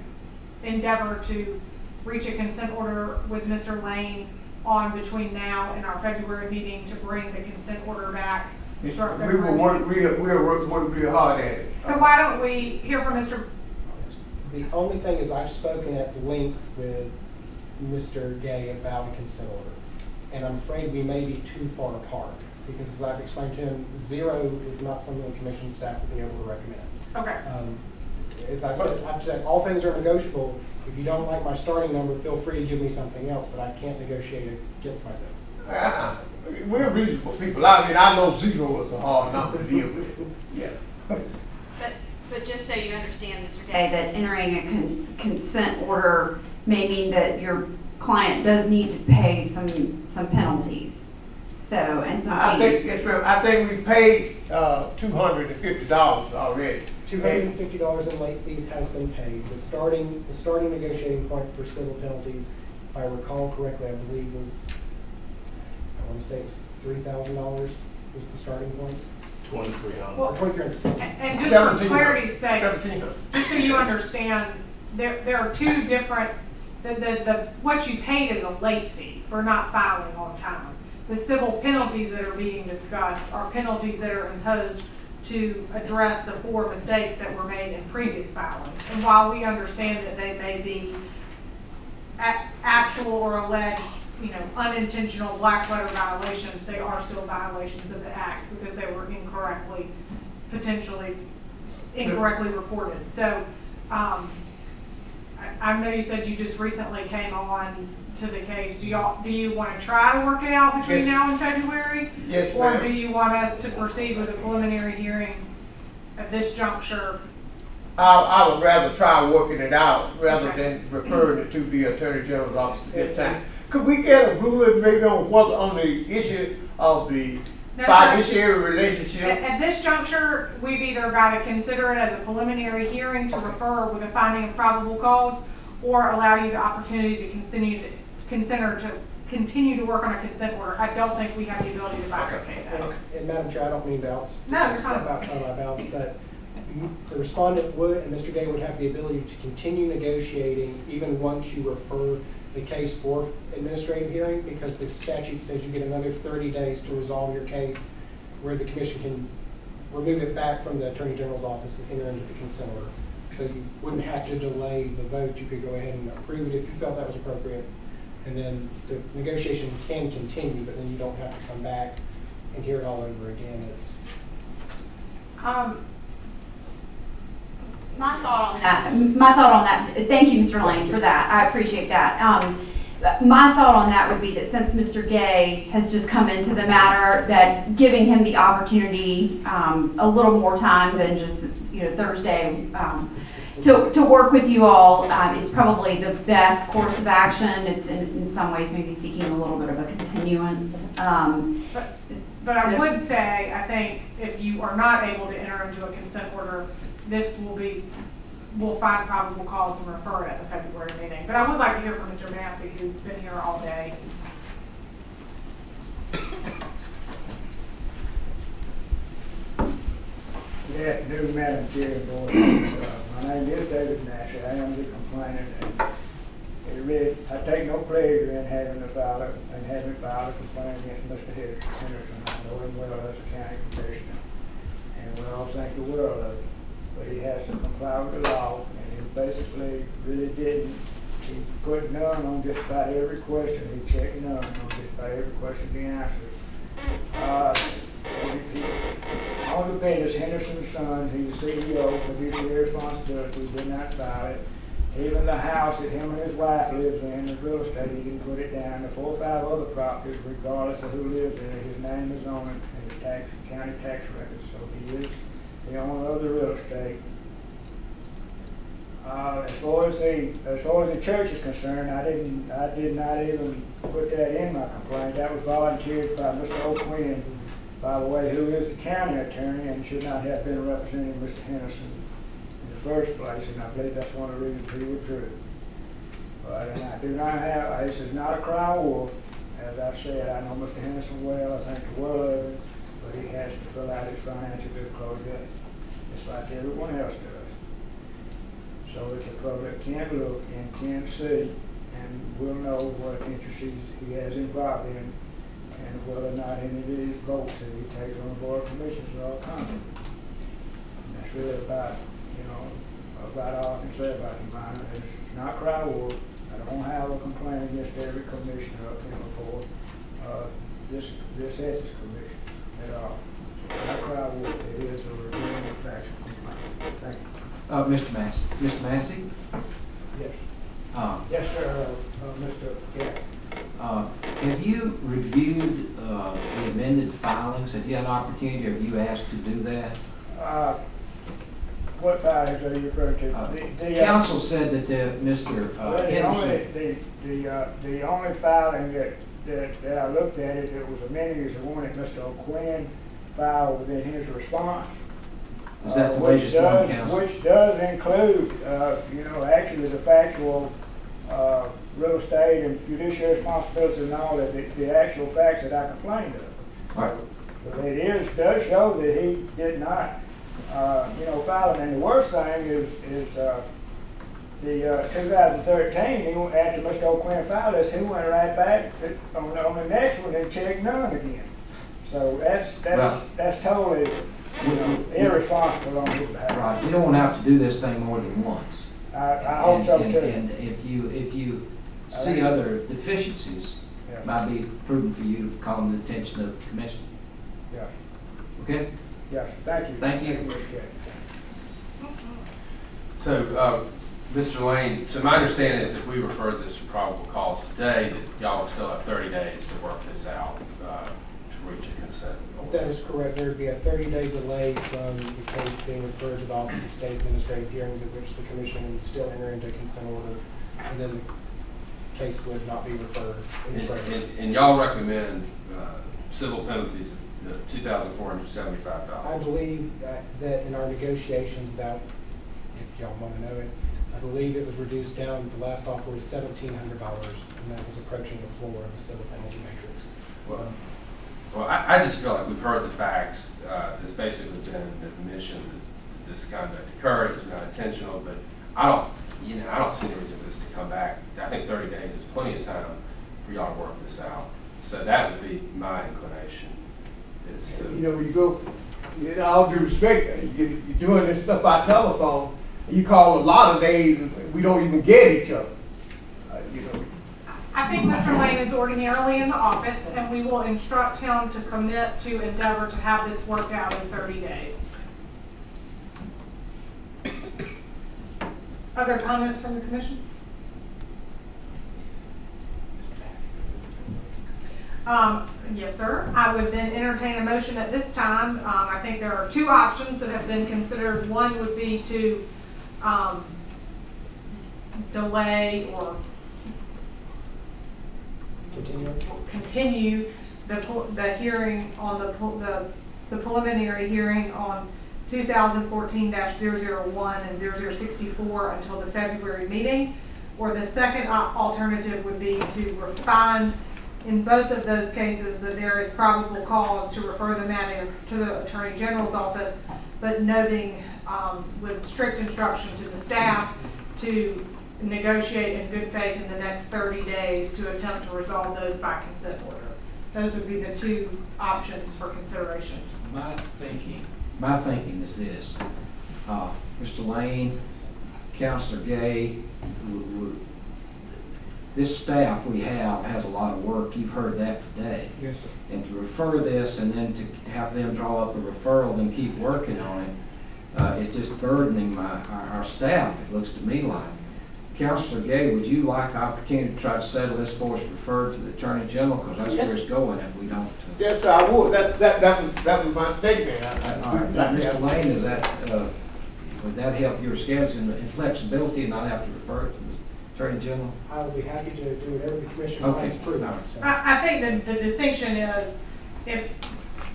endeavor to reach a consent order with Mr. Lane on between now and our February meeting to bring the consent order back? We to our will February work, we'll, we'll work, work real hard at it. So why don't we hear from Mr. The only thing is I've spoken at length with Mr. Gay about a consent order. And I'm afraid we may be too far apart, because as I've explained to him, zero is not something the commission staff would be able to recommend. Okay. Um, As I've said, I've said, all things are negotiable. If you don't like my starting number, feel free to give me something else, but I can't negotiate against myself. Uh, We're reasonable people. I mean, I know zero is a hard number to deal with. Yeah. But, but just so you understand, Mr. say Gay, that entering a con- consent order may mean that your client does need to pay some, some penalties. So, and some I think, fees. it's I think we paid, uh, two hundred and fifty dollars already. Two hundred and fifty dollars in late fees has been paid. The starting, the starting negotiating point for civil penalties, if I recall correctly, I believe was, I want to say it was three thousand dollars was the starting point. Twenty-three hundred. Or twenty-three hundred. And and just for 1700. clarity's sake, just so you understand, there, there are two different, the, the, the, what you paid is a late fee for not filing on time. The civil penalties that are being discussed are penalties that are imposed to address the four mistakes that were made in previous filings. And while we understand that they may be actual or alleged, you know, unintentional black letter violations, they are still violations of the act because they were incorrectly, potentially incorrectly reported. So, um, I, I know you said you just recently came on to the case. Do y'all, do you want to try to work it out between Yes. now and February? Yes, Or ma'am. do you want us to proceed with a preliminary hearing at this juncture? I, I would rather try working it out rather than referring it to the Attorney General's office at this time. Could we get a ruling maybe on what, on the issue of the No, sir. fiduciary At, relationship? at this juncture, we've either got to consider it as a preliminary hearing to refer with a finding of probable cause, or allow you the opportunity to continue to, consider to, continue to work on a consent order. I don't think we have the ability to bifurcate that. And and Madam Chair, I don't mean to outs- No, you're step fine. outside my bounds, but the respondent would, and Mr. Gay would have the ability to continue negotiating even once you refer the case for administrative hearing, because the statute says you get another thirty days to resolve your case, where the commission can remove it back from the Attorney General's office and enter into the consent order. So you wouldn't have to delay the vote, you could go ahead and approve it if you felt that was appropriate. And then the negotiation can continue, but then you don't have to come back and hear it all over again. It's, Um, My thought on that. My thought on that, thank you, Mr. Lane, for that, I appreciate that. Um, My thought on that would be that since Mr. Gay has just come into the matter, that giving him the opportunity, um, a little more time than just, you know, Thursday, um, to, to work with you all, um, is probably the best course of action. It's in, in some ways maybe seeking a little bit of a continuance. Um, But, but I would say, I think if you are not able to enter into a consent order, this will be, we'll find probable cause and refer it at the February meeting. But I would like to hear from Mr. Massey, who's been here all day. Good afternoon, Madam Chair Board. My name is David Nash, I am the complainant, and it really, I take no pleasure in having a, and having filed a complaint against Mr. Henderson. I know him well as a county commissioner, and we all think the world of him, but he has to comply with the law, and he basically really didn't. He put none on just about every question, he checked none on just about every question he answered. Uh, on the business, Henderson's son, he's CEO, fiduciary responsibility, did not file it. Even the house that him and his wife lives in, the real estate, he didn't put it down. The four or five other properties, regardless of who lives in it, his name is on it, and his tax, county tax records, so he is the owner of the real estate. Uh, as far as the, as far as the church is concerned, I didn't, I did not even put that in my complaint. That was volunteered by Mr. O'Quinn, by the way, who is the county attorney and should not have been representing Mr. Henderson in the first place, and I believe that's one of the reasons he withdrew. But, and I do not have, this is not a cry wolf, as I said, I know Mr. Henderson well, I think the world but he has to fill out his financial disclosure, just like everyone else does. So that the public can look and can see and will know what interests he has involved in and whether or not any of these votes that he takes on the board of commissioners are all. And that's really about, you know, about all I can say about the matter. It's not cry wolf. I don't have a complaint against every commissioner up here before, uh, this, this ethics commission at all. It's not cry wolf. It is a review of factual complaint. Thank you. Uh, Mr. Massey, Mr. Massey? Yes. Uh, Yes, sir, uh, uh, Mr. Gay. uh, have you reviewed, uh, the amended filings? Have you had an opportunity, or have you asked to do that? Uh, What filings are you referring to? The- the, Council said that, uh, Mr. Well, the only, the, the, uh, the only filing that, that, that I looked at it, was amended is the one that Mr. O'Quinn filed within his response. Is that the uh, which latest does- Council? Which does include, uh, you know, actually the factual, uh, real estate and fiduciary responsibilities and all that, the, the actual facts that I complained of. Right. But it is, does show that he did not, uh, you know, file it. And the worst thing is, is, uh, the, uh, two thousand thirteen, he, went- after Mr. O'Quinn filed this, he went right back to- on, the- on the next one and checked none again. So that's, that's, that's totally, irresponsible on his behalf. Right, you don't want to have to do this thing more than once. I, I hope And- so and- too. And if you, if you I see other deficiencies, Yeah. it might be prudent for you to call them the attention of the commission. Yes, Okay? yes, thank you. Thank you. Mr. Gay. So, uh, Mr. Lane, so my understanding is if we refer this to probable cause today, that y'all would still have thirty days to work this out, uh, to reach a consent. that is correct. There'd be a thirty-day delay from the case being referred to the Office of State Administrative Hearings, at which the commission would still enter into consent order, and then the case would not be referred any And, and- and y'all recommend, uh, civil penalties the two thousand four hundred seventy-five I believe that, that in our negotiations about, if y'all want to know it, I believe it was reduced down, the last offer was seventeen hundred dollars, and that was approaching the floor of the civil penalty matrix. Well, well, I, I just feel like we've heard the facts. Uh, There's basically been an admission that this conduct occurred, it was not intentional, but I don't, you know, I don't see any reason for this to come back. I think thirty days is plenty of time for y'all to work this out. So that would be my inclination, is to. You know, you go, in all due respect, you, you're doing this stuff by telephone, you call a lot of days, and we don't even get each other. I think Mr. Lane is ordinarily in the office, and we will instruct him to commit to endeavor to have this worked out in thirty days. Other comments from the commission? Um, yes, sir. I would then entertain a motion at this time. Um, I think there are two options that have been considered. One would be to, um, delay or Continuance? continue the, the hearing on the, the, the preliminary hearing on 2014-001 and 64 until the February meeting. Or the second alternative would be to refine in both of those cases that there is probable cause to refer the matter to the Attorney General's office, but noting, um, with strict instruction to the staff to negotiate in good faith in the next thirty days to attempt to resolve those by consent order. Those would be the two options for consideration. My thinking, my thinking is this, uh, Mr. Lane, Counselor Gay, would, would, this staff we have has a lot of work, you've heard that today. Yes, sir. And to refer this and then to have them draw up a referral and keep working on it, uh, is just burdening my, our, our staff, it looks to me like. Counselor Gay, would you like the opportunity to try to settle this for us, referred to the Attorney General, because that's where it's going if we don't. uh, Yes, sir, I would, that's, that, that was, that was my statement. I- All right, now, Mr. Lane, is that, uh, would that help your schedule and flexibility and not have to refer it to the Attorney General? I would be happy to do whatever the commission Okay. finds prudent. All right. so. I, I think that the distinction is if,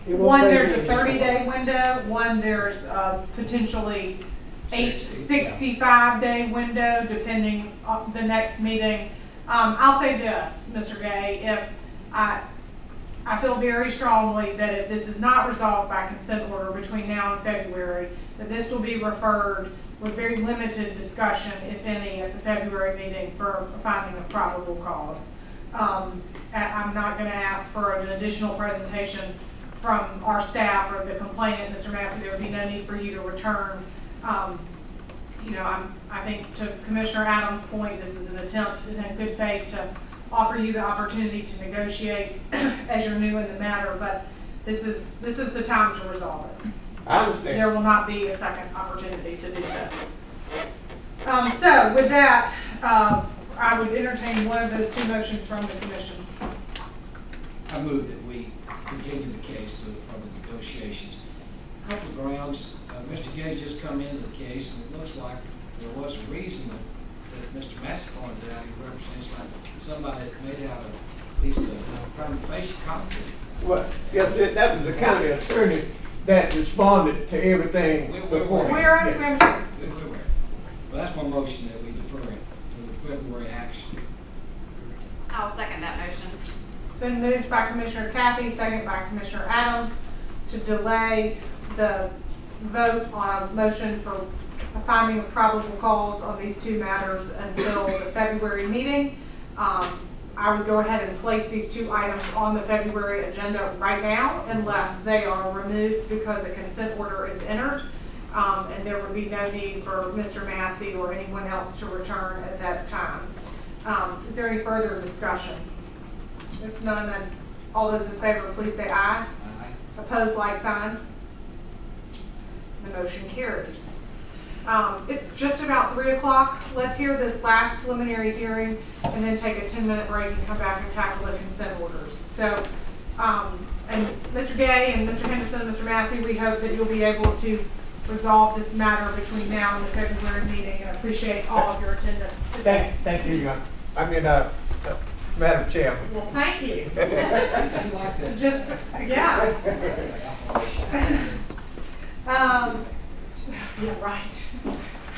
It will one, save there's a additional thirty day window, one, there's uh potentially eight, Sixty, sixty-five day window, depending on the next meeting. Um, I'll say this, Mr. Gay, if I, I feel very strongly that if this is not resolved by consent order between now and February, that this will be referred with very limited discussion, if any, at the February meeting for finding a probable cause. Um, I'm not gonna ask for an additional presentation from our staff or the complainant, Mr. Massey, there would be no need for you to return. Um, you know, I'm, I think to Commissioner Adams' point, this is an attempt in good faith to offer you the opportunity to negotiate as you're new in the matter, but this is, this is the time to resolve it. I understand. There will not be a second opportunity to do that. Um, so with that, uh, I would entertain one of those two motions from the commission. I move that we continue the case to the further negotiations. A Couple of grounds, Uh, Mr. Gay just come into the case, and it looks like there was a reason that, that Mr. Massey pointed out, he represents like somebody that made out a, at least a prima facie conflict. Well, yes, it- that was the county attorney that responded to everything We- we- before. We're on, Yes. Madam Good, good. Well, that's my motion, that we defer it to the February action. I'll second that motion. It's been moved by Commissioner Cathey, second by Commissioner Adams, to delay the vote on a motion for a finding of probable cause on these two matters until the February meeting. Um, I would go ahead and place these two items on the February agenda right now unless they are removed because a consent order is entered. Um, and there would be no need for Mr. Massey or anyone else to return at that time. Um, is there any further discussion? If none, then all those in favor, please say aye. Aye. Opposed, like sign. The motion carries. Um, it's just about three o'clock. Let's hear this last preliminary hearing and then take a ten-minute break and come back and tackle the consent orders. So, um, and Mr. Gay and Mr. Henderson, and Mr. Massey, we hope that you'll be able to resolve this matter between now and the February meeting and appreciate all of your attendance today. Thank, thank you, I mean, uh, uh, Madam Chair. Well, thank you. Just, yeah. Um, yeah, right.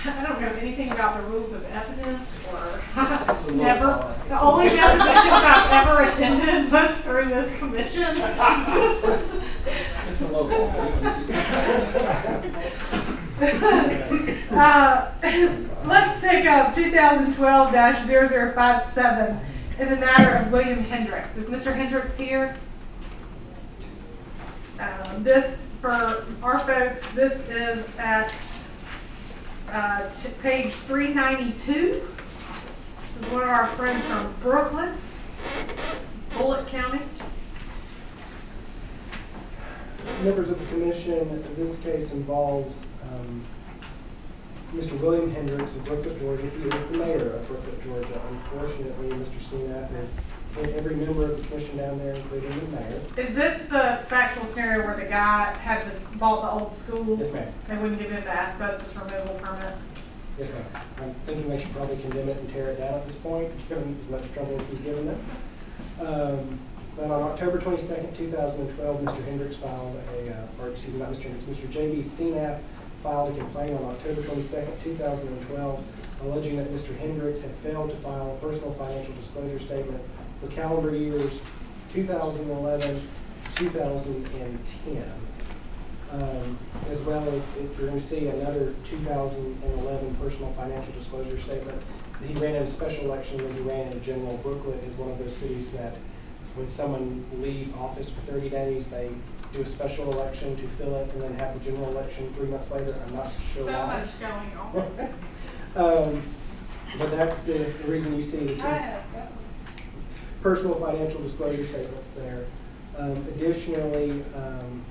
I don't know anything about the rules of evidence or never. The only depositions I've ever attended was through this commission. It's a local. Uh, Let's take up 2012-0057 in the matter of William Hendricks. Is Mr. Hendricks here? Um, This, for our folks, this is at uh, page 392. This is one of our friends from Brooklet, Bulloch County. Members of the commission, this case involves um, Mr. William Hendricks of Brooklet, Georgia. He is the mayor of Brooklet, Georgia. Unfortunately, Mr. Senath is, every member of the commission down there, including the mayor. Is this the factual scenario where the guy had this, bought the old school? Yes, ma'am. They wouldn't give him the asbestos removal permit? Yes, ma'am. I'm thinking they should probably condemn it and tear it down at this point, given as much trouble as he's given them. Um, But on October twenty-second, two thousand and twelve, Mr. Hendricks filed a, uh, or excuse me, not Mr. Hendricks, Mr. J.B. Senath filed a complaint on October twenty-second, two thousand and twelve, alleging that Mr. Hendricks had failed to file a personal financial disclosure statement for calendar years 2011, 2010 um, as well as if you're going to see another 2011 personal financial disclosure statement. He ran in a special election when he ran in general. Brooklet is one of those cities that when someone leaves office for 30 days, they do a special election to fill it and then have the general election three months later. I'm not sure So why. much going on. Um, But that's the, the reason you see the two personal financial disclosure statements there. Um, Additionally, um,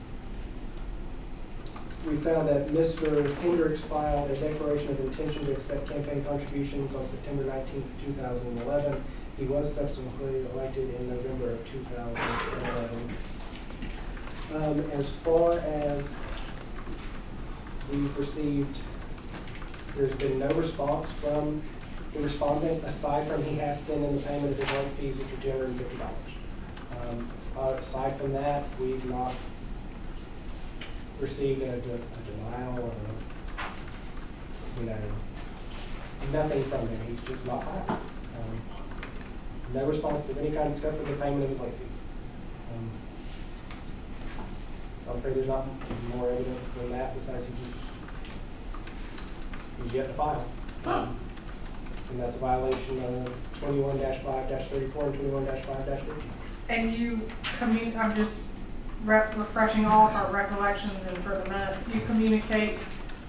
we found that Mr. Hendricks filed a declaration of intention to accept campaign contributions on September nineteenth, two thousand and eleven. He was subsequently elected in November of two thousand and eleven. Um, as far as we've received, there's been no response from the respondent, aside from he has sent in the payment of his late fees, which are two hundred and fifty dollars. Um, uh, aside from that, we've not received a, de- a denial or, you know, nothing from him, he's just not filed. Um, No response of any kind except for the payment of his late fees. Um, So I'm afraid there's not more evidence than that besides he just, he's yet to file. And that's a violation of 21-5-34 and twenty-one five fifty. And you commu, I'm just refreshing all of our recollections and for the minutes, you communicate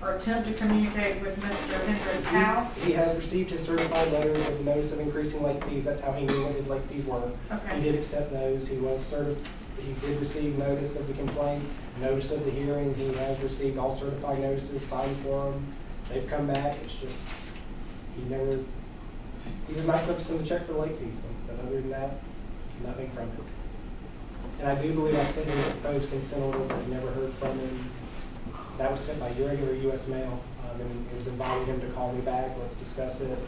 or attempt to communicate with Mr. Hendricks how? He has received his certified letter with notice of increasing late fees, that's how he knew what his late fees were. Okay. He did accept those, he was certi, he did receive notice of the complaint, notice of the hearing, he has received all certified notices, signed for them. They've come back, it's just, he never, he was nice enough to send a check for the late fees, but other than that, nothing from him. And I do believe I've sent him a proposed consent order, but I've never heard from him. That was sent by regular US mail, um, and it was inviting him to call me back, let's discuss it.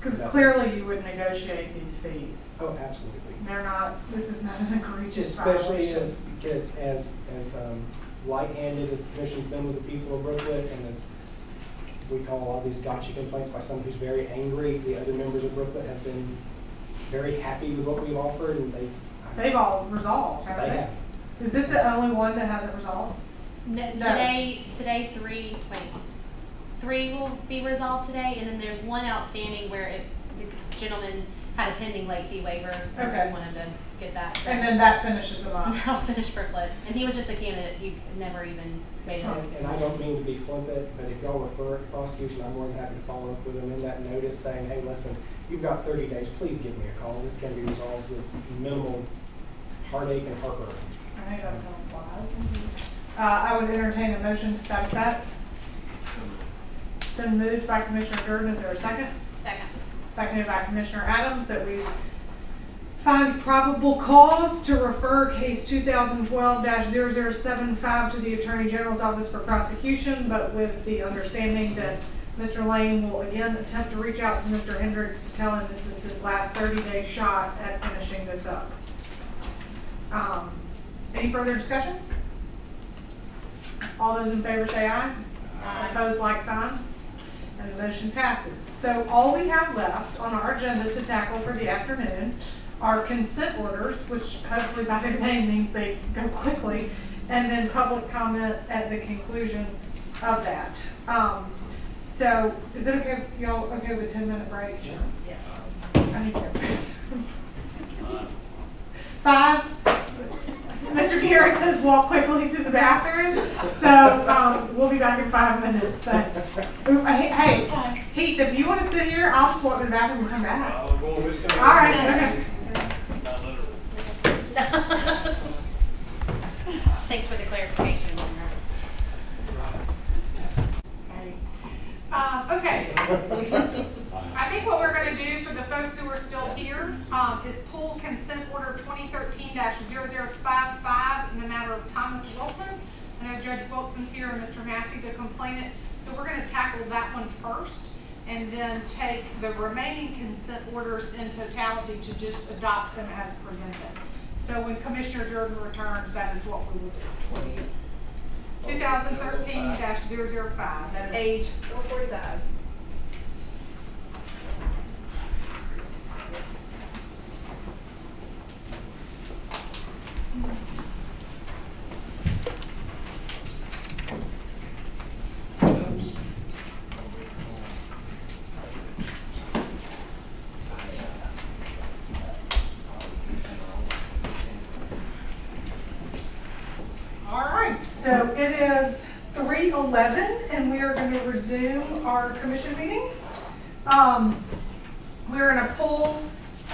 Because clearly you would negotiate these fees. Oh, absolutely. They're not, this is not an egregious Especially violation. as, because as, as, um, light-handed as the commission's been with the people of Brooklet and as we call all these gotcha complaints by someone who's very angry, the other members of Brooklet have been very happy with what we've offered, and they. They've all resolved, haven't They they? have. Is this the only one that hasn't resolved? No, No. today, today three, wait, three will be resolved today, and then there's one outstanding where it, the gentleman had a pending late fee waiver. and Okay. we Wanted to get that. And then that finishes the off. That'll finish Brooklet, and he was just a candidate, he never even made it. And and I don't mean to be flippant, but if y'all refer it to prosecution, I'm more than happy to follow up with them in that notice saying, hey, listen, you've got thirty days, please give me a call. This can be resolved with minimal heartache and heartburn. I think that sounds wise. Uh, I would entertain a motion to back that effect. It's Been moved by Commissioner Jordan, is there a second? Second. Seconded by Commissioner Adams, that we find probable cause to refer case two thousand twelve 75 to the Attorney General's Office for prosecution, but with the understanding that Mr. Lane will again attempt to reach out to Mr. Hendricks to tell him this is his last thirty-day shot at finishing this up. Um, any further discussion? All those in favor say aye. Opposed, like sign. And the motion passes. So all we have left on our agenda to tackle for the afternoon are consent orders, which hopefully by their name means they go quickly, and then public comment at the conclusion of that. Um, so is it okay, if y'all okay with a ten minute break? Sure. Yeah. I need to. Five? Mr. Garrett says walk quickly to the bathroom, so, um, we'll be back in five minutes, thanks. Hey, hey, Heath, if you wanna sit here, I'll just walk to the bathroom and come back. All right, okay. Thanks for the clarification. Um, okay. I think what we're gonna do for the folks who are still here, um, is pull consent order twenty thirteen 55 in the matter of Thomas Wilson. I know Judge Wilson's here and Mr. Massey, the complainant, so we're gonna tackle that one first. And then take the remaining consent orders in totality to just adopt them as presented. So when Commissioner Jordan returns, that is what we will do. Two thousand thirteen 5 that is age four forty-five. All right, so it is three eleven, and we are gonna resume our commission meeting. Um, we're gonna pull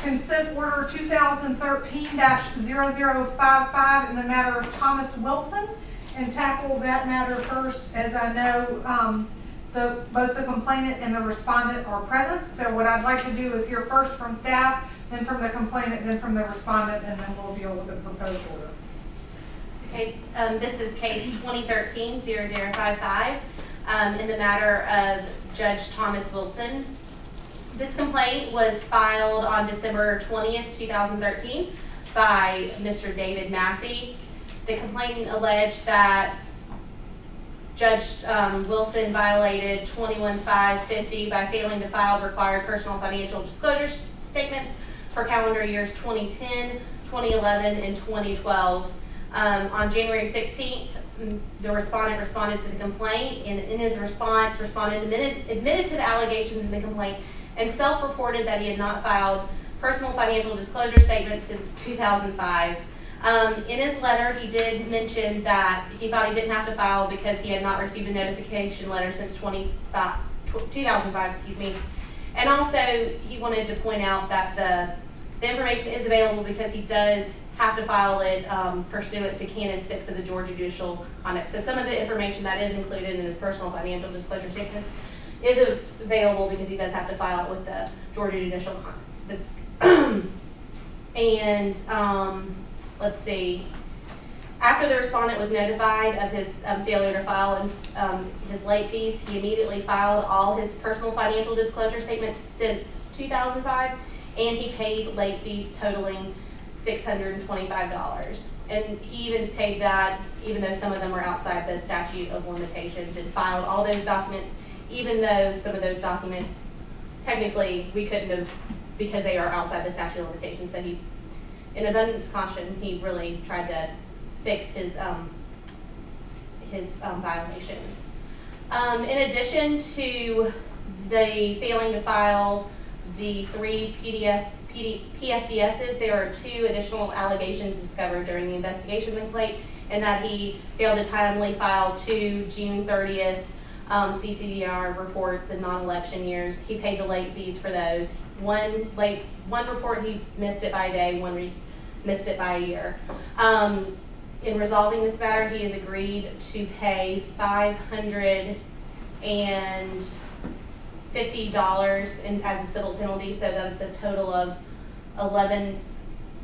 consent order two thousand thirteen 55 in the matter of Thomas Wilson and tackle that matter first, as I know, um, the, both the complainant and the respondent are present. So what I'd like to do is hear first from staff, then from the complainant, then from the respondent, and then we'll deal with the proposed order. Okay, um, this is case 2013-0055, um, in the matter of Judge Thomas Wilson. This complaint was filed on December twentieth, two thousand thirteen by Mr. David Massey. The complainant alleged that Judge, um, Wilson violated twenty-one five fifty by failing to file required personal financial disclosure statements for calendar years 2010, 2011, and twenty twelve. Um, on January sixteenth, the respondent responded to the complaint, and in his response, respondent admitted, admitted to the allegations in the complaint and self-reported that he had not filed personal financial disclosure statements since two thousand five. Um, in his letter, he did mention that he thought he didn't have to file because he had not received a notification letter since 25 2005, excuse me. And also, he wanted to point out that the, the information is available because he does have to file it um, pursuant to canon six of the Georgia Judicial Conduct. So some of the information that is included in his personal financial disclosure statements is available because he does have to file it with the Georgia Judicial Con. the- And, um, let's see, after the respondent was notified of his um, failure to file and, um, his late fees, he immediately filed all his personal financial disclosure statements since two thousand five, and he paid late fees totaling six hundred and he even paid that, even though some of them were outside the statute of limitations, and filed all those documents, even though some of those documents, technically, we couldn't have, because they are outside the statute of limitations, so he, in abundance caution, he really tried to fix his, um, his um, violations. Um, in addition to the failing to file the three PDF, PFDSs, there are two additional allegations discovered during the investigation complaint, and that he failed to timely file two June thirtieth um, CCDR reports in non-election years. He paid the late fees for those. One late, one report he missed it by a day, one missed it by a year. Um, in resolving this matter, he has agreed to pay five hundred and fifty dollars in, as a civil penalty, so that it's a total of eleven,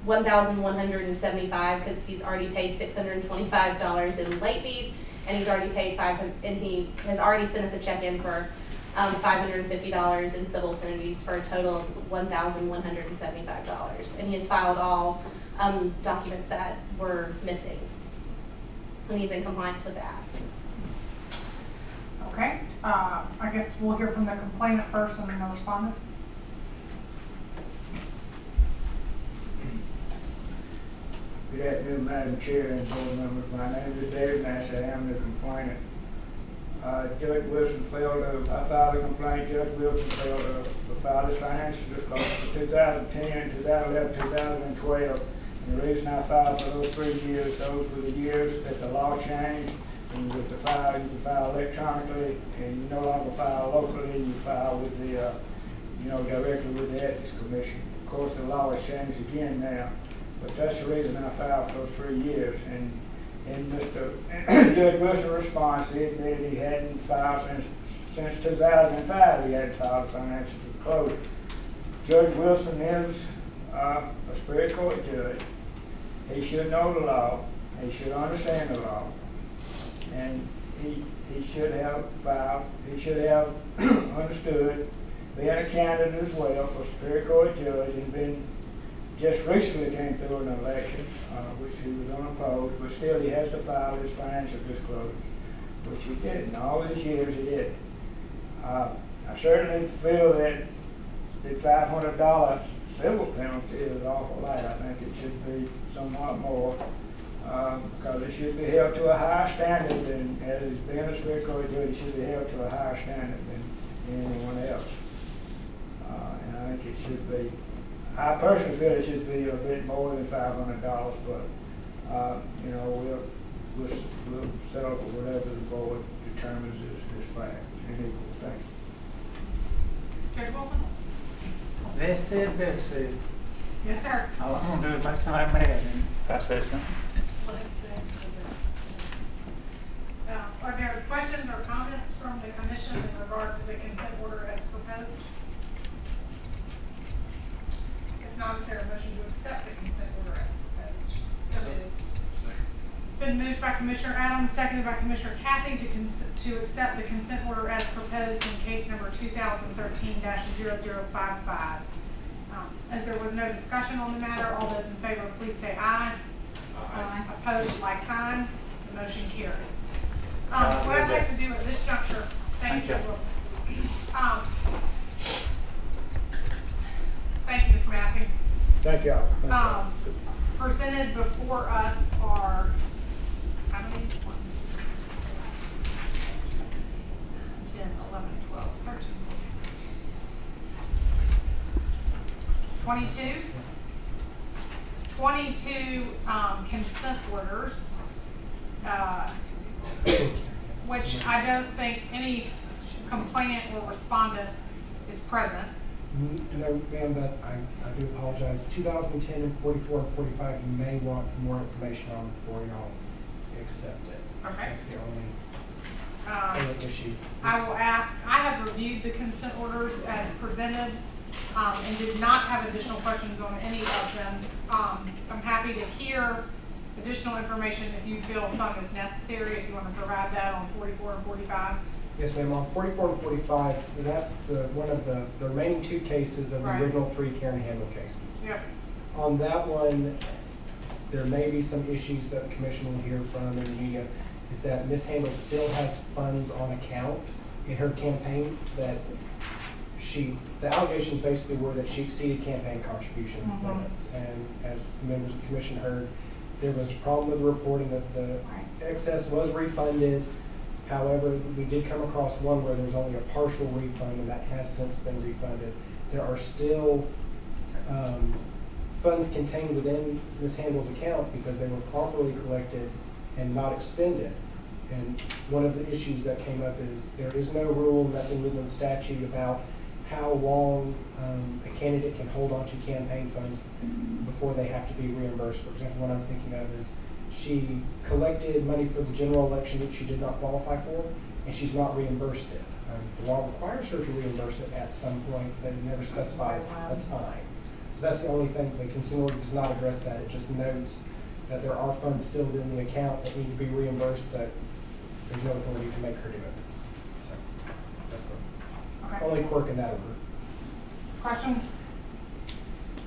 one thousand one hundred and seventy-five, because he's already paid six hundred and twenty-five dollars in late fees, and he's already paid five, and he has already sent us a check in for um, five hundred and fifty dollars in civil penalties for a total of one thousand one hundred and seventy-five dollars. And he has filed all, um, documents that were missing. And he's in compliance with that. Okay, uh, I guess we'll hear from the complainant first and then the respondent. Good afternoon, Madam Chair and board members. My name is David Nash. I am the complainant. Uh, Judge Wilson failed to, I filed a complaint, Judge Wilson failed to file his financial disclosure for 2010, 2011, 2012. And the reason I filed for those three years, those were the years that the law changed. And with the file, you can file electronically, and you no longer file locally, you file with the, uh, you know, directly with the Ethics Commission. Of course, the law has changed again now, but that's the reason I filed for three years. And, and Mr. Judge Wilson's response, he admitted he hadn't filed since, since two thousand and five, he hadn't filed financial disclosure. Judge Wilson is, uh, a Superior Court judge. He should know the law, he should understand the law, and he, he should have filed, he should have understood, being a candidate as well for Superior Court judge and been, just recently came through an election, uh, which he was unopposed, but still he has to file his financial disclosure, which he did, and all these years he did. Uh, I certainly feel that the five hundred dollar civil penalty is awful light. I think it should be somewhat more, uh, because it should be held to a higher standard than, as it's being a Superior Court judge, it should be held to a higher standard than anyone else. Uh, and I think it should be, I personally feel it should be a bit more than five hundred dollars, but, uh, you know, we'll, we'll, we'll settle for whatever the board determines is, is fair and equal. Thank you. Judge Wilson? Best said, best said. Yes, sir. I'm gonna do is make somebody mad if I say something. Uh, Are there questions or comments from the commission in regard to the consent order as proposed? If not, is there a motion to accept the consent order as proposed? So moved. It's been moved by Commissioner Adams, seconded by Commissioner Cathey to to accept the consent order as proposed in case number two thousand thirteen 55 Um, As there was no discussion on the matter, all those in favor, please say aye. Aye. Opposed, like sign. The motion carries. Um, Uh, what I'd like to do at this juncture, thank you, Thank Judge Wilson. Um, Thank you, Mr. Massey. Thank y'all. Thank y'all. Um, presented before us are, how many? One, Ten, eleven, twelve, thirteen. Twenty-two? Twenty-two, um, consent orders, uh, which I don't think any complainant or respondent is present. Mm, No, ma'am, but I, I do apologize. 2010 and 44 and 45, you may want more information on before y'all accept it. Okay. That's the only, Um, only issue. I will ask, I have reviewed the consent orders as presented, um, and did not have additional questions on any of them. Um, I'm happy to hear additional information if you feel some is necessary, if you want to provide that on forty-four and forty-five. Yes, ma'am, on 44 and 45, that's the, one of the, the remaining two cases of the Right. original three Karen Handel cases. Yep. On that one, there may be some issues that the commission will hear from in the media, is that Ms. Handel still has funds on account in her campaign that she, the allegations basically were that she exceeded campaign contribution Mhm. limits. And as members of the commission heard, there was a problem with the reporting that the excess was refunded. However, we did come across one where there's only a partial refund, and that has since been refunded. There are still um, funds contained within Ms. Handel's account because they were properly collected and not expended. And one of the issues that came up is there is no rule, nothing within the statute about how long um, a candidate can hold on to campaign funds before they have to be reimbursed. For example, one I'm thinking of is she collected money for the general election that she did not qualify for, and she's not reimbursed it. Um, The law requires her to reimburse it at some point, but it never specifies a time. So that's the only thing, the consent order does not address that, it just notes that there are funds still in the account that need to be reimbursed, but there's no authority to make her do it. So, that's the Okay. Only quirk in that order. Questions?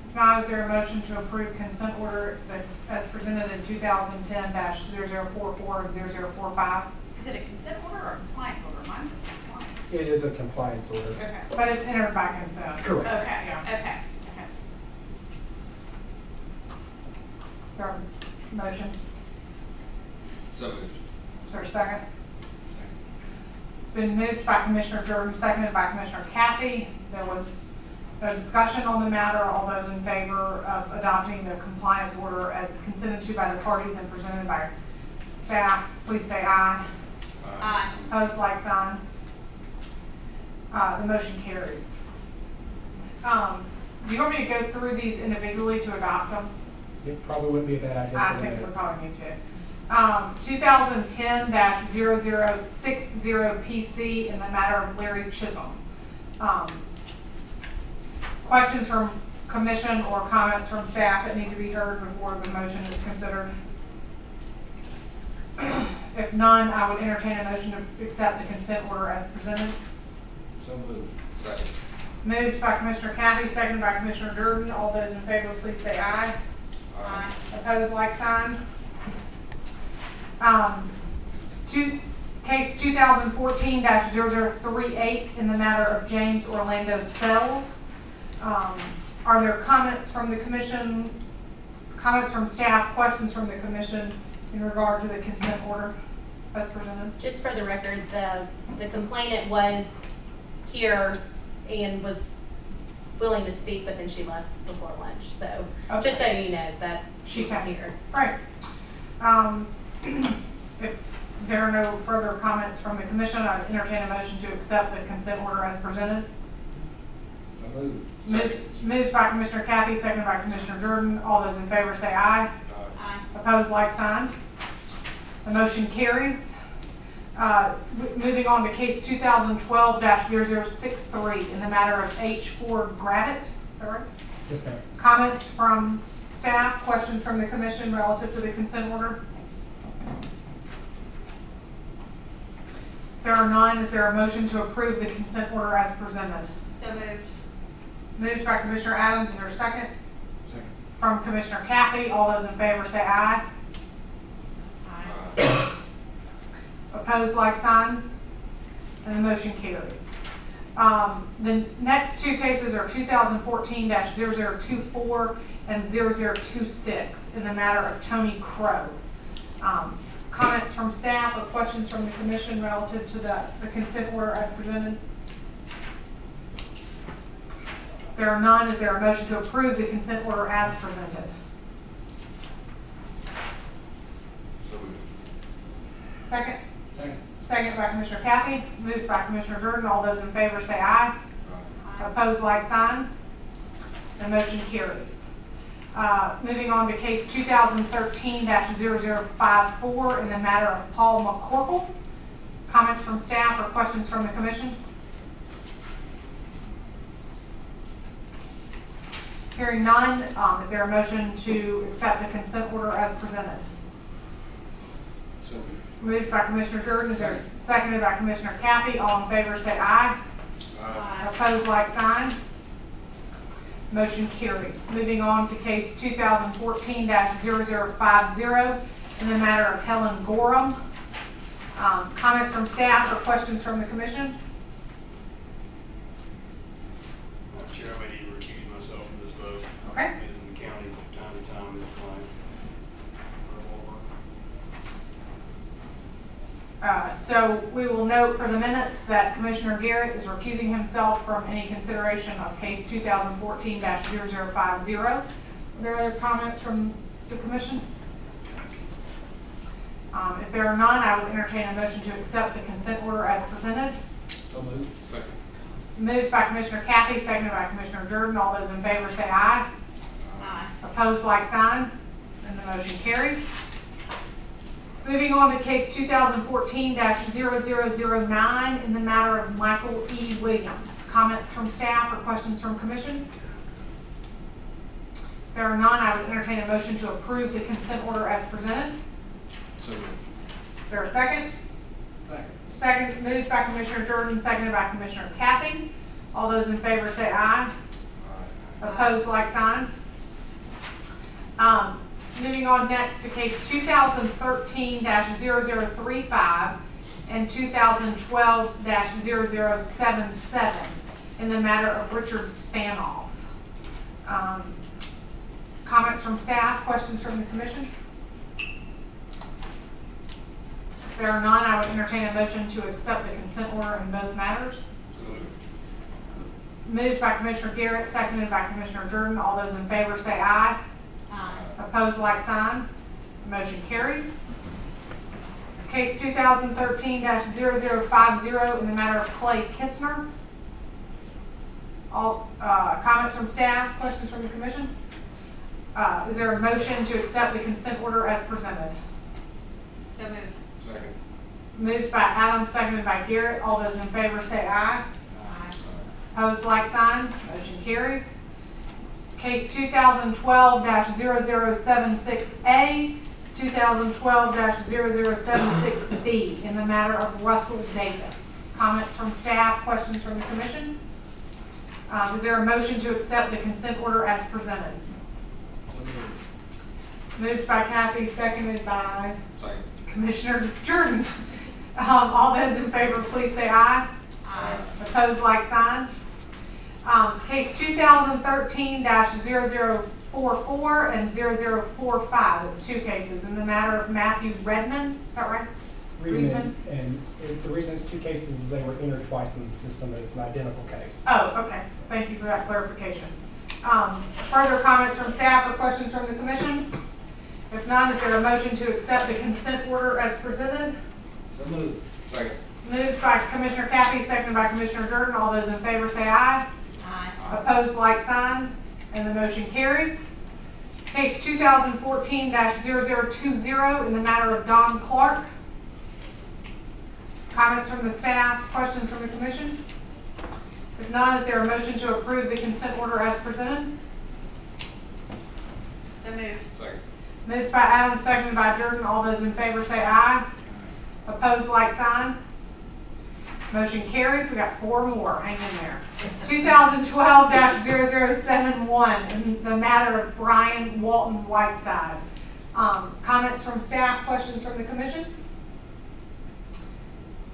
If not, is there a motion to approve consent order that, as presented in two thousand ten 44 and 0045? Is it a consent order or a compliance order? Mine's a compliance. It is a compliance order. Okay. But it's entered by consent. Correct. Okay, Yeah. okay, okay. Is there a motion? So moved. Is there a second? It's been moved by Commissioner Jordan, seconded by Commissioner Cathey. There was no discussion on the matter. All those in favor of adopting the compliance order as consented to by the parties and presented by staff, please say aye. Aye. Opposed, like sign. Uh, the motion carries. Um, do you want me to go through these individually to adopt them? It probably wouldn't be a bad idea I for the think we minutes. probably need to. Um, two thousand ten 60 PC in the matter of Larry Chisholm. Um, questions from commission or comments from staff that need to be heard before the motion is considered? If none, I would entertain a motion to accept the consent order as presented. So moved. Second. Moved by Commissioner Cathey, seconded by Commissioner Jordan. All those in favor, please say aye. Aye. Opposed, like sign. Um, two, case two thousand fourteen 38 in the matter of James Orlando Sells. Um, are there comments from the commission, comments from staff, questions from the commission in regard to the consent order as presented? Just for the record, the, the complainant was here and was willing to speak, but then she left before lunch, so, just so you know that she was here. Right. Um, if there are no further comments from the commission, I'd entertain a motion to accept the consent order as presented. So moved. Moved moved by Commissioner Cathey, seconded by Commissioner Jordan. All those in favor say aye. Aye. Opposed, like sign. The motion carries. Uh, Moving on to case 2012-0063 in the matter of H. Ford Gravitt. Is right? Yes, ma'am. Comments from staff, questions from the commission relative to the consent order? If there are none, is there a motion to approve the consent order as presented? So moved. Moved by Commissioner Adams, is there a second? Second. From Commissioner Cathey, all those in favor say aye. Aye. Opposed, like sign. And the motion carries. Um, the next two cases are two thousand fourteen 24 and 0026 in the matter of Tony Crow. Um, comments from staff or questions from the commission relative to the, the consent order as presented? There are none, is there a motion to approve the consent order as presented? So moved. Second? Second. Second by Commissioner Cathey, moved by Commissioner Jordan. All those in favor say aye. Opposed, like sign. The motion carries. Uh, Moving on to case 2013-0054 in the matter of Paul McCorkle. Comments from staff or questions from the commission? Hearing none, um, is there a motion to accept the consent order as presented? So moved. Moved by Commissioner Jordan, is there seconded by Commissioner Cathey, all in favor say aye. Aye. Opposed, like sign. Motion carries. Moving on to case two thousand fourteen 50 in the matter of Helen Gorham. Um, comments from staff or questions from the commission? Chair, I may need to recuse myself from this vote. Okay. As in the county from time to time is claim. Uh, so we will note for the minutes that Commissioner Garrett is recusing himself from any consideration of case two thousand fourteen 50 Are there other comments from the commission? Um, if there are none, I would entertain a motion to accept the consent order as presented. So moved. Second. Moved by Commissioner Cathey, seconded by Commissioner Jordan. All those in favor say aye. Aye. Opposed, like sign, and the motion carries. Moving on to case two thousand fourteen 9 in the matter of Michael E. Williams. Comments from staff or questions from commission? If there are none, I would entertain a motion to approve the consent order as presented. So moved. Is there a second? Second. Second, moved by Commissioner Jordan, seconded by Commissioner Cathey. All those in favor say aye. Opposed, like sign. Um, moving on next to case two thousand thirteen 35 and two thousand twelve 77 in the matter of Richard Stanoff. Um, comments from staff, questions from the commission? If there are none, I would entertain a motion to accept the consent order in both matters. Moved by Commissioner Garrett, seconded by Commissioner Jordan. All those in favor say aye. Aye. Opposed, like sign. Motion carries. Case 2013-0050 in the matter of Clay Kistner. All, uh, comments from staff, questions from the commission? Uh, is there a motion to accept the consent order as presented? So moved. Second. Moved by Adams, seconded by Garrett. All those in favor say aye. Aye. Opposed, like sign. Motion carries. Case 2012-0076A, 2012-0076B in the matter of Russell Davis. Comments from staff, questions from the commission? Um, is there a motion to accept the consent order as presented? Moved. Moved by Cathey, seconded by Second. Commissioner Jordan. Um, all those in favor, please say aye. Aye. Opposed, like sign. Um, case two thousand thirteen 44 and 0045. it's two cases, in the matter of Matthew Redmond, is that right? Readman, and it- the reason it's two cases is they were entered twice in the system, and it's an identical case. Oh, okay, thank you for that clarification. Um, further comments from staff or questions from the commission? If not, is there a motion to accept the consent order as presented? So moved. Second. Moved by Commissioner Cathey, seconded by Commissioner Jordan. All those in favor say aye. Aye. Opposed, like sign, and the motion carries. Case 2014-0020 in the matter of Don Clark. Comments from the staff, questions from the commission? If not, is there a motion to approve the consent order as presented? So moved. Second. Moved by Adams, seconded by Jordan. All those in favor say aye. Opposed, like sign. Motion carries. We got four more. Hang in there. 2012-0071 in the matter of Brian Walton Whiteside. Um, comments from staff, questions from the commission?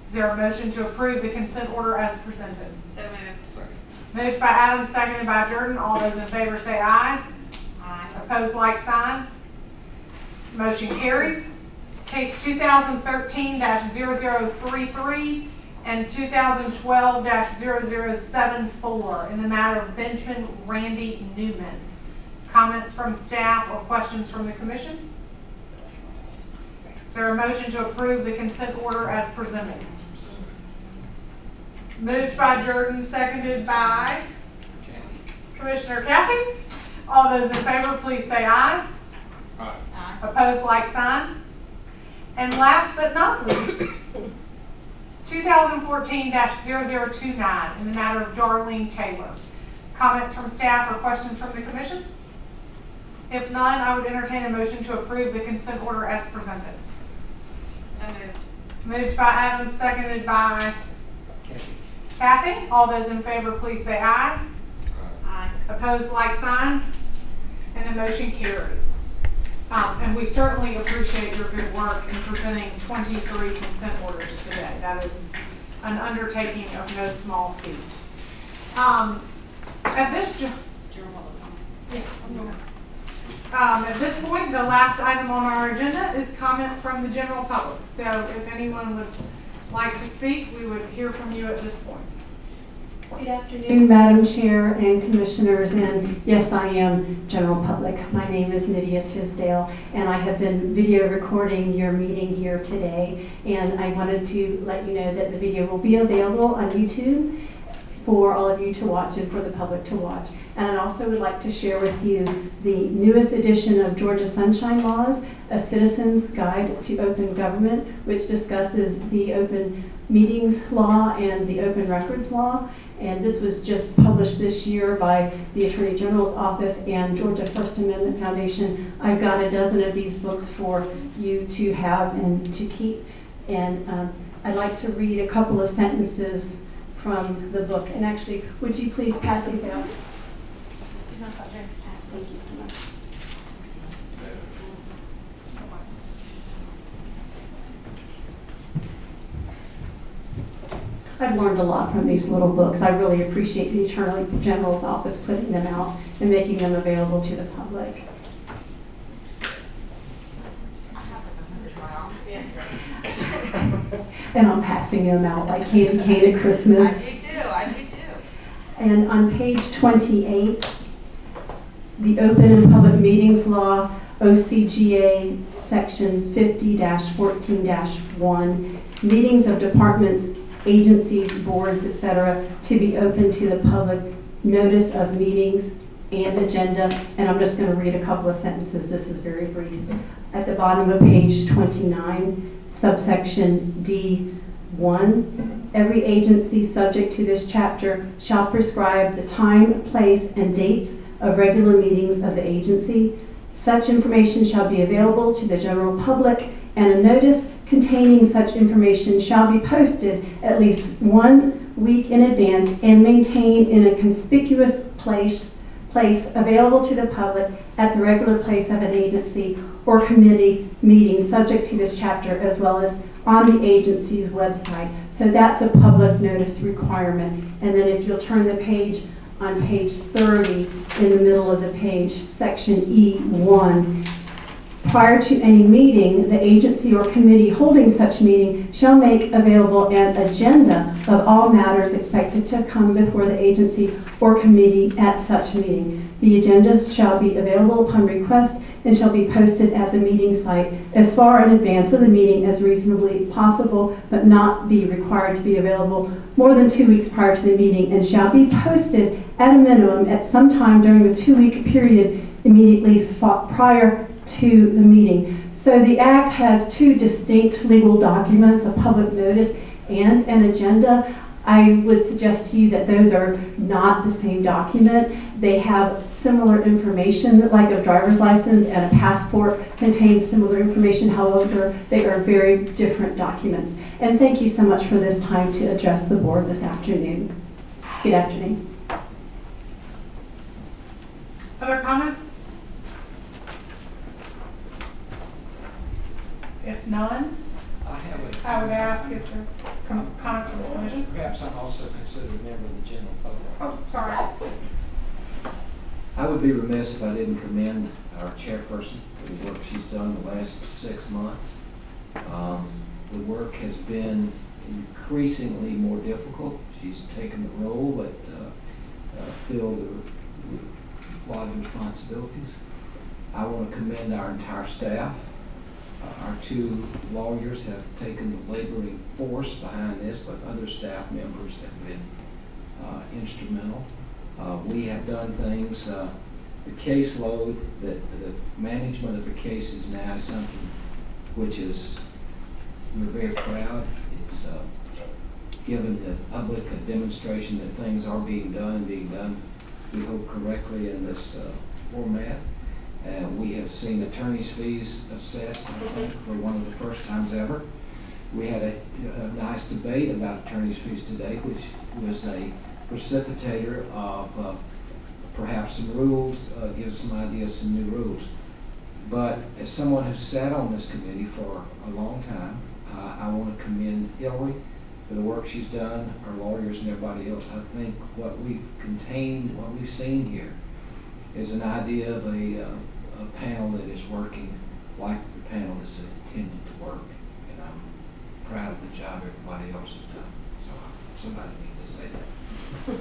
Is there a motion to approve the consent order as presented? So moved. Second. Moved by Adams, seconded by Jordan. All those in favor say aye. Aye. Opposed, like sign. Motion carries. Case 2013-0033 and 2012-0074 in the matter of Benjamin Randy Newman. Comments from staff or questions from the commission? Is there a motion to approve the consent order as presented? Moved by Jordan, seconded by Commissioner Cathey. All those in favor, please say aye. Aye. Aye. Opposed, like sign. And last but not least, 2014-0029 in the matter of Darlene Taylor. Comments from staff or questions from the commission? If none, I would entertain a motion to approve the consent order as presented. So moved. Moved by Adams, seconded by Cathey. Cathey. All those in favor, please say aye. Aye. Opposed, like sign, and the motion carries. Um, and we certainly appreciate your good work in presenting twenty-three consent orders today. That is an undertaking of no small feat. Um, at this Um, at this point, the last item on our agenda is comment from the general public. So if anyone would like to speak, we would hear from you at this point. Good afternoon, Madam Chair and Commissioners, and yes, I am general public. My name is Nydia Tisdale, and I have been video recording your meeting here today. And I wanted to let you know that the video will be available on YouTube for all of you to watch and for the public to watch. And I also would like to share with you the newest edition of Georgia Sunshine Laws, A Citizen's Guide to Open Government, which discusses the open meetings law and the open records law. And this was just published this year by the Attorney General's Office and Georgia First Amendment Foundation. I've got a dozen of these books for you to have and to keep. And um, I'd like to read a couple of sentences from the book. And actually, would you please pass these out? Thank you so much. I've learned a lot from these little books. I really appreciate the Attorney General's office putting them out and making them available to the public. And I'm passing them out like candy cane at Christmas. I do too, I do too. And on page 28, the Open and Public Meetings Law, OCGA, Section 50-14-1, meetings of departments, agencies, boards, etc., to be open to the public, notice of meetings and agenda. And I'm just going to read a couple of sentences. This is very brief. At the bottom of page 29, subsection D1, every agency subject to this chapter shall prescribe the time, place, and dates of regular meetings of the agency. Such information shall be available to the general public, and a notice containing such information shall be posted at least one week in advance and maintained in a conspicuous place, place available to the public at the regular place of an agency or committee meeting subject to this chapter as well as on the agency's website. So that's a public notice requirement. And then if you'll turn the page on page 30 in the middle of the page, section E1, prior to any meeting, the agency or committee holding such meeting shall make available an agenda of all matters expected to come before the agency or committee at such meeting. The agendas shall be available upon request and shall be posted at the meeting site as far in advance of the meeting as reasonably possible, but not be required to be available more than two weeks prior to the meeting, and shall be posted at a minimum at some time during the two-week period immediately prior to the meeting. So the Act has two distinct legal documents, a public notice and an agenda. I would suggest to you that those are not the same document. They have similar information, like a driver's license and a passport contain similar information. However, they are very different documents. And thank you so much for this time to address the board this afternoon. Good afternoon. Other comments? If none, I have a. I would ask if there's com- comments from the commission. Perhaps I'm also considered a member of the general public. Oh, sorry. I would be remiss if I didn't commend our chairperson for the work she's done the last six months. Um, the work has been increasingly more difficult. She's taken the role, but uh, uh, filled a lot of responsibilities. I want to commend our entire staff. Our two lawyers have taken the laboring force behind this, but other staff members have been uh, instrumental. Uh, we have done things, uh, the caseload, that the management of the cases now is something which is, we're very proud. It's uh, given the public a demonstration that things are being done and being done, we hope correctly in this uh, format. And we have seen attorney's fees assessed, I think, for one of the first times ever. We had a, a nice debate about attorney's fees today, which was a precipitator of uh, perhaps some rules, uh, gives some ideas, some new rules. But as someone who's sat on this committee for a long time, uh, I want to commend Hillary for the work she's done, our lawyers and everybody else. I think what we've contained, what we've seen here, is an idea of a, uh, a panel that is working like the panel is intended to work. And I'm proud of the job everybody else has done. So somebody needs to say that.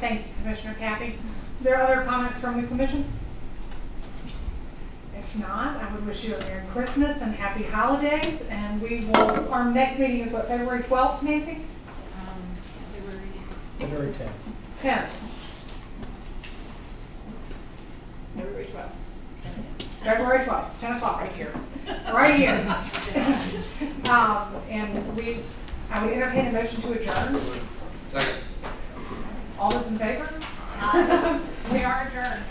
Thank you, Commissioner Cathey. There are there other comments from the commission? If not, I would wish you a Merry Christmas and Happy Holidays, and we will, our next meeting is what, February 12th, Nancy? Um, February 10th. 10th. February twelfth. February 12th, 10 o'clock right here, right here. Um, and we, I would entertain a motion to adjourn. Second. All those in favor? Aye. We are adjourned.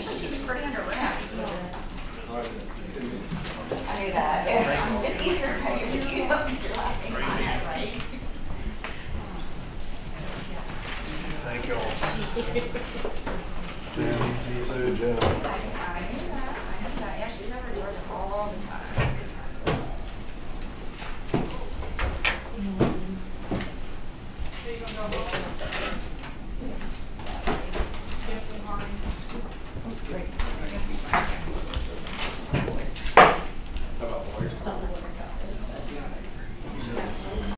She's pretty under wraps knew that. Yeah. It's easier to pay your dues. Your last name. Right. Thank you all. Sam, Sue, Jeff. I knew that. I knew that. Yeah, she's over Georgia all the time. How about lawyers?